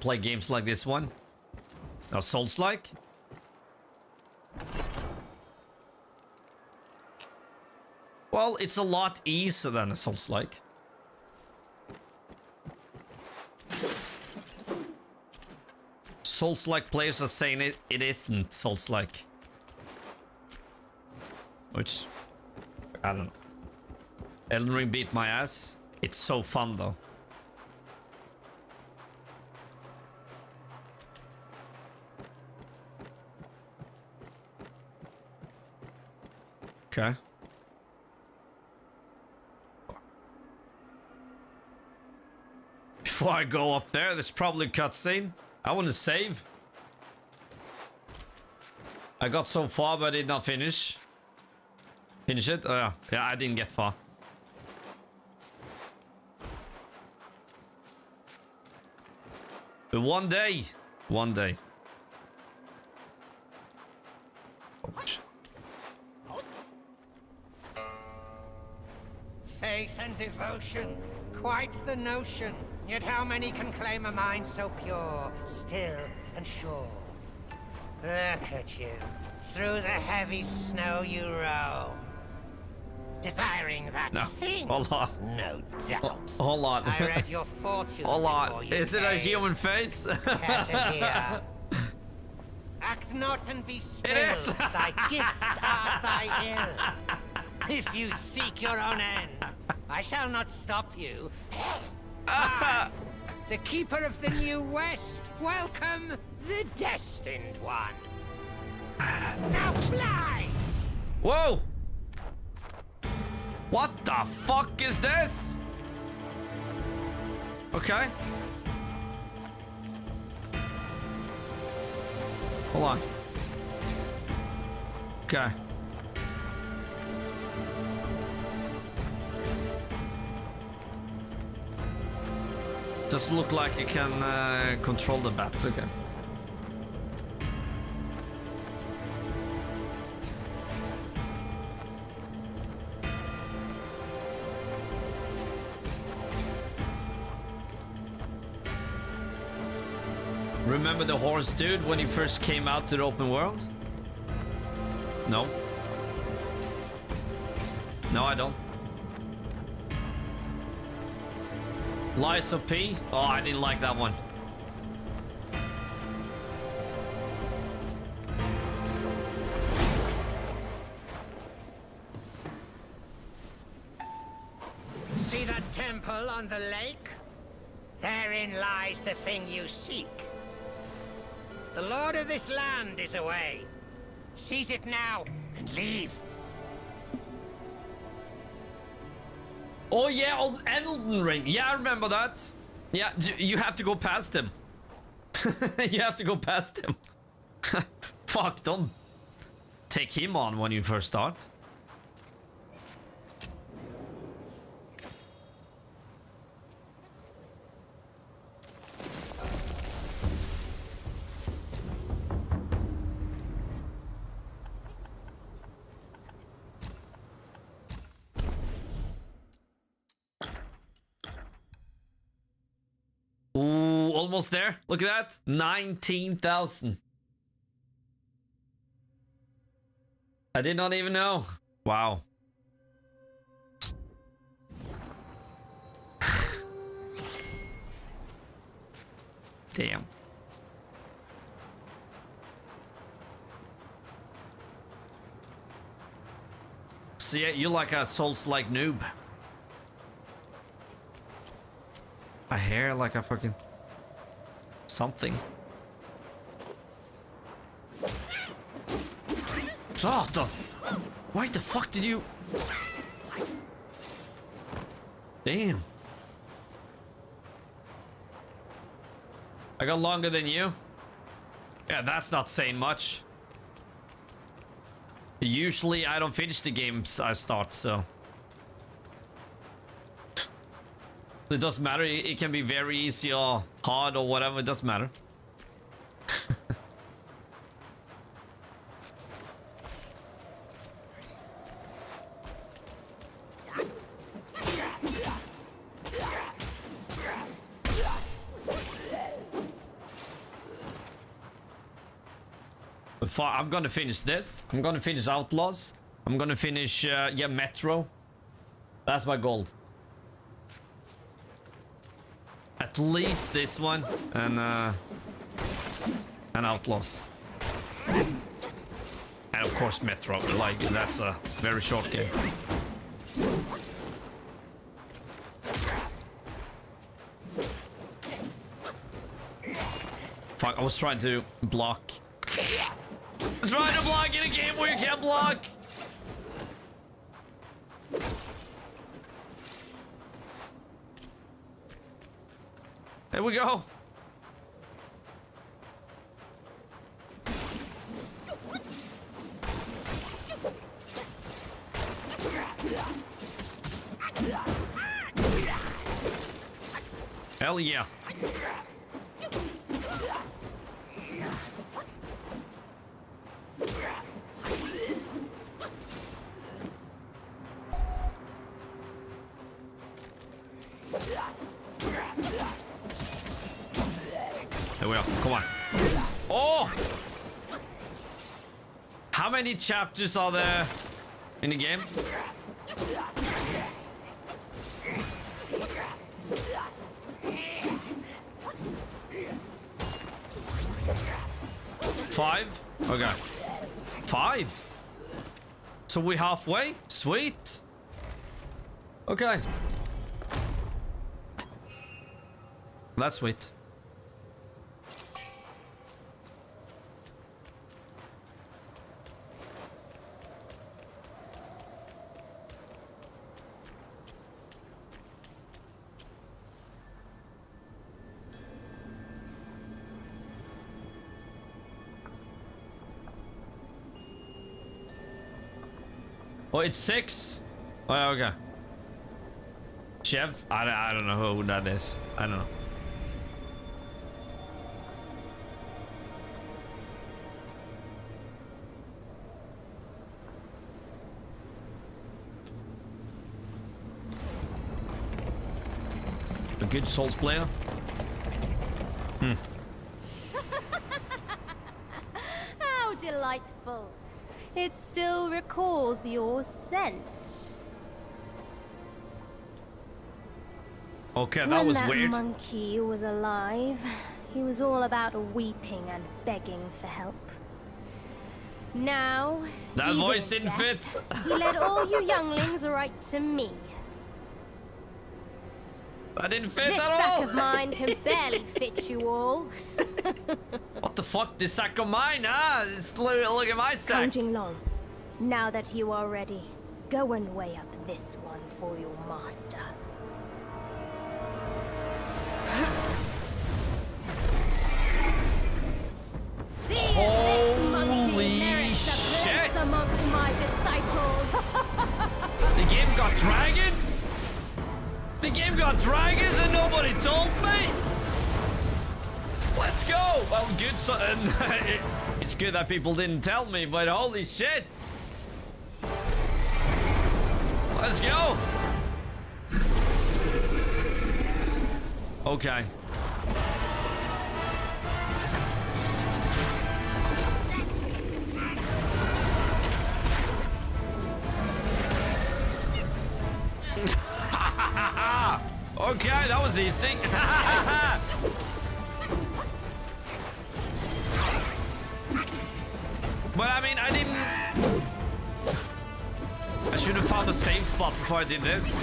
Don't play games like this one. Or Souls-like. Well, it's a lot easier than a Souls-like. Souls-like players are saying it, it isn't Souls-like. Which, I don't know. Elden Ring beat my ass. It's so fun though. Okay. Before I go up there, there's probably a cutscene. I want to save. I got so far, but I did not finish. Finish it? Oh, yeah. Yeah, I didn't get far. But one day. One day. Devotion, quite the notion. Yet how many can claim a mind so pure, still, and sure? Look at you. Through the heavy snow you roam. Desiring that No, thing. hold on. No doubt. Hold on. I read your fortune (laughs) Hold on. Is it a human face? Care to hear? Act not and be still. is. thy gifts are thy ill. If you seek your own end, I shall not stop you. Ah! I, the keeper of the New West, welcome the destined one. Now fly! Whoa! What the fuck is this? Okay. Hold on. Okay. Does look like you can uh, control the bat. Okay. Remember the horse dude when he first came out to the open world? No. No, I don't. Lies of P? Oh, I didn't like that one. See that temple on the lake? Therein lies the thing you seek. The lord of this land is away. Seize it now and leave. Oh yeah, on Elden Ring. Yeah, I remember that. Yeah, you have to go past him. (laughs) you have to go past him. (laughs) Fuck, don't take him on when you first start. Ooh, almost there. Look at that. 19,000. I did not even know. Wow. (sighs) Damn. So yeah, you're like a Souls-like noob. A hair like a fucking something. Oh, the, why the fuck did you? Damn. I got longer than you. Yeah, that's not saying much. Usually I don't finish the games I start, so. It doesn't matter. It can be very easy or hard or whatever. It doesn't matter. (laughs) I'm gonna finish this. I'm gonna finish Outlaws. I'm gonna finish, uh, yeah, Metro. That's my goal. At least this one and uh and Outlaws. And of course Metro, like that's a very short game. Fuck, I was trying to block. Trying to block in a game where you can't block. There we go. Hell yeah. Go. Come on. Oh! How many chapters are there in the game? Five? Okay. Five? So we halfway? Sweet. Okay. That's sweet. Oh, it's six? Oh, yeah, okay. Chef? I, don't- I don't know who that is. I don't know. A good Souls player? Hmm. (laughs) How delightful. It still recalls your scent. Okay, that when was that weird. monkey was alive, he was all about weeping and begging for help. Now, That voice didn't death, fit. he led all you younglings right to me. That didn't fit this at sack of mine can (laughs) barely fit you all. What the fuck? This sack of mine, huh? Just look, look at my sack. Counting long. Now that you are ready, go and weigh up this one for your master. (laughs) This Holy merits a place shit. my disciples. (laughs) The game got dragons? The game got dragons and nobody told me? Let's go! Well, good so (laughs) it, It's good that people didn't tell me, but holy shit! Let's go! Okay. (laughs) okay, that was easy. (laughs) but I mean, I didn't. I should have found a safe spot before I did this.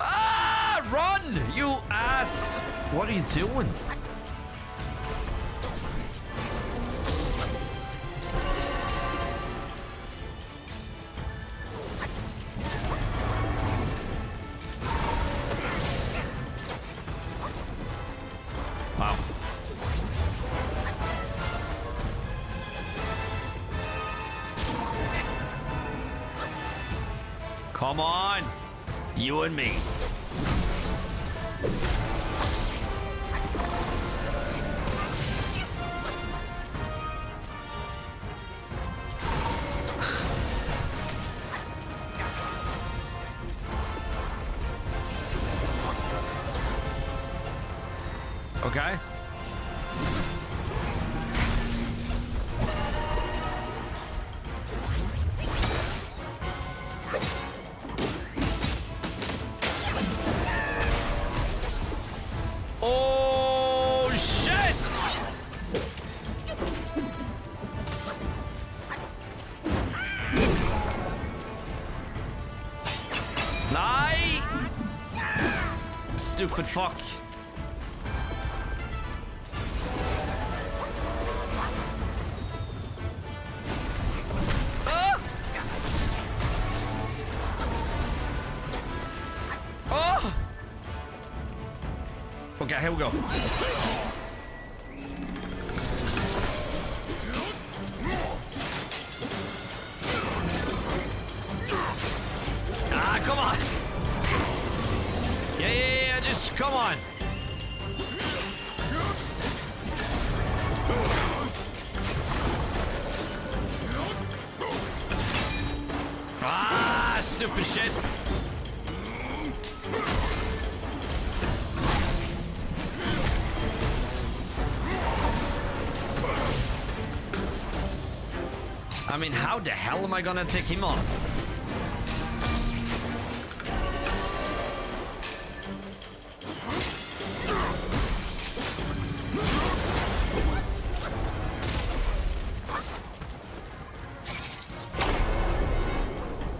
Ah, run, you ass! What are you doing? You and me. Fuck. Ah! Oh! Okay, here we go. I mean, how the hell am I gonna take him on?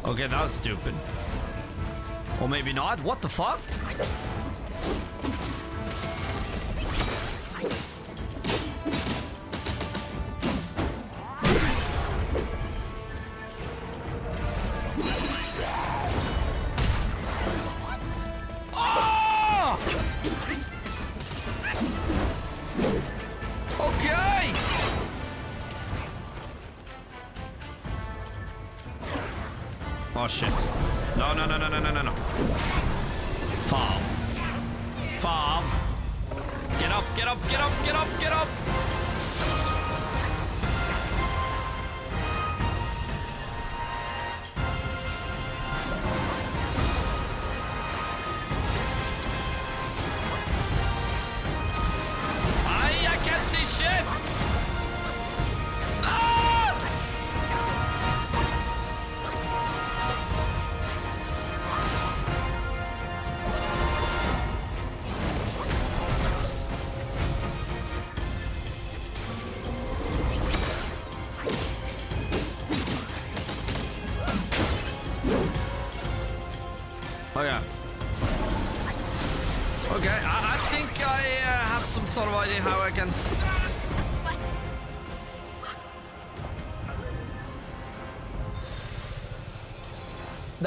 Okay, that was stupid. Maybe not. What the fuck?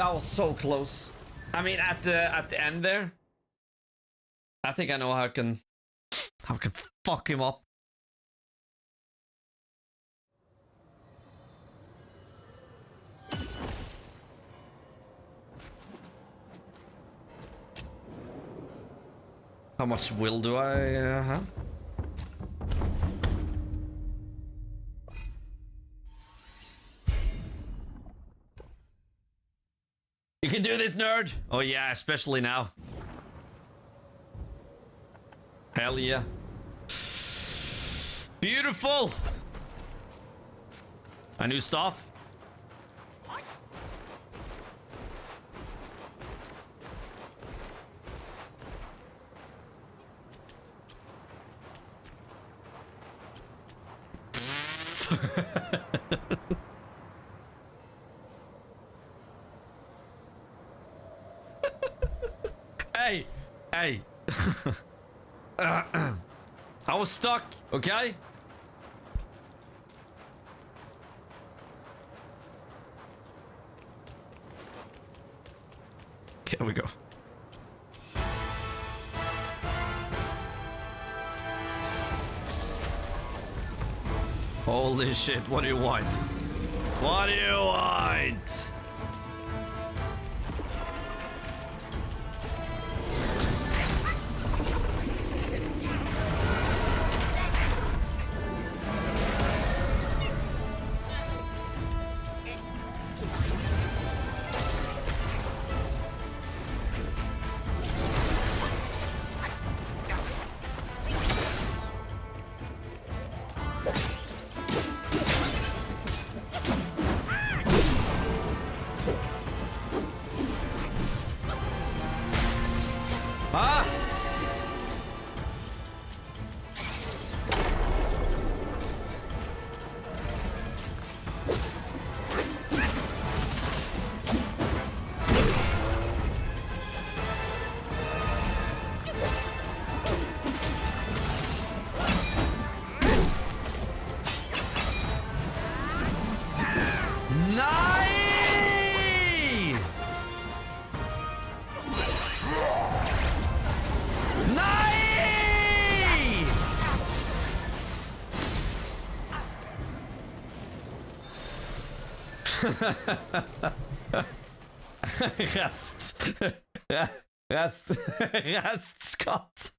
That was so close. I mean, at the at the end there, I think I know how I can how I can fuck him up. How much will do I uh, have? Can do this, nerd! Oh yeah, especially now. Hell yeah. Beautiful! A new stuff. hey, (clears throat) I was stuck, okay? Here we go. Holy shit, what do you want? What do you want? Rest. Rest. Rest, Scott.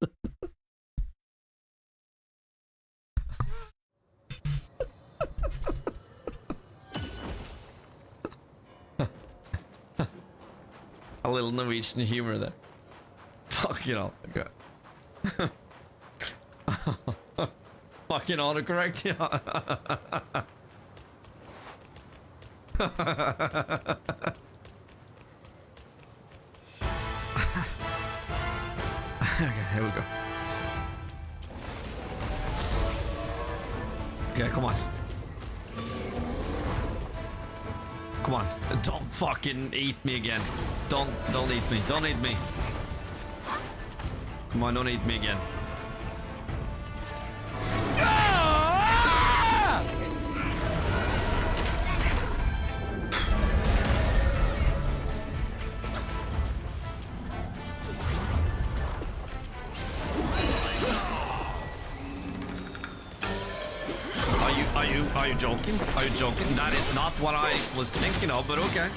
A little Norwegian humor there. Fuck you know. Okay. (laughs) Fucking autocorrect, yeah. (laughs) okay, here we go. Okay, come on. Come on. Don't fucking eat me again. Don't, don't eat me. Don't eat me. Come on, don't eat me again. Are joking? Are you joking? That is not what I was thinking of, but okay.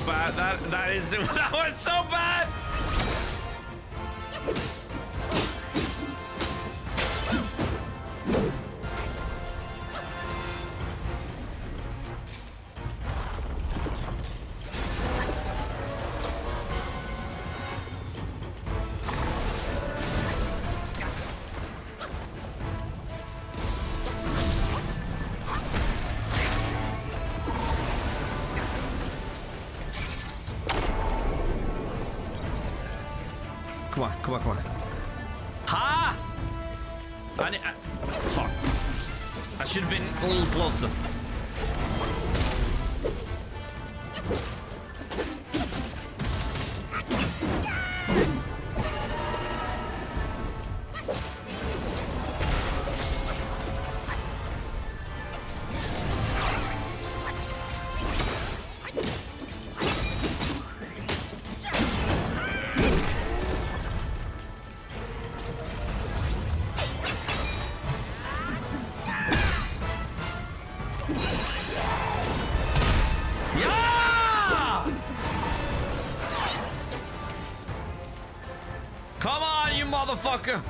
Bad. That that is that (laughs) was so bad. Motherfucker!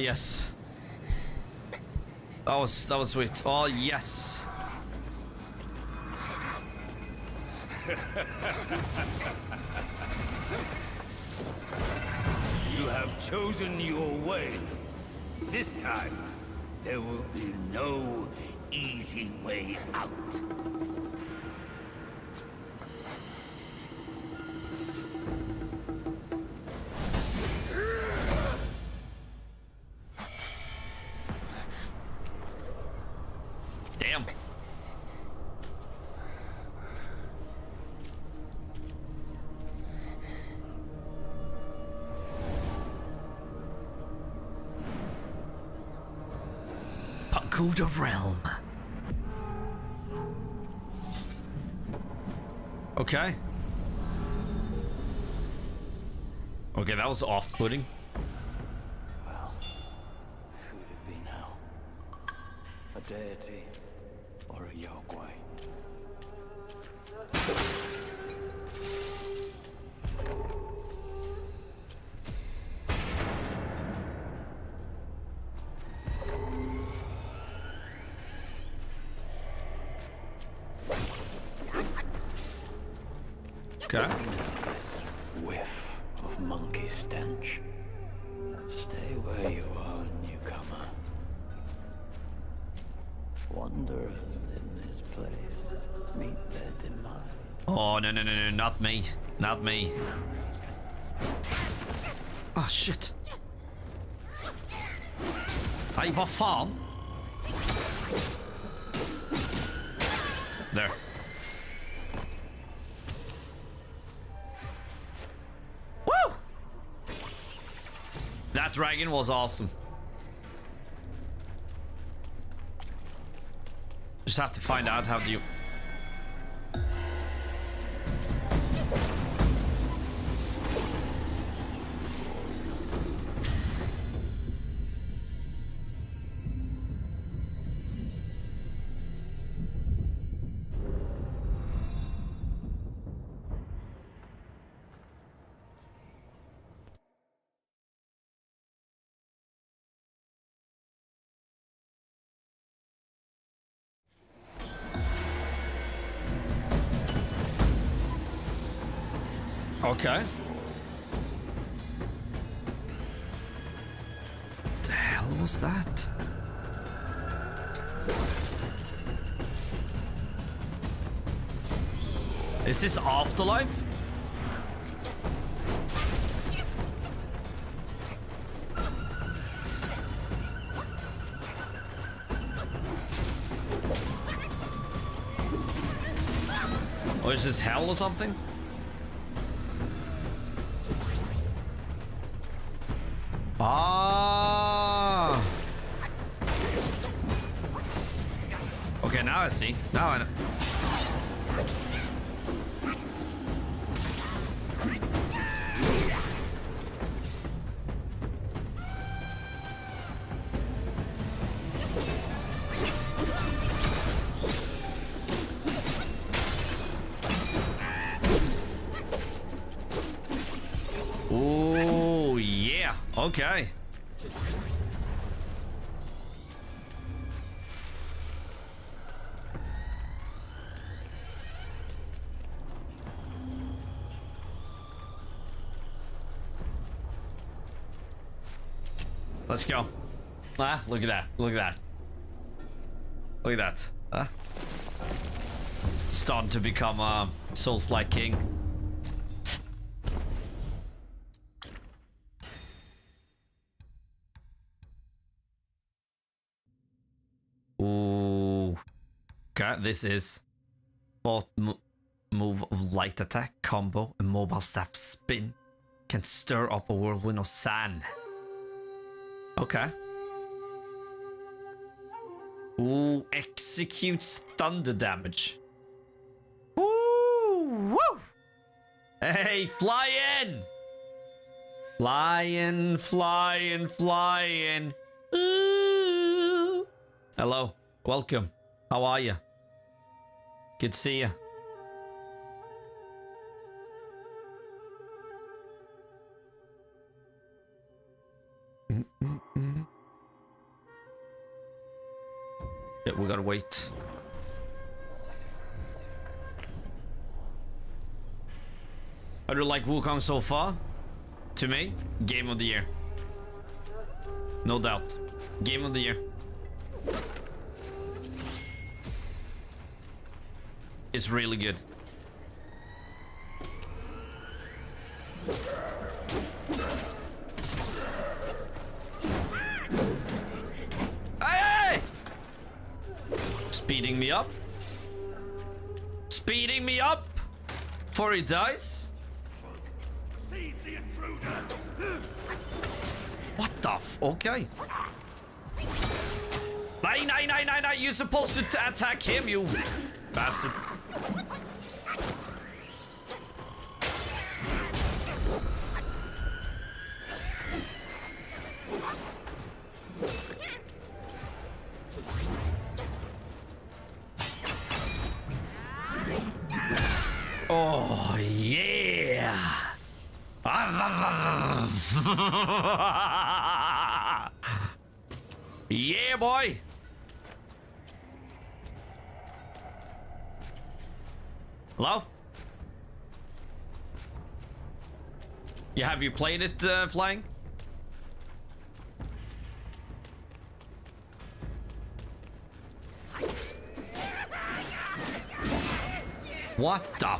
Yes. That was that was sweet. Oh yes. You have chosen your way. This time, there will be no easy way out. Pagoda Realm. Okay. Okay, that was off-putting. Me. Not me. Ah, shit. Nei, hva faen? There. Woo! That dragon was awesome. Just have to find out how do you... Okay. The hell was that? Is this afterlife? Or is this hell or something? Okay, now I Let's go. Ah, look at that. Look at that. Look at that. Huh? Starting to become a Souls-like king. Ooh. Okay, this is mo move of light attack, combo, and mobile staff spin can stir up a whirlwind of sand. Okay. Ooh, executes thunder damage. Ooh, woo! Hey, fly in! Flying, flying, flying. Ooh. Hello, welcome. How are you? Good to see you. Yeah, we gotta wait. How do like Wukong so far? To me, game of the year. No doubt. Game of the year. It's really good. Hey, hey! Speeding me up. Speeding me up. Before he dies. What the f- Okay. Nine, nine, nine, nine, nine. You're supposed to attack him, you bastard. (laughs) yeah, boy. Hello? You have you played it uh, flying? What the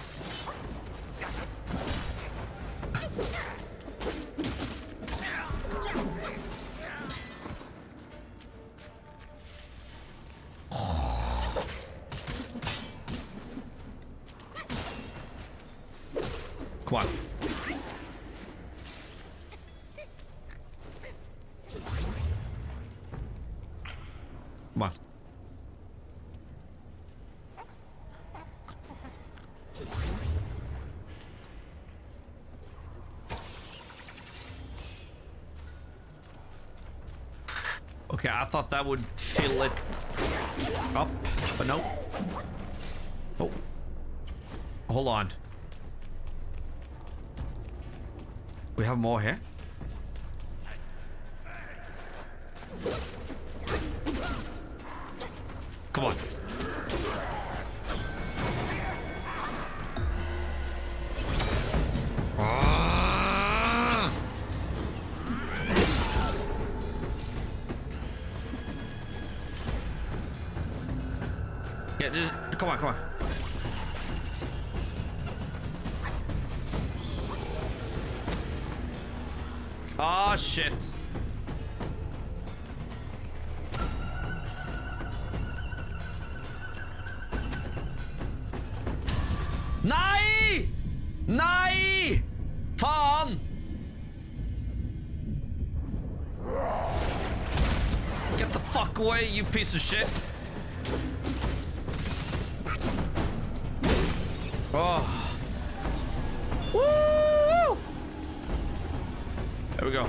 thought that would fill it up, but no. Oh. Hold on. We have more here. Piece of shit. Oh. Woo! There we go.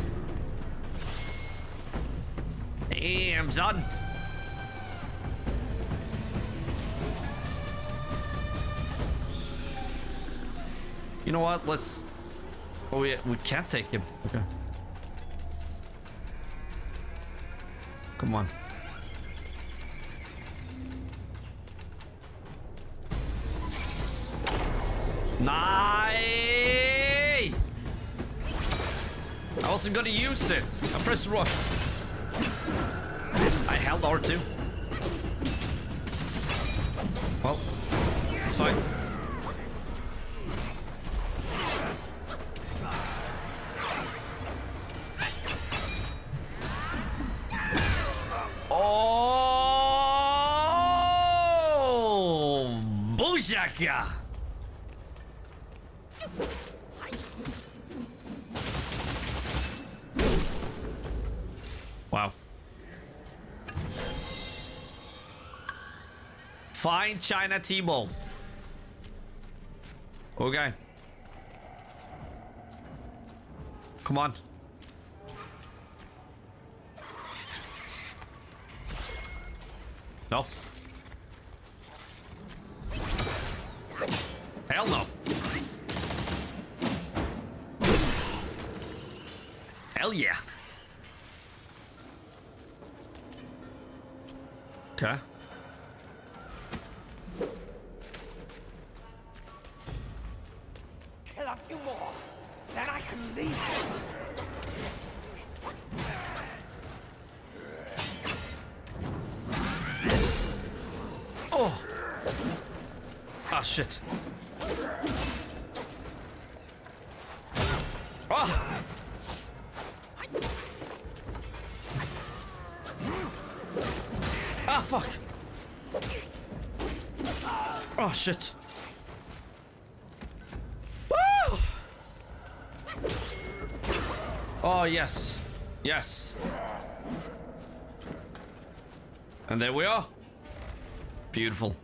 Damn, son. You know what? Let's. Oh, yeah, we can't take him. Okay. Come on. Wasn't gonna use it. I pressed rock. I held R2. China T-ball. Okay. Come on. Shit. Woo! Oh, yes. Yes. And there we are. Beautiful.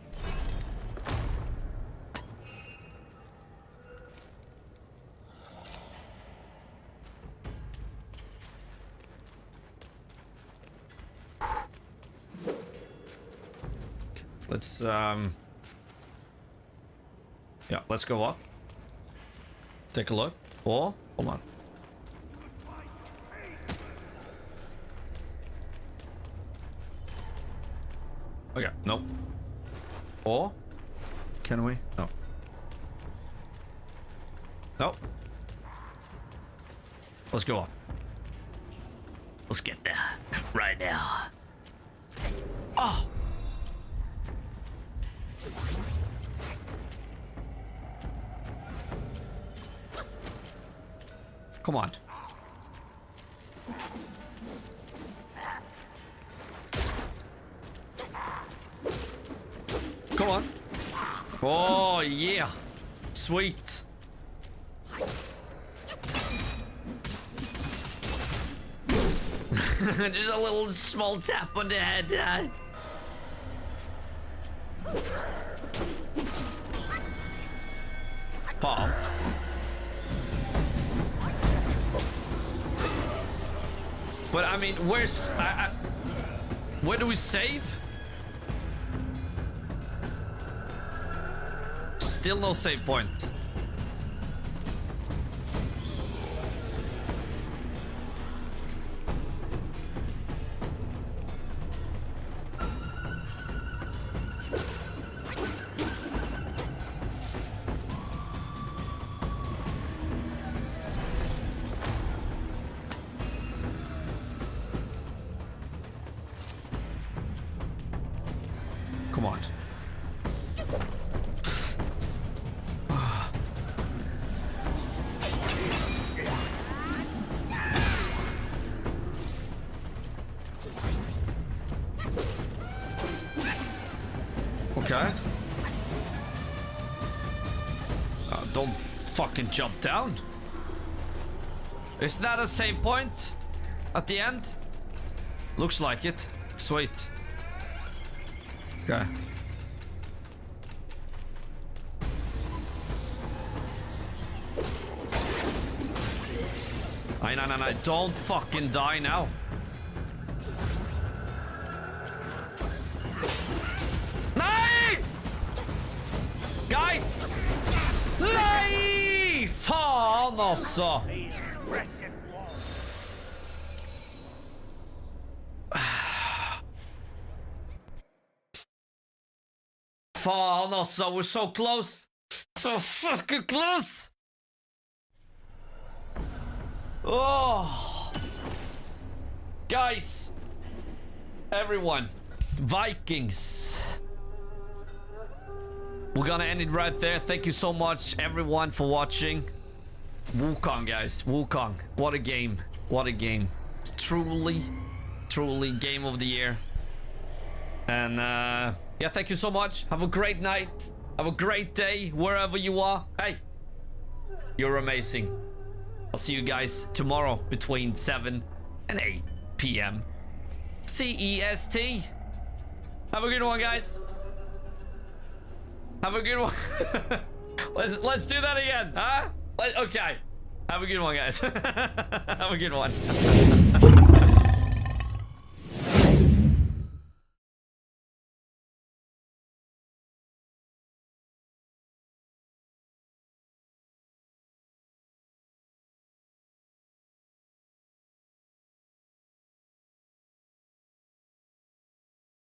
Let's um Yeah, let's go up. Take a look. Or hold on. Okay, nope. Or can we? No. Nope. Let's go up. Let's get there right now. Oh. Come on. Come on. Oh, yeah. Sweet. Just a little small tap on the head. Uh. But I mean, where's... I, I, where do we save? Still no save point. Jump down. Isn't that a save point at the end? Looks like it. Sweet. Okay. I no no no don't fucking die now. Alltså! Fan alltså, we're so close! So fucking close! Oh! Guys! Everyone! Vikings! We're gonna end it right there. Thank you so much, everyone, for watching. Wukong, guys. Wukong. What a game. What a game. It's truly, truly game of the year. And, uh... Yeah, thank you so much. Have a great night. Have a great day wherever you are. Hey, you're amazing. I'll see you guys tomorrow between 7 and 8 p.m. CEST. Have a good one, guys. Have a good one. (laughs) let's let's do that again, huh? Okay. Have a good one, guys. (laughs) Have a good one. (laughs)